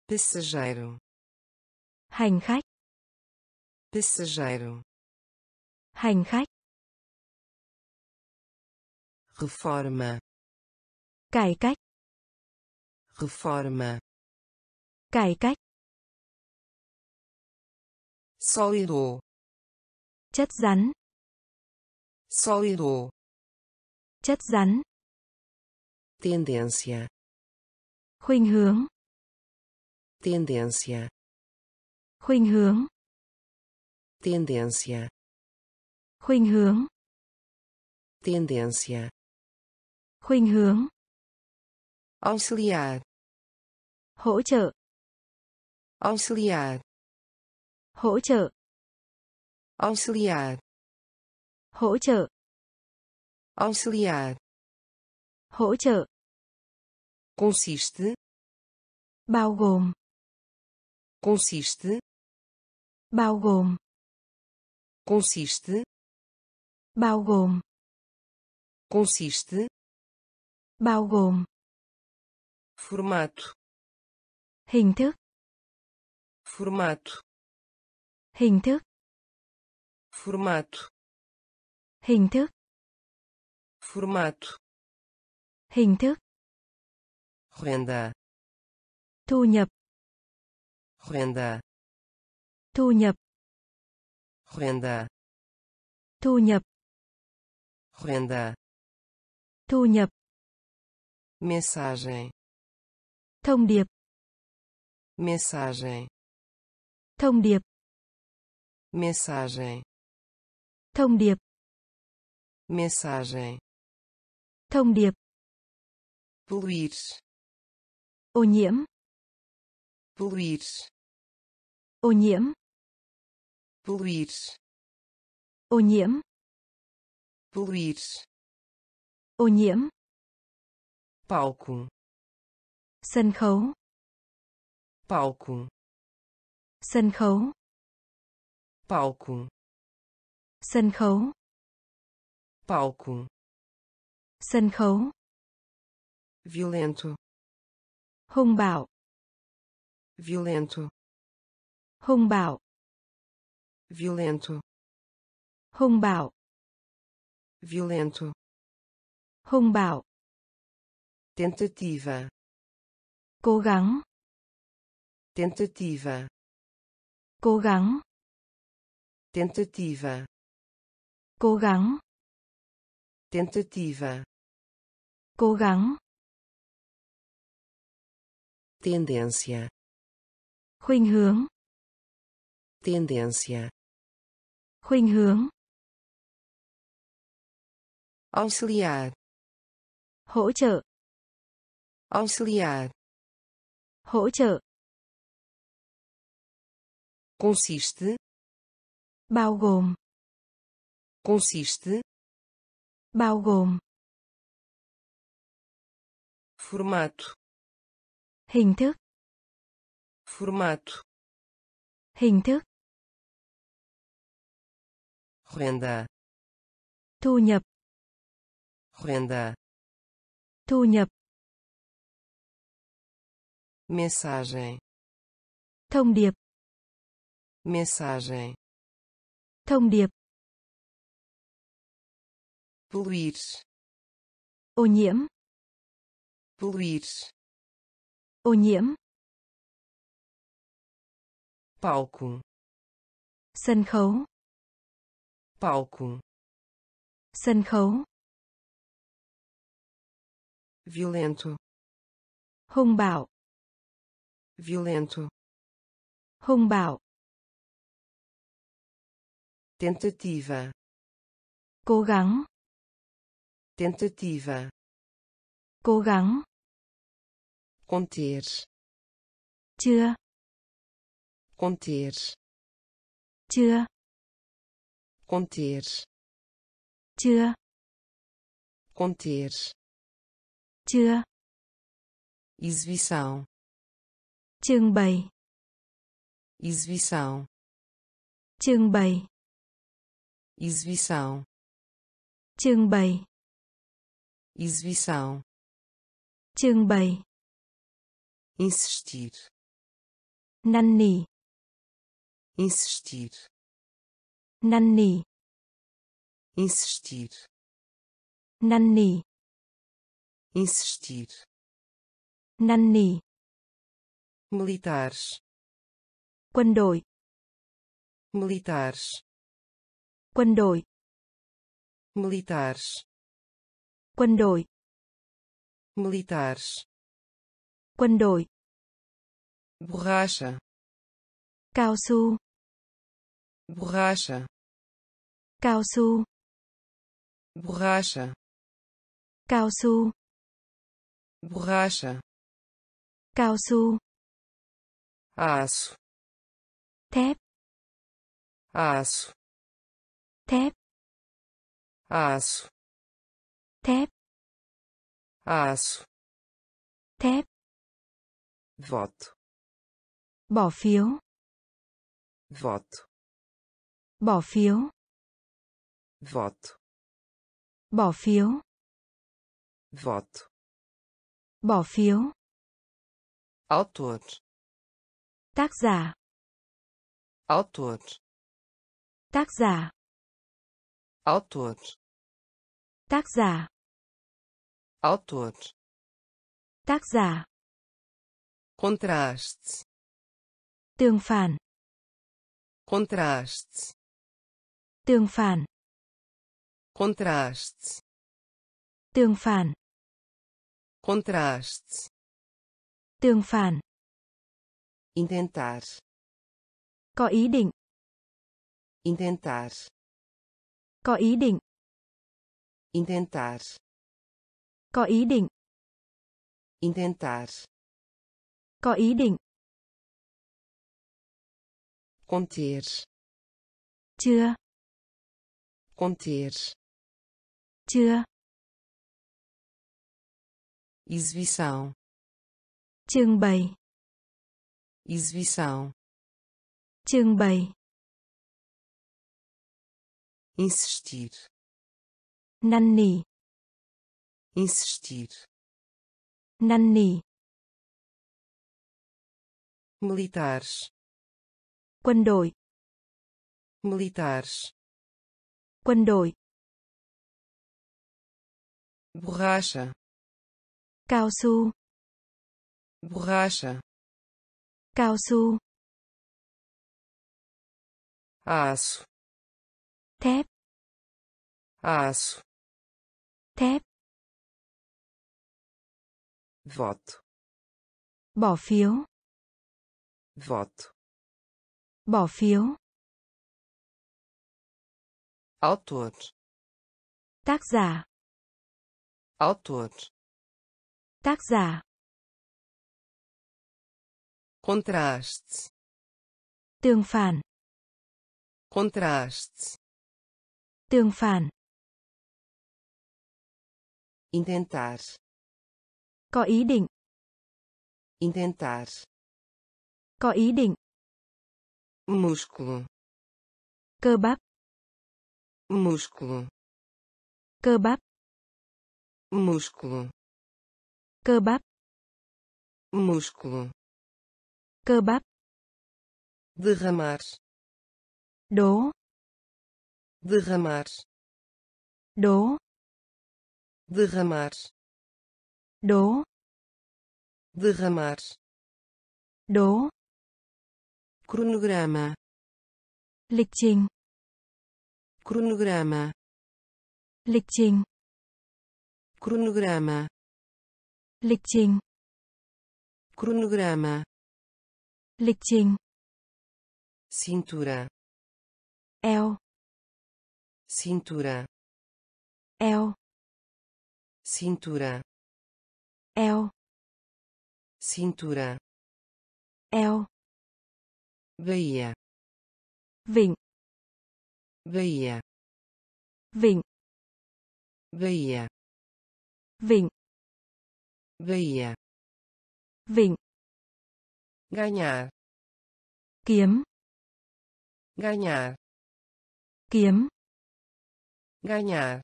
passageiro,
Hành khách.
passageiro,
Hành khách.
reforma,
Cải cách.
reforma,
Cải cách.
sólido,
Chất rắn.
sólido,
Chất rắn.
tendência,
Khuynh hướng.
tendência,
Khuynh hướng.
tendência,
Khuynh hướng.
tendência,
Khuynh hướng.
Auxiliar,
Hỗ trợ.
auxiliar,
Hỗ trợ.
auxiliar,
Hỗ trợ.
auxiliar,
Hỗ trợ.
consiste,
Bao gồm.
consiste,
Bao gồm.
consiste,
Bao gồm.
consiste,
Bao gồm.
Formato,
Hình thức.
formato,
Hình thức.
formato,
Hình thức.
formato,
Hình thức.
renda,
Thu nhập.
renda,
Thu nhập.
renda,
Thu nhập.
renda,
Thu nhập.
mensagem,
Thông điệp.
mensagem,
Thông điệp.
mensagem,
Thông điệp.
mensagem,
Thông điệp.
poluir,
Ô nhiễm.
poluir,
Ô nhiễm.
poluir,
Ô nhiễm.
poluir,
Ô nhiễm.
palco,
Sân khấu.
palco,
Sân khấu.
palco,
Sân khấu.
palco,
Sân khấu.
violento,
Hung bạo.
violento,
Hung bạo.
violento,
Hung bạo.
violento,
hung bạo,
tentativa,
cố gắng,
tentativa,
cố gắng,
tentativa,
cố gắng,
tentativa,
cố gắng,
tendência,
khuynh hướng,
tendência,
khuynh hướng,
auxiliar,
hỗ trợ,
auxiliar,
hỗ trợ,
consiste,
bao gồm,
consiste,
bao gồm,
formato,
hình thức,
formato,
hình thức,
renda,
thu nhập,
renda,
thu nhập,
mensagem,
thông điệp,
mensagem,
thông điệp,
poluir,
ô nhiễm,
poluir,
ô nhiễm,
palco,
sân khấu,
palco,
sân khấu,
violento,
hung bạo,
violento,
hung bạo,
tentativa,
cố gắng,
tentativa,
cố gắng,
conter,
chưa,
conter,
chưa,
conter,
chưa,
conter,
chưa,
exibição,
trưng bày,
exibição,
trưng bày,
exibição,
trưng bày,
exibição,
trưng bày,
insistir,
năn nỉ,
insistir,
năn nỉ,
insistir,
năn nỉ,
insistir,
năn nỉ,
militares,
quân đội,
militares,
quân đội,
militares,
quân đội,
militares,
quân đội,
borracha,
cao su,
borracha,
cao su,
borracha,
cao su,
borracha,
cao su,
aço,
thép,
aço,
thép,
aço,
thép,
aço,
thép,
voto,
bỏ phiếu,
voto,
bỏ phiếu,
voto,
bỏ phiếu,
voto,
bỏ phiếu,
autor,
tác giả,
autor,
tác giả,
autor,
tác giả,
autor,
tác giả,
contraste,
tương phản,
contraste,
tương phản,
contraste,
tương phản,
contraste,
tương phản,
intentar,
có ý định,
intentar,
có ý định,
intentar,
có ý định,
intentar,
có ý định,
conter,
chưa,
conter,
chưa,
exibição,
trưng bày,
exibição,
trưng bày,
insistir,
năn nỉ,
insistir,
năn nỉ,
militares,
quân đội,
militares,
quân đội,
borracha,
cao su,
borracha,
cao su,
aço,
thép,
aço,
thép,
voto,
bỏ phiếu,
voto,
bỏ phiếu,
autor,
tác giả,
autor,
tác giả,
contraste,
tương phản,
contraste,
tương phản,
intentar,
có ý định,
intentar,
có ý định,
músculo,
cơ bắp,
músculo,
cơ bắp,
músculo,
cơ bắp,
músculo,
cơ bắp,
derramar,
đố,
derramar,
đố,
derramar,
đố,
derramar,
đố,
cronograma,
lịch trình,
cronograma,
lịch trình,
cronograma,
lịch trình,
cronograma,
lịch trình,
cintura,
eo,
cintura,
eo,
cintura,
eo,
cintura,
eo,
Bahia,
vịnh,
Bahia,
vịnh,
Bahia,
vịnh,
Bahia,
vịnh,
ganhar,
kiếm,
ganhar,
kiếm,
ganhar,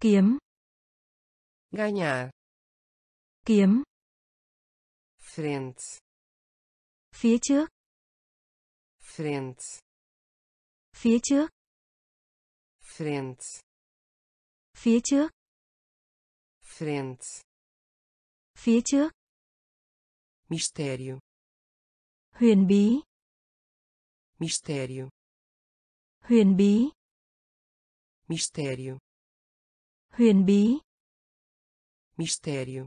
kiếm,
ganhar,
kiếm,
frente,
phía trước,
frente,
phía trước,
frente,
phía trước,
frente,
phía trước,
mistério,
huyền bí,
mistério,
huyền bí,
mistério,
huyền bí,
mistério,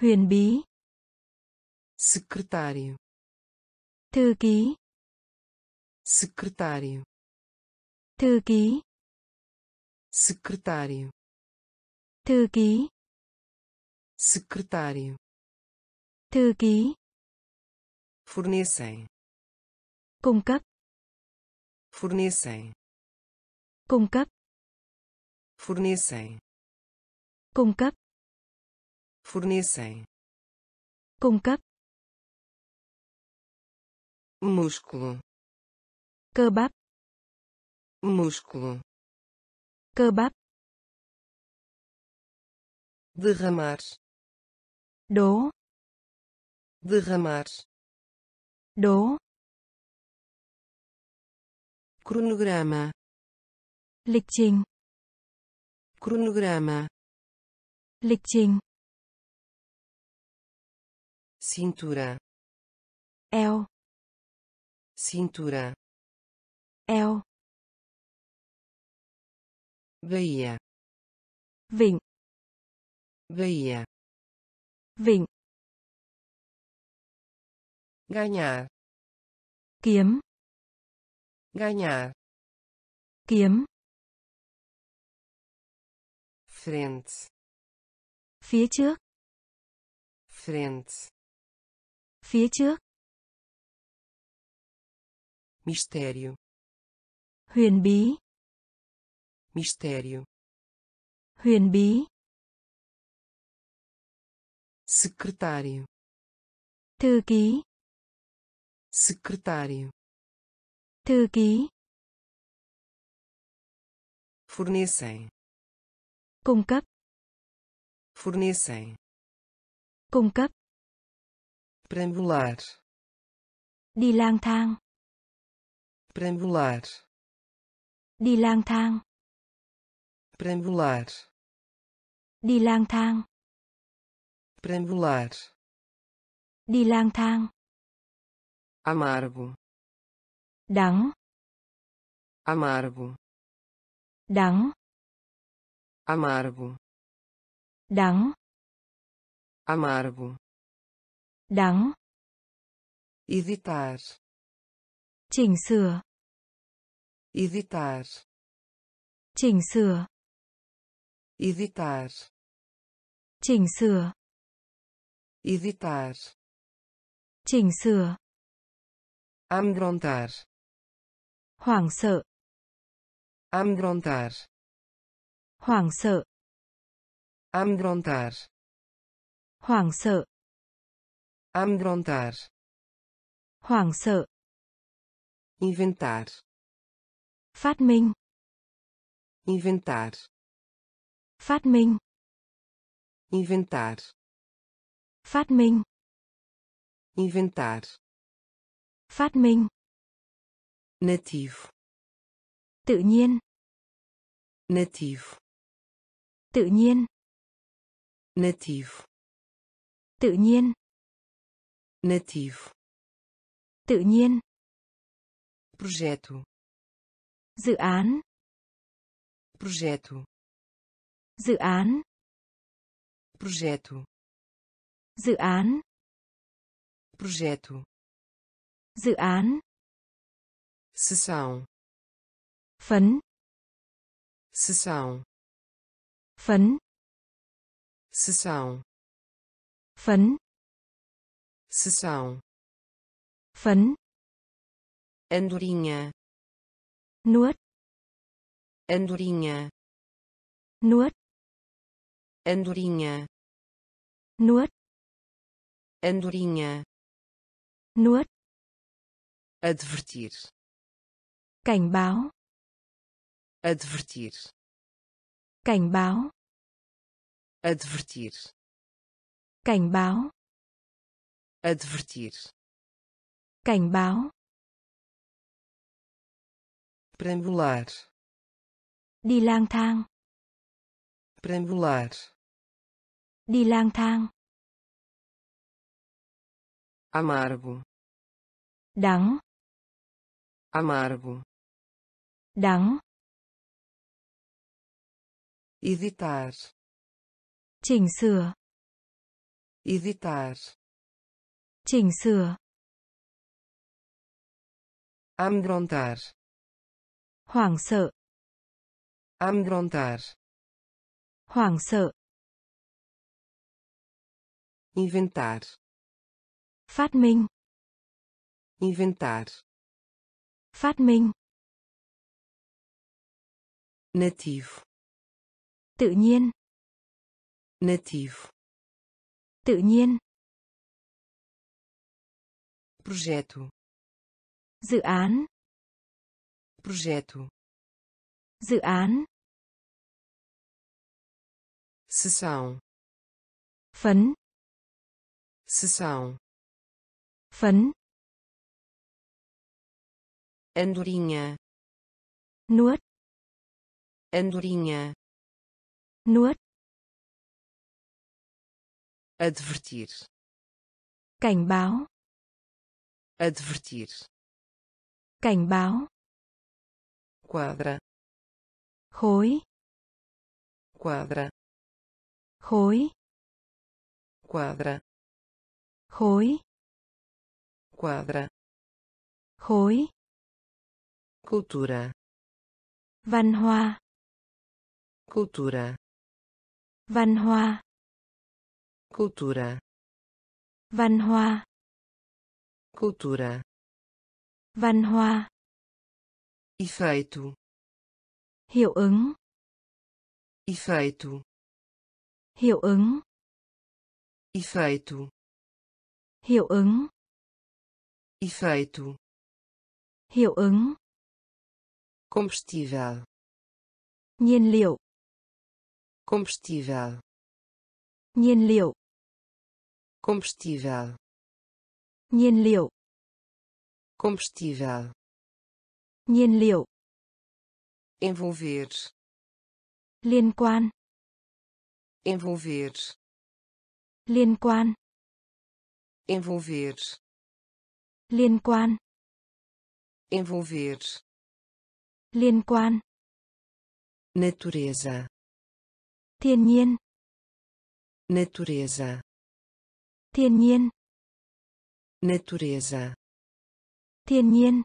huyền bí,
secretário,
thư ký,
secretário,
thư ký,
secretário,
thư ký,
secretário,
thư ký,
fornecem,
cung cấp,
fornecem,
cung cấp,
fornecem,
cung cấp,
fornecem,
cung cấp,
músculo,
cơ bắp,
músculo,
cơ bắp,
derramar,
đố,
derramar,
đố,
cronograma,
lịch trình,
cronograma,
lịch trình,
cintura,
eo,
cintura,
eo,
Bahia,
vịnh,
Bahia,
vịnh,
ganhar,
kiếm,
ganhar,
kiếm,
frente,
phía trước,
frente,
phía trước,
mistério,
huyền bí,
mistério,
huyền bí,
secretário,
thư ký,
secretário,
thư ký,
fornecem,
cung cấp,
fornecem,
cung cấp,
perambular,
đi lang thang,
perambular,
đi lang thang,
perambular,
Đi lang thang.
Perambular.
Đi lang thang.
Amargo.
Đắng.
Amargo.
Đắng.
Amargo.
Đắng.
Amargo.
Đắng.
Editar.
Chỉnh sửa.
Editar.
Chỉnh sửa.
Editar.
Chỉnh sửa.
Editar.
Chỉnh sửa.
Amedrontar.
Hoảng sợ.
Amedrontar.
Hoảng sợ.
Amedrontar.
Hoảng sợ.
Amedrontar.
Hoảng sợ.
Inventar.
Phát minh.
Inventar.
Phát minh.
Inventar.
Phát minh.
Inventar.
Phát minh.
Nativo.
Tự nhiên.
Nativo.
Tự nhiên.
Nativo.
Tự nhiên.
Nativo.
Tự nhiên.
Projeto.
Dự án.
Projeto.
Dự án.
Projeto.
Dự án.
Projeto.
Dự án.
Sessão.
Phấn.
Sessão.
Phấn.
Sessão.
Phấn.
Sessão.
Phấn.
Andorinha.
Nuốt.
Andorinha.
Nuốt.
Andorinha.
Nuốt.
Andorinha.
Nuốt.
Advertir.
Cảnh báo.
Advertir.
Cảnh báo.
Advertir.
Cảnh báo.
Advertir.
Cảnh báo.
Perambular.
Đi lang thang.
Perambular.
Đi lang thang.
Amargo.
Đắng.
Amargo.
Đắng.
Editar.
Chỉnh sửa.
Editar.
Chỉnh sửa.
Amedrontar.
Hoảng sợ.
Amedrontar.
Hoảng sợ.
Inventar.
Phát minh.
Inventar.
Phát minh.
Nativo.
Tự nhiên.
Nativo.
Tự nhiên.
Projeto.
Dự án.
Projeto.
Dự án.
Sessão.
Phấn.
Sessão.
Phấn.
Andorinha.
Nuốt.
Andorinha.
Nuốt.
Advertir.
Cảnh báo.
Advertir.
Cảnh báo.
Quadra.
Khối.
Quadra.
Khối.
Quadra.
Khối.
Quadra.
Khối.
Cultura.
Văn hóa.
Cultura.
Văn hóa.
Cultura.
Văn hóa.
Cultura.
Văn hóa.
Efeito.
Hiệu ứng.
Efeito.
Hiệu ứng.
Efeito.
Hiệu ứng.
Efeito.
Hiệu ứng.
Combustível.
Nhiên liệu.
Combustível.
Nhiên liệu.
Combustível.
Nhiên liệu.
Combustível.
Nhiên liệu.
Envolver.
Liên quan.
envolver
liên quan
envolver
liên quan
envolver
liên quan.
Natureza.
Thiên nhiên.
Natureza.
Thiên nhiên.
Natureza.
Thiên nhiên.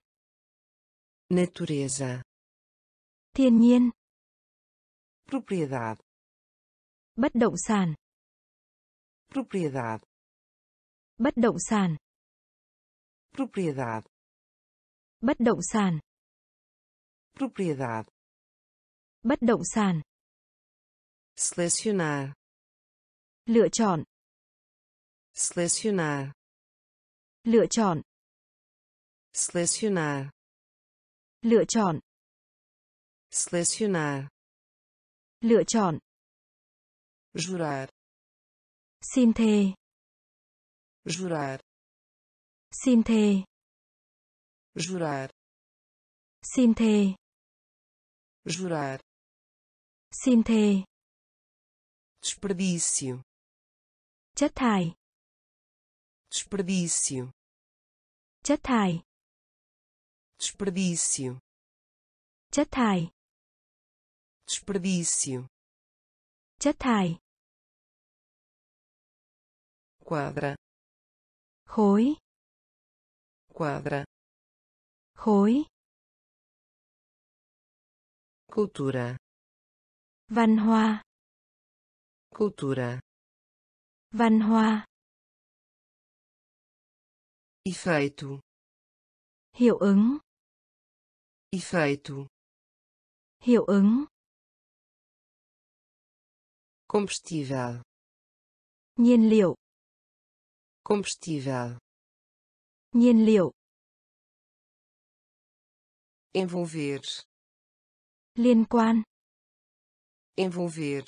Natureza.
Thiên nhiên.
Propriedade
bất động sản.
Propriedade
bất động sản.
Propriedade
bất động sản
propriedade.
Bất động sản.
Selecionar.
Lựa chọn.
Selecionar.
Lựa chọn.
Selecionar.
Lựa chọn.
Selecionar.
Lựa chọn.
Jurar.
Xin thề.
Jurar.
Xin thề.
Jurar.
Xin thề
jurar.
Xin thề.
Desperdício.
Chất thải.
Desperdício.
Chất thải.
Desperdício.
Chất thải.
Desperdício.
Chất thải.
Quadra.
Khối.
Quadra.
Khối
cultura.
Văn hoa
cultura.
Văn hoa
efeito.
Hiệu ứng.
Efeito.
Hiệu ứng.
Combustível.
Nhiên liệu.
Combustível.
Nhiên liệu.
Envolver
liên quan.
Envolver.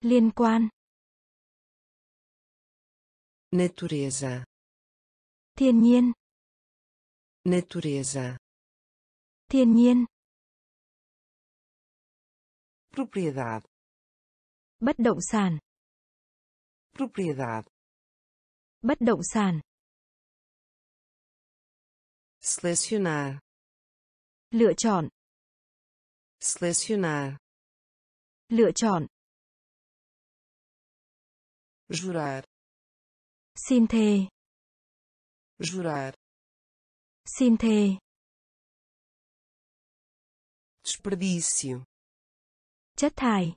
Liên quan.
Natureza.
Thiên nhiên.
Natureza.
Thiên nhiên.
Propriedade.
Bất động sản.
Propriedade.
Bất động sản.
Selecionar.
Lựa chọn
selecionar.
Lựa chọn.
Jurar.
Xin thề.
Jurar.
Xin thề.
Desperdício.
Chất thải.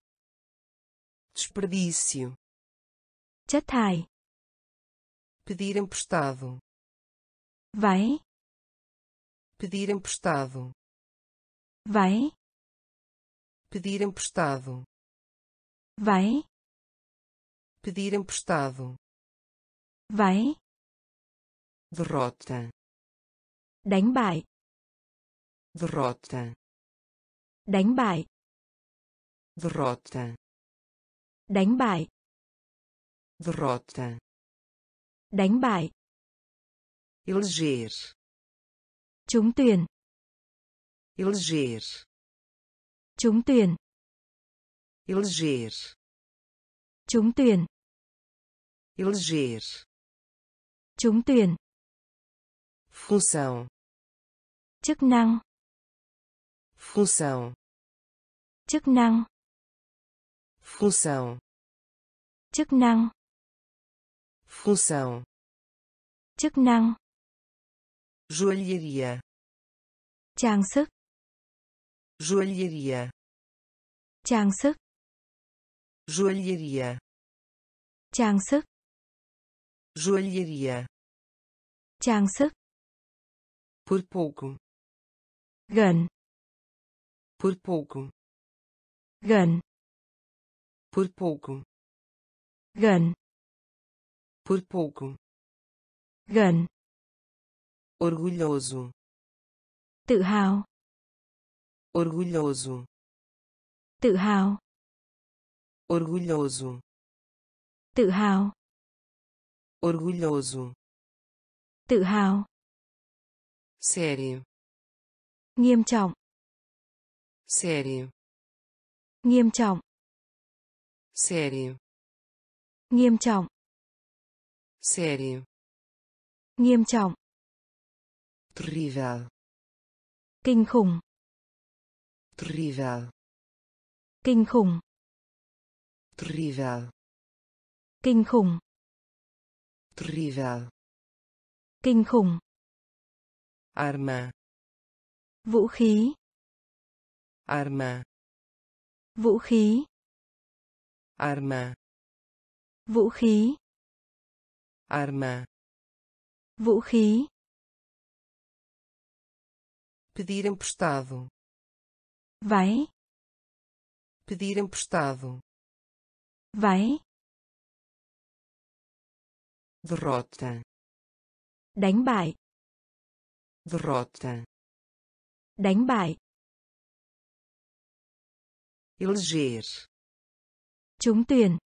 Desperdício.
Chất thải.
Pedir emprestado.
Váy.
Pedir emprestado.
Váy
pedir emprestado.
Váy
pedir emprestado.
Váy
derrota.
Đánh bại.
Derrota.
Đánh bại.
Derrota.
Đánh bại.
Derrota.
Đánh bại.
Eleger.
Trúng tuyển.
Eleger
trúng tuyển.
Eleger.
Trúng tuyển.
Eleger.
Trúng tuyển.
Função.
Chức năng.
Função.
Chức năng.
Função.
Chức năng.
Função.
Chức năng.
Joalheria.
Trang sức
joalheria.
Trang sức.
Joalheria.
Trang sức.
Joalheria.
Trang sức.
Por pouco.
Gần.
Por pouco.
Gần.
Por pouco.
Gần.
Por pouco.
Gần.
Orgulhoso.
Tự hào
orgulhoso.
Tự hào.
Orgulhoso.
Tự hào.
Orgulhoso.
Tự hào.
Sério.
Nghiêm trọng.
Sério.
Nghiêm trọng.
Sério.
Nghiêm trọng.
sério.
Nghiêm trọng.
terrível.
Kinh khủng.
Terrível
Kinh khủng.
terrível
Kinh khủng.
terrível
Kinh khủng.
arma
Vũ khí.
arma
Vũ khí.
arma
Vũ khí.
arma
Vũ khí.
pedir emprestado
Váy.
pedir emprestado
Váy.
derrota
Đánh bại.
derrota
Đánh bại.
eleger
Trúng tuyển.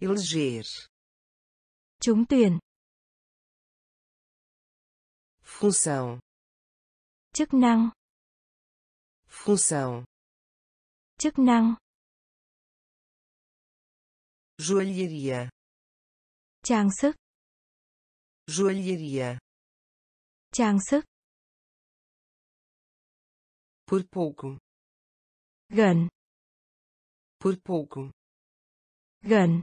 eleger
Trúng tuyển.
função
Chức năng.
Função
Chức năng.
joalharia
Trang sức.
joalharia
Trang sức.
por pouco
Gần.
por pouco
Gần.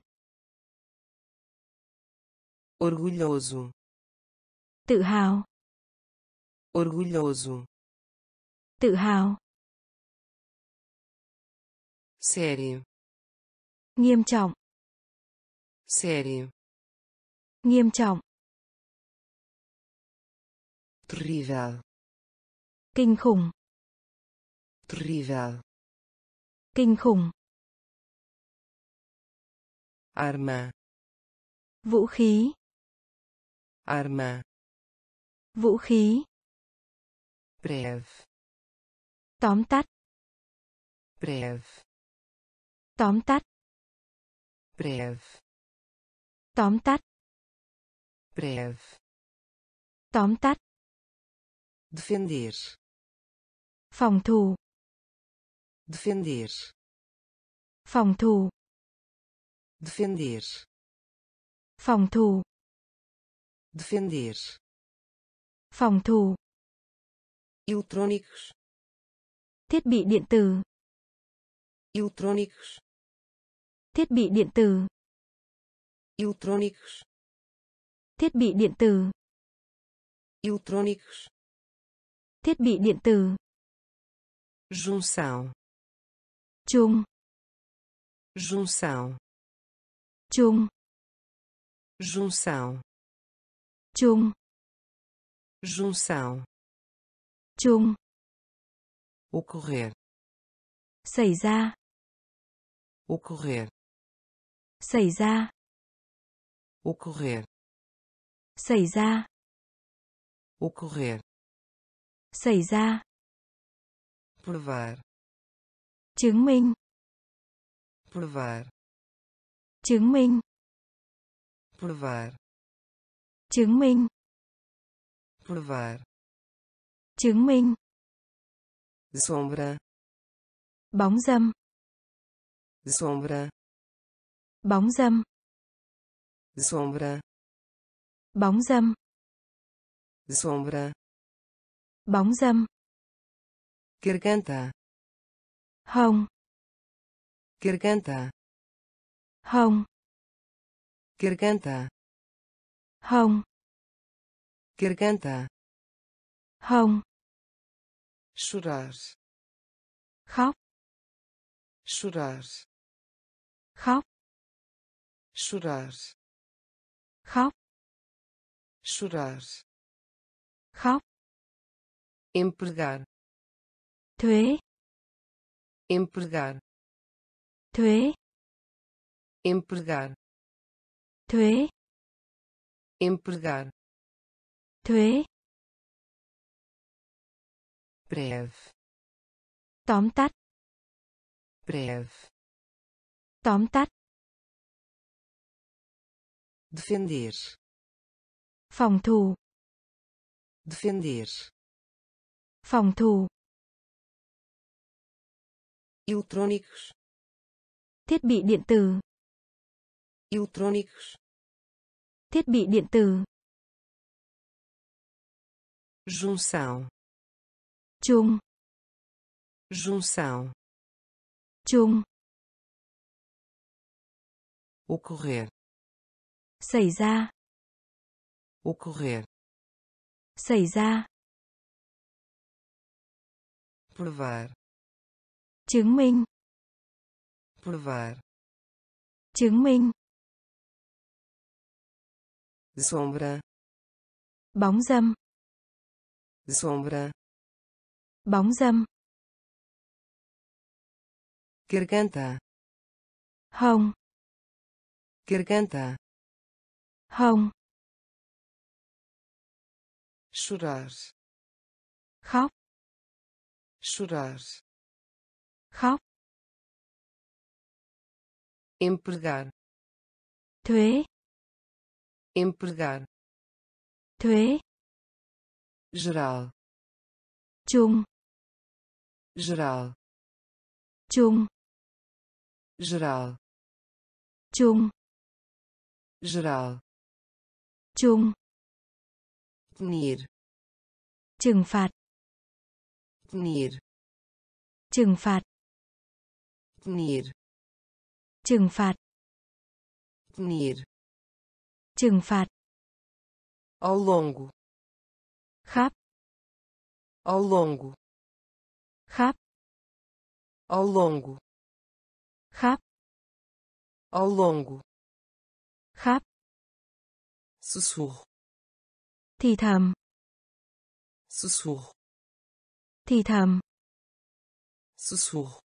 orgulhoso
Tự hào.
orgulhoso
Tự hào.
Sério
Nghiêm trọng.
sério
Nghiêm trọng.
terrível
Kinh khủng.
terrível
Kinh khủng.
arma
Vũ khí.
arma
Vũ khí.
breve
Tóm tắt.
breve
Tóm tắt.
breve
Tóm tắt.
breve
Tóm tắt.
defender
Phòng thủ.
defender
Phòng thủ.
defender
Phòng thủ.
defender
Phòng thủ.
eletrônicos
Thiết bị điện tử.
Eletrônicos
Thiết bị điện tử.
eletrônicos
Thiết bị điện tử.
eletrônicos
Thiết bị điện tử.
junção
Chung.
junção
Chung.
junção
Chung.
junção
Chung.
ocorrer
Xảy ra.
Ocorrer
Xảy ra.
ocorrer
Xảy ra.
ocorrer
Xảy ra.
provar
Chứng minh.
provar
Chứng minh.
provar
Chứng minh.
provar
Chứng minh.
sombra
Bóng dâm.
Sombra
Bóng dâm.
sombra
Bóng dâm.
sombra
Bóng dâm.
garganta
Hồng.
garganta
Hồng.
garganta
Hồng.
garganta
Hồng.
chorar
Khóc.
chorar
Khóc.
chorar
Khóc.
chorar
Khóc.
empregar
Thuế.
empregar
Thuế.
empregar
Thuế.
empregar
Thuế.
breve
Tóm tắt.
breve
Tóm tắt.
defender
Phòng thủ.
defender
Phòng thủ.
eletrônicos
Thiết bị điện tử.
eletrônicos,
Thiết bị điện tử.
junção,
Chung.
junção,
Chung.
Ocorrer,
Xảy ra.
ocorrer,
Xảy ra.
provar,
Chứng minh.
provar,
Chứng minh.
sombra,
Bóng dâm.
sombra,
Bóng dâm.
garganta,
Hồng.
Garganta,
Hồng.
chorar,
Khóc.
chorar,
Khóc.
empregar,
Thuế.
empregar,
Thuế.
geral,
Chung.
geral,
Chung.
geral,
Chung.
Geral,
Chung.
punir,
Trừng phạt.
punir,
Trừng phạt.
punir,
Trừng phạt.
punir,
Trừng phạt.
ao longo,
Khắp.
ao longo,
Khắp.
ao longo,
Khắp.
ao longo,
Khắp.
sussurro,
Thì thầm.
sussurro,
Thì thầm.
sussurro,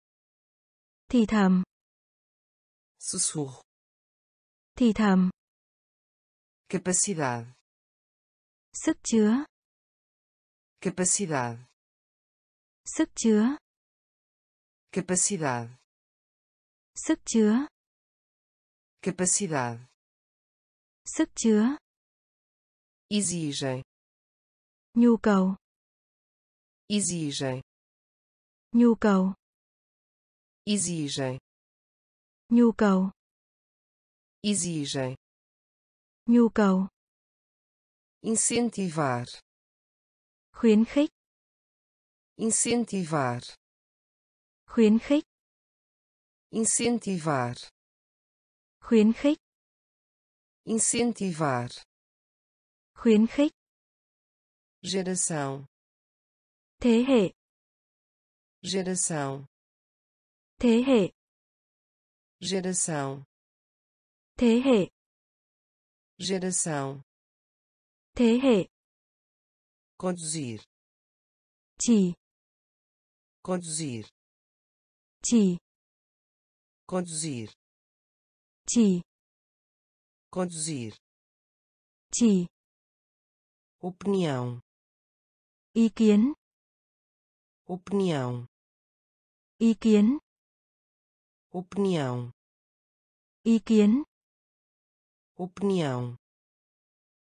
Thì thầm.
sussurro,
Thì thầm.
capacidade,
Sức chứa.
capacidade,
Sức chứa.
capacidade,
Sức chứa.
capacidade,
Sức chứa.
exigem,
Nhu cầu.
exigem,
Nhu cầu.
exigem,
Nhu cầu.
exigem,
Nhu cầu.
incentivar,
Khuyến khích.
incentivar,
Khuyến khích.
incentivar,
Khuyến khích.
Incentivar,
Khuyến khích.
geração,
Thế hệ.
geração,
Thế hệ.
geração,
Thế hệ.
geração,
Thế hệ.
conduzir,
Chỉ.
conduzir,
Chỉ.
conduzir,
Chỉ.
Conduzir,
Chỉ.
opinião,
Ý kiến.
opinião,
Ý kiến.
opinião,
Ý kiến.
opinião,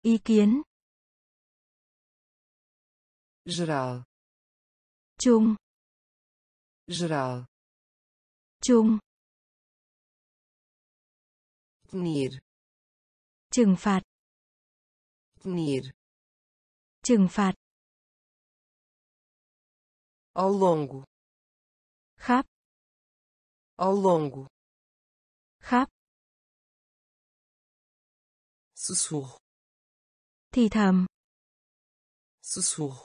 Ý kiến.
geral,
Chung.
geral,
Chung.
punir,
Trừng phạt.
punir,
Trừng phạt.
ao longo,
Khắp.
ao longo,
Khắp.
sussurro,
Thì thầm.
sussurro,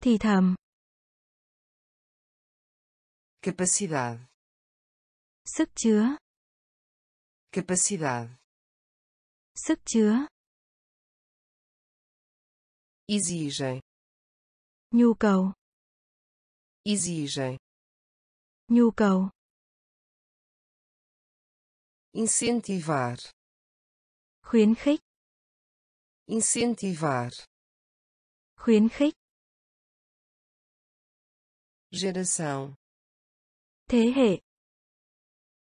Thì thầm.
capacidade,
Sức chứa.
capacidade,
Sức chứa.
exigem,
Nhu cầu.
exigem,
Nhu cầu.
incentivar,
Khuyến khích.
incentivar,
Khuyến khích.
geração,
Thế hệ.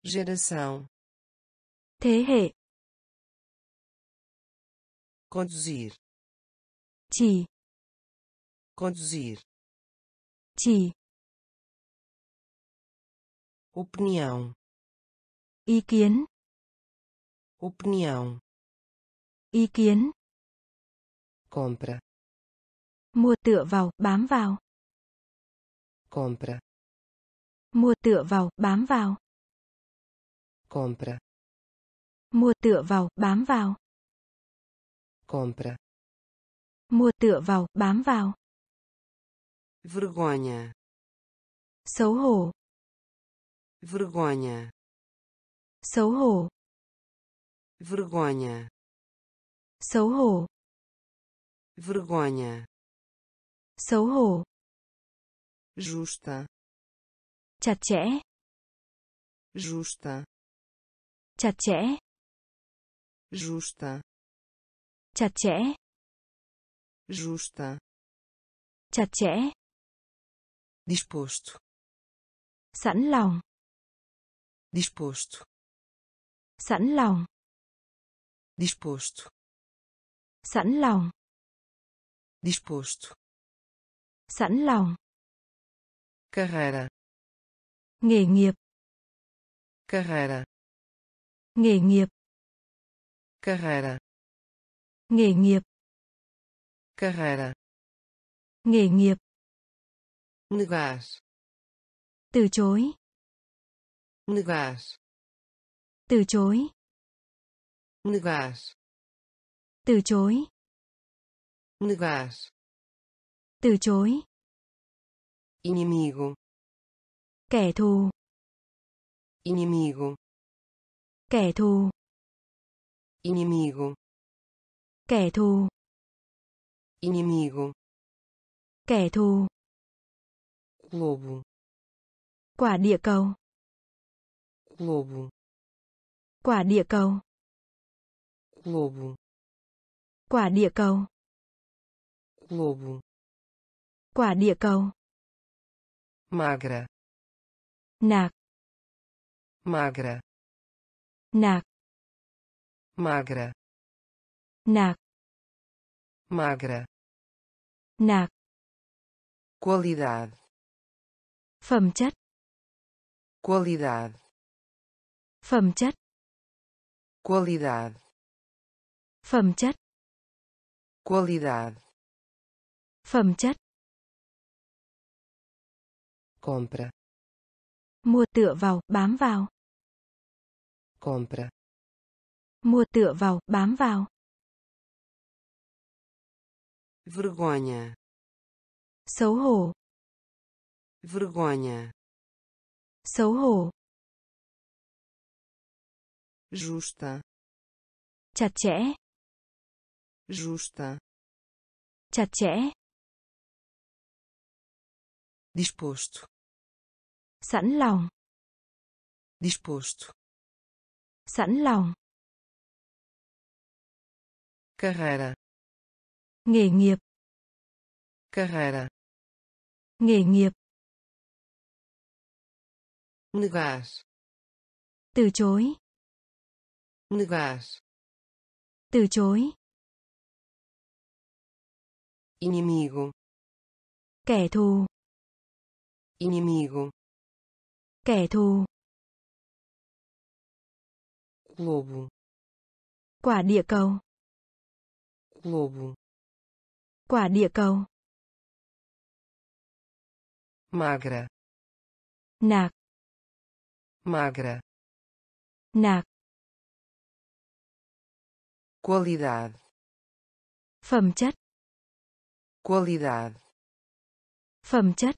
geração,
Thế hệ.
Conduzir,
Chỉ.
conduzir,
Chỉ.
opinião,
Ý kiến.
opinião,
Ý kiến.
compra,
Mua tựa vào, bám vào.
compra,
Mua tựa vào, bám vào.
compra,
Mua tựa vào, bám vào.
Compra,
Mua tựa vào, bám vào.
vergonha,
Xấu hổ.
vergonha,
Xấu hổ.
vergonha,
Xấu hổ.
vergonha,
Xấu hổ.
justa,
Chặt chẽ.
justa,
Chặt chẽ.
justa,
Chặt chẽ.
justa,
Chặt chẽ.
disposto,
Sẵn lòng.
disposto,
Sẵn lòng.
disposto,
Sẵn lòng.
disposto,
Sẵn lòng.
carreira,
Nghề nghiệp.
carreira,
Nghề nghiệp.
carreira,
Nghề nghiệp.
carreira,
Nghề nghiệp.
negar,
Từ chối.
negar,
Từ chối.
negar,
Từ chối.
negar,
Từ chối.
inimigo,
Kẻ thù.
inimigo,
Kẻ thù.
inimigo,
Kẻ thù.
inimigo,
Kẻ thù.
globo,
Quả địa cầu.
globo,
Quả địa cầu.
globo,
Quả địa cầu.
globo,
Quả địa cầu.
magra,
Nạc.
magra,
Nạc.
magra,
Nạc.
magra,
Nạc.
qualidade,
Phẩm chất.
qualidade,
Phẩm chất.
qualidade,
Phẩm chất.
qualidade,
Phẩm chất.
compra,
Mua tựa vào, bám vào.
compra,
Mua tựa vào, bám vào.
Vergonha,
Xấu hổ.
vergonha,
Xấu hổ.
justa,
Chặt chẽ.
justa,
Chặt chẽ.
disposto,
Sẵn lòng.
disposto,
Sẵn lòng.
carreira,
Nghề nghiệp.
carreira,
Nghề nghiệp.
negar,
Từ chối.
negar,
Từ chối.
inimigo,
Kẻ thù.
inimigo,
Kẻ thù.
globo,
Quả địa cầu.
globo,
Quả địa cầu.
magra,
Nạc.
magra,
Nạc.
qualidade,
Phẩm chất.
qualidade,
Phẩm chất.